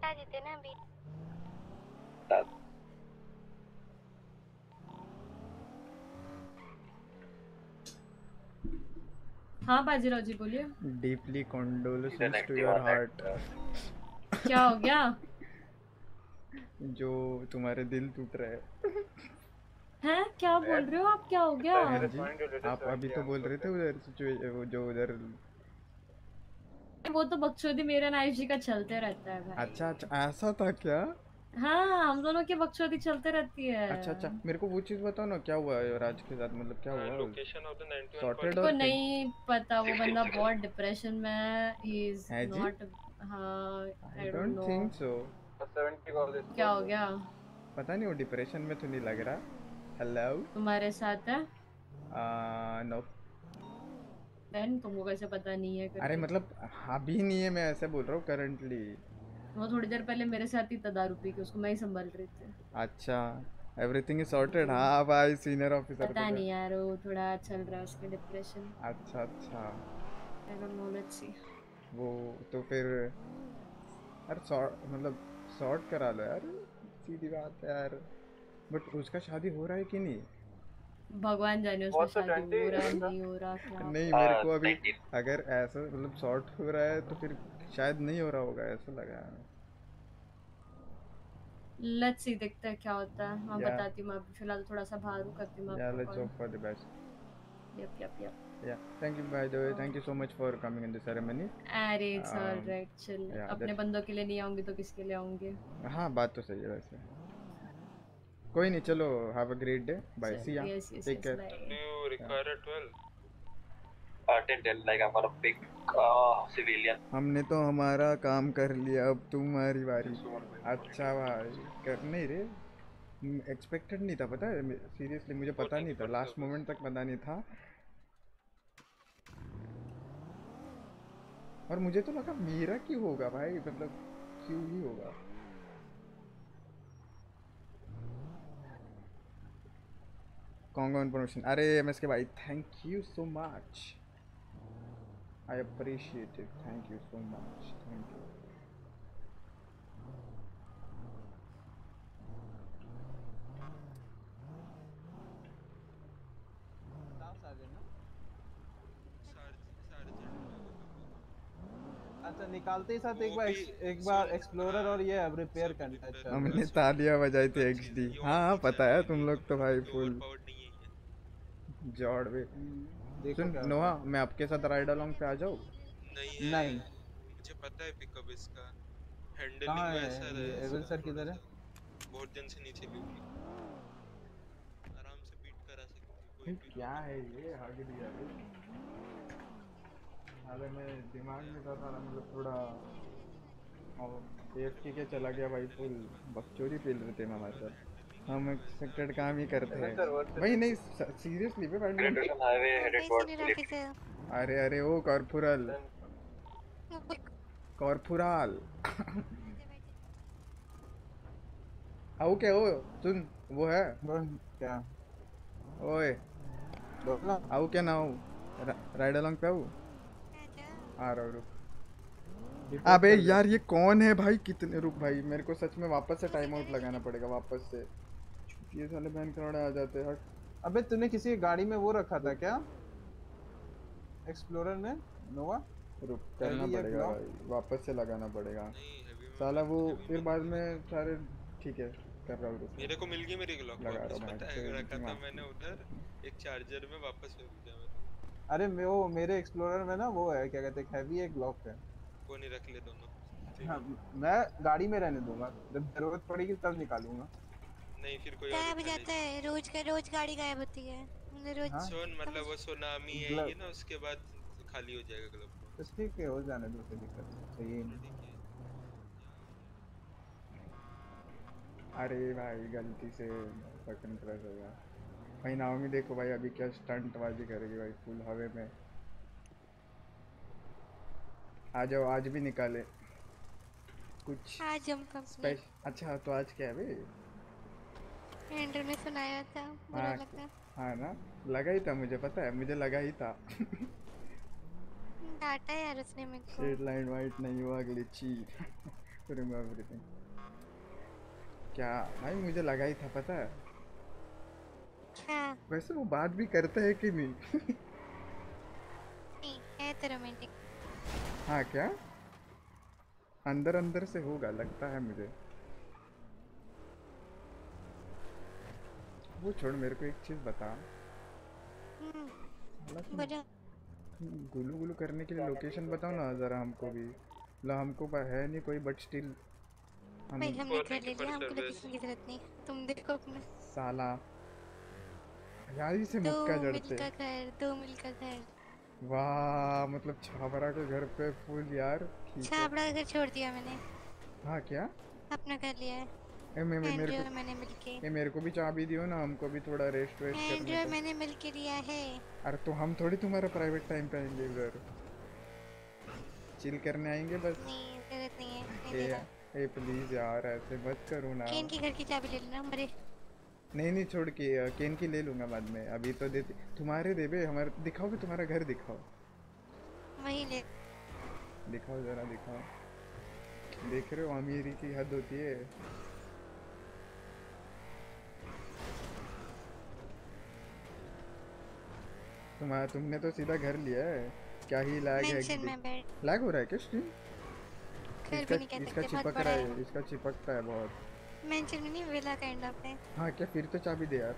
बता देते ना अभी। हाँ बाजीराव जी बोलिए। Deeply condolences to active your क्या हो गया? जो तुम्हारे दिल टूट रहे हैं। हैं? क्या बोल रहे हो आप? क्या हो गया? हाँ आप अभी तो बोल रहे थे उधर सिचुएशन जो उधर वो तो बकचोदी मेरे आयुष जी का चलते रहता है भाई। अच्छा अच्छा ऐसा था क्या? हाँ हम दोनों की बकचोदी चलते रहती है। अच्छा अच्छा मेरे को वो चीज़ बताओ ना क्या हुआ है राज के साथ? मतलब क्या हुआ? लोकेशन ऑफ़ द 91 को नहीं पता वो बंदा (laughs) बहुत डिप्रेशन में है ही इज़ नॉट हाँ I don't think so 70 call क्या हो गया? पता नहीं वो डिप्रेशन में तो नहीं लग रहा। हेलो तुम्हारे साथ है? नो देन तुमको कैसे पता नहीं है अरे मतलब अभी नहीं है मैं ऐसे बोल रहा हूँ करंटली वो थोड़ी देर पहले मेरे साथ ही था दारू पी के उसको मैं ही संभाल रही थी। अच्छा एवरीथिंग इज़ सॉर्टेड हाँ भाई सीनियर ऑफिसर पता नहीं यार वो थोड़ा चल रहा है उसका डिप्रेशन अच्छा अच्छा। I don't know let's see वो तो फिर अरे सॉर्ट मतलब सॉर्ट करा लो यार सीधी बात है यार। बट उसका शादी हो रहा है कि नहीं? भगवान जाने उसका शादी हो रहा है नहीं हो रहा क्या? नहीं मेरे को अभी अगर ऐसा मतलब सॉर्ट हो रहा है तो फिर शायद नहीं हो रहा होगा ऐसा लगा है। लेट्स सी देखते हैं क्या होता है। मैं बताती हूँ मैं अभी फ़िलहाल थोड़ा सा बाहर हूँ करती हूँ मैं yeah आपको let's call. hope for the best Yep, yep, yep. yeah thank you by the way thank you so much for coming in the ceremony. अरे इट्स ऑलराइट चिल अपने बंदों के लिए नहीं आऊँगी तो किसके लिए आऊँगी? हाँ बात तो सही है वैसे। कोई नहीं चलो have a great day bye see ya take care do you 12 uh, 10 10 like I'm a big uh, हमने तो हमारा काम कर लिया अब तुम्हारी बारी। अच्छा भाई कर नहीं रे। एक्सपेक्टेड नहीं था पता है? सीरियसली मुझे पता नहीं था। लास्ट मोमेंट तक पता नहीं था। और मुझे तो लगा मेरा क्यों होगा भाई? मतलब क्यों ही होगा? कॉन्गो इन्फॉर्मेशन अरे एम एस के भाई thank you so much I appreciate it thank you so much thank you अच्छा निकालते ही साथ एक बार एक बार एक्सप्लोरर और ये रिपेयर करना अच्छा। हमने तालियाँ बजाई थी एक्सडी हाँ हाँ पता है तुम लोग तो भाई फुल जॉड भी देखो सुन नोहा मैं आपके साथ राइड अलोंग पे आ जाऊँ? नहीं नहीं। मुझे पता है पिकअप इसका। हैंडलिंग है? वैसा ये एविल सर किधर है? बहुत दिन से नहीं चली हुई। आराम से बीट करा सकती कोई क्या है ये? आगे दिया अरे मैं दिमाग में था सारा मतलब थोड़ा और एफके के चला गया भाई फुल बकचोदी फील रहे थे हमारे साथ। हम एक्सपेक्टेड काम ही करते हैं। वही नहीं सीरियसली ऑफिसर अरे अरे ओ कॉर्पोरल कॉर्पोरल आओ क्या हो सुन वो है। क्या? ओए। आओ क्या ना हो राइड अलोंग पे आओ। आ रहा हूँ रुक। अबे यार ये कौन है भाई? कितने रुक भाई मेरे को सच में वापस से टाइम आउट लगाना पड़ेगा वापस से। ये साले बहन करोड़ा आ जाते हट। अबे तूने किसी गाड़ी में वो रखा था क्या? एक्सप्लोरर में नोवा रुक करना पड़ेगा भाई वापस से लगाना पड़ेगा। साला वो फिर बाद में सारे ठीक है कर रहा हूँ मेरे को मिल गई मेरी ग्लॉक लगा रहा हूँ पता है रखा था मैंने उधर एक चार्जर में वापस फेंक दिया मैंने अरे मैं वो मेरे एक्सप्लोरर में ना वो है क्या कहते हैं हैवी एक ब्लॉक है। वो नहीं रख ले दोनों। हाँ, मैं गाड़ी में रहने दूँगा जब ज़रूरत पड़ेगी तब निकालूँगा। नहीं फिर कोई गायब हो जाता है रोज का रोज गाड़ी गायब होती है। रोज सुन मतलब वो सुनामी है ये ना उसके बाद खाली हो जाएगा ग्लव तो ठीक है हो जाने दो कोई दिक्कत चाहिए नहीं अरे भाई गलती से बटन प्रेस हो गया। भाई नाओमी देखो भाई अभी क्या स्टंट बाजी करेगी भाई फुल हवे में। आ जाओ आज भी निकाले। कुछ आज हम स्पेशल अच्छा तो आज क्या है भाई सुनाया था बुरा हाँ लगा। हाँ ना? लगा ही था मुझे पता है मुझे लगा ही था। डांटा यार उसने मेरे को। स्ट्रेट लाइन वाइट नहीं हुआ एवरीथिंग क्या? भाई मुझे लगा ही था पता है। वैसे वो बात भी करता है कि नहीं? नहीं है तो रोमांटिक हाँ क्या? अंदर अंदर से होगा लगता है मुझे। वो छोड़ मेरे को एक चीज़ बता। तुम गुलू गुलू करने के लिए लोकेशन बताओ ना जरा हमको भी। ला हमको है नहीं कोई बट स्टिल हम भाई हमने घर ले लिया हमको लोकेशन की ज़रूरत नहीं। तुम देखो अपना। साला। यार से दो मुक्का मिल जड़ते का घर दो मिल का घर। वाह मतलब छाबरा के घर पे फुल यार छाबड़ा का घर छोड़ दिया मैंने। हाँ क्या? अपना कर लिया है। ए, मे, मे, मेरे को मैंने मिलके ए, मेरे को भी चाबी दियो ना हमको भी थोड़ा रेस्ट वेस्ट करने को मैंने मिलके लिया है। अरे तो हम थोड़ी तुम्हारा प्राइवेट टाइम पे आएँगे उधर चिल करने आएँगे बस। नहीं ज़रूरत नहीं है। ए, ए प्लीज़ यार ऐसे मत करो ना। केन की घर की चाबी ले लेना हमारे। नहीं नहीं छोड़ के केन की ले लूँगा बाद में। अभी तो देते तुम्हारे देबे हमारे दिखाओगे तुम्हारा घर दिखाओ। वही ले। दिखाओ जरा दिखाओ। देख रहे हो अमीरी की हद होती है। तुम्हारा तुमने तो सीधा घर लिया है। क्या ही लैग है लैग हो रहा है क्या स्ट्रीम इसका चिपक रहा है है। इसका चिपकता है बहुत। मेंशन में नहीं विला काइंड ऑफ़ है हाँ क्या फिर तो चाबी दे यार।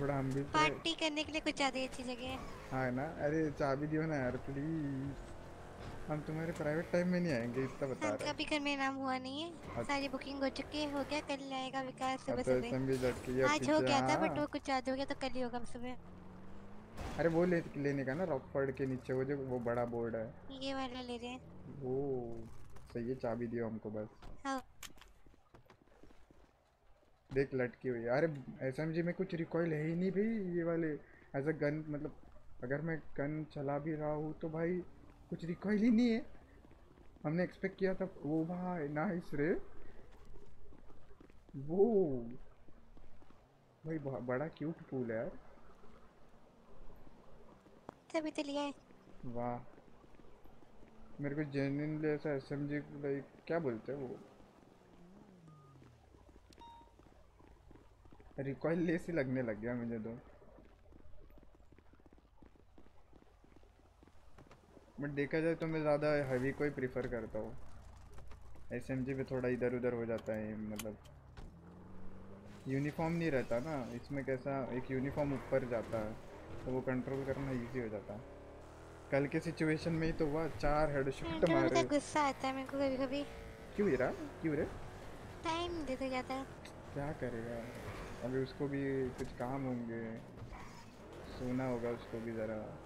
थोड़ा हम भी पार्टी करने के लिए कुछ ज़्यादा अच्छी जगह है। हाँ ना? अरे चाबी दियो ना यार प्लीज़ हम तुम्हारे प्राइवेट टाइम में नहीं आएँगे इतना बता हमका रहे भी घर में नाम हुआ नहीं है। अच्छा। सारी बुकिंग हो चुकी है हो गया कल आएगा विकास सुबह तो सुबह। है आज हो गया था हाँ। बट वो कुछ ज़्यादा हो गया तो कल ही होगा सुबह। अरे वो ले लेने का ना रॉकफोर्ड के नीचे वो जो वो बड़ा बोर्ड है। ये वाला ले रहे हैं। वो सही है चाबी दियो हमको बस। हाँ। देख लटकी हुई अरे एसएमजी में कुछ रिकॉइल है ही नहीं भाई ये वाले। एज अ गन मतलब अगर मैं गन चला भी रहा हूँ तो भाई कुछ रिकॉइल ही नहीं है। हमने एक्सपेक्ट किया था वो भाई नाइस रे। वो। भाई बड़ा क्यूट पूल है यार। तभी तो लिया है। वाह। मेरे को जेन्युइनली ऐसा एसएमजी लाइक क्या बोलते हैं वो? रिकॉइल लेस ही लगने लग गया मुझे तो। बट देखा जाए तो मैं ज़्यादा हैवी को ही प्रीफर करता हूँ। एस एम जी में थोड़ा इधर उधर हो जाता है मतलब। यूनिफॉर्म नहीं रहता ना, इसमें कैसा, एक यूनिफॉर्म ऊपर जाता है। तो वो कंट्रोल करना इजी हो जाता है। कल के सिचुएशन में ही तो हुआ चार हेडशॉट मारे का गुस्सा आता है मेरे को कभी कभी क्यों हीरा? क्यों रे? टाइम दे दो जाता है। क्या करेगा? अभी उसको भी कुछ काम होंगे। सोना होगा उसको भी ज़रा।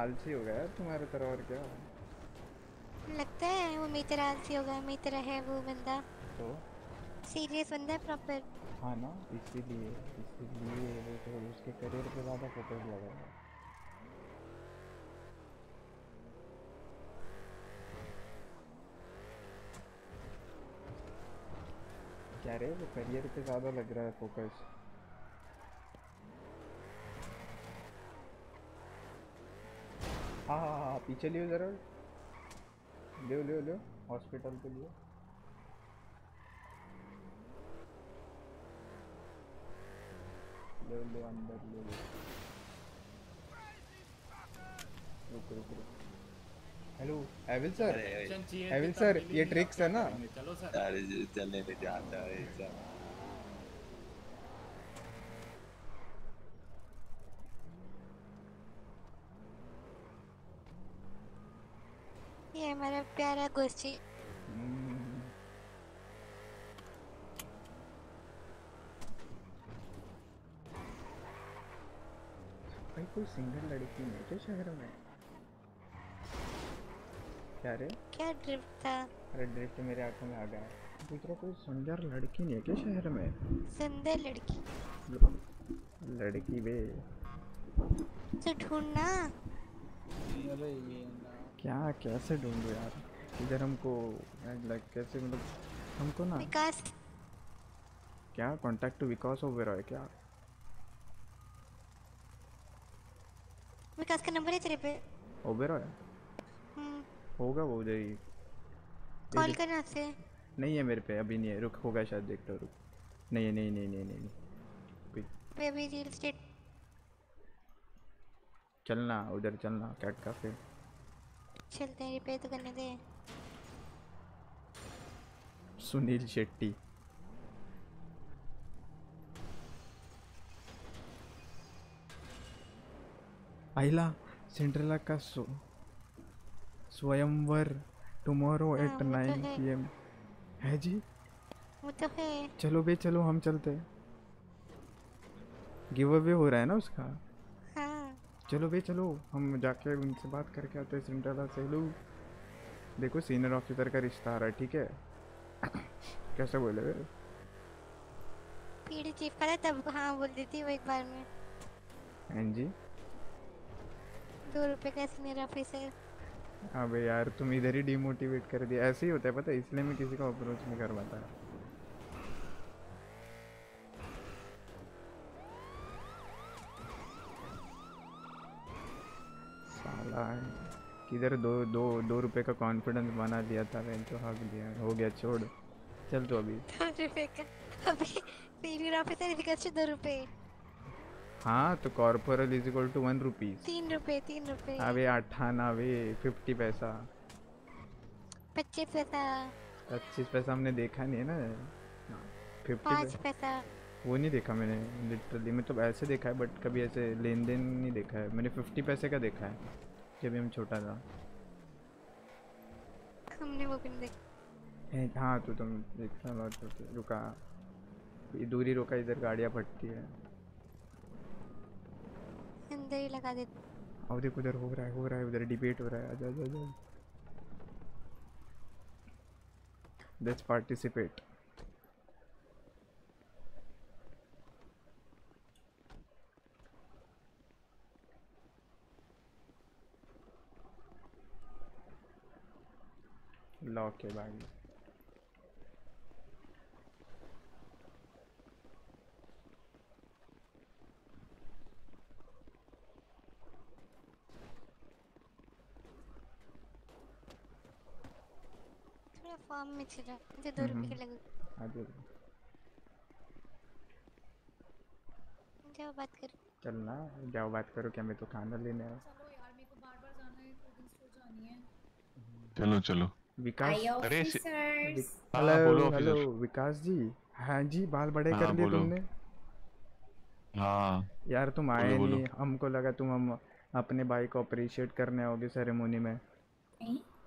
आलसी हो गया यार तुम्हारे तरह और क्या? लगता है वो मेरी तरह आलसी होगा मेरी तरह है वो बंदा। तो? सीरियस बंदा है प्रॉपर। हाँ ना, इसीलिए इसीलिए वो तो उसके करियर पे ज़्यादा फोकस लगा है। क्या रे, वो करियर पे ज़्यादा लग रहा है फोकस हाँ हाँ हाँ पीछे लियो ज़रा। लियो लियो लियो हॉस्पिटल के लिए। ले ले अंदर ले ले। रुक रुक रुक। Hello? Evil sir. Evil sir ये ट्रिक्स है ना? चलो सर अरे चलने दे जाता है चल ये हमारा प्यारा गोष्ठी हम्म, भाई कोई सिंगल लड़की नहीं है क्या शहर में क्या रे? क्या ड्रिफ्ट था? अरे ड्रिफ्ट मेरे आँखों में आ गया। दूसरा कोई सुंदर लड़की नहीं है क्या शहर में सुंदर लड़की। लड़की बे तो ढूंढना। अरे ये क्या कैसे ढूंढूं यार? इधर हमको लाइक कैसे मतलब हमको ना विकास। क्या कांटेक्ट टू विकास ओबेरॉय है क्या? विकास का नंबर है तेरे पे ओबेरॉय हम्म होगा वो उधर ही कॉल करना से नहीं है मेरे पे अभी नहीं है रुक होगा शायद देखता हूँ, रुक नहीं है नहीं नहीं नहीं नहीं नहीं अभी रियल स्टेट चलना उधर चलना कैट काफे चलते हैं रिपेयर तो करने दे सुनील शेट्टी आइला सिंड्रेला का सो स्वयंवर टुमारो हाँ, एट नाइन पी एम है। जी? वो तो है। चलो बे चलो हम चलते। गिव अवे हो रहा है ना उसका? हाँ। चलो बे चलो हम जाके उनसे बात करके आते हैं सिंड्रेला से। लो देखो सीनियर ऑफिसर का रिश्ता आ रहा है ठीक है? (coughs) कैसे बोले बे पीडी चीफ का तब हाँ बोल देती वो एक बार में। हाँ जी। दो रुपए का सीनियर ऑफिसर अबे यार तुम इधर ही डिमोटिवेट कर दिया। ऐसे ही होता है पता है? इसलिए मैं किसी को अप्रोच नहीं कर पाता। साला किधर दो दो दो रुपए का कॉन्फिडेंस बना लिया था मैंने तो हक दिया हो गया छोड़। चल तो अभी। दो रुपए का। अभी सीनियर ऑफिसर इसका से दो रुपए। हाँ तो corporal is equal to one rupees तीन रुपए तीन रुपए। अबे अट्ठानवे फिफ्टी पैसा। पच्चीस पैसा। पच्चीस पैसा हमने देखा नहीं है ना। फिफ्टी पाँच पैसा। वो नहीं देखा मैंने लिटरली मैं तो ऐसे देखा है बट कभी ऐसे लेन देन नहीं देखा है। मैंने फिफ्टी पैसे का देखा है जब हम छोटा था। हमने वो भी नहीं देखा। हाँ तो तुम देखना बहुत रुका। दूरी रुका इधर गाड़ियाँ फटती है। अंदर ही लगा देते। अब देखो उधर हो रहा है, हो रहा है, उधर डिबेट हो रहा है। आजा आजा आजा। लेट्स पार्टिसिपेट लॉक है भाई थोड़ा फॉर्म में चला मुझे दो रुपए के लगे आजा जाओ बात करो। चलना जाओ बात करो क्या मैं तो खाना लेने आया चलो चलो विकास? आइए अरे से- विक- हाँ, हेलो बोलो हेलो विकास जी। हाँ जी बाल बड़े हाँ, कर लिए तुमने। हाँ। यार तुम बोलो, आए बोलो। नहीं। हमको लगा तुम हम अपने भाई को अप्रिशिएट करने आओगे सेरेमोनी में।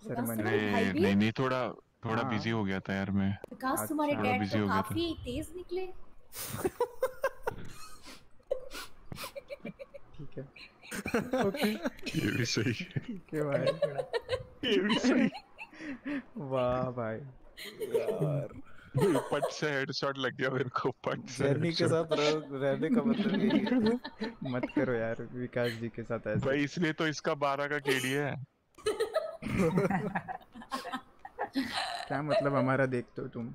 सेरेमनी नहीं नहीं थोड़ा थोड़ा हाँ। बिज़ी हो गया था यार मैं। विकास तुम्हारे अच्छा। डैड तो। काफ़ी तेज निकले। ठीक है। ओके ये भी सही। ठीक है भाई। ये भी सही। वाह भाई। यार। पट से हेडशॉट लग गया मेरे को पट से जेनी के साथ रहने का मतलब यही है मत करो यार विकास जी के साथ ऐसे। भाई इसलिए तो इसका बारह का केडी है। (laughs) क्या मतलब हमारा देखते हो तुम?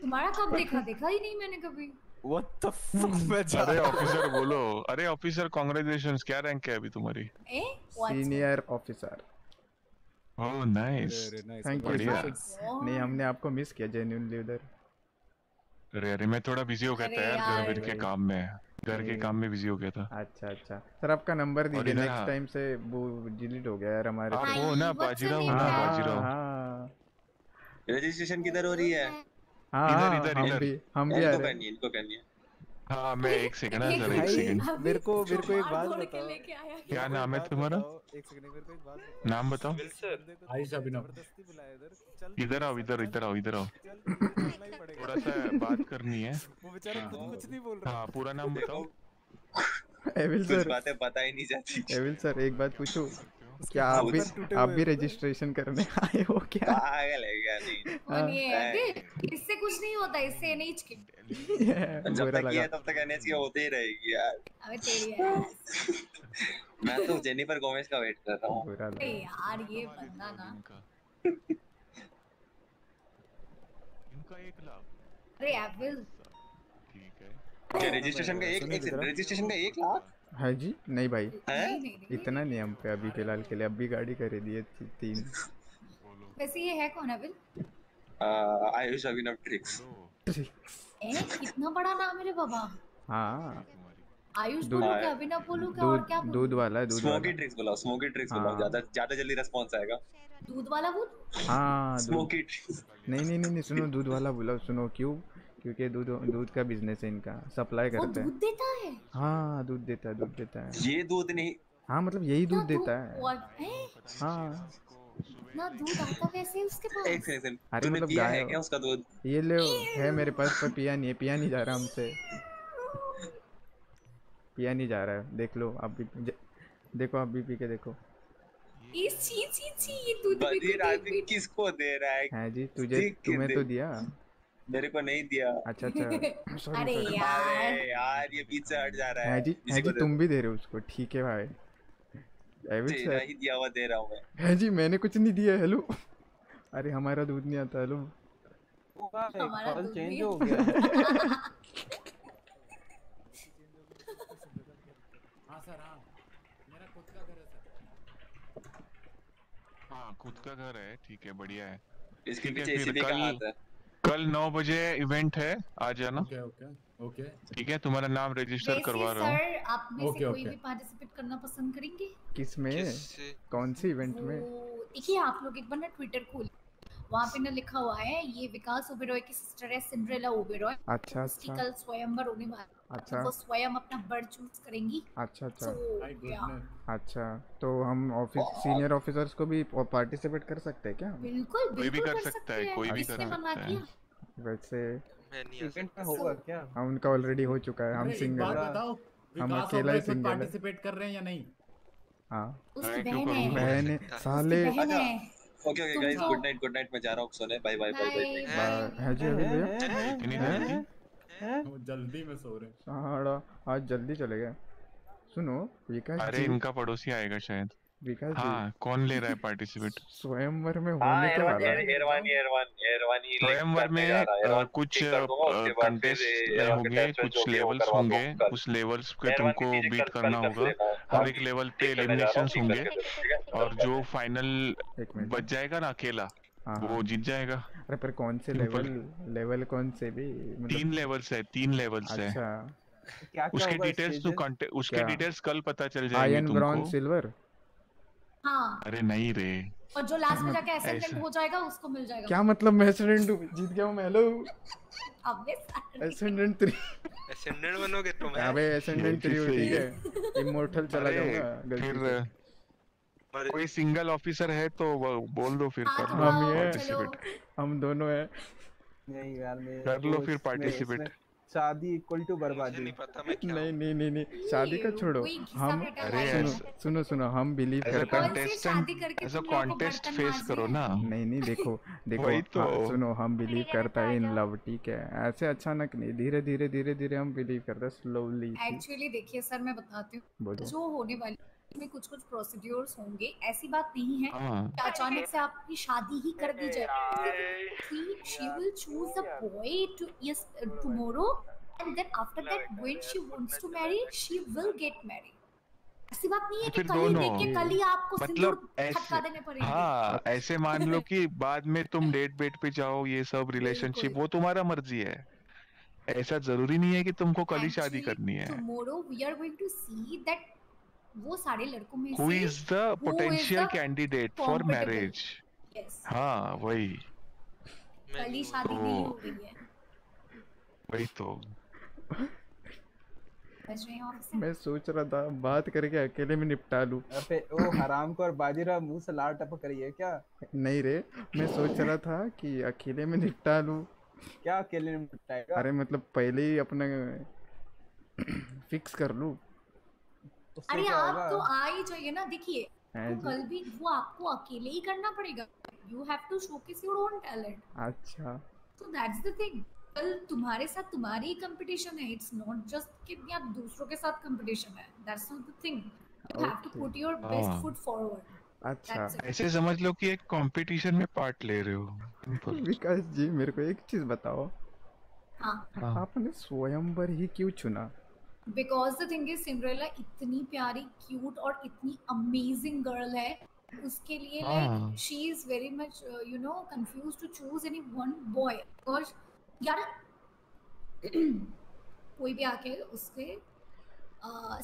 तुम्हारा कब देखा? देखा ही नहीं मैंने कभी। व्हाट द फक मैं जा अरे ऑफिसर बोलो। अरे ऑफिसर कांग्रेचुलेशंस क्या रैंक है अभी तुम्हारी? A senior officer oh nice thank you नहीं हमने आपको मिस किया जेन्युइनली उधर। अरे अरे मैं थोड़ा बिज़ी हो गया था यार घर। के काम में। घर के काम में बिज़ी हो गया था। अच्छा अच्छा। सर आपका नंबर दीजिए। नेक्स्ट हाँ। टाइम से वो डिलीट हो गया यार हमारे। हो ना बाजीराव। ना हाँ, बाजीराव। हाँ। रजिस्ट्रेशन किधर हो रही है? हाँ इधर, हाँ, इधर, हम इधर। भी हम भी आ इनको रहे करनी है इनको करनी है। हाँ मैं एक सेकंड है जरा एक सेकंड मेरे को मेरे को एक बात बताओ। क्या नाम है तुम्हारा? एक सेकंड मेरे को एक बात बताओ। नाम बताओ। तुमने अभिनव। ज़बरदस्ती बुलाया इधर। चल इधर आओ इधर इधर आओ इधर आओ। ही (laughs) थोड़ा सा बात करनी है। वो बेचारा खुद कुछ नहीं बोल रहा। हाँ पूरा नाम बताओ। (laughs) एविल कुछ सर बातें पता ही नहीं जाती। एविल सर एक बात पूछो। क्या हाँ, आप भी आप भी रजिस्ट्रेशन करने आए हो क्या? पागल है क्या? नहीं। ये है। है। कि इससे कुछ नहीं होता इससे एनएच के। (laughs) जब तक ये है तब तक एनएच की होती ही रहेगी यार। अबे तेरी ass। (laughs) मैं तो जेनिफर गोमेज का वेट कर रहा हूँ। अरे यार ये बंदा ना। इनका एक लाख अरे एविल ठीक है रजिस्ट्रेशन का एक एक रजिस्ट्रेशन का एक लाख? है जी नहीं भाई। है? इतना नहीं हम पे अभी फ़िलहाल के लिए अभी गाड़ी खरीदी है तीन। वैसे ये है कौन अविल आयुष अभिनव ट्रिक्स ए कितना बड़ा नाम है रे बाबा। हाँ। आयुष दूध- बोलू क्या अभिनव बोलू क्या और क्या दूध वाला है दूध स्मोकी ट्रिक्स बुलाओ स्मोकी ट्रिक्स बुलाओ हाँ। ज़्यादा ज़्यादा जल्दी रिस्पांस आएगा। दूध वाला बोल? हाँ स्मोकी ट्रिक्स नहीं नहीं नहीं नहीं सुनो दूध वाला बोला सुनो क्यों? क्योंकि दूध दूध का बिज़नेस है इनका सप्लाई वो करते दूध हैं देता है? हाँ दूध देता है दूध देता है। ये दूध नहीं। हाँ मतलब यही दूध देता है? हैं? हाँ। इतना दूध आता कैसे है उसके पास? एक सेकंड अरे मतलब पिया गाय है क्या उसका दूध? ये ले है मेरे पास पर पिया नहीं है पिया नहीं जा रहा हमसे। पिया नहीं जा रहा है देख लो आप भी देखो आप भी पी के देखो। इस छी ये दूध आदमी किसको दे रहा है? है जी तुझे तुम्हें तो दिया। मेरे को नहीं दिया। अच्छा अच्छा। (laughs) अरे यार। यार ये पीछे हट जा रहा है। है जी इसी है जी तुम भी दे रहे हो उसको। ठीक है भाई। एविड सर ही दिया हुआ दे रहा हूँ मैं। है जी मैंने कुछ नहीं दिया हेलो। अरे हमारा दूध नहीं आता हेलो। हमारा कॉल चेंज हो गया। हाँ सर हाँ। मेरा खुद का घर है सर। हाँ खुद का घर है। ठीक है बढ़िया है। इसके पीछे फिर एसीबी का कल हाथ है। कल नौ बजे इवेंट है आ जाना। Okay okay okay. ठीक है तुम्हारा नाम रजिस्टर करवा रहा हूँ। सर आप में okay, से कोई okay. भी पार्टिसिपेट करना पसंद करेंगे? किसमें? कौन सी इवेंट में? देखिए आप लोग एक बार ना ट्विटर खोल। वहाँ पे ना लिखा हुआ है ये विकास ओबेरॉय की सिस्टर है सिंड्रेला ओबेरॉय। अच्छा अच्छा। कल स्वयंवर होने वाला है। अच्छा। वो स्वयं अपना बर्ड चूज़ करेंगी। अच्छा अच्छा। So, अच्छा तो हम ऑफ़िस सीनियर ऑफिसर्स को भी पार्टिसिपेट कर सकते हैं क्या? बिल्कुल कोई भी कर सकता है, कोई भी कर सकता है। वैसे इवेंट में होगा क्या? हाँ उनका ऑलरेडी हो चुका है। हम सिंगल है। हम अकेला ही है। पार्टिसिपेट कर रहे हैं या नहीं? हाँ। उसकी बहन है। बहन। साले। है। Okay okay guys good night good night मैं जा रहा हूँ। सोने बाय बाय बाय बाय है जी अभी जल्दी में सो रहे हैं। आज जल्दी चले गए। सुनो विकास अरे इनका पड़ोसी आएगा शायद। विकास हाँ कौन ले रहा है पार्टिसिपेट (laughs) स्वयंवर में हाँ होने के वाला है। एरवानी स्वयंवर में कुछ कंटेस्ट होंगे कुछ लेवल्स होंगे कुछ लेवल्स पे तुमको बीट करना होगा। हर एक लेवल पे एलिमिनेशन होंगे। और जो फाइनल बच जाएगा ना अकेला। वो हाँ जीत जाएगा। अरे पर कौन से लेवल लेवल कौन से भी मतलब तीन लेवल्स है तीन लेवल्स है। अच्छा। क्या क्या उसके डिटेल्स तो stages? उसके डिटेल्स कल पता चल जाएँगे आयन ब्रॉन्ज सिल्वर हाँ। अरे नहीं रे। और जो लास्ट में जाके असेंडेंट ऐसा। हो जाएगा उसको मिल जाएगा। क्या मतलब मैं एसेंडेंट हूँ? जीत गया हूँ मैं हेलो अब ये सारे- एसेंडेंट बनोगे तो मैं अबे एसेंडेंट थ्री सही ठीक है। इमोर्टल चला जाऊँगा गलती फिर कोई सिंगल ऑफिसर है तो वो बोल दो फिर हाँ, कर लो। हम ही हैं। पार्टिसिपेट हम दोनों हैं। नहीं यार मैं कर लो फिर। इसमें शादी इक्वल टू बर्बादी। नहीं पता मैं क्या नहीं नहीं नहीं नहीं शादी का छोड़ो। हम अरे सुनो सुनो सुनो हम बिलीव करते हैं। कंटेस्टेंट अ को कॉन्टेस्ट फेस करो ना। नहीं नहीं देखो देखो हाँ, तो। सुनो हम बिलीव करता है इन लव ठीक है? ऐसे अचानक नहीं धीरे धीरे धीरे धीरे हम बिलीव करते हैं स्लोली एक्चुअली देखिए सर मैं बताती हूँ। जो होने वाली में कुछ कुछ प्रोसीड्योर्स होंगे ऐसी बात नहीं है। हाँ। अचानक से आपकी शादी ही कर दी जाए। she will choose a boy to yes tomorrow and then after that when she wants to marry she will get married ऐसी बात नहीं है कि कल ही देख के कल ही आपको मतलब सिंदूर ऐसे देने पड़ेंगे। हाँ ऐसे मान लो कि बाद में तुम (laughs) डेट बेट पे जाओ ये सब रिलेशनशिप वो तुम्हारा मर्ज़ी है। ऐसा ज़रूरी नहीं है कि तुमको कल ही शादी करनी है। tomorrow we are going to see that वो सारे लड़कों में who is the potential candidate for marriage हाँ वही। कल ही शादी तो- नहीं हो गई है। वही तो? मैं सोच रहा था बात करके अकेले में निपटा लूँ। अबे ओ हराम को और बाजीरा मुँह से लार टपक रही है क्या? नहीं रे मैं सोच रहा था कि अकेले में निपटा लूँ। क्या अकेले में निपटाएगा? अरे मतलब पहले ही अपना (clears throat) फिक्स कर लूँ। अरे आप तो आ ही जाइए ना देखिए तो कल भी वो आपको अकेले ही करना पड़ेगा। You have to showcase your own talent अच्छा। So that's the thing. कल तुम्हारे साथ तुम्हारी ही कंपटीशन है। इट्स नॉट जस्ट कि या दूसरों के साथ कंपटीशन है। That's not the thing you have to put your. Best foot forward अच्छा। ऐसे समझ लो कि एक कंपटीशन में पार्ट ले रहे हो। विकास जी मेरे को एक चीज़ बताओ। हाँ हाँ। आपने स्वयंवर ही क्यों चुना? Because the thing is Cinderella इतनी प्यारी क्यूट और इतनी अमेजिंग गर्ल है उसके लिए। Like she is very much you know confuse to choose any one boy और यार (clears throat) कोई भी आके उसके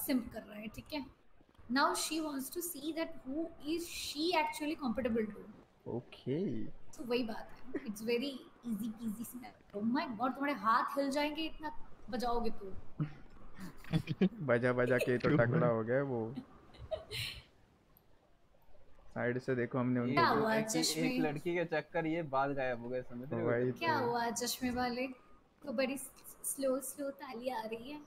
सिम्प कर रहा है ठीक है? Now she wants to see that who is she actually comfortable to okay तो वही बात है। It's very easy peasy snap oh my god तुम्हारे हाथ हिल जाएँगे इतना बजाओगे तो। बजा बजा के तो टकला हो गया वो। साइड से देखो हमने क्या उनको हुआ एक, चश्मे? एक लड़की के चक्कर ये बाल गायब हो गए समझ रहे हो? क्या हुआ चश्मे वाले? को बड़ी स्लो स्लो ताली आ रही है।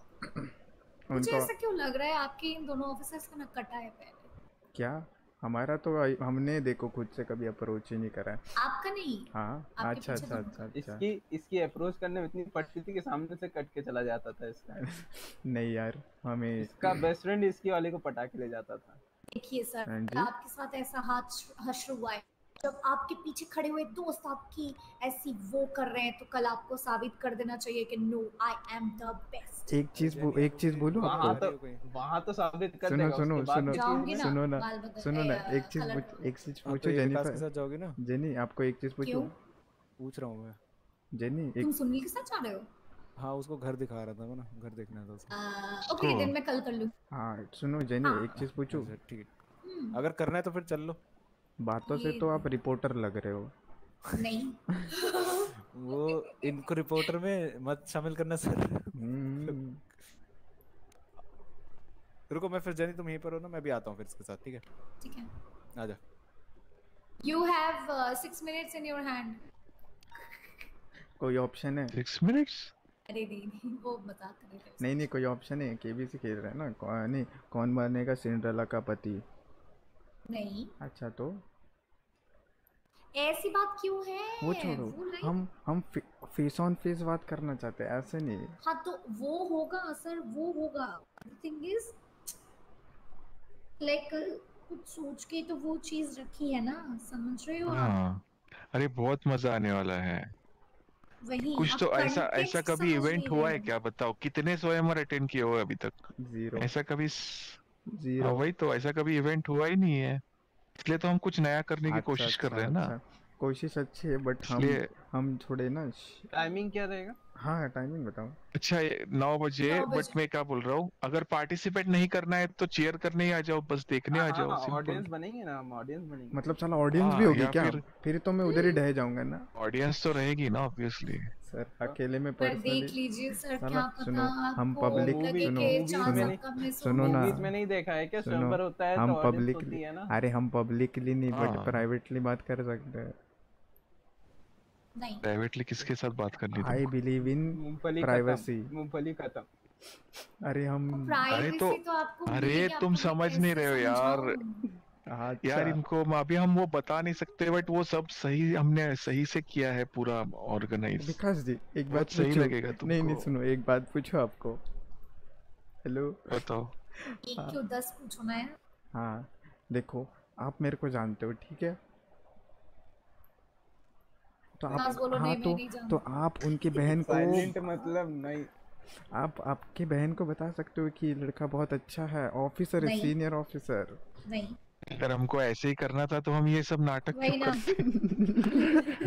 मुझे ऐसा क्यों लग रहा है आपके इन दोनों ऑफिसर्स को नकटा है पहले? क्या? हमारा तो हमने देखो खुद से कभी अप्रोच ही नहीं करा है। आपका नहीं? हाँ अच्छा अच्छा अच्छा अच्छा। इसकी इसकी अप्रोच करने में इतनी पड़ती थी कि सामने से कट के चला जाता था इसका। (laughs) नहीं यार हमें इसका बेस्ट फ्रेंड इसकी वाले को पटा के ले जाता था। देखिए सर हाँ आपके साथ ऐसा हाथ हश्र हुआ है। जब आपके पीछे खड़े हुए दोस्त आपकी ऐसी वो कर रहे हैं तो कल आपको साबित कर देना चाहिए कि no I am the best एक चीज़ एक चीज़ बोलूँ वहाँ आपको तो वहाँ तो साबित कर सुनो सुनो सुनो जाऊँगी चीज़ ना, सुनो ना सुनो ना एक चीज़ एक चीज़ पूछो तो ये के साथ जाओगे ना? जेनी आपको एक चीज़ पूछो। पूछ रहा हूँ मैं। जेनी तुम सुनील के साथ जा रहे हो? हाँ उसको घर दिखा रहा था मैं ना घर देखना था उसको। ओके देन मैं कल कर लूँ हाँ सुनो जेनी हाँ। एक चीज़ पूछूँ। अच्छा, ठीक। है हम्म, अगर करना है तो फिर चल लो। बातों से तो आप रिपोर्टर लग रहे हो। नहीं। (laughs) वो इनको रिपोर्टर में मत शामिल करना सर। हम्म, रुको मैं फिर जनी तुम यहीं पर हो ना मैं भी आता हूँ फिर इसके साथ ठीक है? ठीक है। आ जा। You have six minutes in your hand कोई ऑप्शन है? सिक्स मिनट्स अरे नहीं नहीं वो मज़ाक कर रहे नहीं नहीं कोई ऑप्शन है केबीसी खेल रहा है ना कौ, नहीं कौन बनेगा सिंड्रेला का पति? नहीं। अच्छा तो? ऐसी बात क्यों है? वो छोड़ो हम हम फेस ऑन फेस बात करना चाहते हैं ऐसे नहीं। हाँ तो वो होगा सर वो होगा। थिंग इज़ लाइक कुछ सोच के तो वो चीज़ रखी है ना समझ रहे हो आप? हाँ। अरे बहुत मज़ा आने वाला है। वही कुछ तो ऐसा ऐसा कभी इवेंट हुआ है। क्या बताओ? कितने स्वयंवर अटेंड किए हो अभी तक? ज़ीरो ऐसा कभी स- ज़ीरो हाँ, वही तो ऐसा कभी इवेंट हुआ ही नहीं है। इसलिए तो हम कुछ नया करने की अच्छा, कोशिश कर अच्छा, रहे हैं ना। अच्छा। कोशिश अच्छी है बट हम हम थोड़े ना टाइमिंग क्या रहेगा? हाँ टाइमिंग बताओ। अच्छा नौ बजे बट मैं क्या बोल रहा हूँ अगर पार्टिसिपेट नहीं करना है तो चेयर करने ही आ जाओ बस देखने आ जाओ ऑडियंस बनेंगे ना हम ऑडियंस बनेंगे। मतलब साला ऑडियंस हाँ, भी होगी क्या? फिर- फिर तो मैं उधर ही ढह जाऊँगा ना। ऑडियंस तो रहेगी ना ऑब्वियसली सर अकेले में पर देख लीजिए सर क्या पता सुनो, हम लगे सुनो, कि सुनो, चांस सुनो, आपका सुनो ना मूवीज़ में नहीं देखा है क्या सुनो होता है हम तो पब्लिकली है ना? अरे हम पब्लिकली नहीं बट हाँ। प्राइवेटली बात कर सकते हैं। नहीं। प्राइवेटली किसके साथ बात करनी थी? आई बिलीव इन प्राइवेसी मूंगफली खत्म। अरे हम अरे तो- तो आपको अरे तुम समझ नहीं रहे हो यार? अच्छा। यार इनको अभी हम वो बता नहीं सकते बट वो सब सही हमने सही से किया है पूरा ऑर्गेनाइज विकास जी एक बात सही? लगेगा नहीं नहीं सुनो एक बात पूछो आपको? हेलो बताओ। एक हाँ। क्यों दस पूछो यार। हाँ देखो आप मेरे को जानते हो ठीक है? तो आप बोलो, हाँ नहीं, तो नहीं तो आप उनकी बहन को मतलब नहीं। आप आपकी बहन को बता सकते हो कि लड़का बहुत अच्छा है? ऑफिसर है सीनियर ऑफिसर नहीं। अगर हमको ऐसे ही करना था तो हम ये सब नाटक क्यों ना। करते?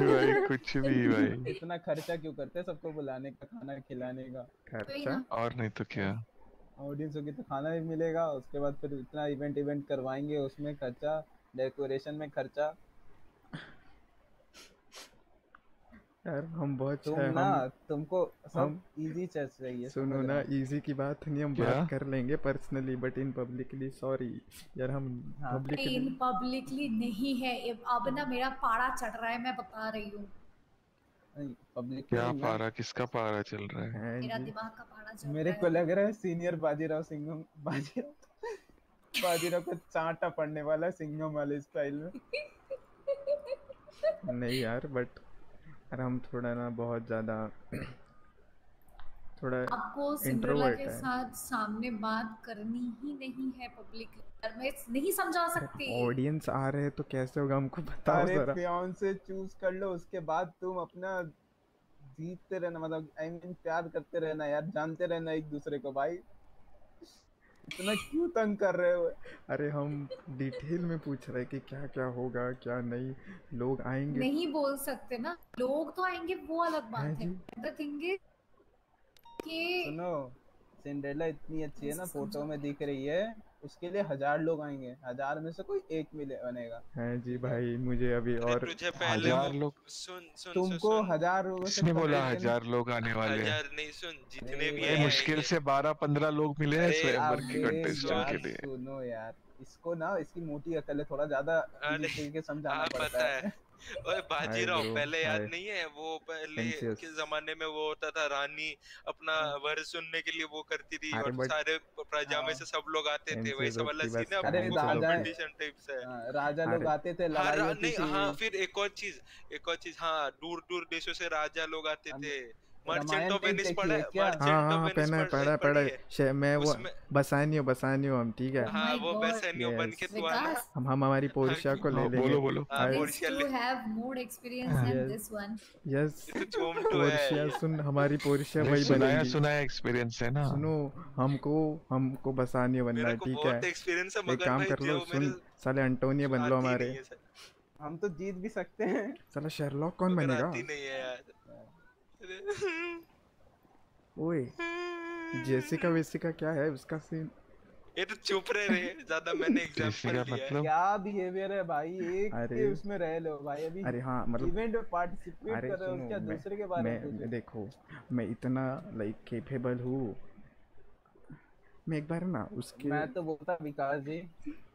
भाई कुछ भी (laughs) भाई। इतना खर्चा क्यों करते हैं सबको बुलाने का खाना खिलाने का? खर्चा? और नहीं तो क्या। ऑडियंस होगी तो खाना भी मिलेगा उसके बाद फिर इतना इवेंट इवेंट करवाएँगे उसमें खर्चा डेकोरेशन में खर्चा। यार हम बहुत तुम है, ना हम तुमको सब हम- इजी चल चाहिए सुनो ना इजी की बात नहीं हम क्या? बात कर लेंगे personally but in publicly sorry यार हम हाँ। पब्लिकली इन पब्लिकली नहीं है अब ना मेरा पारा चढ़ रहा है मैं बता रही हूँ। पब्लिक क्या पारा किसका पारा चल रहा है? मेरा दिमाग का पारा चढ़ मेरे को लग रहा है सीनियर बाजीराव सिंघम बाजीराव बाजीराव को चांटा पड़ने वाला सिंघम वाले स्टाइल में। नहीं यार बट यार हम थोड़ा ना बहुत ज़्यादा (clears throat) थोड़ा आपको सिंड्रेला के साथ सामने बात करनी ही नहीं है पब्लिक मैं नहीं समझा सकती। ऑडियंस आ रहे हैं तो कैसे होगा हमको बताओ अरे जरा। फियांसे चूज़ कर लो उसके बाद तुम अपना जीतते रहना मतलब आई मीन प्यार करते रहना यार जानते रहना एक दूसरे को भाई। इतना क्यों तंग कर रहे हो? अरे हम डिटेल में पूछ रहे कि क्या क्या होगा क्या नहीं। लोग आएँगे। नहीं बोल सकते ना। लोग तो आएँगे वो अलग बात है द थिंग इज़ कि सुनो सिंड्रेला इतनी अच्छी है ना फ़ोटो में दिख रही है। उसके लिए हज़ार लोग आएँगे हज़ार में से कोई एक मिले बनेगा। हैं जी भाई मुझे अभी और तुझे पहले हज़ार लोग सुन सुन सुन तुमको सुन। हज़ार लोगों से बोला हज़ार लोग आने वाले हज़ार नहीं सुन जितने भी आएँगे मुश्किल से बारह पंद्रह लोग मिले हैं अरे स्वयंवर के कंटेस्टेंट के लिए। सुनो यार इसको ना इसकी मोटी अकल है थोड़ा ज़्यादा तरीके समझाना हाँ पड़ता है। है। ओए बाजीराव पहले याद नहीं है वो पहले के जमाने में वो होता था रानी अपना वर सुनने के लिए वो करती थी और सारे प्रजा में से सब लोग आते थे वही सब वाला सीन है अरे कंपटीशन टाइप से। हाँ, राजा लोग आते थे हाँ लड़ाई होती थी। हाँ फिर एक और चीज़ एक और चीज़ हाँ दूर दूर देशों से राजा लोग आते थे। मर्चेंट ऑफ़ वेनिस पढ़ा है क्या? मर्चेंट ऑफ़ वेनिस पहना पढ़- पढ़ा पढ़ा मैं वो बसानियो बसानियो हम ठीक है? हाँ वो. बेसनियो बन के तू आना हम हम हमारी पोर्शिया को ले लेंगे। बोलो, बोलो। हाँ, Portia have more experience than Yes. this one. Yes तो (laughs) पोर्शिया सुन हमारी पोर्शिया वही सुनाया बनेगी। सुनाया एक्सपीरियंस है ना। सुनो हमको हमको बसानियो बनना है ठीक है? एक्सपीरियंस है मगर काम कर लो जो सुन साले अंटोनियो बन लो हमारे। हम तो जीत भी सकते हैं। साला शेरलॉक कौन बनेगा? नहीं है ओए जेसिका वेसिका क्या है उसका सीन ये तो चुप रहे रे ज़्यादा मैंने (laughs) एग्जांपल लिया मतलब? क्या बिहेवियर है भाई? एक अरे- के उसमें रह लो भाई अभी अरे हाँ मतलब इवेंट में पार्टिसिपेट कर रहे हो क्या दूसरे के बारे में मैं देखो मैं इतना लाइक केपेबल हूँ। मैं एक बार ना उसके मैं तो बोलता विकास जी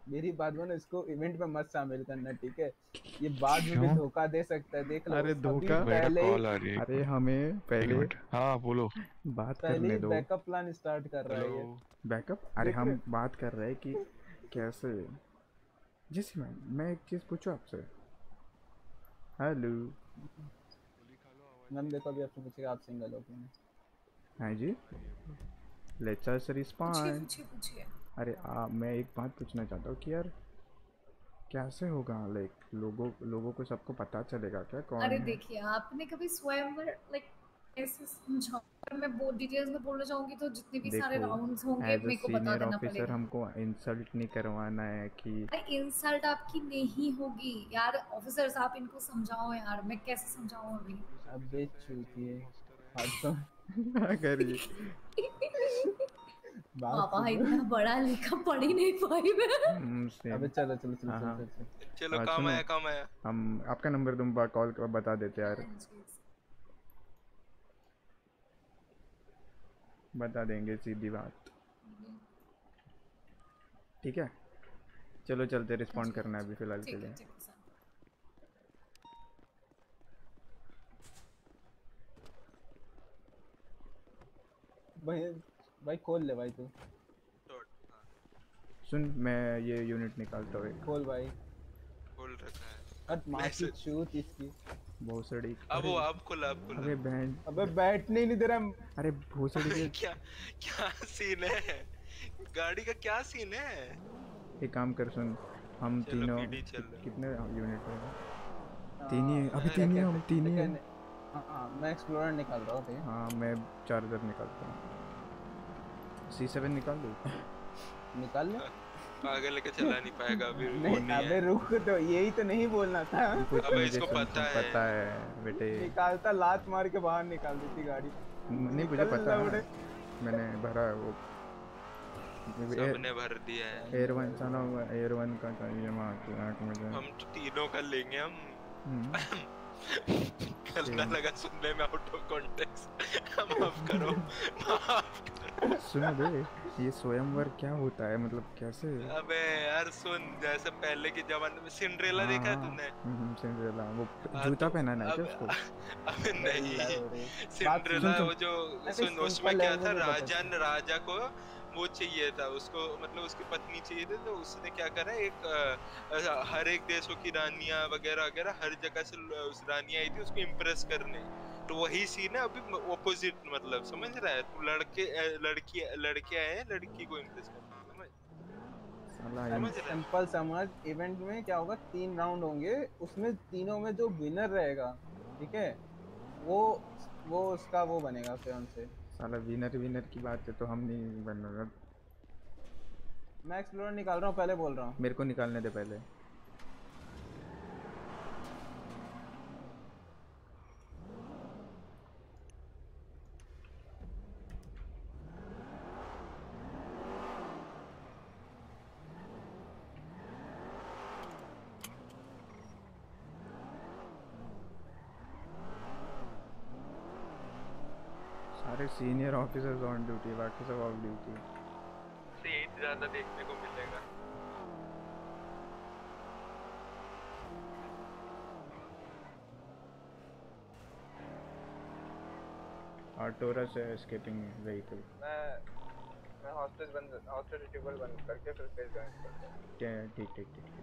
मेरी बात मानो इसको इवेंट में मत शामिल करना ठीक है? ये बाद में भी धोखा दे सकता है देख लो अरे धोखा? पहले कॉल आ रही है। अरे हमें पहले हाँ बोलो। बात करने दो। बैकअप प्लान स्टार्ट कर रहा है बैकअप अरे हम बात कर रहे हैं कि कैसे? जैसे मैम मैं एक चीज़ पूछूँ आपसे? हेलो मैम देखो अभी आपसे पूछेगा आप सिंगल हो कि नहीं? हाँ जी। लेट्स रिस्पॉन्ड पूछिए पूछिए। अरे आ, मैं एक बात पूछना चाहता हूँ कि यार कैसे होगा लाइक लोगों लोगों को सबको पता चलेगा क्या कौन अरे देखिए आपने कभी स्वयंवर लाइक ऐसे समझा अगर मैं बहुत डिटेल्स में बोलना चाहूँगी तो जितने भी सारे राउंड्स होंगे मेरे को बता देना पड़ेगा। हमको इंसल्ट नहीं करवाना है कि अरे इंसल्ट आपकी नहीं होगी। यार ऑफिसर्स आप इनको समझाओ यार मैं कैसे समझाऊं अभी? अबे चूतिए। हाथ तो अगर ये पापा इतना बड़ा लिखा पढ़ ही नहीं पाई मैं। हम्म, अबे चलो चलो चलो हाँ, चलो हाँ। चलो, चलो चलो हाँ, काम आया काम आया। हम आपका नंबर तुम कॉल कर बता देते यार। बता देंगे सीधी बात। ठीक है? चलो चलते रिस्पॉन्ड करना है अभी फ़िलहाल के लिए। भाई भाई खोल ले भाई तू। सुन मैं ये यूनिट निकालता हूँ एक। खोल भाई। बोल रखा है। हट मार की चूत इसकी। भोसड़ी अब वो आप खुला आप खुला। अबे बैंड अबे बैठने ही नहीं दे रहा अरे भोसड़ी के क्या क्या सीन है? गाड़ी का क्या सीन है? एक काम कर सुन हम तीनों है। कितने यूनिट है? तीन ही अभी हाँ, तीन ही हम तीन ही है? हाँ। हाँ मैं एक्सप्लोरर निकाल रहा हूँ है हाँ मैं चार्जर निकालता हूँ। सी सेवन निकाल दूँ। निकाल ले। पागल लेके चला नहीं पाएगा अभी नहीं नहीं अबे रुक तो यही तो नहीं बोलना था। अबे इसको पता है। पता है। बेटे। निकालता लात मार के बाहर निकाल देती गाड़ी। नहीं मुझे पता है। मैंने भरा है वो। सबने भर दिया है। एयर वन चला हुआ एयर वन का चाहिए माँ की आँख मुझे हम तो तीनों का लेंगे हम। हम्म, लगा सुनने में आउट ऑफ़ कॉन्टेक्स्ट माफ़ करो माफ़ सुनो बे ये स्वयंवर क्या होता है? मतलब कैसे? अबे यार सुन जैसे पहले के जमाने में सिंड्रेला देखा है तूने? हम्म, सिंड्रेला वो हाँ, जूता तो पहनाना है क्या उसको? अबे नहीं सिंड्रेला वो जो सुन उसमें क्या था? राजा ने राजा को वो चाहिए था उसको मतलब उसकी पत्नी चाहिए थी तो उसने क्या करा एक अ, हर एक देशों की रानियाँ वगैरह वगैरह हर जगह से उस रानियाँ आई थी उसको इम्प्रेस करने। तो वही सीन है अभी ऑपोजिट मतलब समझ रहा है? तू लड़के लड़की लड़के आए हैं लड़की को इम्प्रेस करने समझ साला समझ रहा है? सिंपल समझ इवेंट में क्या होगा? तीन राउंड होंगे उसमें तीनों में जो विनर रहेगा ठीक है? वो वो उसका वो बनेगा फिर से साला विनर विनर की बात है तो हम नहीं बन रहा मैं एक्सप्लोरर निकाल रहा हूँ पहले बोल रहा हूँ। मेरे को निकालने दे पहले। सारे सीनियर ऑफिसर्स ऑन ड्यूटी बाकी सब ऑफ़ ड्यूटी से यही ज़्यादा देखने को मिलेगा। आर्टोरस है एस्केपिंग व्हीकल मैं मैं हॉस्टेज बंद हॉस्टेज रिट्रीवल बंद करके फिर फेस ज्वाइन करता हूँ ठीक ठीक ठीक ठीक।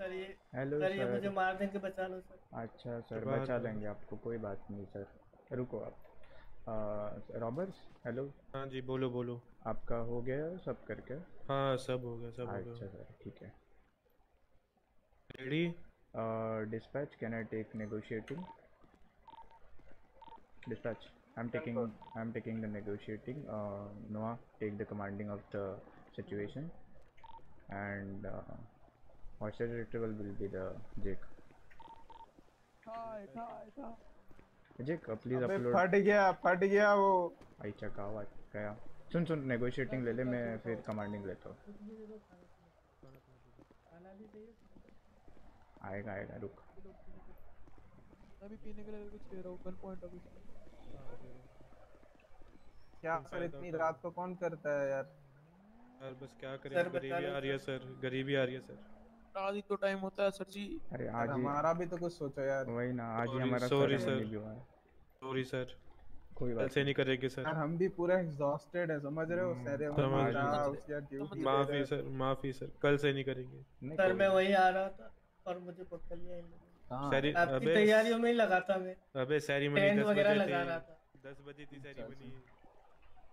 हेलो सर मुझे मार देंगे बचा लो अच्छा सर बचा लेंगे आपको कोई बात नहीं सर रुको आप। रॉबर्ट हेलो हाँ जी बोलो बोलो। आपका हो गया सब करके? हाँ सब हो गया सब अच्छा सर ठीक है। Ready dispatch can I take negotiating dispatch I am taking I am taking the negotiating Noah take the commanding of the situation and hostage retrieval will be the Jake. Jake uh, please upload. फट गया फट गया वो। आई चका हुआ गया। सुन सुन negotiating ले ले मैं फिर कमांडिंग लेता हूँ। आएगा आएगा रुक। अभी पीने के लिए कुछ दे रहा हूँ गन पॉइंट अभी। क्या सर इतनी रात को कौन करता है यार? यार बस क्या करें गरीबी आ रही है सर। गरीबी आ रही है सर। आज ही तो टाइम होता है सर जी। अरे आज ही हमारा भी तो कुछ सोचो यार। वही ना आज ही हमारा हुआ है। सॉरी सर कोई बात से नहीं। करेंगे सर यार हम भी पूरा एग्जॉस्टेड है समझ रहे हो? सेरेमनी बाद ड्यूटी माफ़ी सर माफ़ी सर कल से नहीं करेंगे। सर मैं वही आ रहा था और मुझे पकड़ लिया इन लोगों। हाँ सैरी आपकी तैयारियों में ही लगा था मैं। अबे सेरेमनी टेंट 10 बजे लगा रहा था। 10 बजे थी सेरेमनी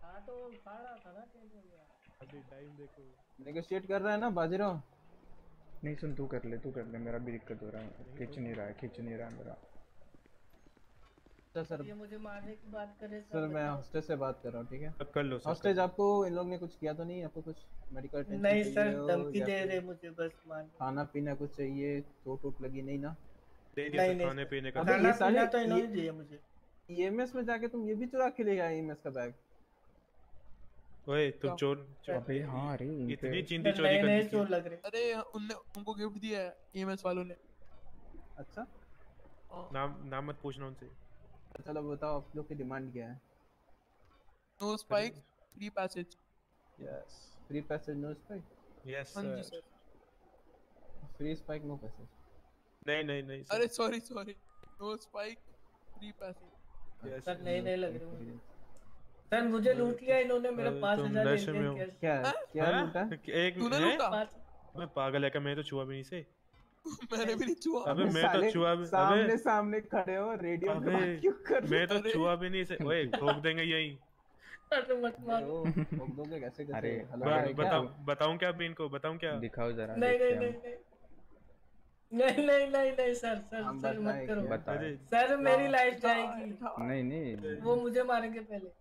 हाँ तो खा रहा था ना टेंट वगैरह। अभी टाइम देखो। नेगोशिएट कर रहा है ना बाजीराव नहीं सुन तू कर ले तू कर ले मेरा भी दिक्कत हो रहा है खींच नहीं रहा है खींच नहीं रहा है मेरा। अच्छा सर। ये मुझे मारने की बात करे सर मैं हॉस्टेज से बात कर रहा हूँ ठीक है? अब कर लो सर। हॉस्टेज आपको इन लोग ने कुछ किया तो नहीं आपको कुछ मेडिकल अटेंशन नहीं सर धमकी दे रहे मुझे बस मान। खाना पीना कुछ चाहिए? चोट वोट लगी नहीं ना? दे दिया नहीं सर खाने पीने का। खाना ये पीना तो इन्होंने दिया मुझे। ईएमएस में जाके तुम ये भी चुरा के ले गए ईएमएस का बैग? ओए तुम चोर अबे हाँ अरे इतनी चिंदी चोरी कर नए दी चोर लग रहे अरे उनने उनको गिफ्ट दिया है ईएमएस वालों ने। अच्छा? नाम नाम मत पूछना उनसे। चलो बताओ आप लोग की डिमांड क्या है? No spike free passage. Yes free passage no spike? Yes हाँ sir sir free spike no passage? नहीं नहीं नहीं अरे sorry sorry no spike free passage. Yes sir नए नए लग रहे मुझे सर मुझे लूट लिया इन्होंने मेरा पाँच हज़ार में हो। क्या क्या हाँ? लूटा? एक तूने लूटा? मैं पागल है क्या? मैं तो छुआ भी नहीं से मैंने भी नहीं छुआ। अबे मैं तो छुआ भी सामने अबे। सामने खड़े हो रेडियो पे बात क्यों कर मैं तो छुआ भी नहीं से ओए ठोक देंगे यही। अरे मत मारो। ठोक दोगे कैसे कैसे? अरे, क्या? बताऊँ बताऊँ क्या अभी इनको? बताऊँ क्या? दिखाओ जरा नहीं नहीं नहीं नहीं। नहीं नहीं नहीं सर सर सर मत करो। क्या? सर मेरी लाइफ जाएगी। नहीं नहीं। वो मुझे मारेंगे पहले।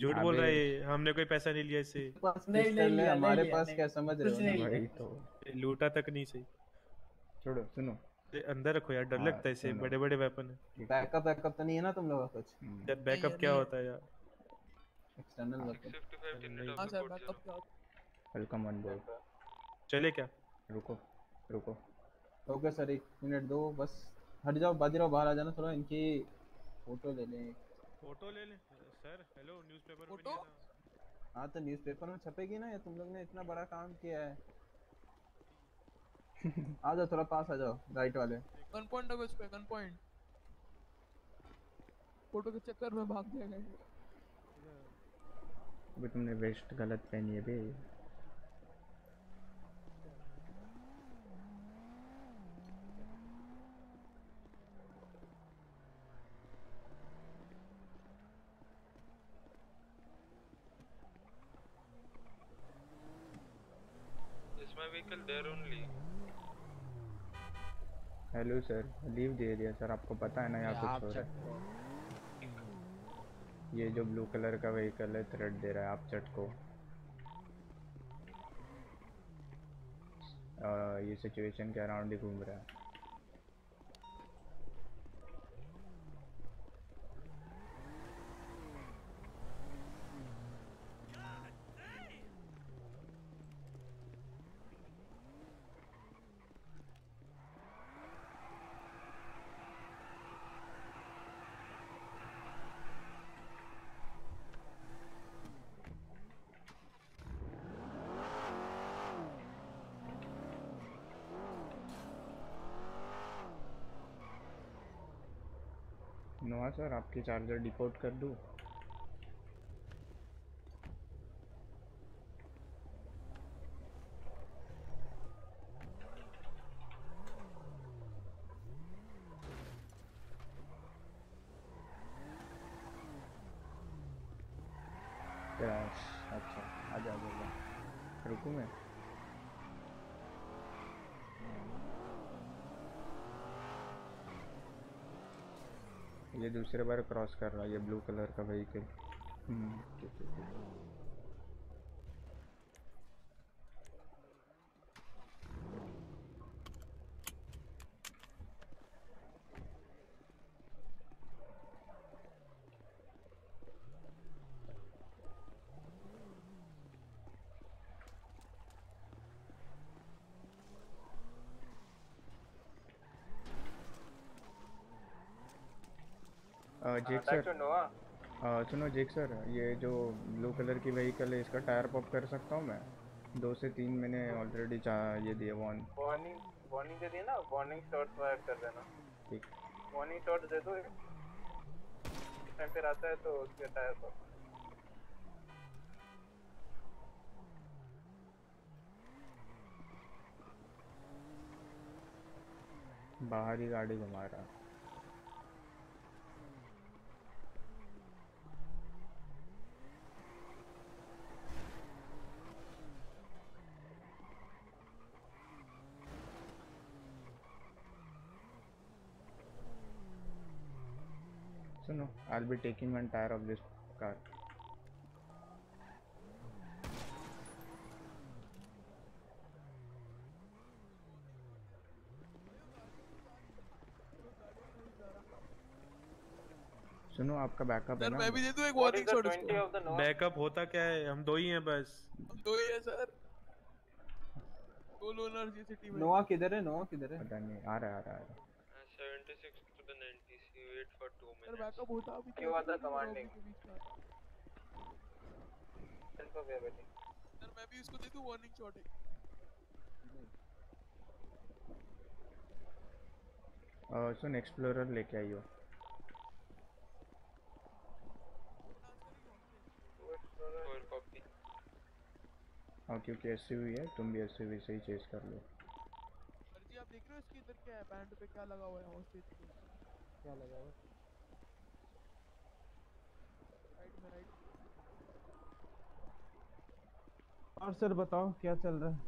झूठ बोल रहा है हमने कोई पैसा नहीं लिया इससे। (laughs) नहीं, नहीं लिया, हमारे पास क्या समझ रहे हो। वही तो। लूटा तक नहीं सही। छोड़ो सुनो। अंदर रखो यार डर हाँ, लगता है इससे बड़े बड़े वेपन है। बैकअप बैकअप तो नहीं है ना तुम लोगों का कुछ? हम्म, यार बैकअप क्या होता है यार? एक्सटर्नल बैकअप हाँ सर बैकअप क्या। वेलकम ऑन बोर्ड चले क्या? रुको रुको। ओके सर एक मिनट दो बस। हट जाओ बाजीराव बाहर आ जाना थोड़ा इनकी फ़ोटो ले लें। फ़ोटो ले ले? सर हेलो न्यूज़पेपर में फ़ोटो? नहीं आना हाँ तो न्यूज़पेपर में छपेगी ना ये? तुम लोग ने इतना बड़ा काम किया है। (laughs) आ जाओ थोड़ा पास आ जाओ राइट वाले। गन पॉइंट है उस पे गन पॉइंट फ़ोटो के चक्कर में भाग जाएगा। अभी तुमने वेस्ट गलत पहनी है बे इसमें भी vehicle there only. Hello sir leave दे दिया सर आपको पता है ना यहाँ कुछ हो रहा है। ये जो ब्लू कलर का व्हीकल है थ्रेड दे रहा है आप चट को। आ, ये सिचुएशन के अराउंड ही घूम रहा है। नोआ सर आपके चार्जर डिपोर्ट कर दूँ क्रैश अच्छा आ जा आ जा रुकूँ मैं ये दूसरे बार क्रॉस कर रहा है ये ब्लू कलर का vehicle Jake back sir to सुनो जेक सर ये जो ब्लू कलर की व्हीकल है इसका टायर पॉप कर सकता हूँ मैं? दो से तीन मैंने ऑलरेडी ये दिया वन वार्निंग वार्निंग दे दी ना वार्निंग शॉट फायर कर देना। ठीक। वार्निंग शॉट दे दो टाइम फिर आता है तो उसके टायर पर बाहर ही गाड़ी घुमा रहा सुनो I'll be taking one tire of this car. सुनो आपका बैकअप है ना? मैं भी दे दूँ एक वार्निंग शॉट इसको बैकअप होता क्या है? हम दो ही हैं बस। हम दो ही है सर। दो लोनर जी सिटी में। नोआ किधर है? नोआ किधर है? पता नहीं आ रहा है आ रहा है आ रहा है Uh, 76 to the 90. Wait for two sir minutes. Backup होता अभी You are the commanding. के बीच में? Self aware waiting. सर मैं भी इसको दे दूँ वार्निंग शॉट अ, सुन एक्सप्लोरर लेके आइयो Four copy. हाँ क्योंकि एस है तुम भी एस से ही चेस कर लो आप देख रहे हो इसके इधर क्या है बैंड पे क्या लगा हुआ है हॉस्टेज पे क्या लगा हुआ राइट में राइट और सर बताओ क्या चल रहा है?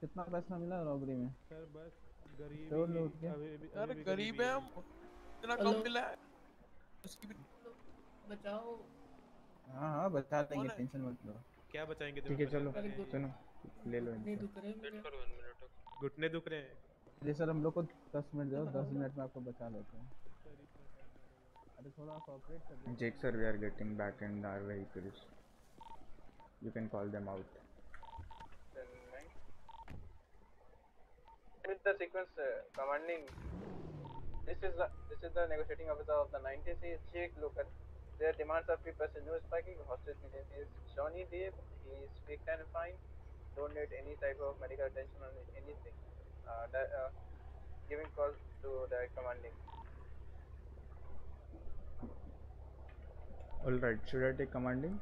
कितना पैसा मिला रॉबरी में? सर बस गरीब ही- अभी भी- अरे गरीब है हम इतना कम मिला है। उसकी भी बचाओ। हाँ हाँ बता देंगे टेंशन मत लो। क्या बचाएँगे? ठीक है चलो। सुनो ले लो नहीं इनको घुटने दुख रहे हैं। जी सर हम लोग को दस मिनट दो दस मिनट में आपको बचा लेते हैं अरे थोड़ा कॉपरेट कर दो Jake sir, we are getting back in our vehicles. You can call them out. With the sequence uh, commanding, this is the this is the negotiating officer of the 90C Sheikh local. Their demands are free passage, no spiking. Hostage name is Johnny Depp. He is picked and fine. Don't need any type of medical attention or anything. Uh, di- uh, giving call to direct commanding. All right. Should I take commanding?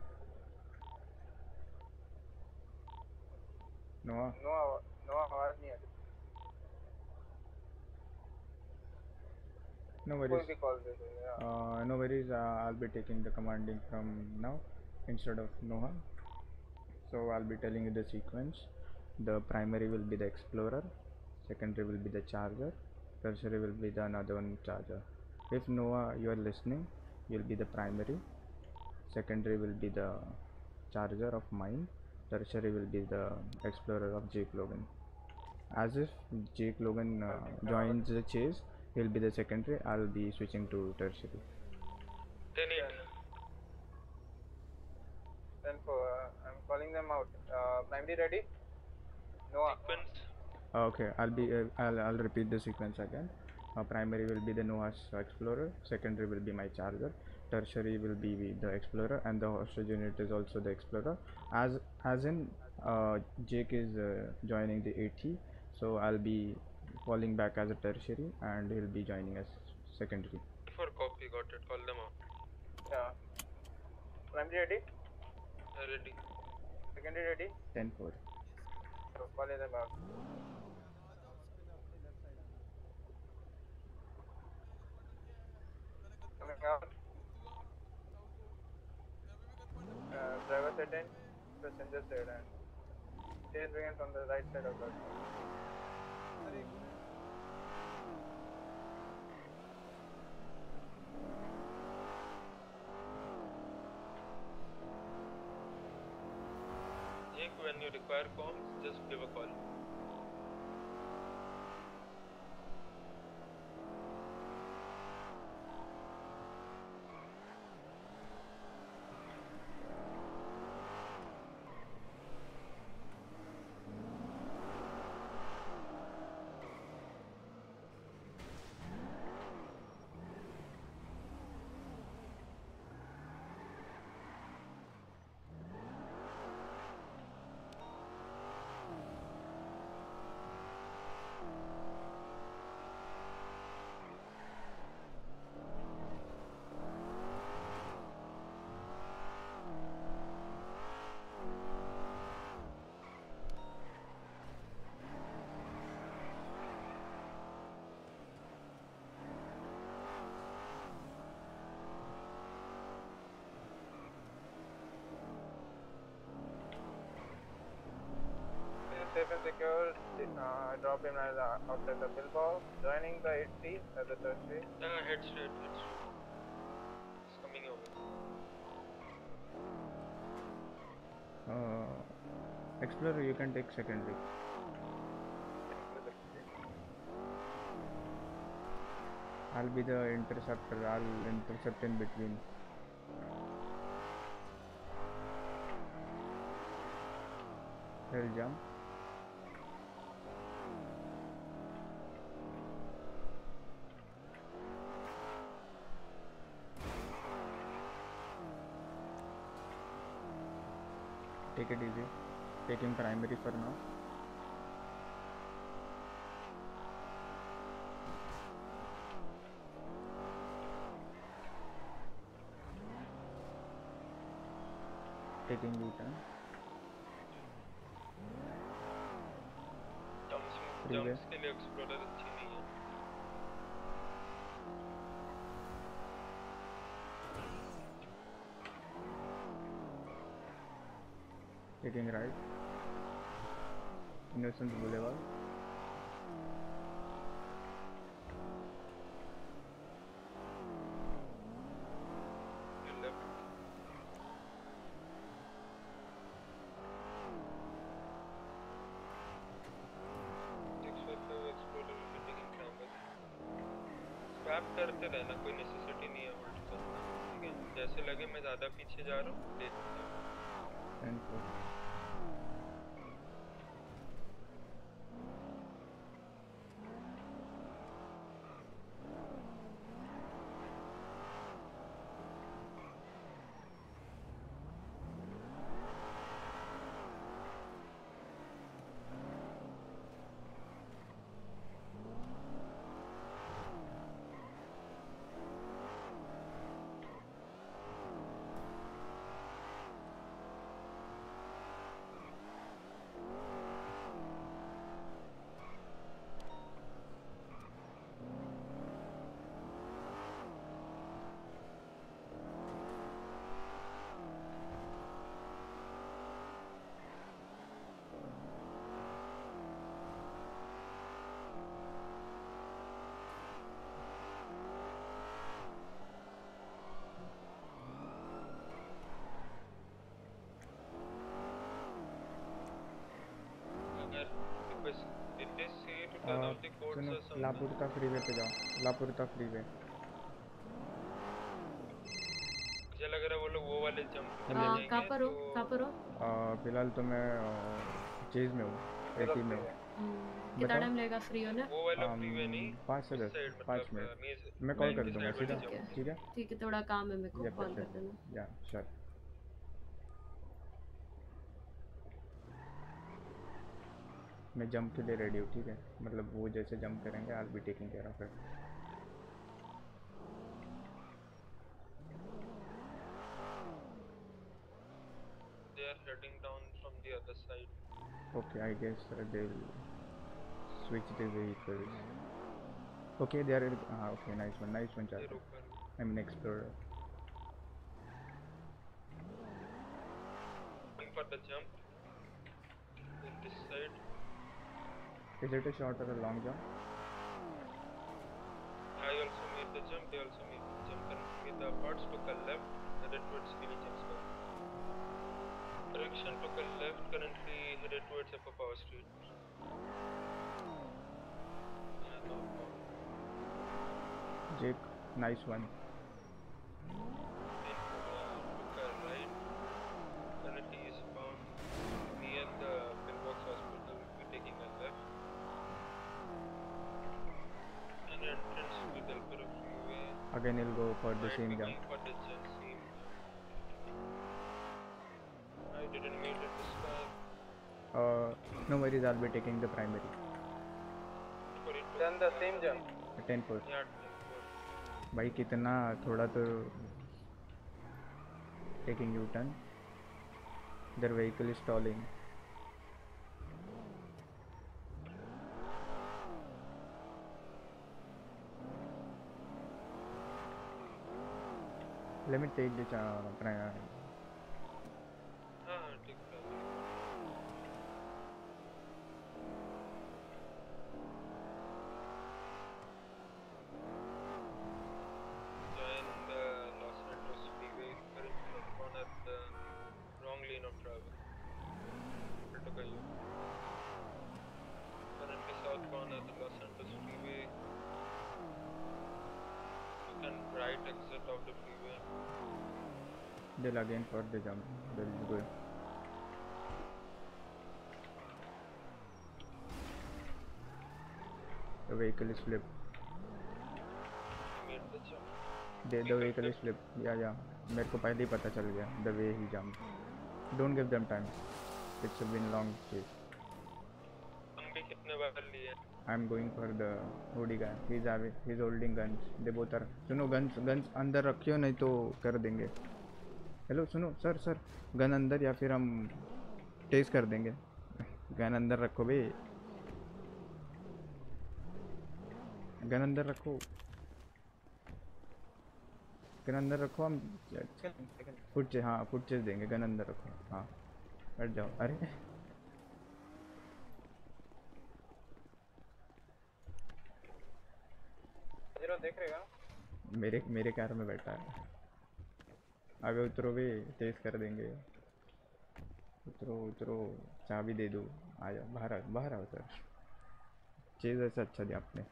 Noah. No, no आवाज नहीं आ रही. No कोई worries. भी call दे दो yeah. Uh, no worries. Uh, I'll be taking the commanding from now instead of Noah. So I'll be telling you the sequence. the primary will be the explorer secondary will be the charger tertiary will be the another one charger if noah you are listening you'll be the primary secondary will be the charger of mine tertiary will be the explorer of jake logan as if jake logan uh, joins the chase he'll be the secondary i'll be switching to tertiary 10 8 Then for uh, I'm calling them out. Uh, primary ready? Noah. Uh, okay i'll be uh, I'll, I'll repeat the sequence again. Uh, primary will be the noah's explorer secondary will be my charger tertiary will be the explorer and the hostage unit is also the explorer. As as in uh, jake is uh, joining the at so i'll be falling back as a tertiary and he'll be joining as secondary. For copy got it. Call them out. Yeah. Primary ready? Uh, ready. Secondary ready? 10 4 Them out. Uh, driver side in, passenger side begins on the right side of the Jake when you require comms just give a call safe and secure. Uh, drop him as outside the billboard. Joining the 80 as a tertiary. uh, head straight head straight it's coming over uh, explorer you can take secondary i'll be the interceptor i'll intercept in between Hill jump take it easy taking primary for now. Taking beta freeway taking right innocence boulevard करते रहना कोई necessity नहीं है है जैसे लगे मैं ज़्यादा पीछे जा रहा हूँ लापुरता फ्रीवे पे जाओ। लापुरता फ्रीवे मुझे लग रहा है वो लोग वो वाले जंप हाँ, हाँ, पर हो? कहाँ पर हो? फ़िलहाल तो मैं चेज में हूँ एटी में कितना टाइम लगेगा फ्री होने? वो वाला फ्रीवे नहीं पाँच से दस साइड पाँच मतलब, मिनट। मैं कॉल कर दूँगा सीधा। ठीक है। ठीक है? थोड़ा काम है मेरे को कॉल कर देना। या श्योर मैं जंप के लिए रेडी हूँ ठीक है मतलब वो जैसे जंप करेंगे I be taking care of it They are heading down from the other side. Okay, I guess uh, they'll switch the vehicles. Okay, they are. Ah, okay, nice one, nice one, Charlie. I'm an explorer. Going for the jump. In this side. Is it a short or a long jump? I also made the jump. They also made the jump. Currently, the parts took a left. Headed towards Diligence Square. Direction took a left. Currently headed towards Upper Power Street. Yeah, no. Jake, nice one. Then uh, took a right. Currently is found near the Pillbox Hospital. We'll be taking a left. An entrance to the Delpero Freeway. Again, he'll go for the same jump. for the same. I didn't meet this time. Uh, no worries, I'll be taking the primary. Then the same jump. 10 foot. Yeah, भाई कितना थोड़ा तो taking U-turn. Their vehicle is stalling. Uh, pri- हाँ ठीक है Join the Los Santos Freeway currently on at the wrong lane of travel. It took a U. Currently southbound at the Los Santos Freeway. You can right exit of the freeway. They'll again for the jump. They'll go. The vehicle is flipped. The. The, vehicle is flipped. Yeah, yeah. मेरे को पहले ही पता चल गया the way he jumped. Don't give them time. It's been long chase. हम भी कितने बार लिए I'm going for the hoodie guy. He's having, he's holding guns. They both are. सुनो guns guns अंदर रखियो नहीं तो कर देंगे. हेलो सुनो सर सर गन अंदर या फिर हम टेस्ट कर देंगे. गन अंदर रखो बे. गन अंदर रखो. गन अंदर रखो हम फुट चे हाँ फुट चेज देंगे गन अंदर रखो हाँ बैठ जाओ अरे देख रहेगा मेरे मेरे कार में बैठा है आगे उतरो भी तेज कर देंगे। उतरो उतरो चाबी दे दो। आ जाओ बाहर आओ बाहर आओ सर। चीज़ ऐसा अच्छा दिया आपने।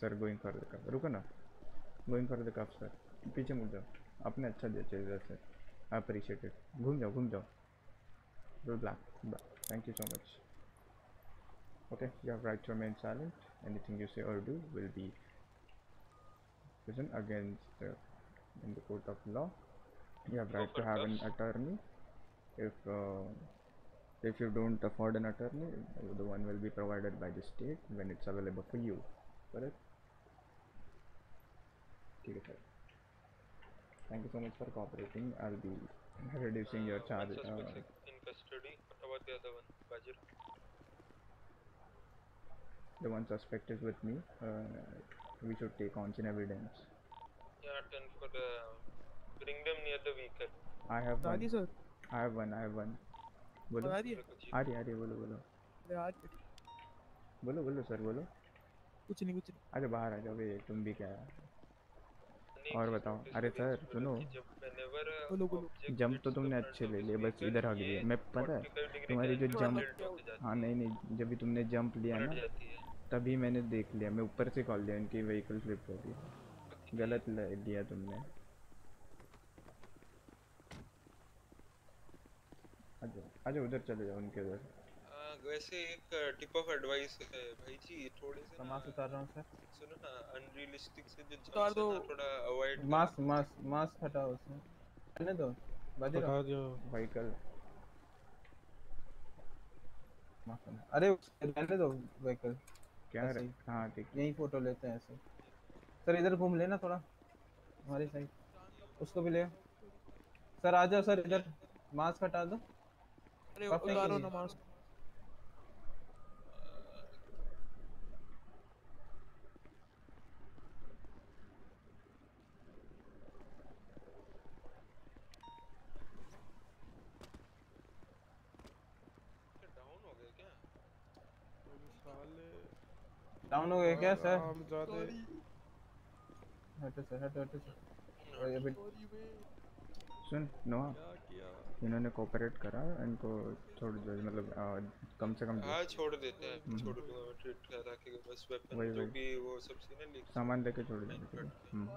Sir going for the cup रुको ना। Going for the cup sir पीछे मुड़ जाओ। आपने अच्छा दिया चीज़ ऐसे। अप्रिशिएटेड घूम जाओ घूम जाओ। Good black thank you so much Okay, you have right to remain silent. Anything you say or do will be prison against in the court of law. You have right to have an attorney. If uh, if you don't afford an attorney, the one will be provided by the state when it's available for you. Correct? Okay, sir. Thank you so much for cooperating. I'll be reducing your charge. Uh, in custody. What about the other one? Bajir. the one suspect is with me. Uh, we should take on in evidence. Yeah, ten for the. Bring them near the vehicle. I have one. I have one. I have one. बोलो। आ रही आ रही बोलो बोलो। अरे आज बोलो बोलो सर बोलो। कुछ नहीं कुछ नहीं। अरे बाहर आ जाओ बे तुम भी क्या? और बताओ। अरे सर सुनो। बोलो बोलो। जंप तो तुमने अच्छे ले लिए बस इधर आ गई मैं पता है तुम्हारी जो जंप हाँ नहीं नहीं जब भी तुमने जंप लिया ना तभी मैंने देख लिया। मैं ऊपर से कॉल दिया इनकी व्हीकल फ्लिप कर गई। गलत ल- लिया तुमने। आजा आजा उधर चले जाओ उनके उधर। वैसे एक टिप ऑफ़ एडवाइस है भाई जी थोड़े से समास उतार रहा हूँ सर। सुनो ना अनरियलिस्टिक से जो उतार है दो। थोड़ा अवॉइड मास्क मास्क मास्क हटाओ उसमें। रहने दो बाजी हटा। दो व्हीकल माफ़ करना। अरे रहने दो व्हीकल क्या ही। हाँ ठीक। यही फ़ोटो लेते हैं ऐसे। सर इधर घूम लेना थोड़ा हमारी साइड उसको भी ले सर आ जाओ सर इधर। मास्क हटा दो। अरे उतारो ना मास्क। डाउन हो गए क्या डाउन हो गए क्या सर हम ज़्यादा हटो सर हटो हटो सर ये भी सुन नोआ इन्होंने कोऑपरेट करा इनको छोड़ दो मतलब आ, कम से कम दो। हाँ छोड़ देते हैं हम्म। छोड़ दूँगा मैं ट्रीट करा के बस वेपन वही, जो भी वो सब सीने लिख सामान लेके छोड़ देंगे ठीक है हम्म।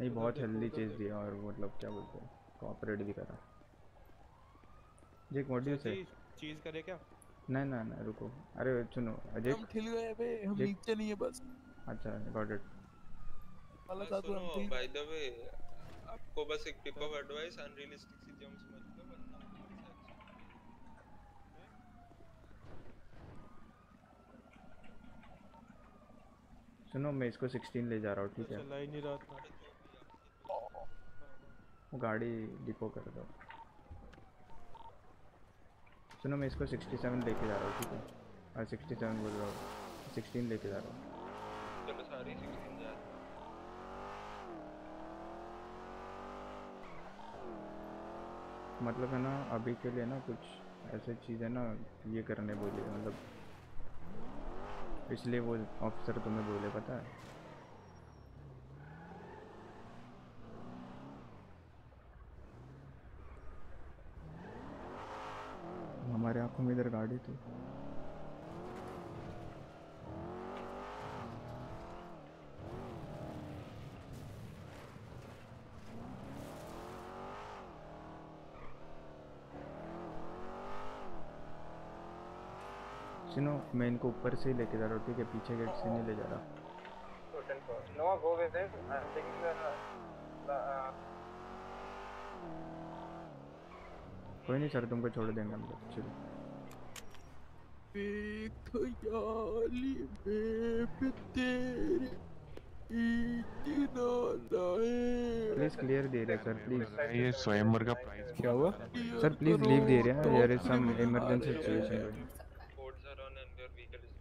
नहीं बहुत हेल्दी चीज़ दिया और मतलब क्या बोलते हैं कोऑपरेट भी करा। जी मॉड्यूल से चीज़ करे क्या? नहीं ना ना रुको। अरे सुनो अजय हम ठिल गए बे हम नीचे नहीं है बस। अच्छा गॉट इट वाला तो हम सुनो बाय द वे आपको बस एक tip of advice unrealistic C jumps मत लो वरना सुनो मैं इसको 16 ले जा रहा हूँ ठीक है? चला ही नहीं रहा था। वो गाड़ी डिपो कर दो। सुनो मैं इसको 67 लेके जा रहा हूँ ठीक है? हाँ 67 बोल रहा हूँ। 16 लेके जा रहा हूँ। चलो सारी 16 जा मतलब है ना, अभी के लिए ना कुछ ऐसे चीज़ें ना ये करने बोले मतलब इसलिए वो ऑफिसर तुम्हें बोले, पता है? हमारे आँखों में इधर गाड़ी थी सुनो मैं इनको ऊपर से ही लेके जा रहा हूँ ठीक है? पीछे गेट से नहीं ले जा रहा। So 10 4. Noah, go with it. I'm taking the. the uh, कोई नहीं सर तुमको छोड़ देंगे हम लोग। चलो। एक ख्याली तेरे प्लीज़ क्लियर दे रहे सर प्लीज़ ये स्वयंवर का प्राइस क्या हुआ? सर प्लीज़ लीव दे रहे हैं there is some emergency situation Codes are on and your vehicle is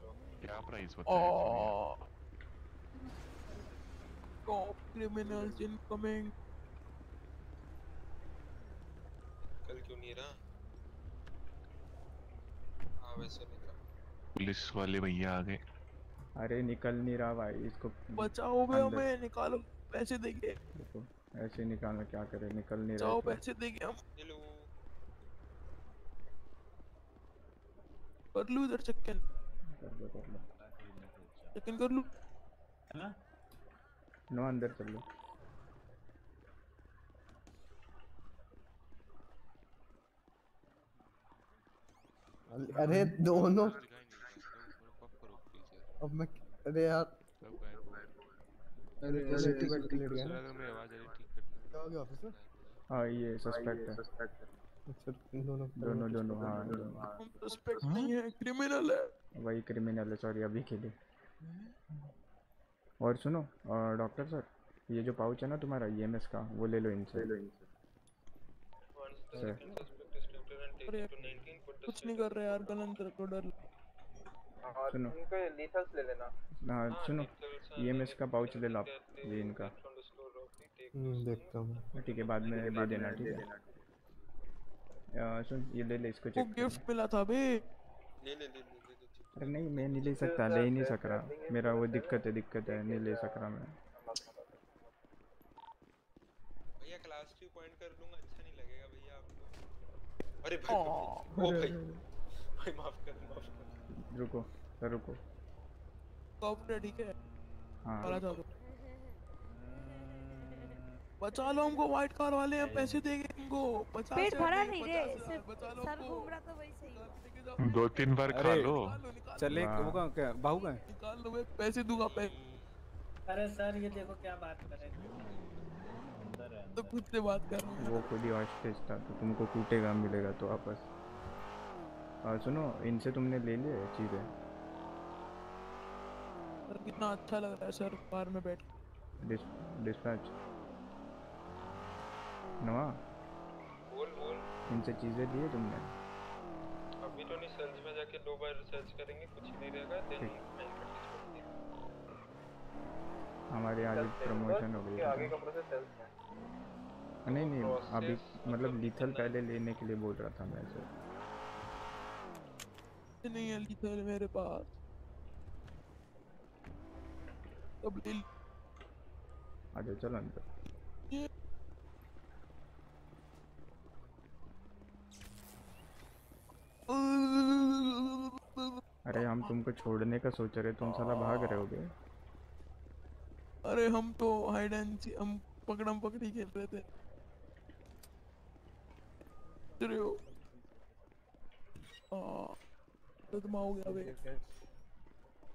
locked. क्या price Oh. Cop criminals incoming. कल क्यों नहीं रहा हाँ वैसे नहीं था पुलिस वाले भैया आ गए अरे निकल नहीं रहा भाई इसको बचाओ बे हमें निकालो पैसे देंगे देखो ऐसे निकालना क्या करे निकल नहीं जाओ रहा पैसे देंगे हम। हेलो। कर लूँ इधर चेक कर लो कर लो। चेक कर लूँ? नो अंदर चल लो। अरे दोनों अब मैं अरे यार। अरे लेट गया ना क्या हो गया ऑफिसर? हाँ ये सस्पेक्ट है। अच्छा दोनों दोनों दोनों हाँ दोनों। सस्पेक्ट नहीं है क्रिमिनल है। वही क्रिमिनल है सॉरी अभी के लिए। और सुनो डॉक्टर सर ये जो पाउच है ना तुम्हारा ईएमएस का वो ले लो इनसे। सर अरे कुछ नहीं कर रहे यार गन अंदर रखो डर सुनो। इनको लीथल्स ले लेना। हाँ सुनो ईएमएस का पाउच ले लो आप ये इनका। हम्म, देखता हूँ। ठीक है बाद में दे देना ठीक है। सुन ये ले ले इसको चेक गिफ्ट मिला था बे ले ले ले ले ले ले। अरे नहीं मैं नहीं ले सकता ले ही नहीं सक रहा मेरा वो दिक्कत है दिक्कत है नहीं ले सक रहा मैं। भैया क्लास टू पॉइंट कर लूँगा अच्छा नहीं लगेगा भैया आपको। अरे भाई ओ भाई भाई माफ़ कर माफ़ कर। रुको सर रुको। कॉपरेट ठीक है? हाँ। चला जाओ। बचा लो हमको व्हाइट कार वाले हम पैसे देंगे तुमको पचास पेट भरा नहीं रे सिर्फ़ बचा लो सर घूम रहा था वही सही। दो तीन बार खा लो। चले हाँ। वो कहाँ क्या? बाहू का निकाल लो मैं पैसे दूँगा पैसे अरे सर ये देखो क्या बात कर रहे हैं। तो खुद से बात कर वो खुद ही हॉस्टेज था तो तुमको कूटेगा मिलेगा तो वापस। और सुनो इनसे तुमने ले लिए चीज़ें? सर कितना अच्छा लग रहा है सर कार में बैठ डिस्पैच। नवा बोल बोल। इनसे चीज़ें लिए तुमने? सर्च में जाके दो बार सर्च करेंगे कुछ नहीं रहेगा देन हमारे भी प्रमोशन हो गई आगे का प्रोसेस सेल्स में नहीं नहीं अभी मतलब लीथल पहले लेने के लिए बोल रहा था मैं सर नहीं है लीथल मेरे पास। अब ले आ जाओ चलो अंदर। लिए अरे हम तुमको छोड़ने का सोच रहे तुम साला भाग रहे होगे। अरे हम तो हाइड एंड सी हम पकड़म पकड़ी खेल रहे थे। रहे हो हाँ सदमा हो गया बे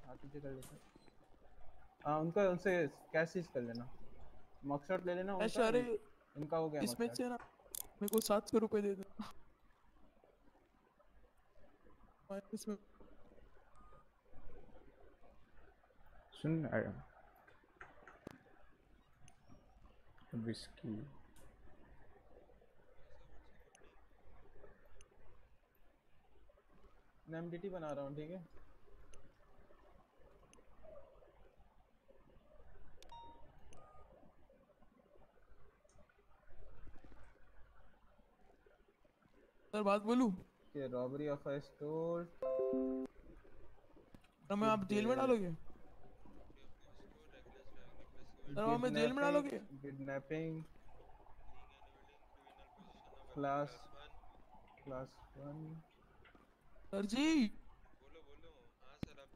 हाँ तुझे कर लेते हाँ। उनका उनसे कैश चीज़ कर लेना। मकसद ले लेना अरे इनका हो गया इसमें ना मेरे को सात सौ रुपए दे देना हाँ, इसमें सुन विस्की मैं एमडीटी बना रहा हूँ ठीक है? सर बात बोलूँ? ये रॉबरी ऑफ़ अ स्टोर हमें आप जेल में डालोगे? सर हमें जेल में डालोगे? Kidnapping class class one sir ji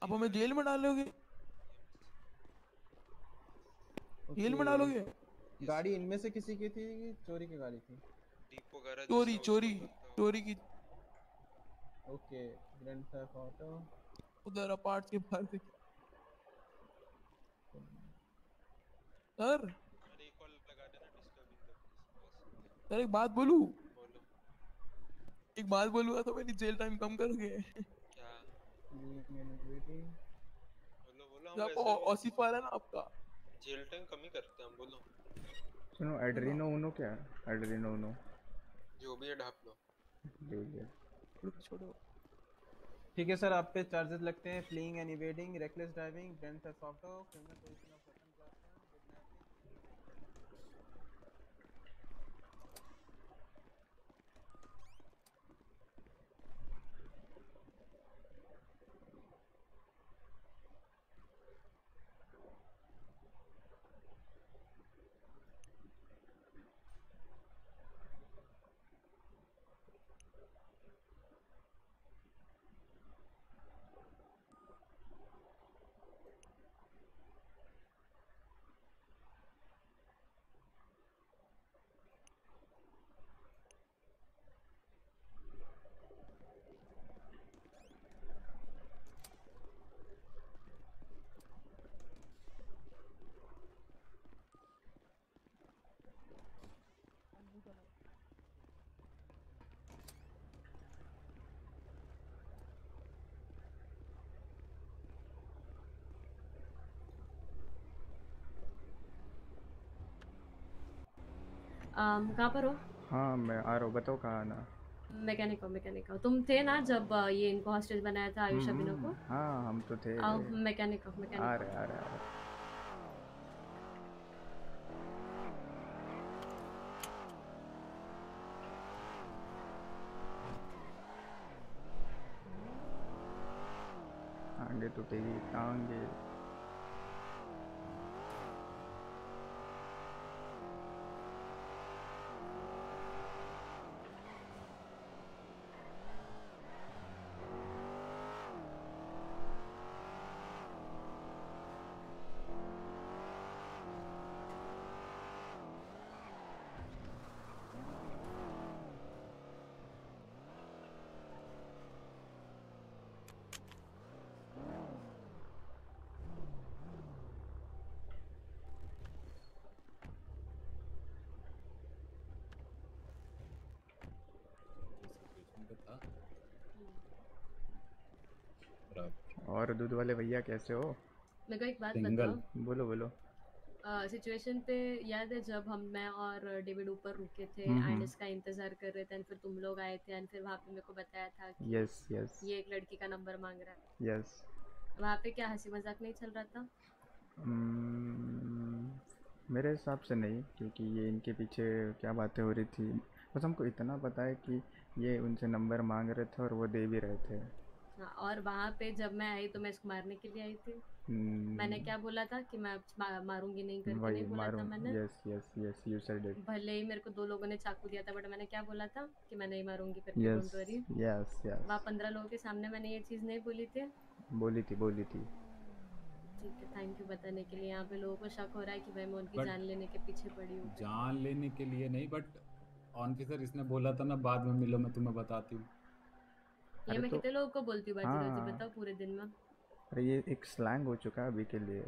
आप हमें जेल में डालोगे? जेल में डालोगे? गाड़ी इनमें से किसी की थी चोरी की गाड़ी थी? डीपो गैराज चोरी चोरी चोरी की ओके ग्रैंड थेफ्ट ऑटो उधर अपार्ट के बाहर से सर? सर एक बात बोलूँ? एक बात बोलूँगा तो मेरी जेल टाइम कम करोगे क्या? बोलो बोलो आपको वाला है ना आपका? जेल टाइम कम ही करते हैं हम बोलो। सुनो एड्रीनो उनो क्या? है एड्रीनो उनो। जो भी है ढाप लो। ले लिया। छोड़ो। ठीक है सर, आप पे चार्जेस लगते हैं fleeing and evading reckless driving theft auto criminal कहाँ पर हो? हाँ मैं आ रहा हूँ बताओ कहाँ आना। मैकेनिक हो मैकेनिक हो तुम थे ना जब ये इनको हॉस्टेज बनाया था आयुष अभिनव को? हम्म, हाँ हम तो थे। आओ मैकेनिक हो आ मैकेनिक रहे आ रहे आ रहे। आगे टूटेगी टांगे। और दूध वाले भैया कैसे हो? मेरे को एक बात बताओ। बोलो बोलो। सिचुएशन पे याद है जब हम मैं और डेविड ऊपर रुके थे हम्म, एंड हम्म। इसका इंतज़ार कर रहे थे एंड फिर तुम लोग आए थे एंड फिर वहाँ पे मेरे को बताया था कि यस यस ये एक लड़की का नंबर मांग रहा है। यस वहाँ पे क्या हँसी मज़ाक नहीं चल रहा था? मेरे हिसाब से नहीं क्योंकि ये इनके पीछे क्या बातें हो रही थी। बस हमको इतना पता है कि ये उनसे नंबर मांग रहे थे और वो दे भी रहे थे। हाँ, और वहाँ पे जब मैं आई तो मैं इसको मारने के लिए आई थी। हम्म, मैंने क्या बोला था कि मैं मा, मारूँगी नहीं करके नहीं बोला था मैंने। Yes yes yes you said it भले ही मेरे को दो लोगों ने चाकू दिया था बट मैंने क्या बोला था कि मैं नहीं मारूँगी करके वरी यस यस वहाँ पंद्रह लोगों के सामने मैंने ये चीज़ नहीं बोली थी। बोली थी बोली थी। ठीक है थैंक यू बताने के लिए। यहाँ पे लोगों को शक हो रहा है कि भाई मैं उनकी जान लेने के पीछे पड़ी हूँ। जान लेने के लिए नहीं बट ऑफिसर इसने बोला था ना बाद में मिलो मैं तुम्हें बताती हूँ। ये मैं तो- कितने लोगों को बोलती हूँ हाँ। बाजी बताओ पूरे दिन में। अरे ये एक स्लैंग हो चुका है अभी के लिए।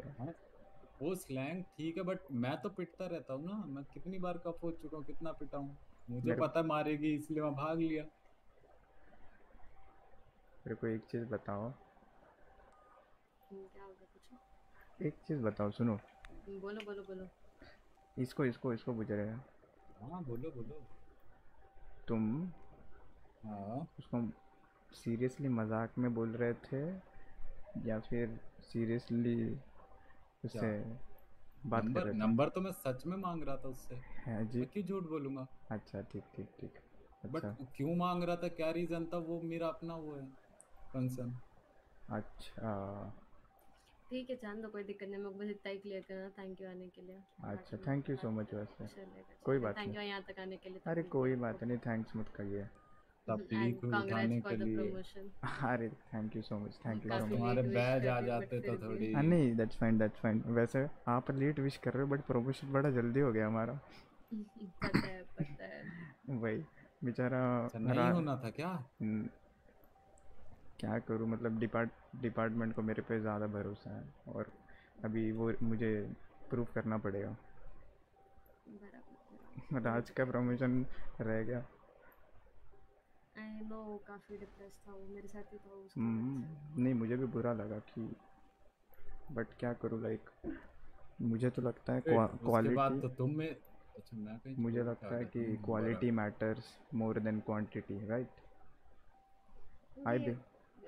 वो स्लैंग ठीक है बट मैं तो पिटता रहता हूँ ना। मैं कितनी बार कप हो चुका हूँ कितना पिटा हूँ। मुझे पता मारेगी इसलिए मैं भाग लिया। मेरे को एक चीज़ बताओ। क्या होगा कुछ एक चीज़ बताओ सुनो। बोलो बोलो बोलो। इसको इसको इसको पूछ रहे हैं। हाँ बोलो बोलो। तुम हाँ। उसको सीरियसली मज़ाक में बोल रहे थे या फिर सीरियसली उससे बात कर रहे थे? नंबर तो मैं सच में मांग रहा था उससे। है जी। मैं क्यों झूठ बोलूँगा? अच्छा ठीक ठीक ठीक। बट अच्छा। क्यों मांग रहा था? क्या रीजन था? वो मेरा अपना वो है कंसर्न अच्छा। ठीक है जान दो कोई दिक्कत नहीं। मेरे को बस इतना ही क्लियर करना थैंक यू आने के लिए। अच्छा थैंक यू सो मच वैसे। कोई बात नहीं। थैंक यू यहाँ तक आने के लिए। अरे कोई बात नहीं थैंक्स मत कहिए तकलीफ़ And congrats उठाने के लिए। (laughs) अरे thank you so much thank you so much wish badge आ जाते तो थोड़ी हाँ नहीं दैट्स फाइन दैट्स फाइन वैसे आप लेट विश कर रहे हो बट प्रमोशन बड़ा जल्दी हो गया हमारा। पता है पता है। (laughs) वही बेचारा अच्छा, नहीं होना था क्या? क्या करूँ मतलब डिपार्ट डिपार्टमेंट को मेरे पे ज़्यादा भरोसा है और अभी वो मुझे प्रूव करना पड़ेगा। (laughs) राज का प्रमोशन रह गया। आई नो काफ़ी डिप्रेस था वो मेरे साथ ही था उसके हम्म, नहीं मुझे भी बुरा लगा कि बट क्या करूँ लाइक मुझे तो लगता है फिर उसके बाद तो क्वालिटी तुम में अच्छा मैं कहीं मुझे लगता है गया, कि तुम quality matters more than quantity right I be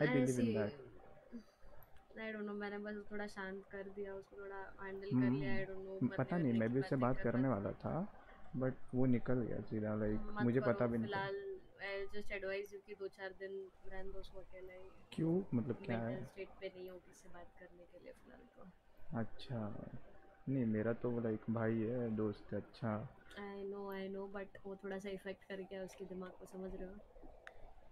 I believe in that I don't know मैंने बस थोड़ा शांत कर दिया उसको थोड़ा हैंडल कर लिया आई डोंट नो पता नहीं मैं भी उससे बात करने वाला था बट वो निकल गया सीधा लाइक मत मुझे करो, पता भी नहीं फ़िलहाल आई जस्ट एडवाइस यू कि दो चार दिन रहने दो उसको अकेला ही। क्यों? मतलब क्या है? स्टेट पे नहीं हो किसी बात करने के लिए फ़िलहाल तो। अच्छा। नहीं मेरा तो लाइक भाई है दोस्त है अच्छा। I know I know but वो थोड़ा सा इफ़ेक्ट कर गया उसके दिमाग को समझ रहे हो।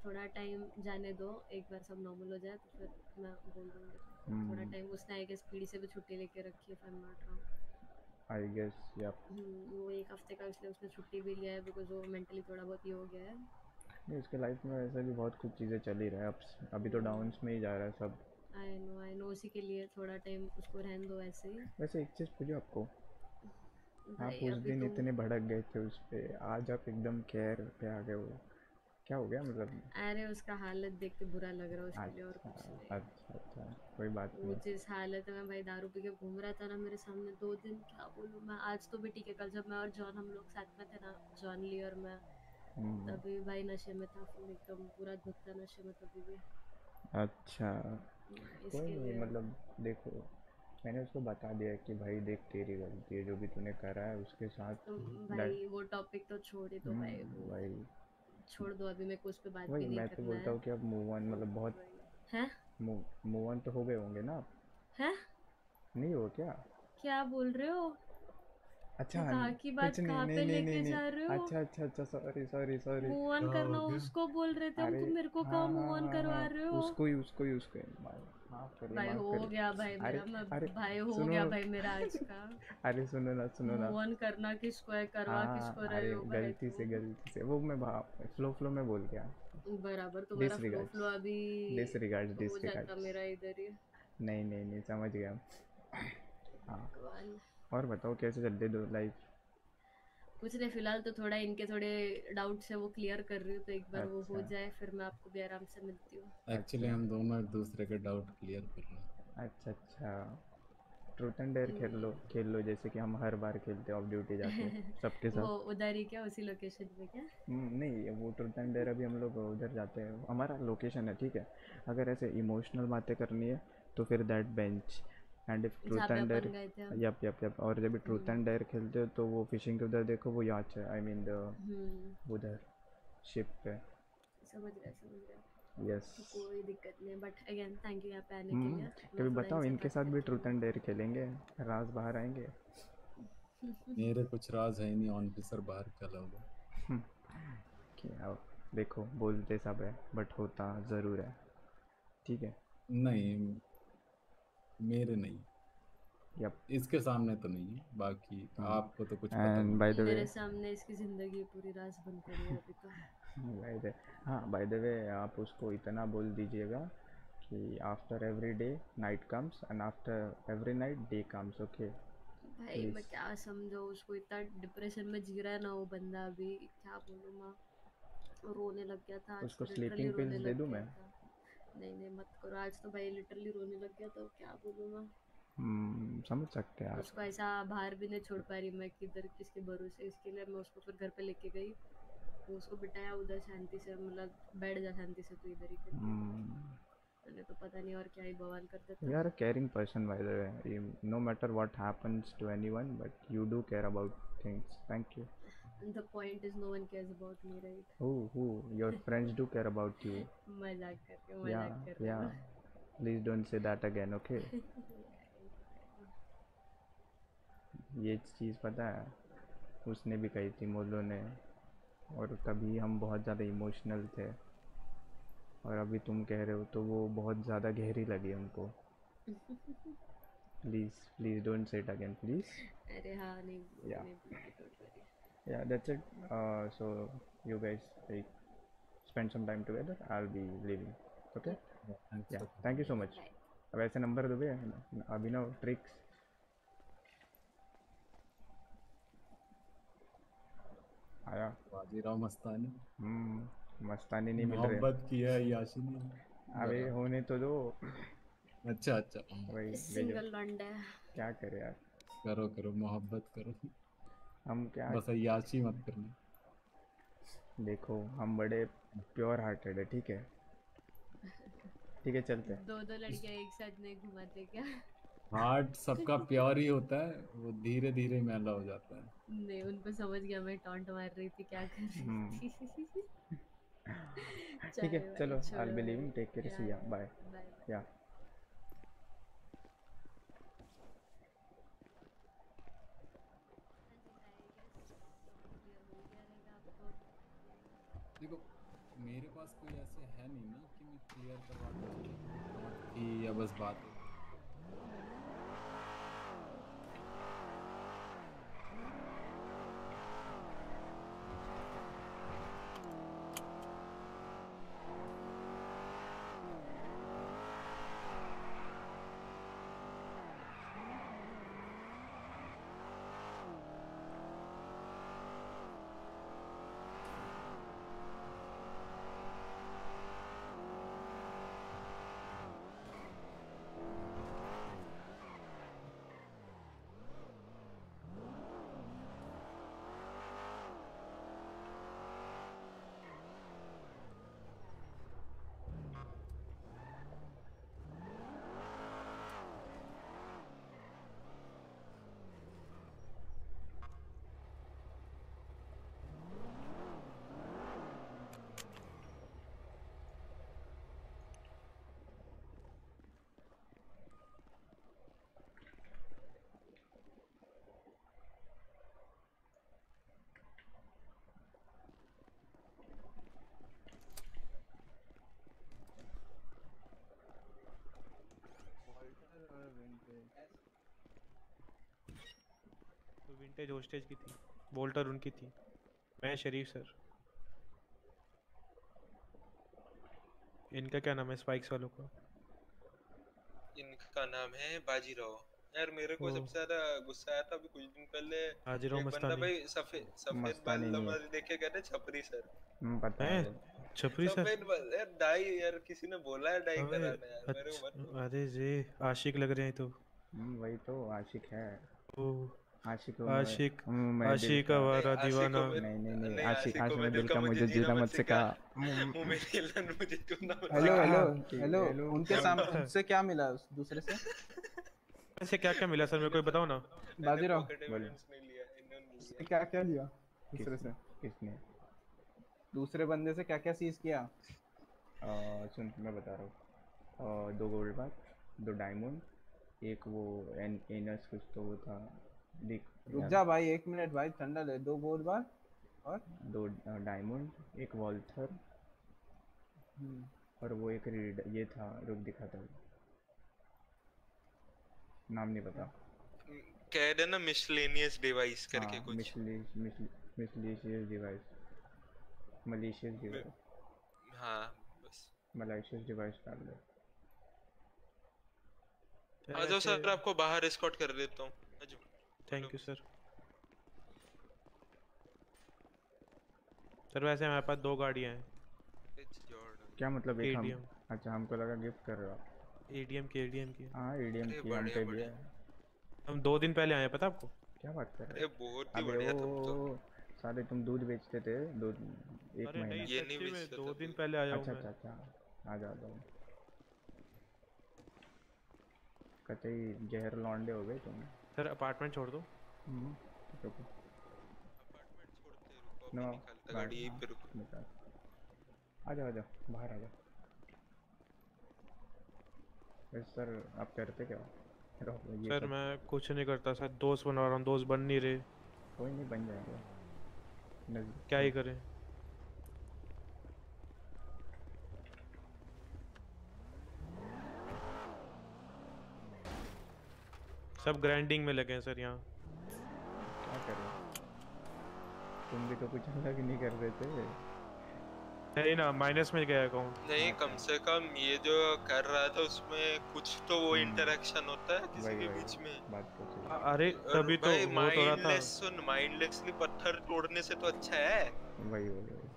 थोड़ा टाइम जाने दो एक बार सब नॉर्मल हो जाए तो फिर मैं बोल दूँगी। थोड़ा हम्म। टाइम उसने आई गेस पीढ़ी से भी छुट्टी लेके रखी है फिर नॉट रॉन्ग आई गेस या वो एक हफ़्ते का इसलिए उसने छुट्टी भी लिया है बिकॉज़ वो मेंटली थोड़ा बहुत ये हो गया है। नहीं उसके लाइफ में वैसे भी बहुत कुछ चीज़ें चल ही रहा है। अब अभी तो डाउन्स में ही जा रहा है सब। आई नो आई नो उसी के लिए थोड़ा टाइम उसको रहने दो ऐसे ही। वैसे एक चीज़ पूछो आपको। आप उस दिन तुम इतने भड़क गए थे उस पे आज आप एकदम केयर पे आ गए हो। क्या हो गया मतलब? अरे उसका हालत देख के बुरा लग रहा है उसके लिए और कुछ नहीं। अच्छा अच्छा कोई बात नहीं। जिस हालत में भाई दारू पी के घूम रहा था ना मेरे सामने दो दिन क्या बोलूँ मैं? आज तो भी ठीक है कल जब मैं और जॉन हम लोग साथ में थे ना जॉन ली और मैं तभी भाई नशे में था फुल एकदम पूरा धुत्ता नशे में तभी भी। अच्छा। इसके कोई नहीं मतलब देखो मैंने उसको बता दिया कि भाई देख तेरी गलती है जो भी तूने करा है उसके साथ तो भाई वो टॉपिक तो छोड़ ही दो भाई। हम्म, वही छोड़ दो अभी मेरे को उस पर बात भी नहीं मैं तो बोलता है। हूँ कि अब मूव ऑन मतलब बहुत हैं? मूव ऑन तो हो गए होंगे ना आप? हैं? नहीं हो क्या? क्या बोल रहे हो? अच्छा कहाँ की बात कहाँ पे लेके जा रहे हो? अच्छा अच्छा अच्छा sorry sorry sorry move on करना उसको बोल रहे थे तुम मेरे को कहाँ मूव ऑन करवा रहे हो? उसको ही उसको ही उसको ही माफ- माफ़ करिए भाई हो गया भाई मेरा भाई हो गया भाई मेरा आज का। (laughs) अरे सुनो ना सुनो ना। मूव ऑन करना किसको है करवा हाँ किसको रहे हो गलती से गलती से। वो मैं फ्लो फ्लो में बोल गया। बराबर तुम्हारा फ्लो फ्लो अभी हो जाता disregards. मेरा इधर ही। नहीं नहीं नहीं समझ गया। हाँ। और बताओ कैसे चल रही दो लाइफ कुछ नहीं फ़िलहाल तो थोड़ा इनके थोड़े डाउट्स है वो क्लियर कर रही हूँ तो एक बार अच्छा। वो हो अच्छा। जाए फिर मैं आपको भी आराम से मिलती हूँ। एक्चुअली हम दोनों एक दूसरे के डाउट क्लियर कर रहे हैं। अच्छा अच्छा। ट्रूथ एंड डेयर खेल लो खेल लो जैसे कि हम हर बार खेलते हैं ऑफ़ ड्यूटी जाके (laughs) सबके साथ। वो उधर ही क्या उसी लोकेशन पे क्या? हम्म, नहीं वो ट्रूथ एंड डेयर अभी हम लोग उधर जाते हैं हमारा लोकेशन है ठीक है। अगर ऐसे इमोशनल बातें करनी है तो फिर that bench and if truth and dare. Yup yup yup और जब ट्रूथ एंड डेयर खेलते हो तो वो फिशिंग के उधर देखो वो याच है आई मीन द उधर शिप पे। समझ रहा समझ रहा। यस तो कोई दिक्कत नहीं बट अगेन थैंक यू यहाँ पे आने के हम्म। लिए। कभी बताओ इनके साथ भी ट्रूथ एंड डेयर खेलेंगे? राज बाहर आएँगे? (laughs) मेरे कुछ राज है नहीं ऑफिसर बाहर (laughs) क्या लोगे क्या देखो बोलते सब है बट होता ज़रूर है। ठीक है? नहीं मेरे नहीं। यप इसके सामने तो नहीं है बाकी आपको तो कुछ पता एंड नहीं। बाय द वे मेरे सामने इसकी ज़िंदगी पूरी राज बन पड़ी है अभी तो। (laughs) बाय द हाँ बाय द वे आप उसको इतना बोल दीजिएगा कि after every day night comes and after every night day comes okay भाई मैं क्या समझाऊँ उसको इतना डिप्रेशन में जी रहा है ना वो बंदा अभी। क्या बोलूँ मैं? रोने लग गया था उसको रोने pills दे दूँ मैं? था। नहीं नहीं मत करो। आज तो भाई लिटरली रोने लग गया तो क्या बोलूँ मैं हम्म, समझ सकते हैं उसको ऐसा बाहर भी नहीं छोड़ पा रही मैं किधर किसके भरोसे इसके लिए मैं उसको फिर घर पे लेके गई। तो उसको बिठाया उधर शांति से मतलब बैठ जा शांति से तू इधर ही हम्म, मैंने तो पता नहीं और क्या ही बवाल कर देता। you are a caring person by the way you, no matter what happens to anyone but you do care about the point is no one cares about me right who who your friends do care about you मज़ाक कर रही हूँ yeah मज़ाक कर रही yeah हूँ please don't say that again okay ये चीज़ पता है उसने भी कही थी मोलो ने और तभी हम बहुत ज़्यादा इमोशनल थे और अभी तुम कह रहे हो तो वो बहुत ज़्यादा गहरी लगी हमको please please don't say it again please अरे हाँ नहीं Yeah. Yeah that's it uh, so you guys like spend some time together i'll be leaving okay thanks yeah thank you so much अब ऐसे नंबर दोगे अभिनव tricks आया बाजीराव मस्तानी हम्म मस्तानी नहीं मिल रहे मोहब्बत किया याशी ने अबे होने तो दो अच्छा अच्छा जाओ सिंगल लॉन्ड क्या करे यार करो करो मोहब्बत करो हम क्या बस याशी मत करना। देखो हम बड़े प्योर हार्टेड है ठीक है? ठीक है चलते दो दो लड़कियाँ एक साथ नहीं घुमाते क्या? हार्ट सबका (laughs) प्योर ही होता है वो धीरे धीरे मैला हो जाता है। नहीं उनको समझ गया मैं टॉन्ट मार रही थी क्या कर रही हम्म। थी। (laughs) ठीक है (laughs) चलो I be take care see ya bye. Ya देखो, मेरे पास कोई ऐसे है नहीं ना कि मैं क्लियर करवा दूँ या बस बात है तो विंटेज होस्टेज की थी। वोल्टर उनकी थी। मैं शरीफ सर। इनका क्या नाम है? स्पाइक्स वालों का। इनका नाम है बाजीराव। यार मेरे को सबसे ज़्यादा गुस्सा आया था अभी कुछ दिन पहले। हाजिर बंदा मस्तानी। भाई सफ़ेद सफ़ेद बाल नहीं। हमारे देखे कहते छपरी सर। हम्म, पता है? छपरी सर? सफ़ेद बाल यार डाई यार किसी ने बोला है डाई कराना यार मेरे को अच्छा, अरे जे आशिक लग रहे हैं तो। हम्म, वही तो आशिक है। ओ आशिक आशिक आशिक दीवाना नहीं नहीं नहीं आशिक आशिक मैं दिल का मुझे जीना मत सिखा। मुँह में मुझे चुनना मत हेलो हेलो हेलो उनके सामने उनसे क्या मिला उस दूसरे से? ऐसे क्या क्या मिला सर मेरे को बताओ ना। बाजीराव। क्या क्या लिया दूसरे से? किसने? दूसरे बंदे से क्या क्या सीज किया? सुन मैं बता रहा हूँ। दो गोल्ड बार दो डायमंड एक वो एन एनस कुछ तो वो था। देख रुक जा भाई एक मिनट भाई ठंडा ले दो गोल बार और? दो डायमंड एक वॉल्थर हम्म, और वो एक रीड ये था रुक दिखाता हूँ नाम नहीं पता। कह देना मिसलेनियस डिवाइस करके हाँ, कुछ। मिसली- मिसली- मिसलीशियस डिवाइस मलिशियस डिवाइस हाँ बस। मलाइशियस डिवाइस डाल दो। आ जाओ सर आपको बाहर एस्कॉर्ट कर देता हूँ। थैंक यू सर सर वैसे हमारे पास दो गाड़ियाँ हैं। क्या मतलब एक हम अच्छा हमको लगा गिफ्ट कर रहा हो एडीएम की एडीएम की। हाँ एडीएम की हम पे भी है। हम दो दिन पहले आए हैं पता आपको? क्या बात कर रहे अरे बहुत ही बढ़िया तुम तो। साले तुम दूध बेचते थे दो एक महीना। ये नहीं में दो दिन पहले आया हूँ अच्छा अच्छा अच्छा आ जाओ जाओ। कतई जहर लौंडे हो गए तुम? सर अपार्टमेंट छोड़ दो। हम्म, रुको नो गाड़ी यहीं पे रुको। आ जाओ आ जाओ बाहर आ जाओ। सर आप करते क्या सर मैं कुछ नहीं करता सर दोस्त बना रहा हूँ दोस्त बन नहीं रहे। कोई नहीं बन जाएगा। क्या ही करें? सब ग्राइंडिंग में लगे हैं सर यहाँ। क्या करें? तुम भी तो कुछ अलग नहीं कर रहे थे। नहीं ना माइनस में गया अकाउंट नहीं कम से कम ये जो कर रहा था उसमें कुछ तो वो इंटरेक्शन होता है किसी के बीच में। बात तो सही अरे तभी तो भाई वो तो रहा था। माइंडलेस सुन माइंडलेसली पत्थर तोड़ने से तो अच्छा है। वही वही वही।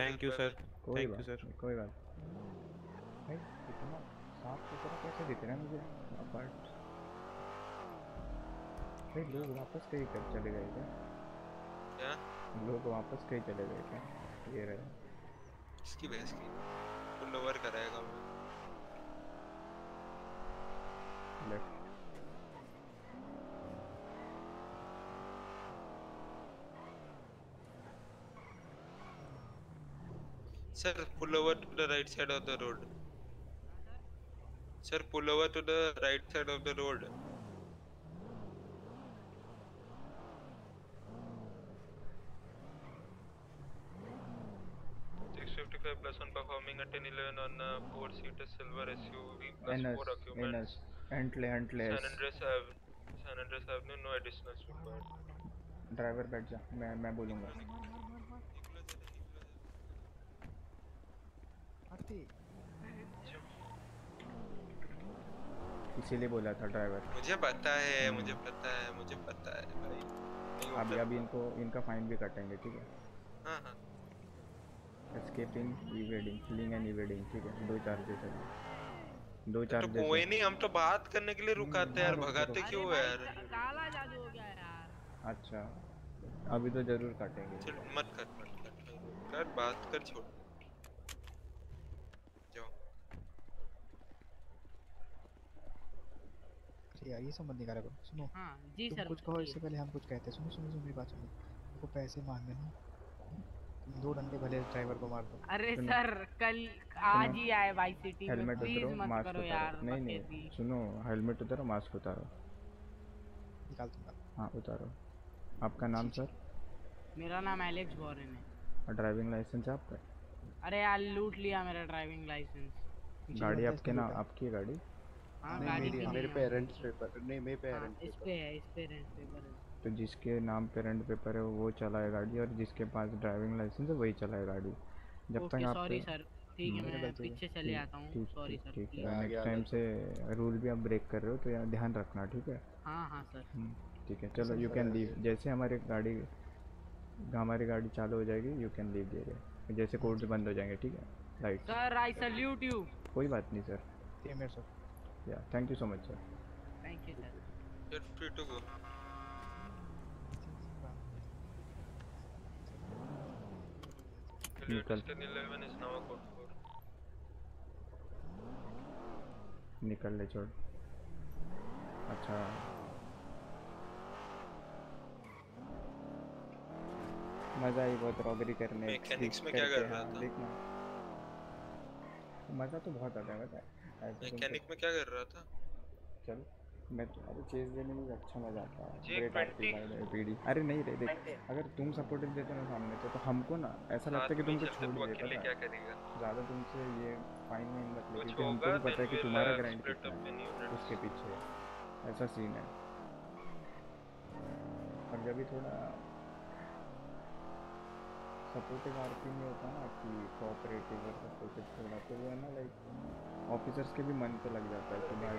Thank you sir thank you sir कोई बात इतना साफ़ सुथरा कैसे दिख रहा है मुझे? अपार्ट भाई लोग वापस कहीं कर चले गए क्या? क्या? लोग वापस कहीं चले गए क्या? ये रहे। इसकी बहस की? तो लोअर कराएगा वो। Left Sir, pull over to the right side of the road. Sir, pull over to the right side of the road. Plus one performing at 10 11 on a four seater silver SUV plus NS four occupants. NS Huntley Huntley San Andreas Ave, San Andreas Avenue, no additionals required. Driver बैठ जा मैं मैं बोलूँगा इसीलिए बोला था driver. मुझे पता है मुझे पता है मुझे पता है भाई। अभी अभी इनको इनका फाइन भी कटेंगे ठीक है? हाँ हाँ। Escaping evading killing and evading ठीक है? दो चार्जेस है। दो तो चार्जेस कोई नहीं हम तो बात करने के लिए रुकाते हैं यार भगाते क्यों हो यार? काला जादू हो गया यार। अच्छा अभी तो ज़रूर काटेंगे चल मत कर मत कर कर। बात कर छोड़ जाओ अरे यार ये सब मत निकाला करो। सुनो हाँ, जी सर, कुछ कहो इससे पहले हम कुछ कहते हैं। सुनो सुनो सुनो मेरी बात सुनो। तुमको पैसे मांगने ना दो डंडे भले ड्राइवर को मार दो। अरे सर कल आज ही आए वाई सिटी में। हेलमेट प्लीज़ उतारो मत मास्क करो यार नहीं नहीं सुनो हेलमेट उतारो मास्क उतारो। निकाल दूँगा। हाँ उतारो। आपका नाम सर? मेरा नाम एलेक्स बॉरेन है। और ड्राइविंग लाइसेंस है आपका? अरे यार लूट लिया मेरा ड्राइविंग लाइसेंस। गाड़ी आपके नाम आपकी गाड़ी? हाँ नहीं, गाड़ी मेरी- मेरे नहीं पे है। रेंट पेपर नहीं मेरे पे हाँ, इस पे है इस पे रेंट पेपर है। तो जिसके नाम पे रेंट पेपर है वो चलाए गाड़ी और जिसके पास ड्राइविंग लाइसेंस है वही चलाए गाड़ी। जब तक आप सॉरी सर ठीक है मैं पीछे चले आता हूँ। सॉरी सर ठीक है। नेक्स्ट टाइम से रूल भी आप ब्रेक कर रहे हो तो यहाँ ध्यान रखना ठीक है? हाँ हाँ सर हम्म, ठीक है चलो यू कैन लीव जैसे हमारी गाड़ी हमारी गाड़ी चालू हो जाएगी यू कैन लीव दे रहे जैसे कोर्ट्स बंद हो जाएँगे ठीक है? Right sir I salute you कोई बात नहीं sir sir yeah thank you so much sir thank you sir You're free to go. निकल 1011 is now a code 4. निकल ले छोड़। अच्छा। मज़ा आई बहुत रॉबरी करने। में क्या कर रहा हाँ, था? देखना। मज़ा तो बहुत आता है है। तुम मैकेनिक में क्या कर रहा था? चल मैं तो अरे चेज देने में भी अच्छा मज़ा आता है। ग्रेट आरपी 20 पीडी अरे नहीं रे देख अगर तुम सपोर्टिव देते ना सामने से तो हमको ना ऐसा लगता है कि तुमको छोड़ तो पता क्या है। करेगा? ज़्यादा तुमसे ये फाइन वाइन मत लो कुछ क्योंकि हमको भी पता है कि तुम्हारा we'll, uh, ग्राइंड कितना है उसके पीछे ऐसा सीन है। और जब भी थोड़ा सपोर्टिव आरपी में होता है ना कि कोऑपरेटिव और सपोर्टिव थोड़ा तो वो है ना लाइक ऑफिसर्स के भी मन पे लग जाता है कि भाई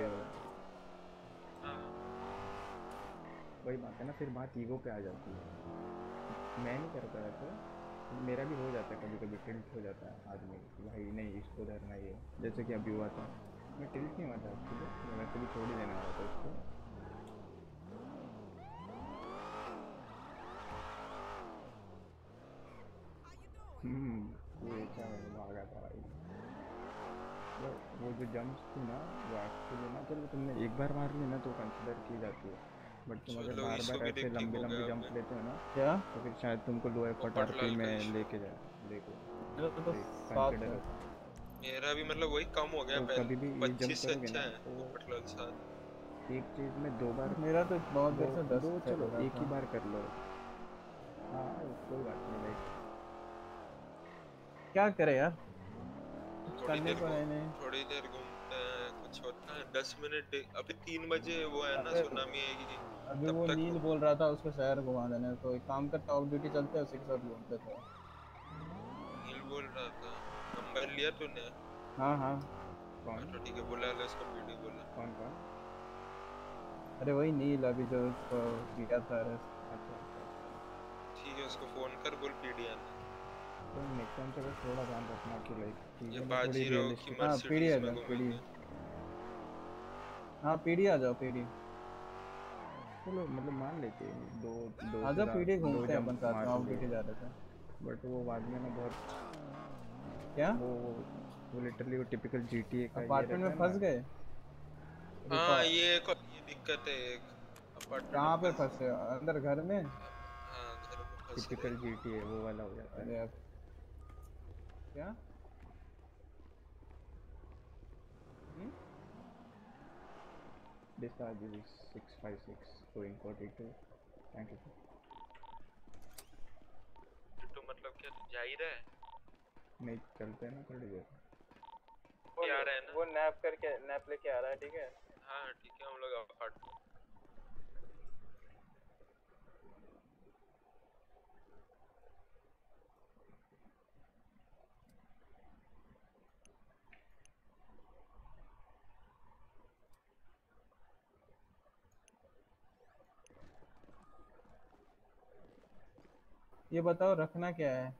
वही बात है ना फिर बात ईगो पे आ जाती है। मैं नहीं करता वैसे मेरा भी हो जाता है कभी कभी टिल्ट हो जाता है आदमी कि भाई नहीं इसको धरना ही है जैसे कि अभी हुआ था। मैं टिल्ट नहीं हुआ था एक्चुअली मैं वैसे भी छोड़ ही देना वाला था उसको हम्म ये क्या है, भागा था भाई। वो जो जंप्स थी ना वो एक्चुअली ना चलो तुमने एक बार मार ली ना तो कंसिडर की जाती है। बट तुम अगर बार बार ऐसे लंबी लंबी जंप लेते हो ना क्या? तो फिर शायद तुमको लो एफर्ट आरपी में लेके जाए लेके मेरा तो है। मेरा भी मतलब वही कम हो गया तो पहले। कभी भी ये जंप पच्चीस से अच्छा है तो पोपटलाल साथ एक चीज़ में दो बार मेरा तो बहुत देर से दस दो चल एक ही बार कर लो। हाँ कोई बात नहीं लाइक क्या करे यार? करने को है नहीं। थोड़ी देर घूमते हैं कुछ होता है दस मिनट अभी तीन बजे वो है ना सुनामी आएगी अभी वो नील बोल रहा था उसको शहर घुमा देने तो एक काम करता ऑफ़ ड्यूटी चलते हैं उसी के साथ घूमते थे नील बोल रहा था नंबर लिया तूने? हाँ हाँ। हाँ, तो ठीक है बुला ले उसको वीडियो बोला कौन कौन? अरे वही नील अभी जो उसको किया था arrest। अच्छा अच्छा। ठीक है उसको फ़ोन कर बोल पीडी आने तो नेक्स्ट टाइम से बस थोड़ा ध्यान रखना कि लाइक ये बाजीराव की हाँ पीडी आ जाओ। पीडी हाँ पीडी आ जाओ पीडी चलो मतलब मान लेते हैं दो दो आ जाओ पीडी घूमते हैं अपन साथ में ऑफ़ जा रहे थे। बट वो बाद में ना बहुत क्या? वो वो लिटरली वो टिपिकल जीटीए का अपार्टमेंट में फंस गए? हाँ ये एक ये दिक्कत है एक। अपार्टमेंट कहाँ पे फंसे अंदर घर में? हाँ घर में फंस टिपिकल जीटीए वो वाला हो जाता अरे है क्या? Discharge is 656 going 42 thank you तो मतलब क्या तू जा ही? रहा है नहीं चलते हैं ना थोड़ी देर। वो आ रहा है ना। वो नैप करके नैप लेके आ रहा है ठीक है? हाँ ठीक है हम लोग अपार्टमेंट ये बताओ रखना क्या है?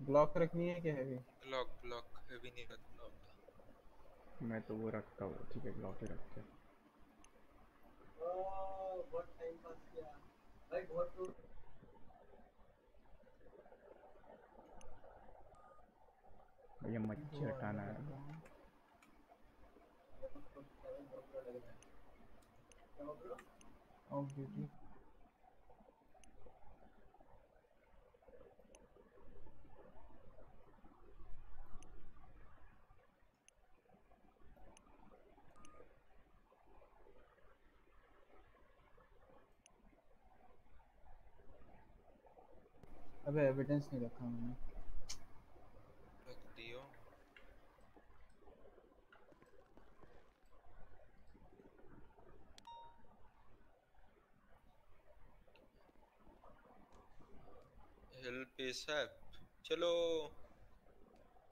ब्लॉक रखनी है क्या हैवी ब्लॉक ब्लॉक हैवी नहीं रखना होता। मैं तो वो रखता हूँ ठीक है ब्लॉक ही रखते हैं। बहुत टाइम पास किया भाई बहुत भैया मच्छी हटाना है। ऑफ़ ड्यूटी अबे एविडेंस नहीं रखा मैंने रख दियो। हेल्प एसएप चलो।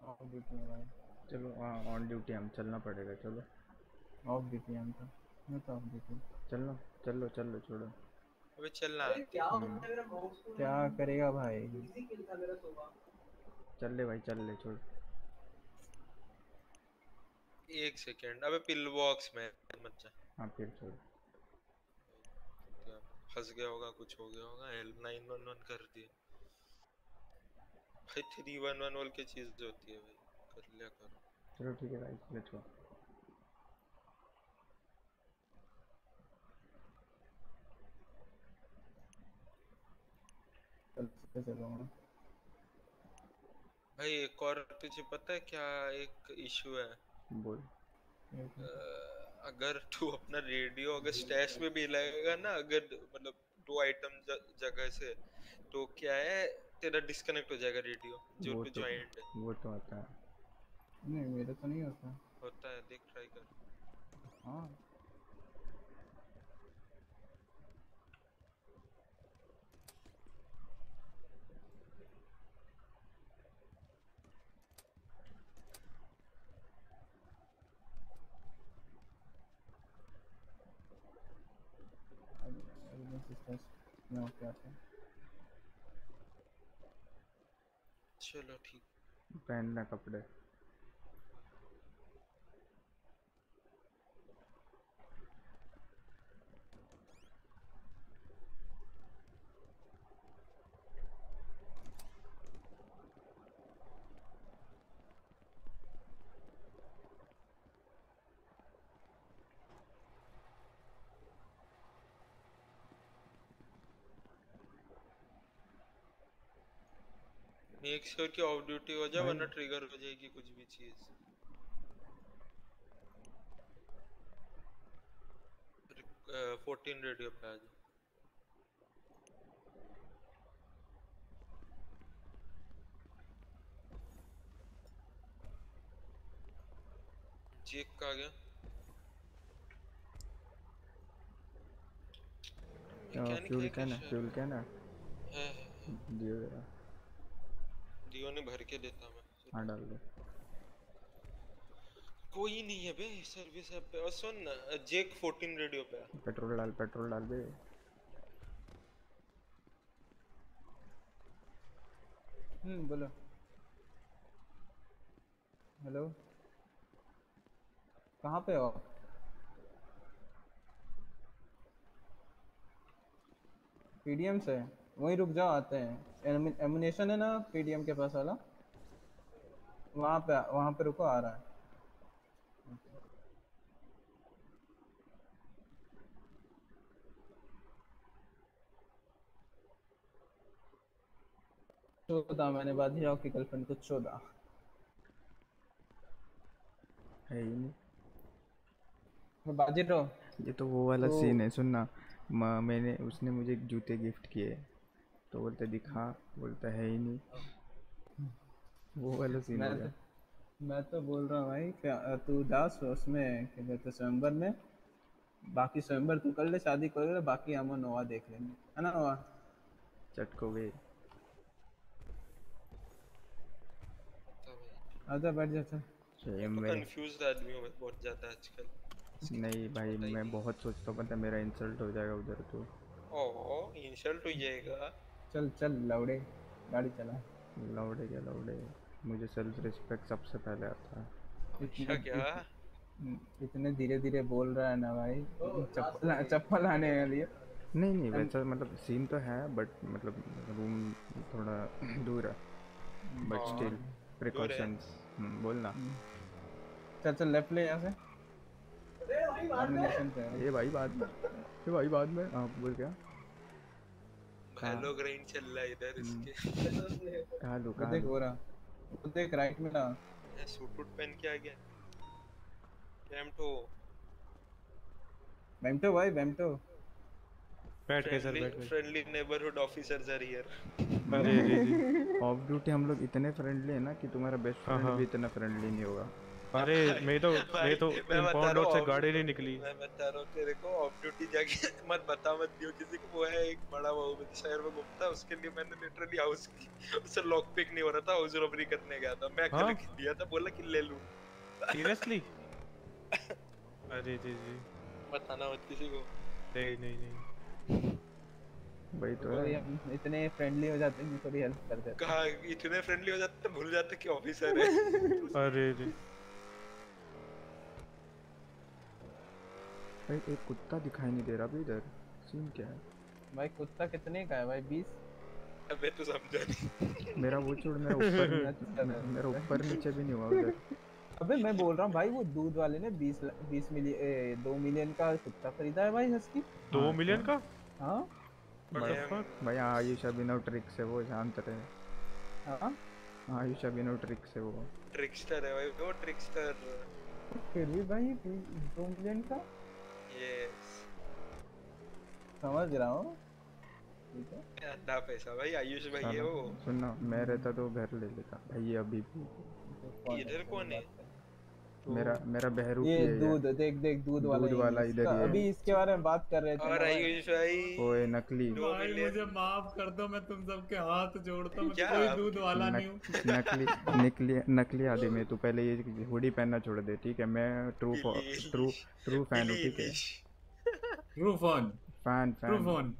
ऑफ़ ड्यूटी भाई। चलो हाँ ऑन ड्यूटी हम चलना पड़ेगा चलो। ऑफ़ ड्यूटी हम तो। मैं तो ऑफ़ ड्यूटी चलो चलो चलो छोड़ो। अबे चलना हम्म, क्या करेगा भाई? चल ले भाई चल ले छोड़। एक सेकंड अबे पिल बॉक्स में मत जा। हाँ फिर छोड़। फंस गया होगा कुछ हो गया होगा एल नाइन वन वन कर दिया। भाई थ्री वन वन वाल की चीज़ जो होती है भाई कर लिया करो। चलो ठीक है भाई लेट्स गो चल चल चलो भाई एक और तुझे पता है क्या एक इशू है? बोल। अगर तू अपना रेडियो अगर स्टैश में भी लगेगा ना अगर मतलब दो आइटम जगह से तो क्या है तेरा डिस्कनेक्ट हो जाएगा रेडियो जो तू तो ज्वाइंट है। वो तो आता है। नहीं मेरे तो नहीं होता। होता है देख ट्राई कर। हाँ। आता है चलो ठीक। पहनना कपड़े। मेक श्योर कि ऑफ़ ड्यूटी हो जाए वरना ट्रिगर हो जाएगी कुछ भी चीज़। फोर्टीन रेडियो पे आ जाओ। चेक का गया। मैकेनिक फ्यूल है क्या ना क्या फ्यूल क्या ना है है। दियो जरा। दियो ने भर के देता मैं। हाँ डाल दो। कोई नहीं है बे सर्विस ऐप पे। और सुन जेक 14 रेडियो पे पेट्रोल डाल पेट्रोल डाल बे। हम्म बोलो। हेलो। कहाँ पे हो पीडीएम से? वहीं रुक जाओ आते हैं। एमुनेशन है ना पीडीएम के पास वाला? वहाँ पे वहाँ पे रुको आ रहा है। चौदह मैंने बाधिया की गर्लफ्रेंड को चौदह है ही नहीं। बाजी रहो। ये तो वो वाला तो- सीन है सुनना। मैंने उसने मुझे जूते गिफ्ट किए। तो बोलते दिखा बोलता है ही नहीं। वो वाला सीन मैं हो तो, गया मैं तो बोल रहा हूँ भाई तू जा उसमें क्या कहते हैं, स्वयंवर में बाकी स्वयंवर तू कर ले शादी कर ले बाकी हम नोवा देख लेंगे। है ना नोवा? चटको वे आजा बैठ जा चल। सेम वे कंफ्यूज्ड आदमी हूँ बहुत ज़्यादा आजकल। नहीं भाई मैं बहुत सोचता हूँ पता है, मेरा इंसल्ट हो जाएगा उधर तो। ओ इंसल्ट हो जाएगा। चल चल लौड़े। गाड़ी चला। लौड़े क्या लौड़े। मुझे सेल्फ रिस्पेक्ट सबसे पहले आता है। अच्छा क्या? इतने धीरे धीरे बोल रहा है ना भाई। चप्पल चप्पल आने के लिए नहीं नहीं वैसा मतलब सीन तो है बट मतलब रूम थोड़ा दूर है। बट स्टिल प्रिकॉशंस बोलना चल चल लेफ़्ट ले यहाँ से। ये भाई बाद में। ये भाई बाद में। हाँ बोल क्या हेलो ग्राइंड चल रहा है इधर इसके। कहाँ लो कहाँ देख हो रहा। वो देख राइट में ना सूट वूट पहन के आ गया। कैम्टो वेमटो भाई वेमटो बैठ गए सर बैठ गए friendly neighbourhood officers are here अरे ऑफ़ ड्यूटी (laughs) हम लोग इतने फ्रेंडली है ना कि तुम्हारा बेस्ट हाँ, फ्रेंड हाँ। भी इतना फ्रेंडली नहीं होगा। अरे (laughs) मैं तो मैं तो मैं इम्पाउंड रहा रोड से गाड़ी नहीं निकली। मैं बता रहा हूँ तेरे को ऑफ़ ड्यूटी जाके (laughs) मत बता मत दियो किसी को। वो है एक बड़ा बाहुबली शहर में घूमता उसके लिए मैंने लिटरली हाउस की उससे लॉक पिक नहीं हो रहा था हाउस रॉबरी करने गया था। मैं हाँ? अकेले दिया था बोला कि ले लूँ। सीरियसली (laughs) अरे जी जी। बताना मत किसी को। नहीं नहीं नहीं। वही तो तो है। इतने फ्रेंडली हो जाते हैं थोड़ी हेल्प कर देते हैं। कहा इतने फ्रेंडली हो जाते हैं, भूल जाते कि ऑफिसर है। अरे रे भाई एक कुत्ता दिखाई नहीं दे रहा अभी इधर। सीन क्या है? भाई कुत्ता कितने का है भाई? बीस? अबे तू समझा नहीं। मेरा वो छोड़ मेरा (laughs) ऊपर मेरा ऊपर नीचे भी नहीं हुआ उधर। अबे मैं बोल रहा हूँ भाई वो दूध वाले ने बीस बीस मिलियन दो मिलियन का कुत्ता खरीदा है भाई हस्की। दो मिलियन का हाँ। भाई भाई आयुष अभिनव ट्रिक से वो शांत रहे हाँ। आयुष अभिनव ट्रिक से वो। ट्रिकस्टर है भाई वो ट्रिकस्टर फिर भी भाई दो मिलियन का? यस समझ रहा हूँ। अंधा पैसा भाई आयुष भाई है वो। सुनना मैं रहता तो घर ले लेता। भाई अभी भी इधर कौन है? मेरा मेरा बहरूप ये। दूध देख देख दूध वाला दूध वाला इधर ही है। अभी इसके बारे में बात कर रहे थे। और भाई। आयुष भाई ओए नकली। भाई मुझे माफ़ कर दो मैं तुम सबके हाथ जोड़ता हूँ। मैं कोई दूध वाला नहीं हूँ। नक, नकली निकली नकली आदमी तू। पहले ये हुडी पहनना छोड़ दे ठीक है? मैं ट्रू ट्रू ट्रू फ़ैन हूँ ठीक है? True phone fan true fan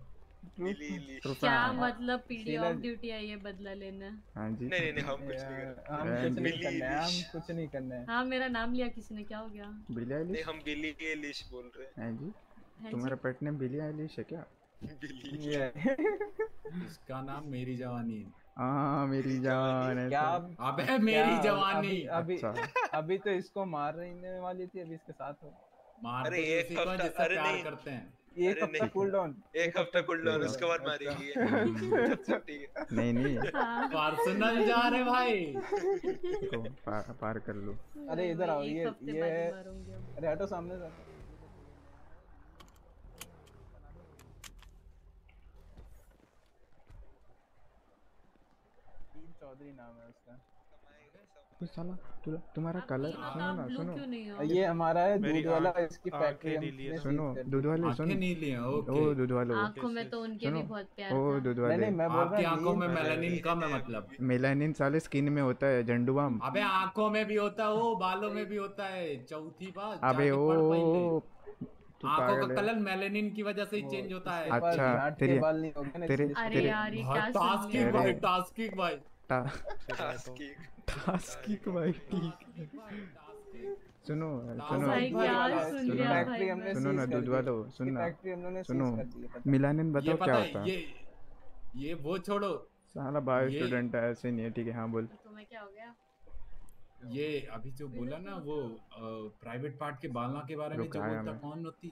(laughs) क्या मतलब पीडी ऑफ़ ड्यूटी आई है बदला लेना? हाँ जी। नहीं नहीं हम कुछ नहीं हम कुछ नहीं करना है हम कुछ नहीं करना। है हाँ मेरा नाम लिया किसी ने क्या हो गया? बिली नहीं आइलिश हम बिली के लिश बोल रहे हैं। हैं जी। तुम्हारा पेट नेम बिली है क्या? बिली (laughs) इसका नाम मेरी जवानी है। हाँ मेरी जान है क्या तो। अबे मेरी जवानी। अभी अच्छा। अभी, अभी तो इसको मार रहने वाली थी अभी इसके साथ हो। मार अरे तो एक है हफ्ता- अरे नहीं। करते हैं। एक अरे हफ़्ता नहीं। कूल डाउन एक हफ़्ता कुल डाउन। उसके बाद मारेगी अच्छा (laughs) ठीक है। नहीं नहीं। हाँ। पर्सनल जा रहे भाई। पार, पार कर लो। अरे इधर आओ ये ये मारूँगी। अरे हटो सामने से। चौधरी नाम है उसका। साला तु, तुम्हारा कलर सुनो ना सुनो। क्यों नहीं हो? ये हमारा है दूध वाला इसकी फैक्ट्री सुनो दूध वाले सुनो। आँखें नीली हैं ओ दूध वाले आँखों में तो उनके भी बहुत प्यार ओ दूध नहीं वाले। नहीं मैं बोल आपकी रहा आँखों में हूँ। मेलानिन कम है मतलब। मेलानिन साले स्किन में होता है झंडू बाम अबे आँखों में भी होता है वो बालों में भी होता है चौथी बात अबे ओ आँखों का कलर मेलानिन की वजह से ही चेंज होता है। अच्छा, तेरी- बाल नहीं होंगे ना तेरे- अरे तेरे- यार ये हाँ, क्या टास्किंग भाई। टास्किंग भाई। टास्किक भाई। ठीक सुनो। सुनो सुन सुनो ना, दूध वालो सुनना सुनो। मिलानिन बताओ क्या होता है? ये ये वो छोड़ो। साला बायो स्टूडेंट है ऐसे नहीं है ठीक है हाँ बोल। तुम्हें क्या हो गया? ये अभी जो बोला ना वो प्राइवेट पार्ट के बालना के बारे में जो बोलता कौन होती?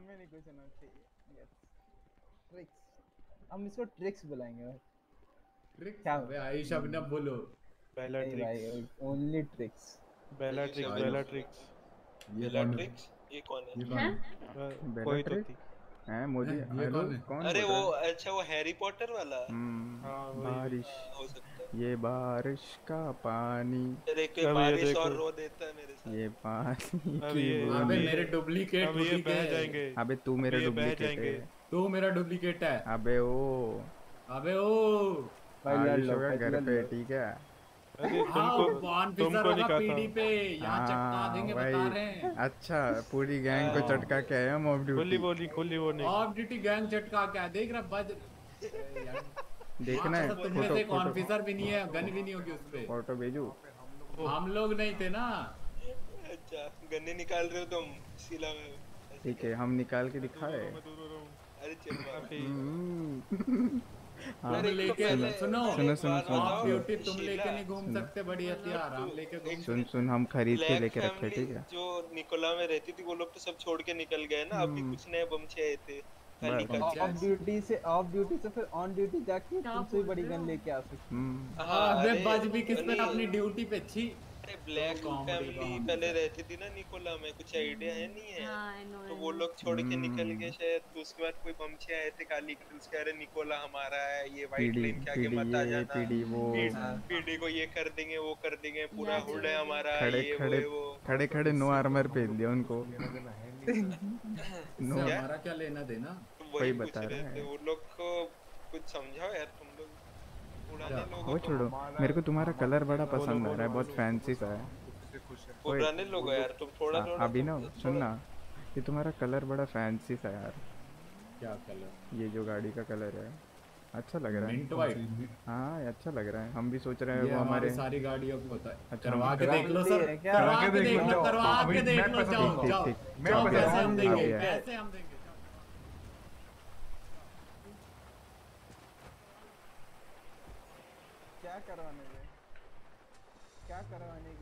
में नहीं कुछ होना चाहिए। यस ट्रिक्स हम इसको ट्रिक्स बुलाएँगे भाई। ट्रिक्स क्या? अबे आयुष अभिनव बोलो। भाई ट्रिक्स ओनली ट्रिक्स बेला ट्रिक्स बेला ट्रिक्स ये है? ट्रिक्स ये कौन ये है? कौन कोई तो ट्रिक थी। हैं मोदी ये कौन है? अरे वो अच्छा वो हैरी पॉटर वाला। हम्म, हाँ। बारिश। हो सकता है। ये बारिश का पानी। बारिश और रो देता है मेरे साथ। ये पानी अब की अबे मेरे डुप्लीकेट अब ये बह जाएँगे। अबे तू मेरा डुप्लीकेट है। तू मेरा डुप्लीकेट है। अबे ओ। अबे ओ। भाई लड़ आयुष लो होगा भाई घर पे ठीक है। हाँ तुमको तुमको पे यहाँ चटका हाँ देंगे बता रहे हैं। अच्छा पूरी गैंग को चटका के आए हम ऑफ़ खुली बोली खुली वो नहीं। ऑफ़ ड्यूटी गैंग चटका क्या देख रहा बज (laughs) देखना है वहाँ तो फ़ोटो से एक फ़ोटो ऑफिसर भी नहीं है गन भी नहीं होगी उसपे। फ़ोटो भेजू। हम लोग नहीं थे ना। अच्छा गन्ने निकाल रहे हो तुम सिला में। ठीक है हम निकाल के दिखाए अरे चल। हम्म। हाँ, तुम लेके सुनो। सुनो सुनो सुनो। सुनो तुम लेके नहीं घूम सकते बड़ी हथियार हम लेके घूम सुन सुन हम खरीद के लेके रखे ठीक है? जो निकोला में रहती थी वो लोग तो सब छोड़ के निकल गए ना अभी हम्म। कुछ नए बमचे आए थे। ऑफ़ ड्यूटी से ऑफ़ ड्यूटी से फिर ऑन ड्यूटी जाके तुमसे बड़ी गन लेके आ सकते हाँ। अबे बज भी अपनी ड्यूटी पे छी अरे ब्लैक फैमिली पहले रहती थी ना निकोला में कुछ आइडिया है नहीं है। हाँ तो वो लोग छोड़ के निकल हम्म। गए शायद तो उसके बाद कोई बमचे आए थे काली के उसके अरे निकोला हमारा है ये वाइट लाइन के आगे मत आ जाना। पीडी वो। पीडी को ये कर देंगे वो कर देंगे पूरा हुड है हमारा खड़े ये वो खड़े खड़े नो आर्मर पहन दिया उनको। (laughs) नो हमारा क्या लेना देना? वही बता रहे हैं। वो लोग को कुछ समझाओ यार तुम लोग पुराने लोग वो छोड़ो मेरे को तुम्हारा कलर बड़ा पसंद आ रहा है बहुत फैंसी सा है। पुराने लोग यार तुम थोड़ा थोड़ा थोड़ा ना सुन ना ये तुम्हारा कलर बड़ा फैंसी सा यार। क्या कलर? ये जो गाड़ी का कलर है। अच्छा लग रहा मिंट है वाइट हाँ ये अच्छा लग रहा है। हम भी सोच रहे हैं वो हमारे सारी गाड़ियों को होता है। अच्छा, करवा के देख लो सर करवा के देख लो करवा के देख लो जाओ जाओ। जाओ पैसे हम देंगे। पैसे हम देंगे क्या करवाने गए? क्या करवाने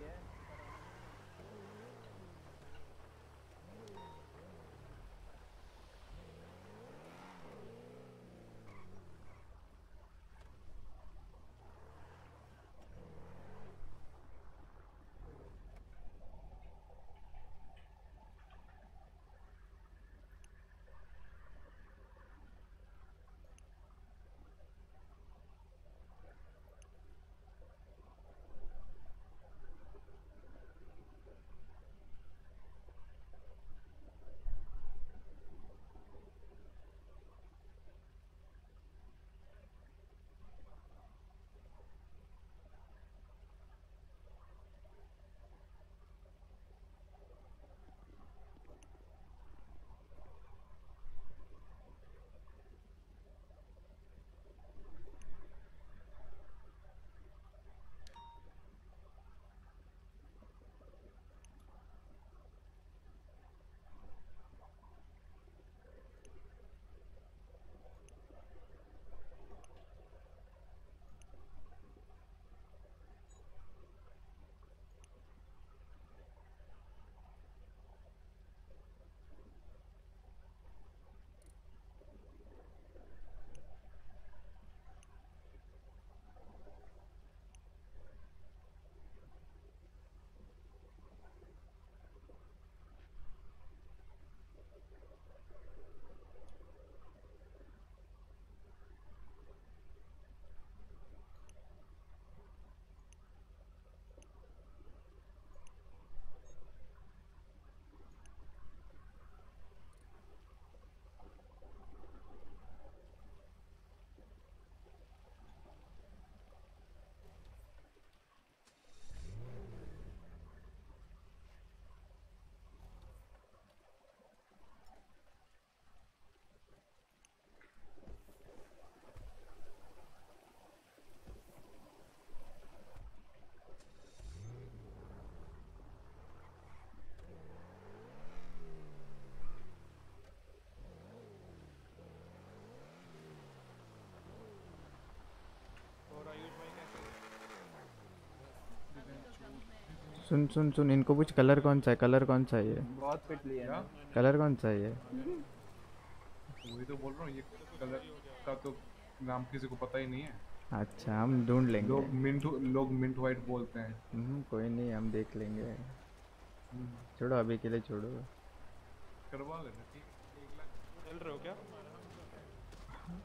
सुन सुन सुन इनको पूछ कलर कौन सा है कलर कौन सा है ये? बहुत पिट लिया कलर कौन सा है ये? वही तो बोल रहा हूँ ये कलर का तो नाम किसी को पता ही नहीं है। अच्छा हम ढूंढ लेंगे। लोग मिंट लोग मिंट वाइट बोलते हैं। हम्म, कोई नहीं हम देख लेंगे। छोड़ो अभी के लिए छोड़ो। करवा लेना है। चल रहे हो क्या?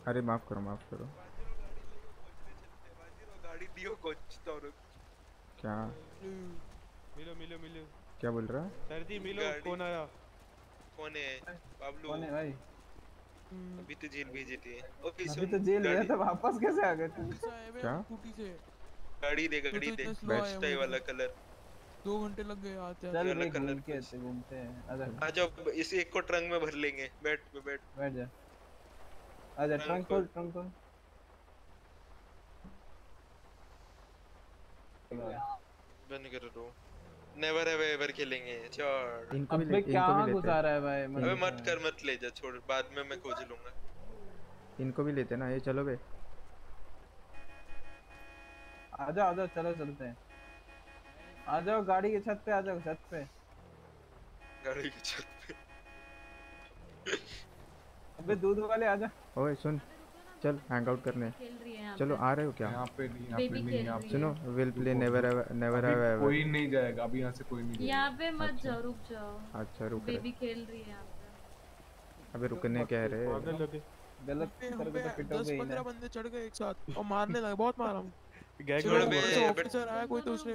अरे माफ़ करो माफ़ करो। गाड़ी दियो कुछ तो रुक। क्या? मिलो मिलो मिलो। क्या बोल रहा? सर जी मिलो कौन आया कौन है? बाबलू। कौन है भाई? अभी तो जेल भेजी थी। ओके अभी तो जेल गया था वापस कैसे आ गए तुम? क्या? गाड़ी दे तो गाड़ी दे। मैच वाला कलर दो घंटे लग गए आते चल वाला कलर के आते घूमते हैं। आजा आ जाओ इस एक को ट्रंक में भर लेंगे। बैठ बैठ बैठ। जा। आजा ट्रंक खोल। ट्रंक खोल। बंद कर दो। नेवर एवर एवर खेलेंगे चल इनको भी क्या रहा है। भाई अबे मत कर मत ले जा छोड़ बाद में मैं खोज लूँगा। इनको भी लेते ना ये चलो बे। आ जाओ आ जाओ चलो चलते हैं। आ जाओ गाड़ी की छत पे आ जाओ छत पे। गाड़ी की छत पे। अबे दूध वाले आ जा। ओए सुन। चल हैंग आउट करने। खेल रही है यहाँ चलो आ रहे हो क्या? यहाँ पे नहीं यहाँ पे नहीं यहाँ पे सुनो विल प्ले नेवर नेवर अभी हैव कोई नहीं जाएगा अभी यहाँ से कोई नहीं जाएगा। यहाँ पे मत जाओ रुक जाओ। अच्छा रुक बेबी खेल रही है यहाँ पे। अबे रुकने कह रहे गलत तो पिटोगे दस पंद्रह बंदे चढ़ गए एक साथ और मारने लगे बहुत मारा (laughs) गैंग ऑफिसर आया कोई तो उसने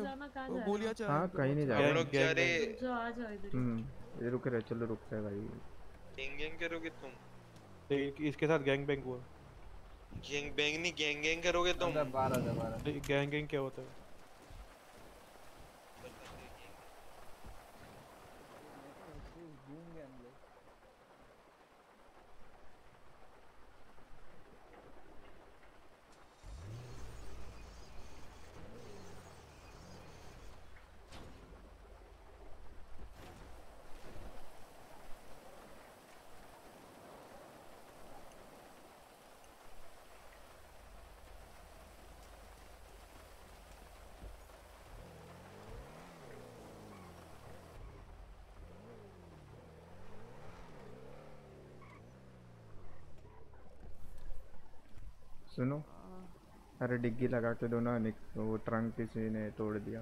गोलियाँ चला हाँ कहीं नहीं जा रहे। लोग जा रहे रुक आ जाओ इधर। हम्म रुक रहे चलो रुक रहे भाई। गैंग गैंग करोगे तुम? इसके साथ गैंग बैंग हुआ। गैंग बैंग नहीं गैंग गैंग करोगे तुम। आजा बारह आजा बारह। गैंग गैंग क्या होता है? सुनो। अरे डिग्गी लगा के दो ना वो ट्रंक किसी ने तोड़ दिया।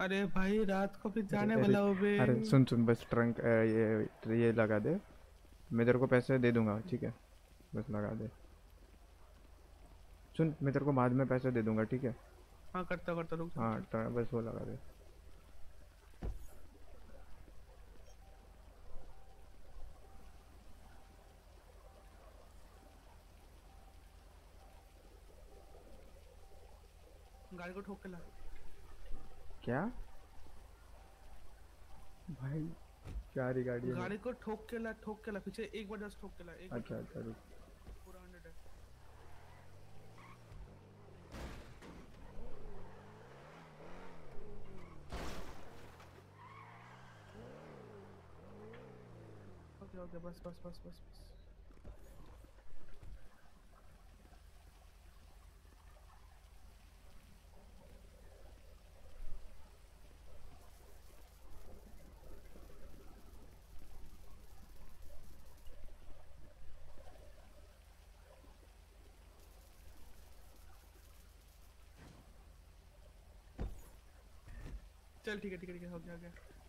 अरे भाई रात को फिर जाने वाला हो बे। अरे सुन सुन बस ट्रंक ये ये लगा दे। मैं तेरे को पैसे दे दूँगा ठीक है? बस लगा दे। सुन मैं तेरे को बाद में पैसे दे दूँगा ठीक है? हाँ करता करता रुक हाँ बस वो लगा दे। गाड़ी को ठोक के ला। क्या? भाई क्या रही गाड़ी है? गाड़ी को ठोक के ला ठोक के ला पीछे एक बार जस्ट ठोक के ला एक अच्छा अच्छा रुक। पूरा हंड्रेड है। ओके ओके बस बस बस बस बस। चल ठीक है ठीक है ठीक है हो गया हो गया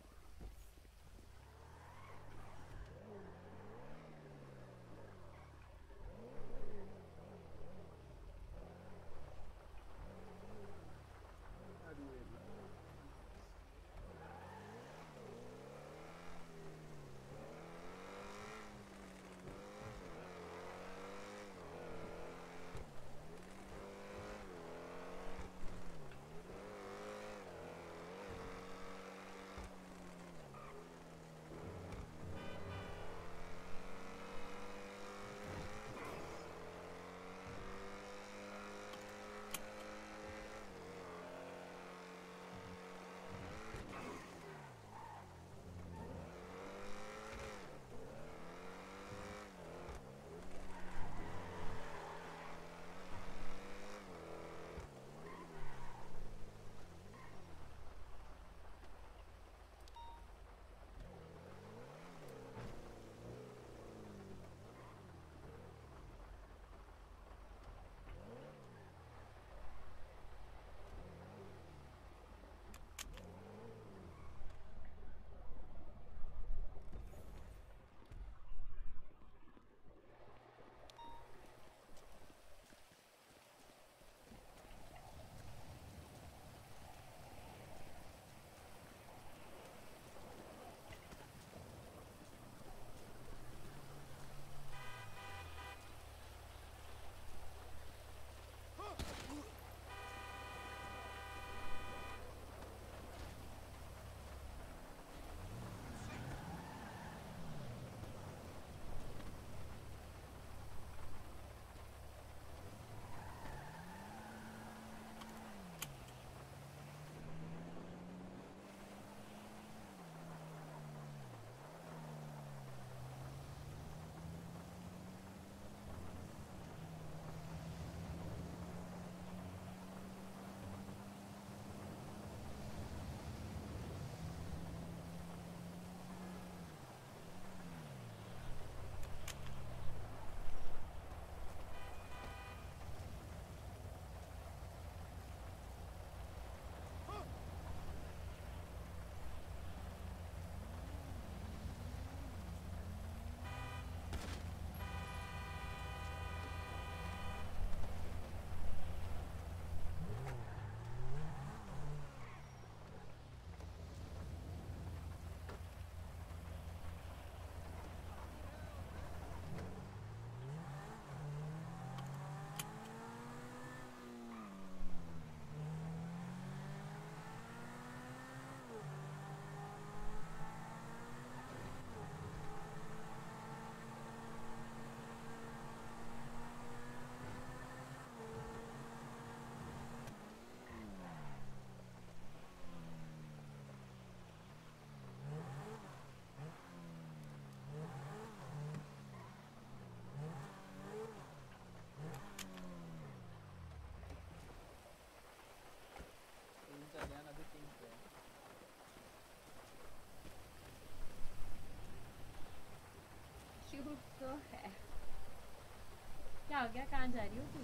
क्या गया कहाँ जा रही हो तू?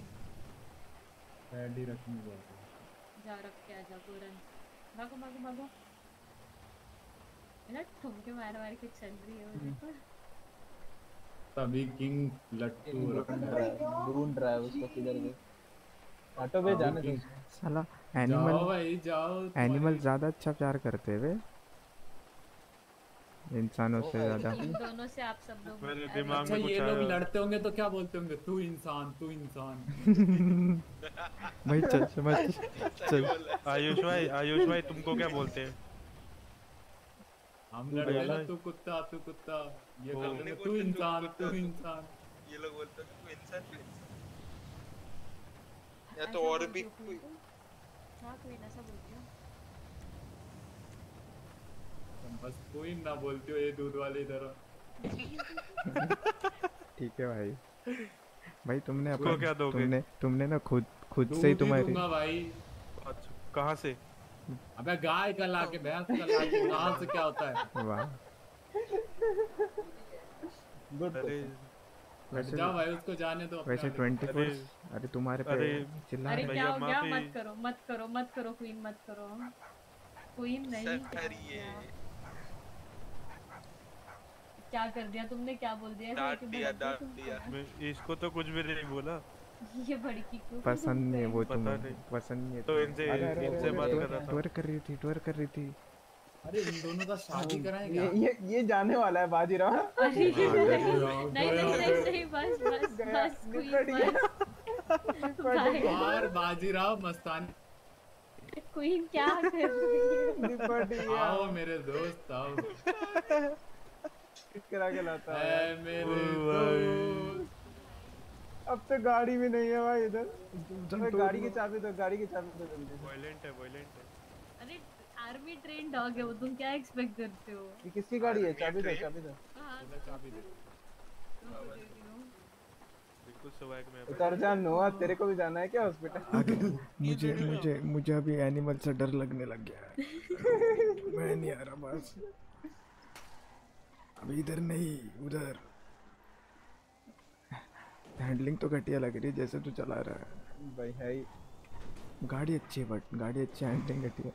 पैड ही रखनी पड़ती जाओ रख के आ जाओ पूरन भागो भागो भागो। ना ठुमके मार मार के चल रही है मुझे तो तभी किंग लट्टू है। ढूंढ रहा है उसको किधर गए ऑटो पे जाने दो। साला एनिमल जाओ भाई जाओ। एनिमल ज़्यादा अच्छा प्यार करते हैं वे। इंसानों से ज़्यादा। दोनों से आप सब लोग मेरे दिमाग अच्छा में कुछ ये लोग लड़ते होंगे तो क्या बोलते होंगे? तू इंसान तू इंसान। (laughs) भाई चल समझ। चल। आयुष भाई आयुष भाई तुमको क्या बोलते हैं? हम तू लड़ते ना तू कुत्ता तू कुत्ता। ये बोलते तू इंसान तू इंसान। ये लोग बोलते हैं तू इंसान तू इंसान। या तो और भी कोई? हाँ कोई ऐसा बोलती हो तुम बस कोई ना बोलती हो ये दूध वाले इधर ठीक है भाई। भाई तुमने उसको अपना क्या दोगे? तुमने तुमने ना खुद खुद से ही तुम्हारी दूँगा भाई। अच्छा कहाँ से? अबे गाय का ला के भैंस का ला के गाँव से क्या होता है? वाह। गुड वैसे जाओ भाई उसको जाने दो वैसे फोर अरे तुम्हारे पे अरे चिल्ला अरे रहे क्या हो गया। मत करो मत करो मत करो क्वीन मत करो। क्वीन नहीं क्या कर दिया तुमने क्या बोल दिया? डांट दिया डांट दिया। मैं इसको तो कुछ भी नहीं बोला। ये भड़की क्यों पसंद नहीं है वो नहीं। पसंद नहीं है तो इनसे- इनसे बात कर रहा था। टूर कर रही थी टूर कर रही थी। अरे इन दोनों का शादी कराएँ क्या? ये ये जाने वाला है बाजीराव (laughs) अरे नहीं नहीं नहीं बस बस बस भाई और बाजीराव मस्तानी। क्वीन क्या कर रही है? आओ मेरे दोस्त आओ। (laughs) करा के लाता है मेरे अब तो गाड़ी भी नहीं है भाई इधर। अरे गाड़ी की चाबी दो गाड़ी की चाबी दो जल्दी वायलेंट है वायलेंट है। अरे आर्मी ट्रेन डॉग है वो तुम क्या एक्सपेक्ट करते हो? ये किसकी गाड़ी है? चाबी दो चाबी दो। हाँ चाबी दे। तुमको दे हूँ। बिल्कुल स्वैग में उतर जा नोआ तेरे को भी जाना है क्या हॉस्पिटल (laughs) (laughs) मुझे (laughs) मुझे मुझे अभी एनिमल से डर लगने लग गया है। मैं नहीं आ रहा बस। अभी इधर नहीं उधर। हैंडलिंग तो घटिया लग रही है जैसे तू चला रहा है। भाई है ही। गाड़ी अच्छी है बट गाड़ी अच्छी है हैंडलिंग घटिया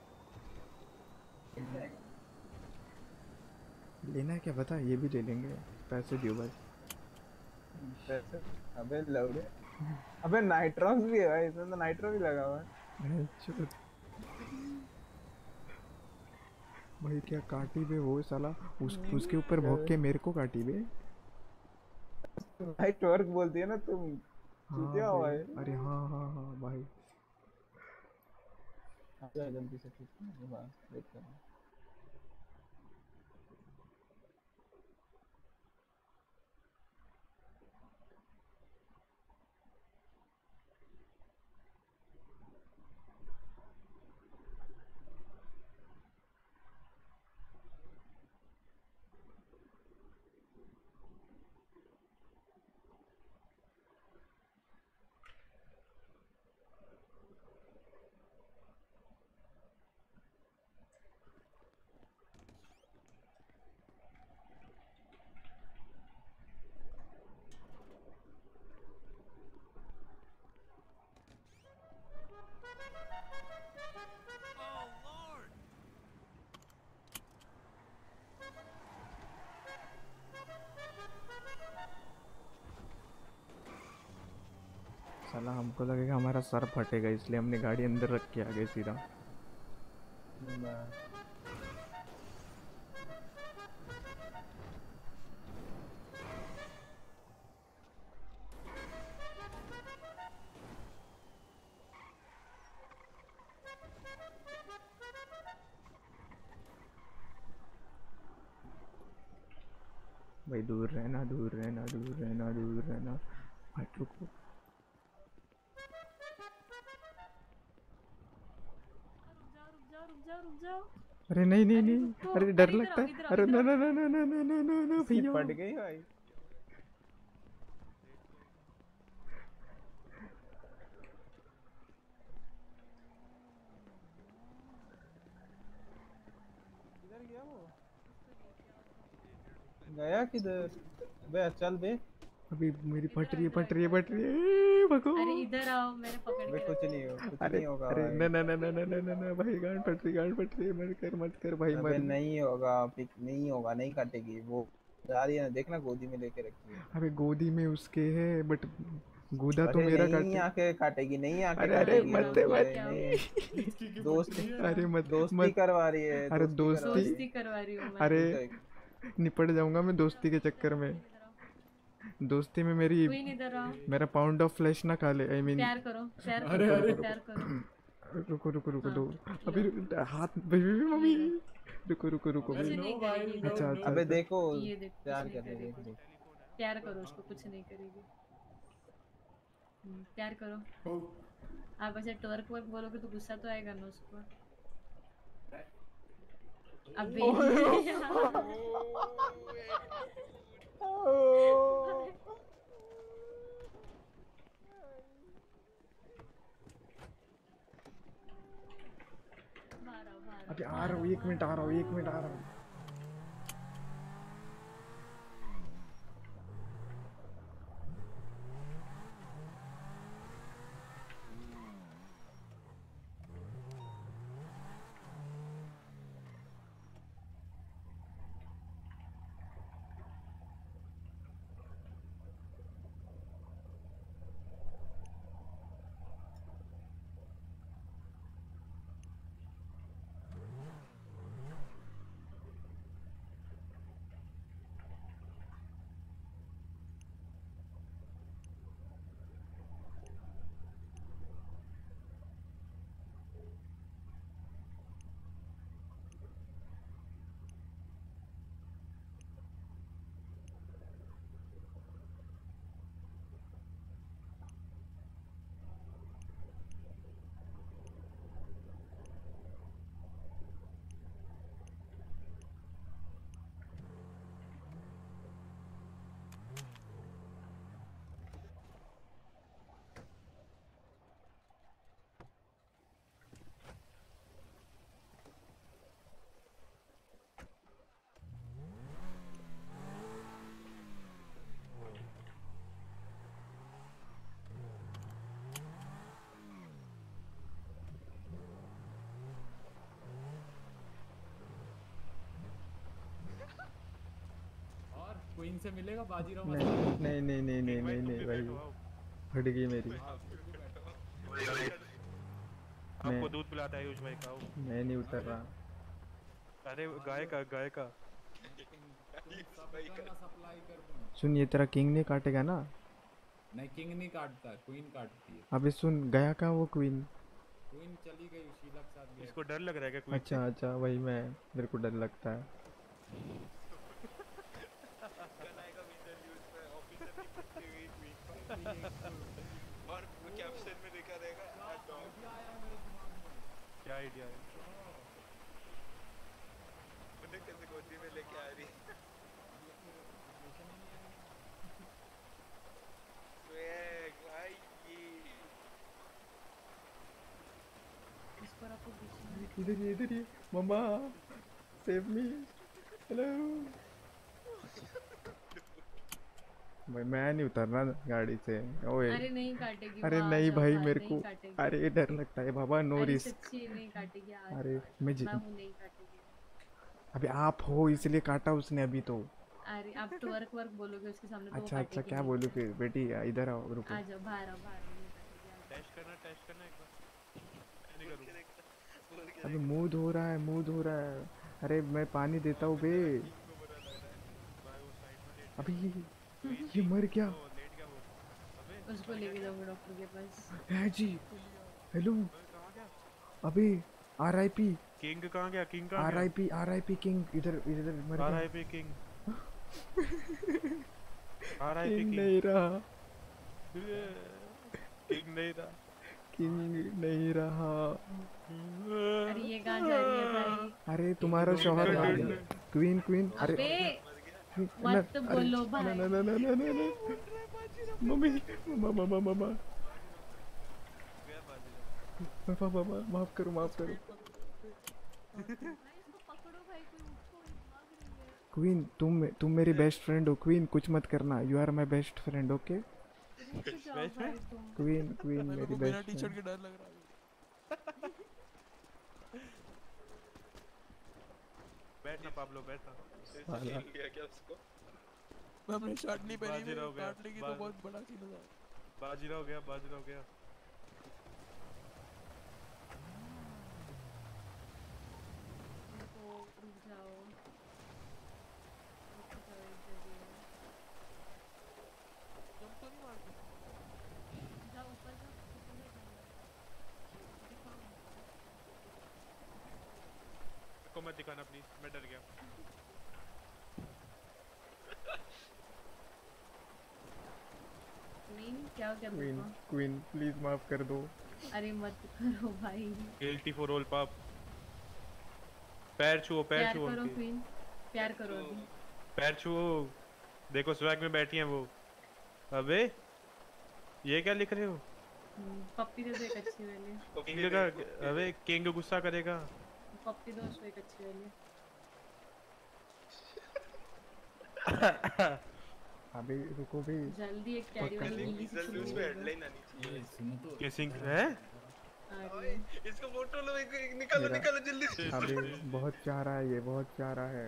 लेना है क्या? बता ये भी ले लेंगे। पैसे दियो बस पैसे? अबे लौड़े अबे नाइट्रॉक्स भी है भाई इसमें तो नाइट्रो भी लगा हुआ है नहीं, चलो। भाई क्या काटी बे वो साला? उस उसके ऊपर भोग के मेरे को काटी बे भाई टॉर्क बोलती है ना तुम। हाँ क्या हुआ है? अरे हाँ हाँ हाँ भाई। जल्दी से ठीक है बस वेट कर रहा हूँ। साला हमको लगेगा हमारा सर फटेगा इसलिए हमने गाड़ी अंदर रख के आ गए सीधा। अरे डर लगता है? अरे ना ना ना ना ना ना ना ना ना भैया। पड़ गई भाई। गया वो गया किधर? बे चल बे। अभी मेरी फट रही है फट रही है फट रही है भगो। अरे इधर आओ मेरे पकड़ के। कुछ नहीं हो कुछ नहीं होगा अरे ना ना ना ना ना ना ना भाई गांड फट रही गांड फट रही है मत कर मत कर भाई मत नहीं होगा पिक नहीं होगा नहीं काटेगी वो जा रही है ना देखना गोदी में लेके रखी है। अबे गोदी में उसके है बट गोदा तो मेरा काटे नहीं आके काटेगी नहीं आके अरे अरे मत मत दोस्त अरे मत दोस्ती करवा रही है अरे दोस्ती करवा रही हूँ। अरे निपट जाऊँगा मैं दोस्ती के चक्कर में। दोस्ती में मेरी मेरा पाउंड ऑफ़ फ्लैश ना खा ले आई मीन प्यार करो प्यार अरे, करो अरे। प्यार करो। रुको रुको रुको दो। अभी हाथ बेबी मम्मी रुको रुको रुको कुछ नहीं करेगी। अच्छा अच्छा। अबे। देखो ये देख कुछ प्यार नहीं कर रही है करेगी। प्यार करो उसको कुछ नहीं करेगी। हम्म, प्यार करो। आप ऐसे टवर्क वर्क बोलोगे तो गुस्सा तो आएगा ना उसको। अबे (laughs) (laughs) अभी आ रहा हूँ एक मिनट आ रहा हूँ एक मिनट आ रहा हूँ। और क्वीन से मिलेगा बाजीराव नहीं नहीं नहीं नहीं नहीं नहीं नहीं भाई फट गई मेरी। आपको दूध पिलाता है भाई का मैं नहीं उतर रहा। अरे गाय का गाय का। सप्लाई कर दूँ सुन ये तेरा किंग नहीं काटेगा ना? नहीं किंग नहीं काटता क्वीन काटती है। अबे सुन गया कहाँ वो क्वीन क्वीन चली गई शीला के साथ गया। इसको डर लग रहा है क्या कोई अच्छा अच्छा वही मैं मेरे को डर लगता है। और कैप्शन में लिखा रहेगा क्या आइडिया है उन्हें कैसे गोदी में लेके आ रही भाई ये इसको रखो इधर इधर मम्मा सेव मी हेलो भाई मैं नहीं उतरना गाड़ी से। ओए। अरे नहीं काटेगी अरे नहीं भाई मेरे को। अरे डर लगता है बाबा नो रिस्क सच्ची नहीं काटेगी अरे मैं जी- नहीं काटेगी। अभी आप हो इसलिए काटा उसने अभी तो। अरे आप टवर्क वर्क वर्क बोलोगे उसके सामने तो अच्छा अच्छा क्या। बोलूँ फिर बेटी इधर आओ रुको। आ जाओ बाहर आओ बाहर। टेस्ट करना टेस्ट करना एक बार। मैं नहीं करूँगा। अभी मुँह धो रहा है मुँह धो रहा है। अरे मैं पानी देता हूँ बे। अभी ये मर गया। उसको लेके जाओगे डॉक्टर के पास। है जी। हेलो। अभी आर आई पी किंग कहाँ गया? किंग कहाँ R I P R I P king इधर इधर मर गया। I P king. R I P king king. नहीं रहा। किंग नहीं था किंग नहीं रहा। अरे ये कहाँ जा रही है भाई? अरे तुम्हारा शौहर आ गया क्वीन क्वीन अरे अबे मत बोलो भाई ना ना ना ना ना ना मम्मी मामा मामा मामा पापा पापा माफ़ करो माफ़ करो। क्वीन तुम तुम मेरी बेस्ट फ्रेंड हो। क्वीन कुछ मत करना। You are my best friend okay queen queen मेरी बेस्ट टी शर्ट के डर लग रहा है। बैठना पाब्लो बैठना। छीन लिया क्या उसको? मैं अपनी शर्ट नहीं पहनी मैं काट लेगी तो बहुत बड़ा सीन हो। जाएगा बाजीरा हो गया बाजीरा हो गया को मत दिखाना प्लीज़ मैं डर गया। क्वीन क्या हो गया क्वीन क्वीन प्लीज़ माफ़ कर दो। अरे मत करो भाई। गिल्टी फॉर ऑल पाप। पैर छुओ पैर प्यार छुओ करो क्वीन प्यार करो अभी। पैर छुओ। देखो स्वैग में बैठी हैं वो। अबे ये क्या लिख रहे हो? हम्म, पप्पी दे दो एक अच्छी वाली (laughs) किंग का अबे किंग गुस्सा करेगा। पप्पी दो उसको एक अच्छी वाली (laughs) अभी रुको भी। जल्दी एक कैरी वाली जल्दी शुरू उसमें हेडलाइन आनी चाहिए। सुनो तो। है? इसका फ़ोटो लो एक निकालो निकालो जल्दी से। अभी बहुत चाह रहा है ये बहुत चाह रहा है।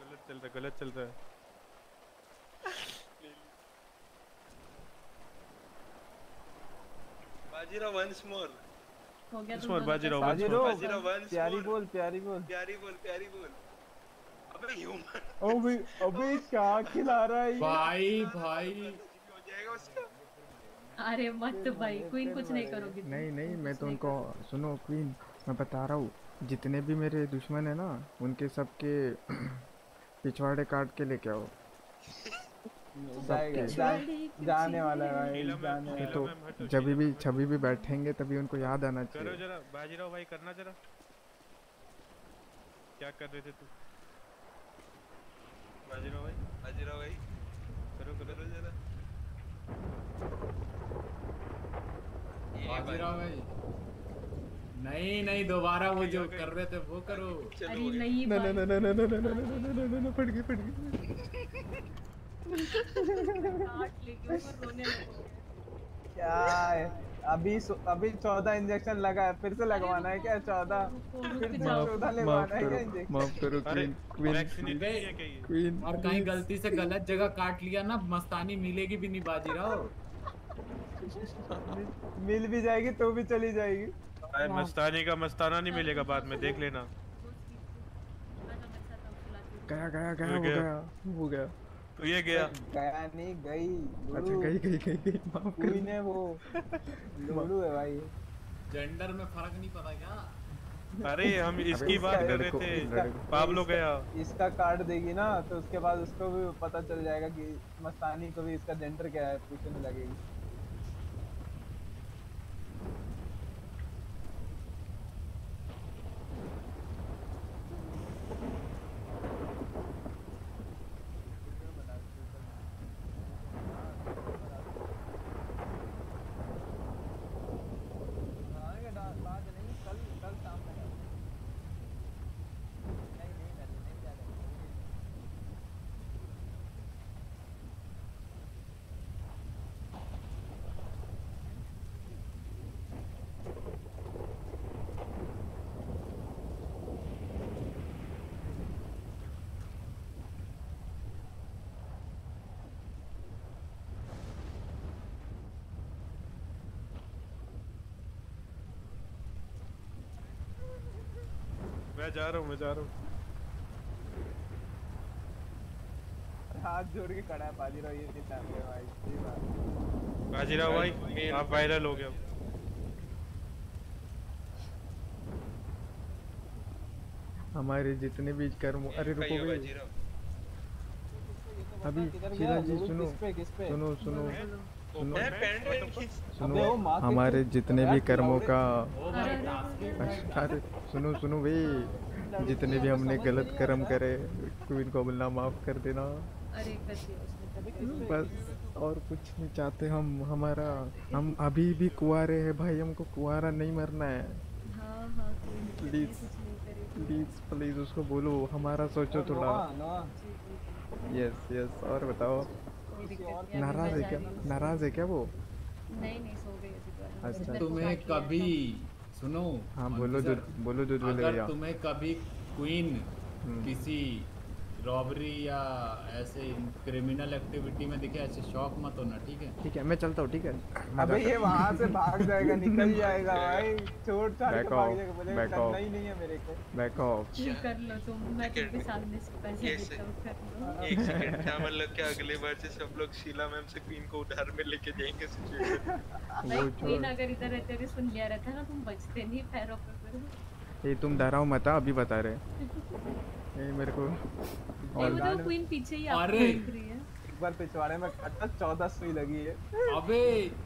गलत चल रहा गलत चल रहा है। बाजीराव वंस मोर हो गया तुम बाजीराव. बाजीराव वंस प्यारी बोल प्यारी बोल। प्यारी बोल प्यारी बोल। अबे ह्यूमन अबे अबे क्या खिला रहा है ये? भाई भाई। हो जाएगा उसका अरे मत भाई क्वीन कुछ नहीं करोगी नहीं नहीं मैं तो उनको सुनो क्वीन मैं बता रहा हूँ जितने भी मेरे दुश्मन है ना उनके सबके (clears throat) पिछवाड़े काट के लेके आओ। जाने वाला है भाई जाने तो जब भी छवि भी बैठेंगे तभी उनको याद आना करो चाहिए। जरा बाजीराव भाई करना जरा। क्या कर रहे थे तू? बाजीराव भाई बाजीराव भाई करो करो करो जरा बाजीराव भाई नहीं नहीं दोबारा वो जो कर रहे थे वो करो अरे नहीं ना ना ना ना ना ना ना ना ना ना ना फट गई फट गई काट लेके ऊपर रोने लगो क्या है? अभी अभी चौदह इंजेक्शन लगा है फिर से लगवाना है क्या चौदह? फिर से चौदह लगवाना है क्या इंजेक्शन माफ़ करो क्वीन क्वीन है और कहीं गलती से गलत जगह काट लिया ना मस्तानी मिलेगी भी नहीं बाजी बाजीराव मिल भी जाएगी तो भी चली जाएगी। अरे मस्तानी का मस्ताना नहीं मिलेगा बाद में देख लेना। गया गया गया हो गया। गया वो गया। तो ये गया। गया नहीं गई अच्छा गई गई गई गई। माफ़ कर कोई ने वो। लोडू है भाई। जेंडर में फ़र्क नहीं पता क्या? अरे हम इसकी बात कर रहे थे। पाब्लो गया। इसका कार्ड देगी ना तो उसके बाद उसको भी पता चल जाएगा कि मस्तानी को भी इसका जेंडर क्या है पूछने लगेगी। मैं जा रहा हूँ मैं जा रहा हूँ। हाथ जोड़ के खड़ा है बाजीराव ये हैं भाई सही बात। बाजीराव भाई आप वायरल हो गया हमारे जितने भी कर्म अरे रुको भाई अभी जी सुनो? सुनो सुनो। सुनो। वो सुनो। हमारे तो- जितने भी कर्मों का अरे सुनो सुनो भाई जितने भी हमने गलत कर्म करे तो इनको बोलना माफ़ कर देना। बस और कुछ नहीं चाहते हम हमारा हम अभी भी कुआरे हैं भाई हमको कुआरा नहीं मरना है। हाँ हाँ प्लीज़ प्लीज़ प्लीज़ उसको बोलो हमारा सोचो थोड़ा। यस यस और बताओ। नाराज़ है क्या जा। नाराज़ है क्या वो नहीं नहीं सो गई तो अच्छा। तुम्हें कभी सुनो हाँ बोलो सर, बोलो जो अगर तुम्हें कभी क्वीन हम्म। किसी रॉबरी या ऐसे क्रिमिनल एक्टिविटी में दिखे ऐसे शौक मत होना ठीक है? ठीक है मैं चलता हूँ ठीक है? अबे ये वहाँ से भाग जाएगा निकल जाएगा भाई। छोड़ छाड़ के भाग जाएगा बोले back करना. ही नहीं है मेरे को। बैक ऑफ़ ये कर लो तुम मैं तुमके सामने से पैसे? देता हूँ कर लो। एक सेकंड क्या मतलब क्या अगले बार से सब लोग शीला मैम से क्वीन को उधार में लेके जाएँगे सिचुएशन भाई क्वीन अगर इधर रहते अगर सुन लिया रहता ना तुम बचते नहीं पैरों पे ये तुम डराओ मत हाँ, अभी बता रहे ये मेरे को और मतलब क्वीन पीछे ही आपको अरे! रही है। एक बार पिछवाड़े में खट्टा चौदह सुई लगी है। अबे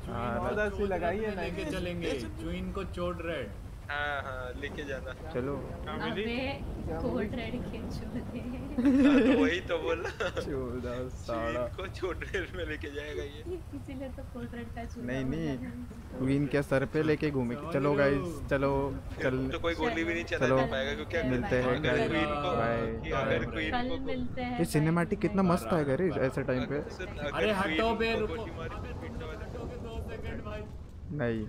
चौदह सुई लगाई है लेके चलेंगे। चुइन को चोट रेड हाँ हाँ लेके जाना। चलो। अबे कोल्ड रेड दे हाँ, तो वही तो बोला। साड़ा। (laughs) को छोट रेल में लेके जाएगा ये। इसीलिए तो कोल्ड रेड का नहीं नहीं। क्वीन के सर पे लेके घूमे। चलो गाइस चलो चल। तो कोई गोली भी नहीं चला। चलो पाएगा क्योंकि मिलते हैं अगर क्वीन को बाय अगर क्वीन कल मिलते हैं ये सिनेमैटिक कितना मस्त है गाइस ऐसे टाइम पे। अरे हटो बे रुको। नहीं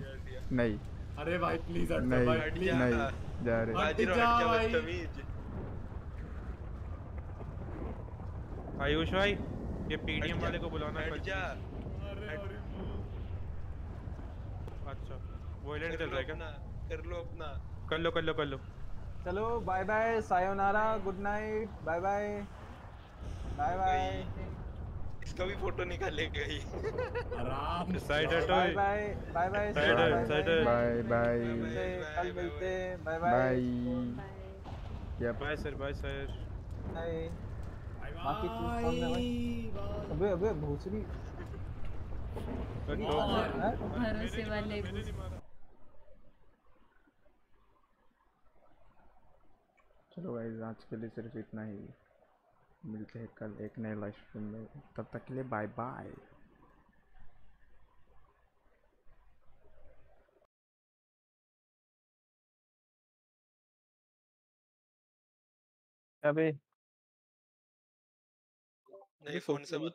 नहीं। अरे भाई प्लीज़ हटो नहीं भाई प्लीज़ नहीं जा रहे। हट जा भाई। आयुष भाई ये पीडीएम वाले को बुलाना कल जा। अच्छा वॉयलेंट चल रहा है क्या? कर लो अपना। कर लो कर लो कर लो। चलो bye bye sayonara good night bye bye bye bye इसका भी फ़ोटो निकालेगा ही आराम साइड हटो bye bye bye bye side side bye bye कल मिलते हैं। Bye bye bye yup bye sir bye sir bye बाकी चीज़ कौन है भाई? अबे अबे भूसरी। और भरोसे वाले चलो गाइस आज के लिए सिर्फ़ इतना ही। मिलते हैं कल एक नए लाइव स्ट्रीम में। तब तक के लिए बाय बाय अबे। नहीं फ़ोन से मत